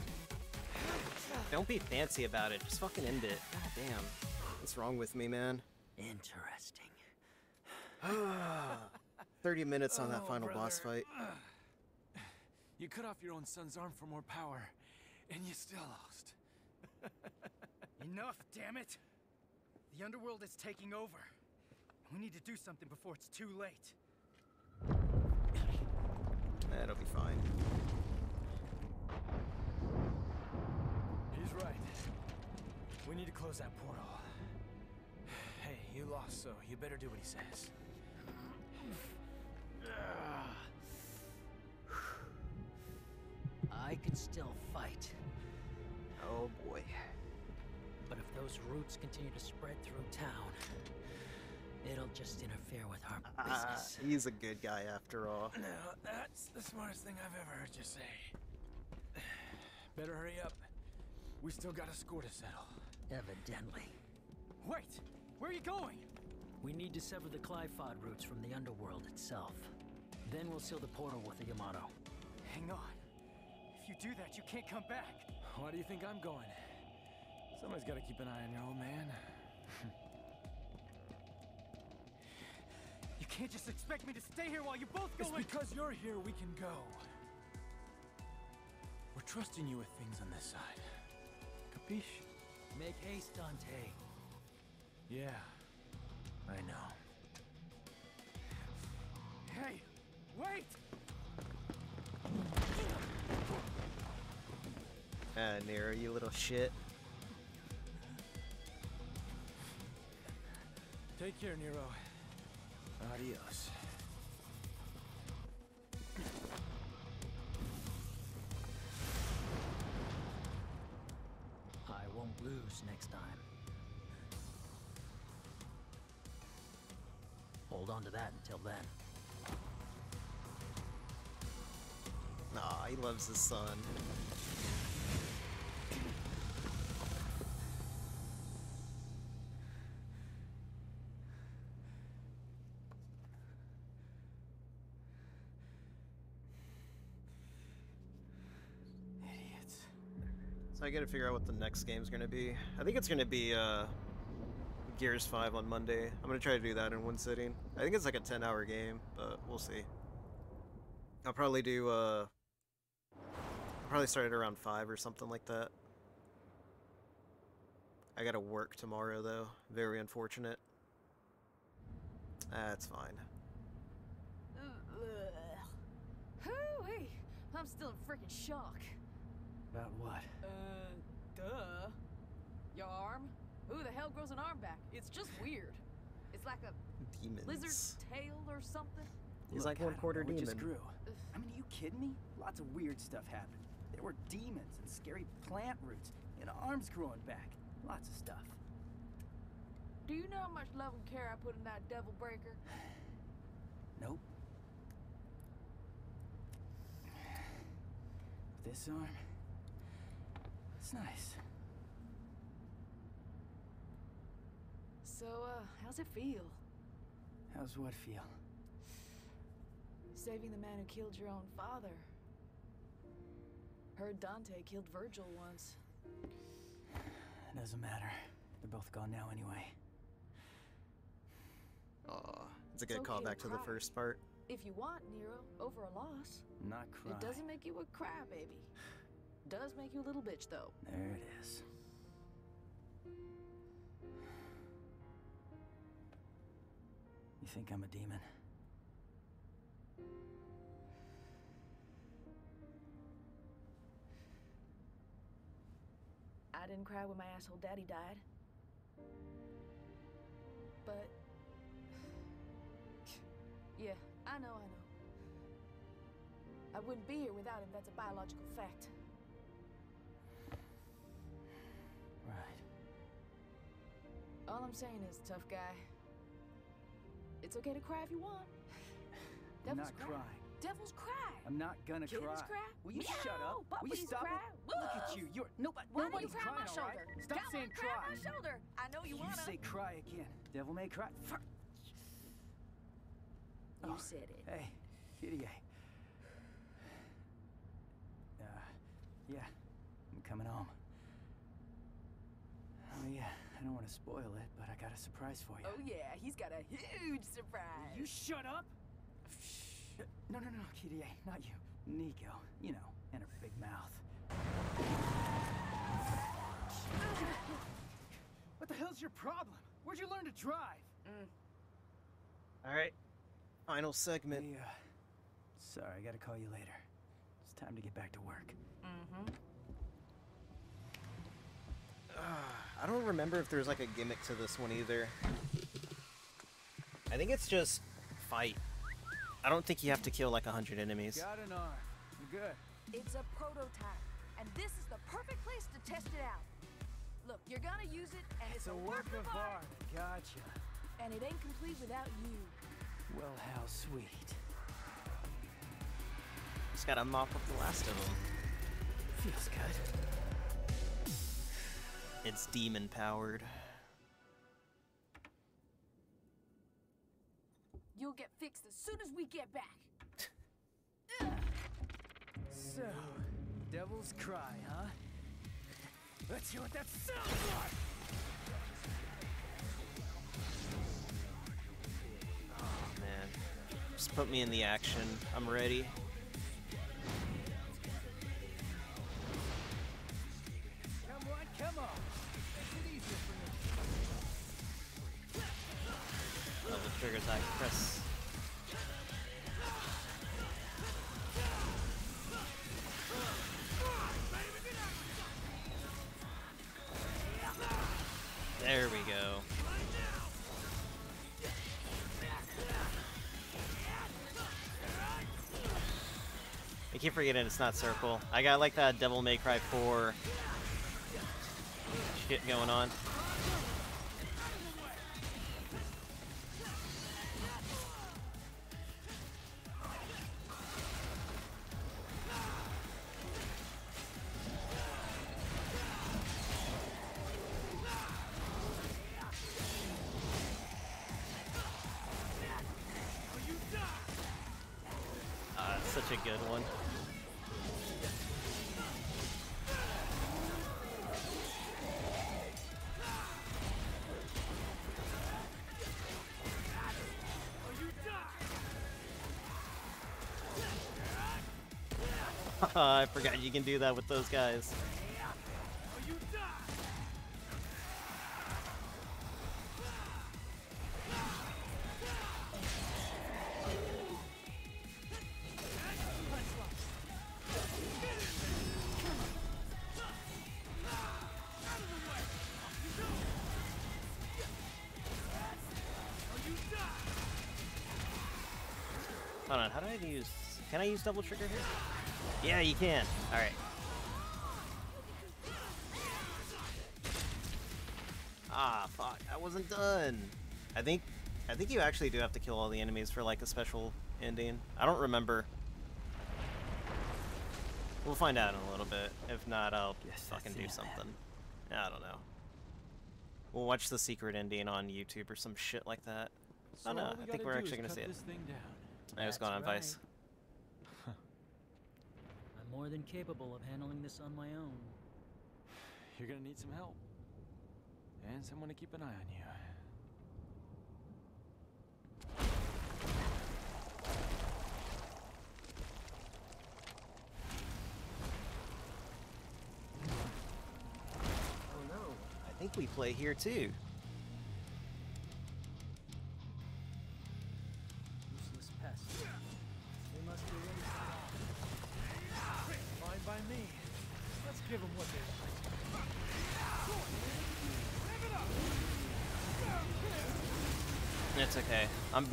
Don't be fancy about it. Just fucking end it. God damn. What's wrong with me, man? Interesting. 30 minutes on that Oh, final boss fight. You cut off your own son's arm for more power, and you still lost. Enough, damn it! The underworld is taking over. We need to do something before it's too late. That'll be fine. He's right. We need to close that portal. Hey, you you lost, so you better do what he says. I can still fight. Oh boy. But if those roots continue to spread through town, it'll just interfere with our Ah, business. he's a good guy after all. Now, that's the smartest thing I've ever heard you say. Better hurry up. We still got a score to settle. Evidently. Wait! Where are you going? We need to sever the Qliphoth roots from the underworld itself. Then we'll seal the portal with the Yamato. Hang on. If you do that, you can't come back. Why do you think I'm going? Somebody's got to keep an eye on your old man. You can't just expect me to stay here while you both go It's because you're here we can go. We're trusting you with things on this side. Capiche? Make haste, Dante. Yeah, I know. Hey! Wait! Ah, Nero, you little shit. Take care, Nero. Adios. Next time. Hold on to that until then. Aw, he loves his son. Gotta figure out what the next game's gonna be. I think it's gonna be uh, Gears 5 on Monday. I'm gonna try to do that in one sitting. I think it's like a 10 hour game, but we'll see. I'll probably do, uh, I'll probably start at around 5 or something like that. I gotta work tomorrow though. Very unfortunate. That's fine. Hooey! I'm still in freaking shock. About what? Uh, duh. Your arm? Who the hell grows an arm back? It's just weird. It's like a Demons. lizard's tail or something. He's Look, like one quarter know, it just demon. grew. I mean, are you kidding me? Lots of weird stuff happened. There were demons and scary plant roots and arms growing back. Lots of stuff. Do you know how much love and care I put in that devil breaker? Nope. This arm, it's nice. So, uh, how's it feel? How's what feel? Saving the man who killed your own father. Heard Dante killed Vergil once. It doesn't matter. They're both gone now anyway. Aw, it's a It's good okay to callback to the first part. If you want, Nero, over a loss. Not cry. It doesn't make you a crybaby. Does make you a little bitch, though. There it is. You think I'm a demon? I didn't cry when my asshole daddy died. But. Yeah, I know, I know. I wouldn't be here without him, that's a biological fact. All I'm saying is, tough guy. It's okay to cry if you want. I'm not cry. crying. Devils cry. I'm not gonna Kittens cry. cry. Will you shut Meow. up? Will you stop cry. it? Look at you. You're nobody. Why don't you nobody's cry on crying, my shoulder? right? Stop Come saying cry on cry. my shoulder. I know you, you wanna. say cry again. Devil may cry. Fuck. You Oh, said it. Hey, kitty. Uh, yeah, I'm coming home. Oh yeah, I don't want to spoil it, but I got a surprise for you. Oh yeah, he's got a huge surprise. You shut up! Shh. No, no, no, Kitty, not you. Nico, you know, and her big mouth. What the hell's your problem? Where'd you learn to drive? Mm. Alright, final segment. Hey, uh, sorry, I gotta call you later. It's time to get back to work. Mm-hmm. I don't remember if there's like a gimmick to this one either. I think it's just fight. I don't think you have to kill like a hundred enemies. Got an arm. You're good. It's a prototype, and this is the perfect place to test it out. Look, you're gonna use it, and it's, It's a work of art. Gotcha. And it ain't complete without you. Well, how sweet. Just gotta mop up the last of them. Feels good. It's demon powered. You'll get fixed as soon as we get back. So, Devil's Cry, huh? Let's hear what that sounds like! Oh man. Just put me in the action. I'm ready. Trigger attack. Press. There we go. I keep forgetting it's not circle. I got like that Devil May Cry 4 shit going on. Oh, I forgot you can do that with those guys. Hold on, how do I use... Can I use double trigger here? Yeah, you can. Alright. Ah, fuck. I wasn't done. I think... I think you actually do have to kill all the enemies for, like, a special ending. I don't remember. We'll find out in a little bit. If not, I'll fucking do something. I don't know. We'll watch the secret ending on YouTube or some shit like that. So oh no, I think we're actually gonna see it. this thing. I was going on That's Vice. I'm more than capable of handling this on my own. You're gonna need some help. And someone to keep an eye on you. Oh no. I think we play here too.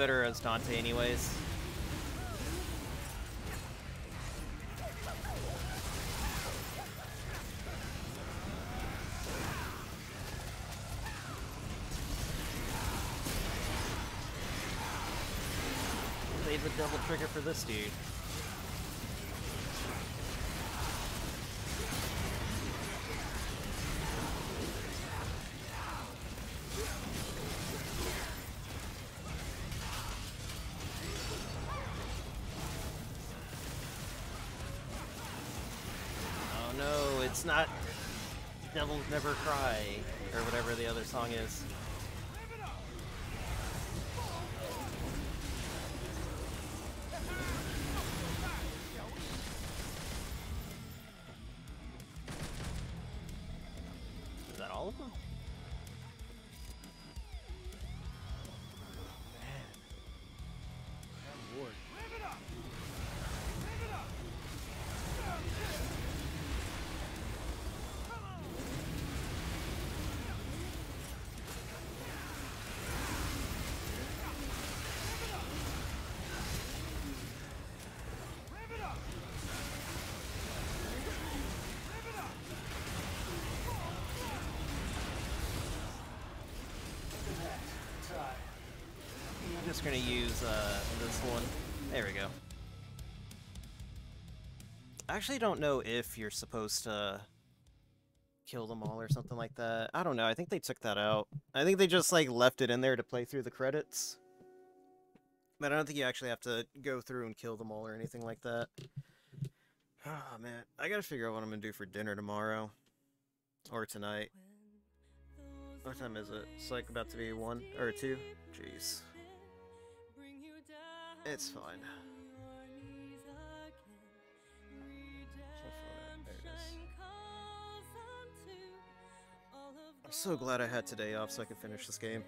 Better as Dante anyways. Save the double trigger for this dude. Not Devils Never Cry, or whatever the other song is. Is Gonna use uh, this one. There we go. I actually don't know if you're supposed to kill them all or something like that. I don't know. I think they took that out. I think they just like left it in there to play through the credits. But I don't think you actually have to go through and kill them all or anything like that. Oh man, I gotta figure out what I'm gonna do for dinner tomorrow. Or tonight. What time is it? It's like about to be one or two? Jeez. It's fine. There it is. I'm so glad I had today off so I could finish this game.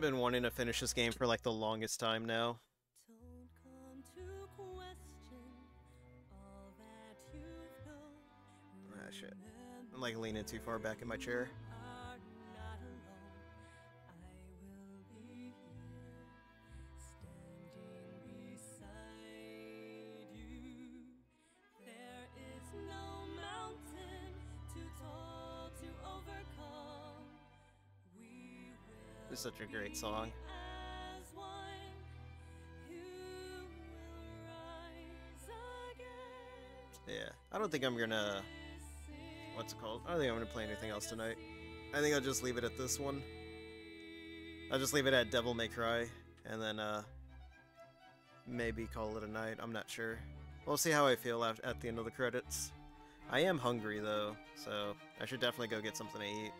Been wanting to finish this game for like the longest time now. Ah, shit. I'm like leaning too far back in my chair. Great song. Yeah, I don't think I'm gonna. What's it called? I don't think I'm gonna play anything else tonight. I think I'll just leave it at this one. I'll just leave it at Devil May Cry, and then uh, maybe call it a night. I'm not sure. We'll see how I feel at, at the end of the credits. I am hungry though, so I should definitely go get something to eat.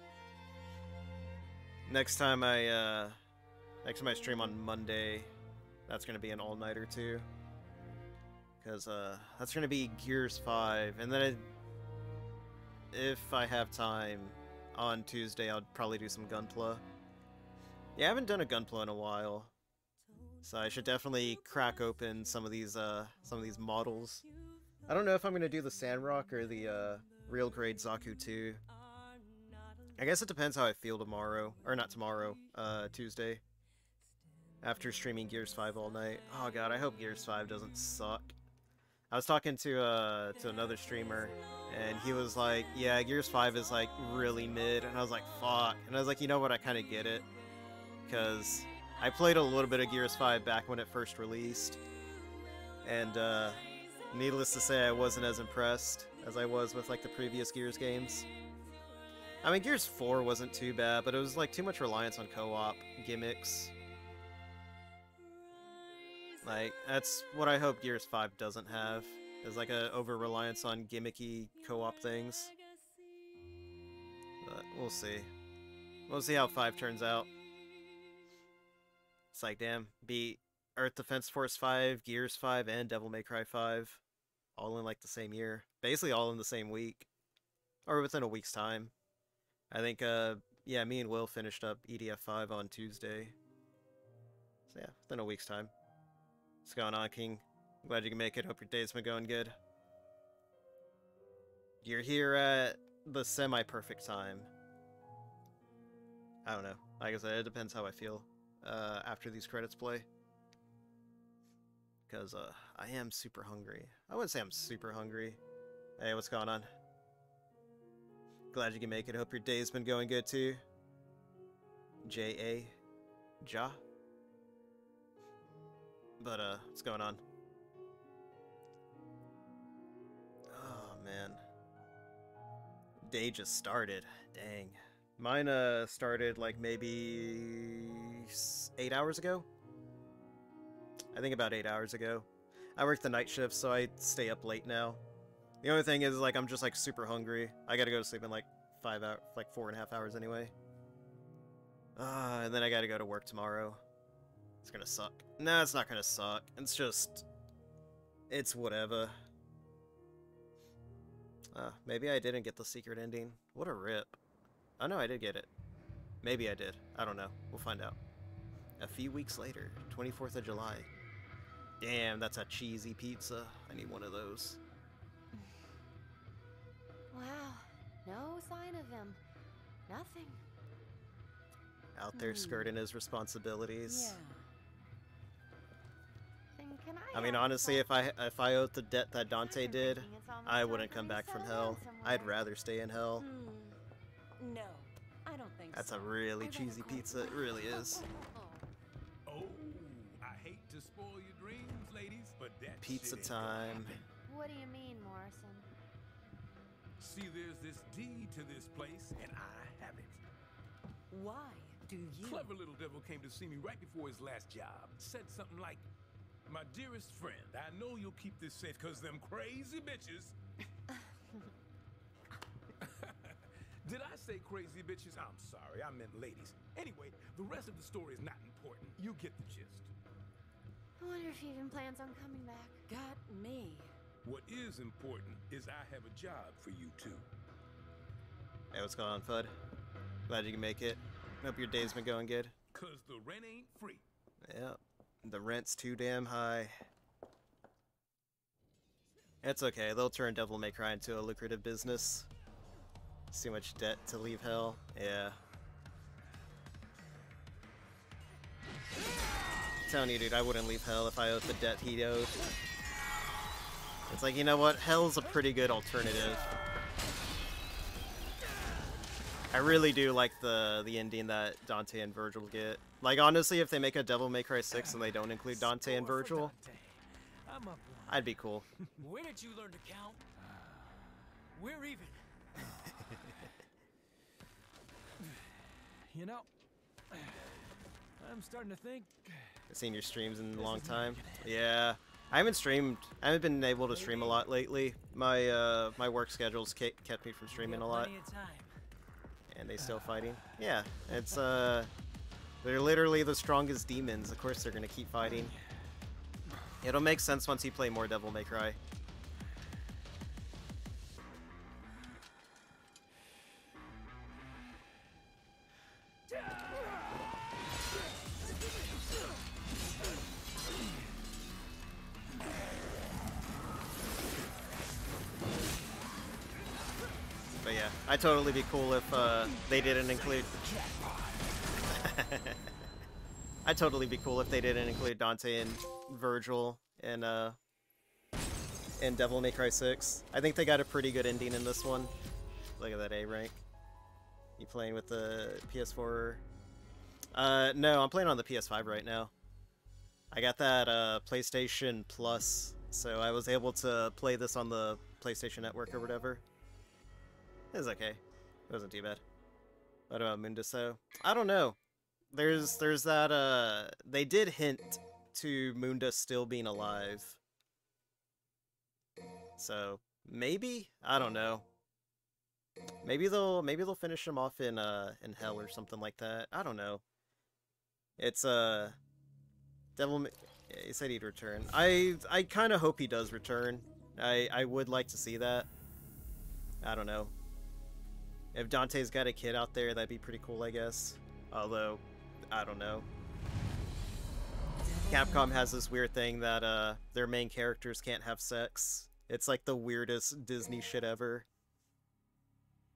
Next time I uh, next time I stream on Monday, that's gonna be an all-nighter too. Cause uh, that's gonna be Gears 5, and then I, if I have time on Tuesday, I'll probably do some Gunpla. Yeah, I haven't done a Gunpla in a while, so I should definitely crack open some of these uh, some of these models. I don't know if I'm gonna do the Sandrock or the uh, real grade Zaku 2. I guess it depends how I feel tomorrow, or not tomorrow, uh, Tuesday. After streaming Gears 5 all night. Oh god, I hope Gears 5 doesn't suck. I was talking to uh to another streamer, and he was like, "Yeah, Gears 5 is like really mid," and I was like, "Fuck," and I was like, "You know what? I kind of get it, because I played a little bit of Gears 5 back when it first released, and uh, needless to say, I wasn't as impressed as I was with like the previous Gears games. I mean, Gears 4 wasn't too bad, but it was like too much reliance on co-op gimmicks." Like, that's what I hope Gears 5 doesn't have, is like a over-reliance on gimmicky co-op things. But we'll see. We'll see how 5 turns out. It's like, damn, beat Earth Defense Force 5, Gears 5, and Devil May Cry 5. All in like the same year. Basically all in the same week. Or within a week's time. I think, uh, yeah, me and Will finished up EDF 5 on Tuesday. So yeah, within a week's time. What's going on, King? Glad you can make it. Hope your day's been going good. You're here at the semi-perfect time. I don't know. Like I said, it depends how I feel uh, after these credits play. Because uh, I am super hungry. I wouldn't say I'm super hungry. Hey, what's going on? Glad you can make it. Hope your day's been going good too. J.A. Ja? But, uh, what's going on? Oh, man. Day just started. Dang. Mine, uh, started, like, maybe... eight hours ago? I think about eight hours ago. I work the night shift, so I stay up late now. The only thing is, like, I'm just, like, super hungry. I gotta go to sleep in, like, five hours, like, four and a half hours anyway. Uh, and then I gotta go to work tomorrow. It's gonna suck. No, it's not gonna suck. It's just... It's whatever. Uh, maybe I didn't get the secret ending. What a rip. Oh no, I did get it. Maybe I did. I don't know. We'll find out. A few weeks later, 24th of July. Damn, that's a cheesy pizza. I need one of those. Wow. No sign of him. Nothing. Out there Hmm. skirting his responsibilities. Yeah. Then can I I mean, honestly, if I if I owed the debt that Dante did, I wouldn't come back from hell. down I'd rather stay in hell. Hmm. No. I don't think That's a really cheesy pizza. It really is. Oh, I hate to spoil your dreams, ladies, but that Pizza shit ain't gonna time. What do you mean, Morrison? See, there's this deed to this place, and I have it. Why do you? Clever little devil came to see me right before his last job. Said something like, My dearest friend, I know you'll keep this safe because them crazy bitches. Did I say crazy bitches? I'm sorry, I meant ladies. Anyway, the rest of the story is not important. You get the gist. I wonder if he even plans on coming back. Got me. What is important is I have a job for you too. Hey, what's going on, Fud? Glad you can make it. Hope your day's been going good. Cause the rent ain't free. Yeah, the rent's too damn high. It's okay, they'll turn Devil May Cry into a lucrative business. Too much debt to leave hell. Yeah. telling you, dude, I wouldn't leave hell if I owed the debt he owed. It's like, you know what? Hell's a pretty good alternative. I really do like the the ending that Dante and Vergil get. Like, honestly, if they make a Devil May Cry 6 and they don't include Dante and Vergil. I'd be cool. When did you learn to count? Uh, we're even. you know, I'm starting to think. I've seen your streams in a long time. Yeah. I haven't streamed. I haven't been able to stream a lot lately. My uh, my work schedules kept me from streaming a lot. And they still fighting? Yeah, it's uh, they're literally the strongest demons. Of course, they're gonna keep fighting. It'll make sense once you play more Devil May Cry. Totally be cool if uh, they didn't include. I'd totally be cool if they didn't include Dante and Vergil and uh in Devil May Cry 6. I think they got a pretty good ending in this one. Look at that A rank. You playing with the PS4? Uh, no, I'm playing on the PS5 right now. I got that uh, PlayStation Plus, so I was able to play this on the PlayStation Network or whatever. It was okay. It wasn't too bad. What about Mundiso? I don't know. There's there's that uh they did hint to Mundus still being alive. So maybe? I don't know. Maybe they'll maybe they'll finish him off in uh in hell or something like that. I don't know. It's uh Devil he said he'd return. I I kind of hope he does return. I I would like to see that. I don't know. If Dante's got a kid out there, that'd be pretty cool, I guess. Although, I don't know. Capcom has this weird thing that uh, their main characters can't have sex. It's like the weirdest Disney shit ever.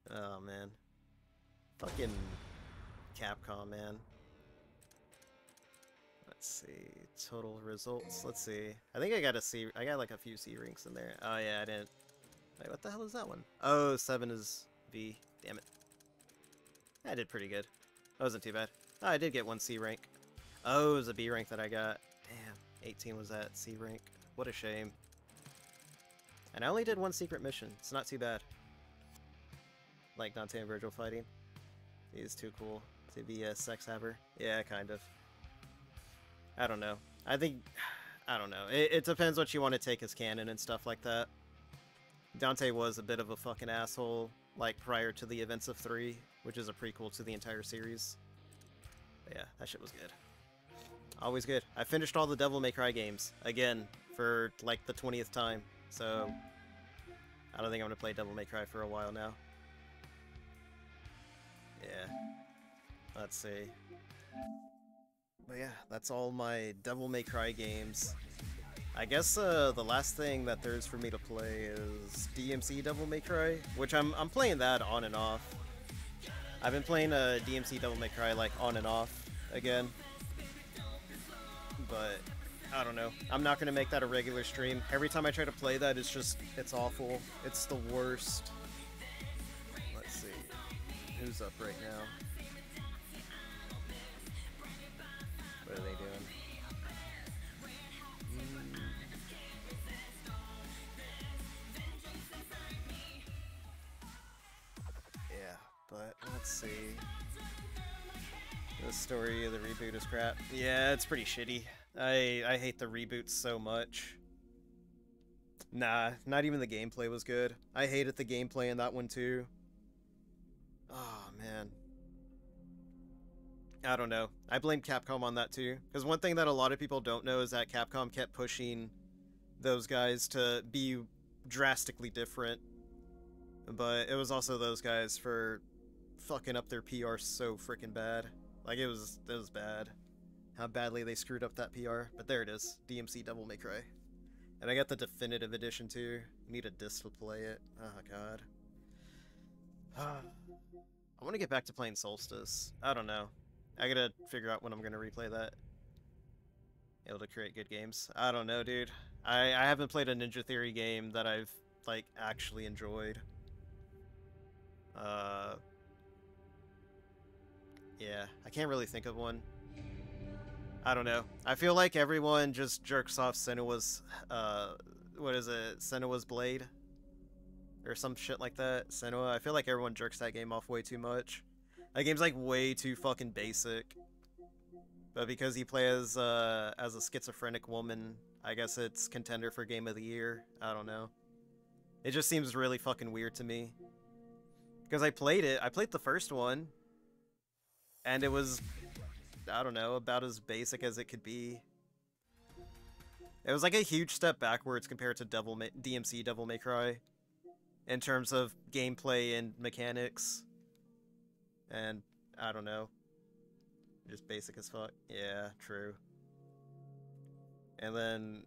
Oh man. Fucking Capcom, man. Let's see. Total results. Let's see. I think I got a C. I got like a few C rings in there. Oh yeah, I didn't. Wait, what the hell is that one? Oh, seven is V. Damn it. I did pretty good. That wasn't too bad. Oh, I did get one C rank. Oh, it was a B rank that I got. Damn, 18 was that C rank. What a shame. And I only did one secret mission. It's not too bad. Like Dante and Vergil fighting. He is too cool to be a sex haver. Yeah, kind of. I don't know. I think... I don't know. It, it depends what you want to take as canon and stuff like that. Dante was a bit of a fucking asshole, like, prior to the events of 3, which is a prequel to the entire series. But yeah, that shit was good. Always good. I finished all the Devil May Cry games, again, for, like, the 20th time, so... I don't think I'm gonna play Devil May Cry for a while now. Yeah. Let's see. But yeah, that's all my Devil May Cry games. I guess uh, the last thing that there's for me to play is DMC Devil May Cry, which I'm, I'm playing that on and off. I've been playing uh, DMC Devil May Cry like on and off again. But I don't know. I'm not going to make that a regular stream. Every time I try to play that, it's just, it's awful. It's the worst. Let's see. Who's up right now? The story of the reboot is crap. Yeah, it's pretty shitty. I I hate the reboots so much. Nah, not even the gameplay was good. I hated the gameplay in that one too. Oh man. I don't know. I blame Capcom on that too. Because one thing that a lot of people don't know is that Capcom kept pushing those guys to be drastically different. But it was also those guys for fucking up their PR so freaking bad. Like it was it was bad. How badly they screwed up that PR. But there it is. DMC Devil May Cry. And I got the definitive edition too. Need a disc to play it. Oh god. I want to get back to playing Solstice. I don't know. I gotta figure out when I'm gonna replay that. Able to create good games. I don't know, dude. I, I haven't played a Ninja Theory game that I've, like, actually enjoyed. Uh... Yeah, I can't really think of one. I don't know. I feel like everyone just jerks off Senua's, uh, what is it? Senua's Blade? Or some shit like that. Senua. I feel like everyone jerks that game off way too much. That game's like way too fucking basic. But because he plays uh, as a schizophrenic woman, I guess it's contender for game of the year. I don't know. It just seems really fucking weird to me. Because I played it. I played the first one. And it was, I don't know, about as basic as it could be. It was like a huge step backwards compared to Devil May DMC Devil May Cry. In terms of gameplay and mechanics. And, I don't know. Just basic as fuck. Yeah, true. And then,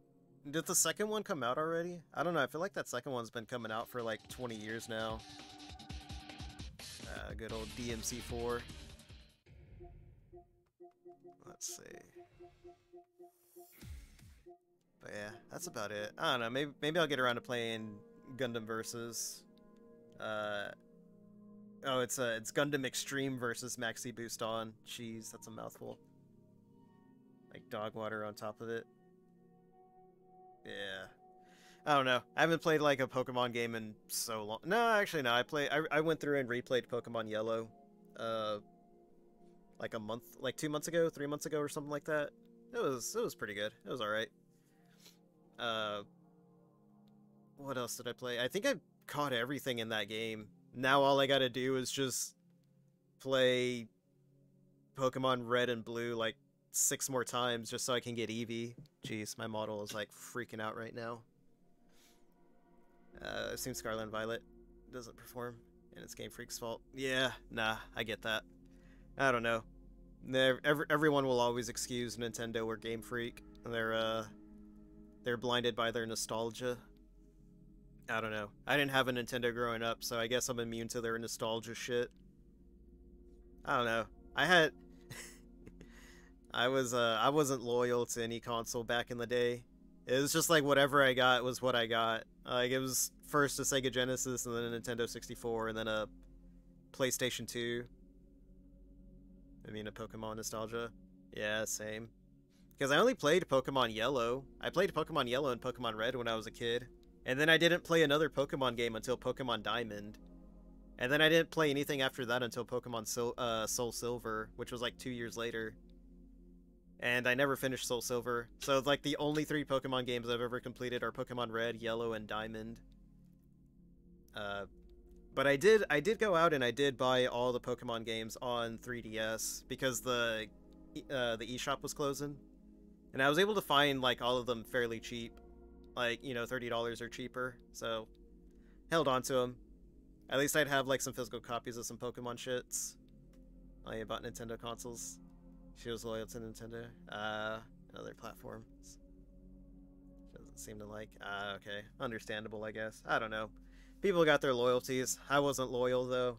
did the second one come out already? I don't know, I feel like that second one's been coming out for like 20 years now. Uh, good old DMC4. Let's see. But yeah, that's about it. I don't know, maybe, maybe I'll get around to playing Gundam Versus. Uh, oh, it's uh, it's Gundam Extreme versus Maxi Boost on. Jeez, that's a mouthful. Like dog water on top of it. Yeah. I don't know. I haven't played like a Pokemon game in so long. No, actually, no. I play. I, I went through and replayed Pokemon Yellow, uh, like a month, like two months ago, three months ago, or something like that. It was it was pretty good. It was all right. Uh, what else did I play? I think I caught everything in that game. Now all I gotta do is just play Pokemon Red and Blue like six more times just so I can get Eevee. Jeez, my model is like freaking out right now. Uh, I've seen Scarlet and Violet doesn't perform, and it's Game Freak's fault. Yeah, nah, I get that. I don't know. Every, everyone will always excuse Nintendo or Game Freak. They're uh, they're blinded by their nostalgia. I don't know. I didn't have a Nintendo growing up, so I guess I'm immune to their nostalgia shit. I don't know. I had I was uh I wasn't loyal to any console back in the day. It was just like whatever I got was what I got. Like it was first a Sega Genesis and then a Nintendo 64 and then a PlayStation 2. I mean a Pokemon nostalgia. Yeah, same. Because I only played Pokemon Yellow. I played Pokemon Yellow and Pokemon Red when I was a kid. And then I didn't play another Pokemon game until Pokemon Diamond. And then I didn't play anything after that until Pokemon Sil uh, Soul Silver, which was like two years later. And I never finished Soul Silver. So like the only three Pokemon games I've ever completed are Pokemon Red, Yellow, and Diamond. Uh, but I did I did go out and I did buy all the Pokemon games on 3DS because the uh, the eShop was closing. And I was able to find like all of them fairly cheap like you know $30 or cheaper. So held on to them at least i'd have like some physical copies of some pokemon shits. Oh yeah about nintendo consoles. She was loyal to nintendo. Uh other platforms. Doesn't seem to like uh okay. Understandable i guess. I don't know people got their loyalties i wasn't loyal though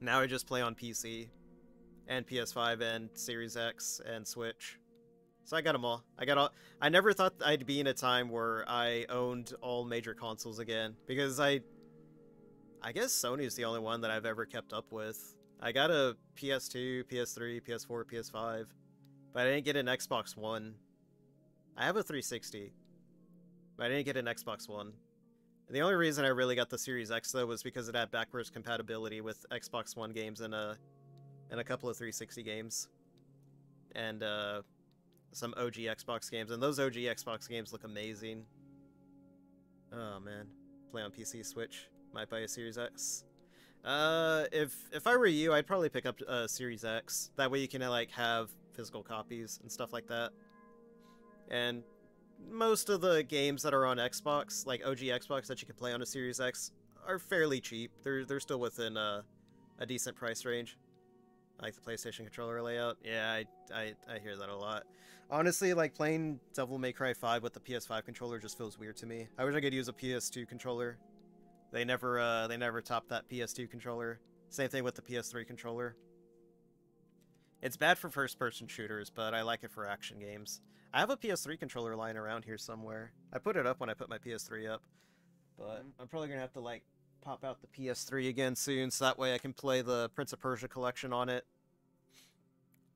now i just play on pc and ps5 and series x and switch so I got them all. I got all. I never thought I'd be in a time where I owned all major consoles again because I. I guess Sony's the only one that I've ever kept up with. I got a PS2, PS3, PS4, PS5, but I didn't get an Xbox One. I have a 360, but I didn't get an Xbox One. The only reason I really got the Series X though was because it had backwards compatibility with Xbox One games and a and a couple of 360 games, and uh, some OG Xbox games. And those OG Xbox games look amazing. Oh man, play on PC, Switch. Might buy a Series X. Uh, if if I were you, I'd probably pick up a uh, Series X. That way you can like have physical copies and stuff like that. And most of the games that are on Xbox, like OG Xbox that you can play on a Series X, are fairly cheap. They're they're still within a, a decent price range. I like the PlayStation controller layout. Yeah, I, I I hear that a lot. Honestly, like playing Devil May Cry 5 with the PS5 controller just feels weird to me. I wish I could use a PS2 controller. They never uh they never topped that PS2 controller. Same thing with the PS3 controller. It's bad for first-person shooters, but I like it for action games. I have a PS3 controller lying around here somewhere. I put it up when I put my PS3 up, but I'm probably gonna have to like pop out the PS3 again soon, so that way I can play the Prince of Persia collection on it.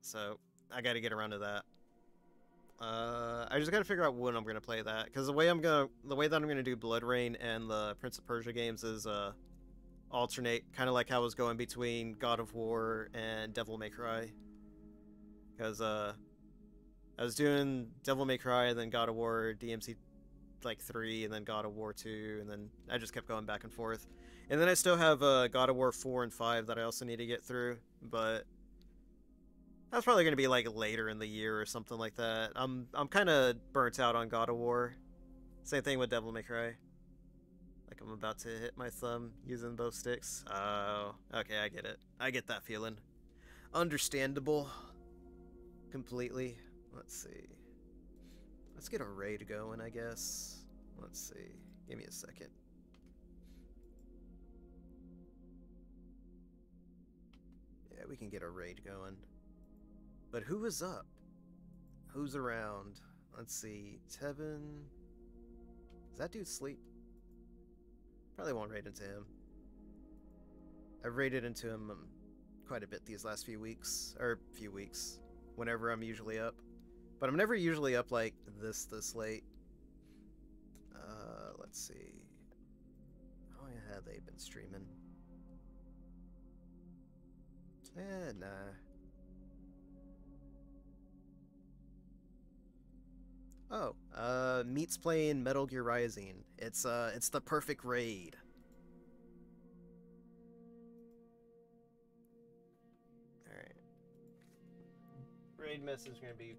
So I got to get around to that. Uh, I just got to figure out when I'm gonna play that, because the way I'm gonna, the way that I'm gonna do BloodRayne and the Prince of Persia games is uh, alternate, kind of like how I was going between God of War and Devil May Cry. Because uh, I was doing Devil May Cry, and then God of War, DMC like 3, and then God of War 2, and then I just kept going back and forth. And then I still have uh, God of War 4 and 5 that I also need to get through, but that's probably going to be like later in the year or something like that. I'm I'm kind of burnt out on God of War. Same thing with Devil May Cry. Like I'm about to hit my thumb using both sticks. Oh, okay, I get it. I get that feeling. Understandable. Completely. Let's see. Let's get a raid going, I guess. Let's see. Give me a second. Yeah, we can get a raid going. But who is up? Who's around? Let's see. Tevin. Does that dude sleep? Probably won't raid into him. I've raided into him um, quite a bit these last few weeks. Or few weeks. Whenever I'm usually up. But I'm never usually up like this this late. Uh, let's see. How long have they been streaming? Eh, nah. Oh, uh, Meat's playing Metal Gear Rising. It's, uh, it's the perfect raid. Alright. Raid message is gonna be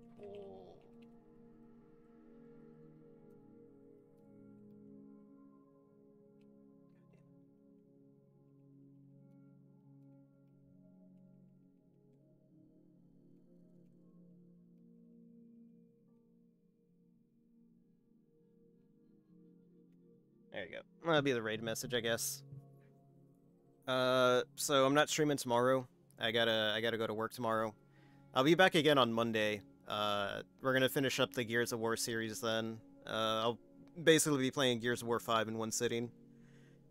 There you go. That'll be the raid message, I guess. Uh, so I'm not streaming tomorrow. I gotta, I gotta go to work tomorrow. I'll be back again on Monday. Uh, we're gonna finish up the Gears of War series then. Uh, I'll basically be playing Gears of War 5 in one sitting.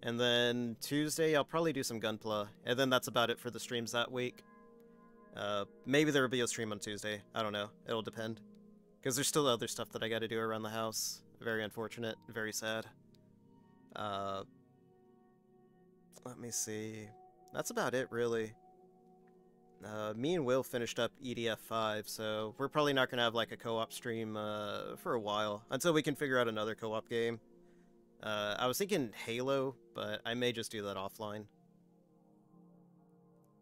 And then Tuesday, I'll probably do some Gunpla. And then that's about it for the streams that week. Uh, maybe there will be a stream on Tuesday. I don't know. It'll depend. Because there's still other stuff that I gotta do around the house. Very unfortunate. Very sad. Uh, let me see. That's about it, really. Uh, me and Will finished up EDF 5, so we're probably not going to have like a co-op stream uh, for a while, until we can figure out another co-op game. Uh, I was thinking Halo, but I may just do that offline.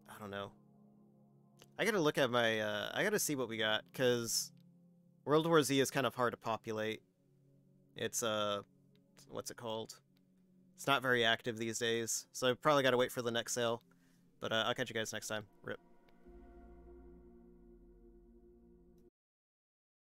I don't know. I gotta look at my, uh, I gotta see what we got, because World War Z is kind of hard to populate. It's, uh, what's it called? It's not very active these days, so I probably gotta wait for the next sale. But uh, I'll catch you guys next time. Rip.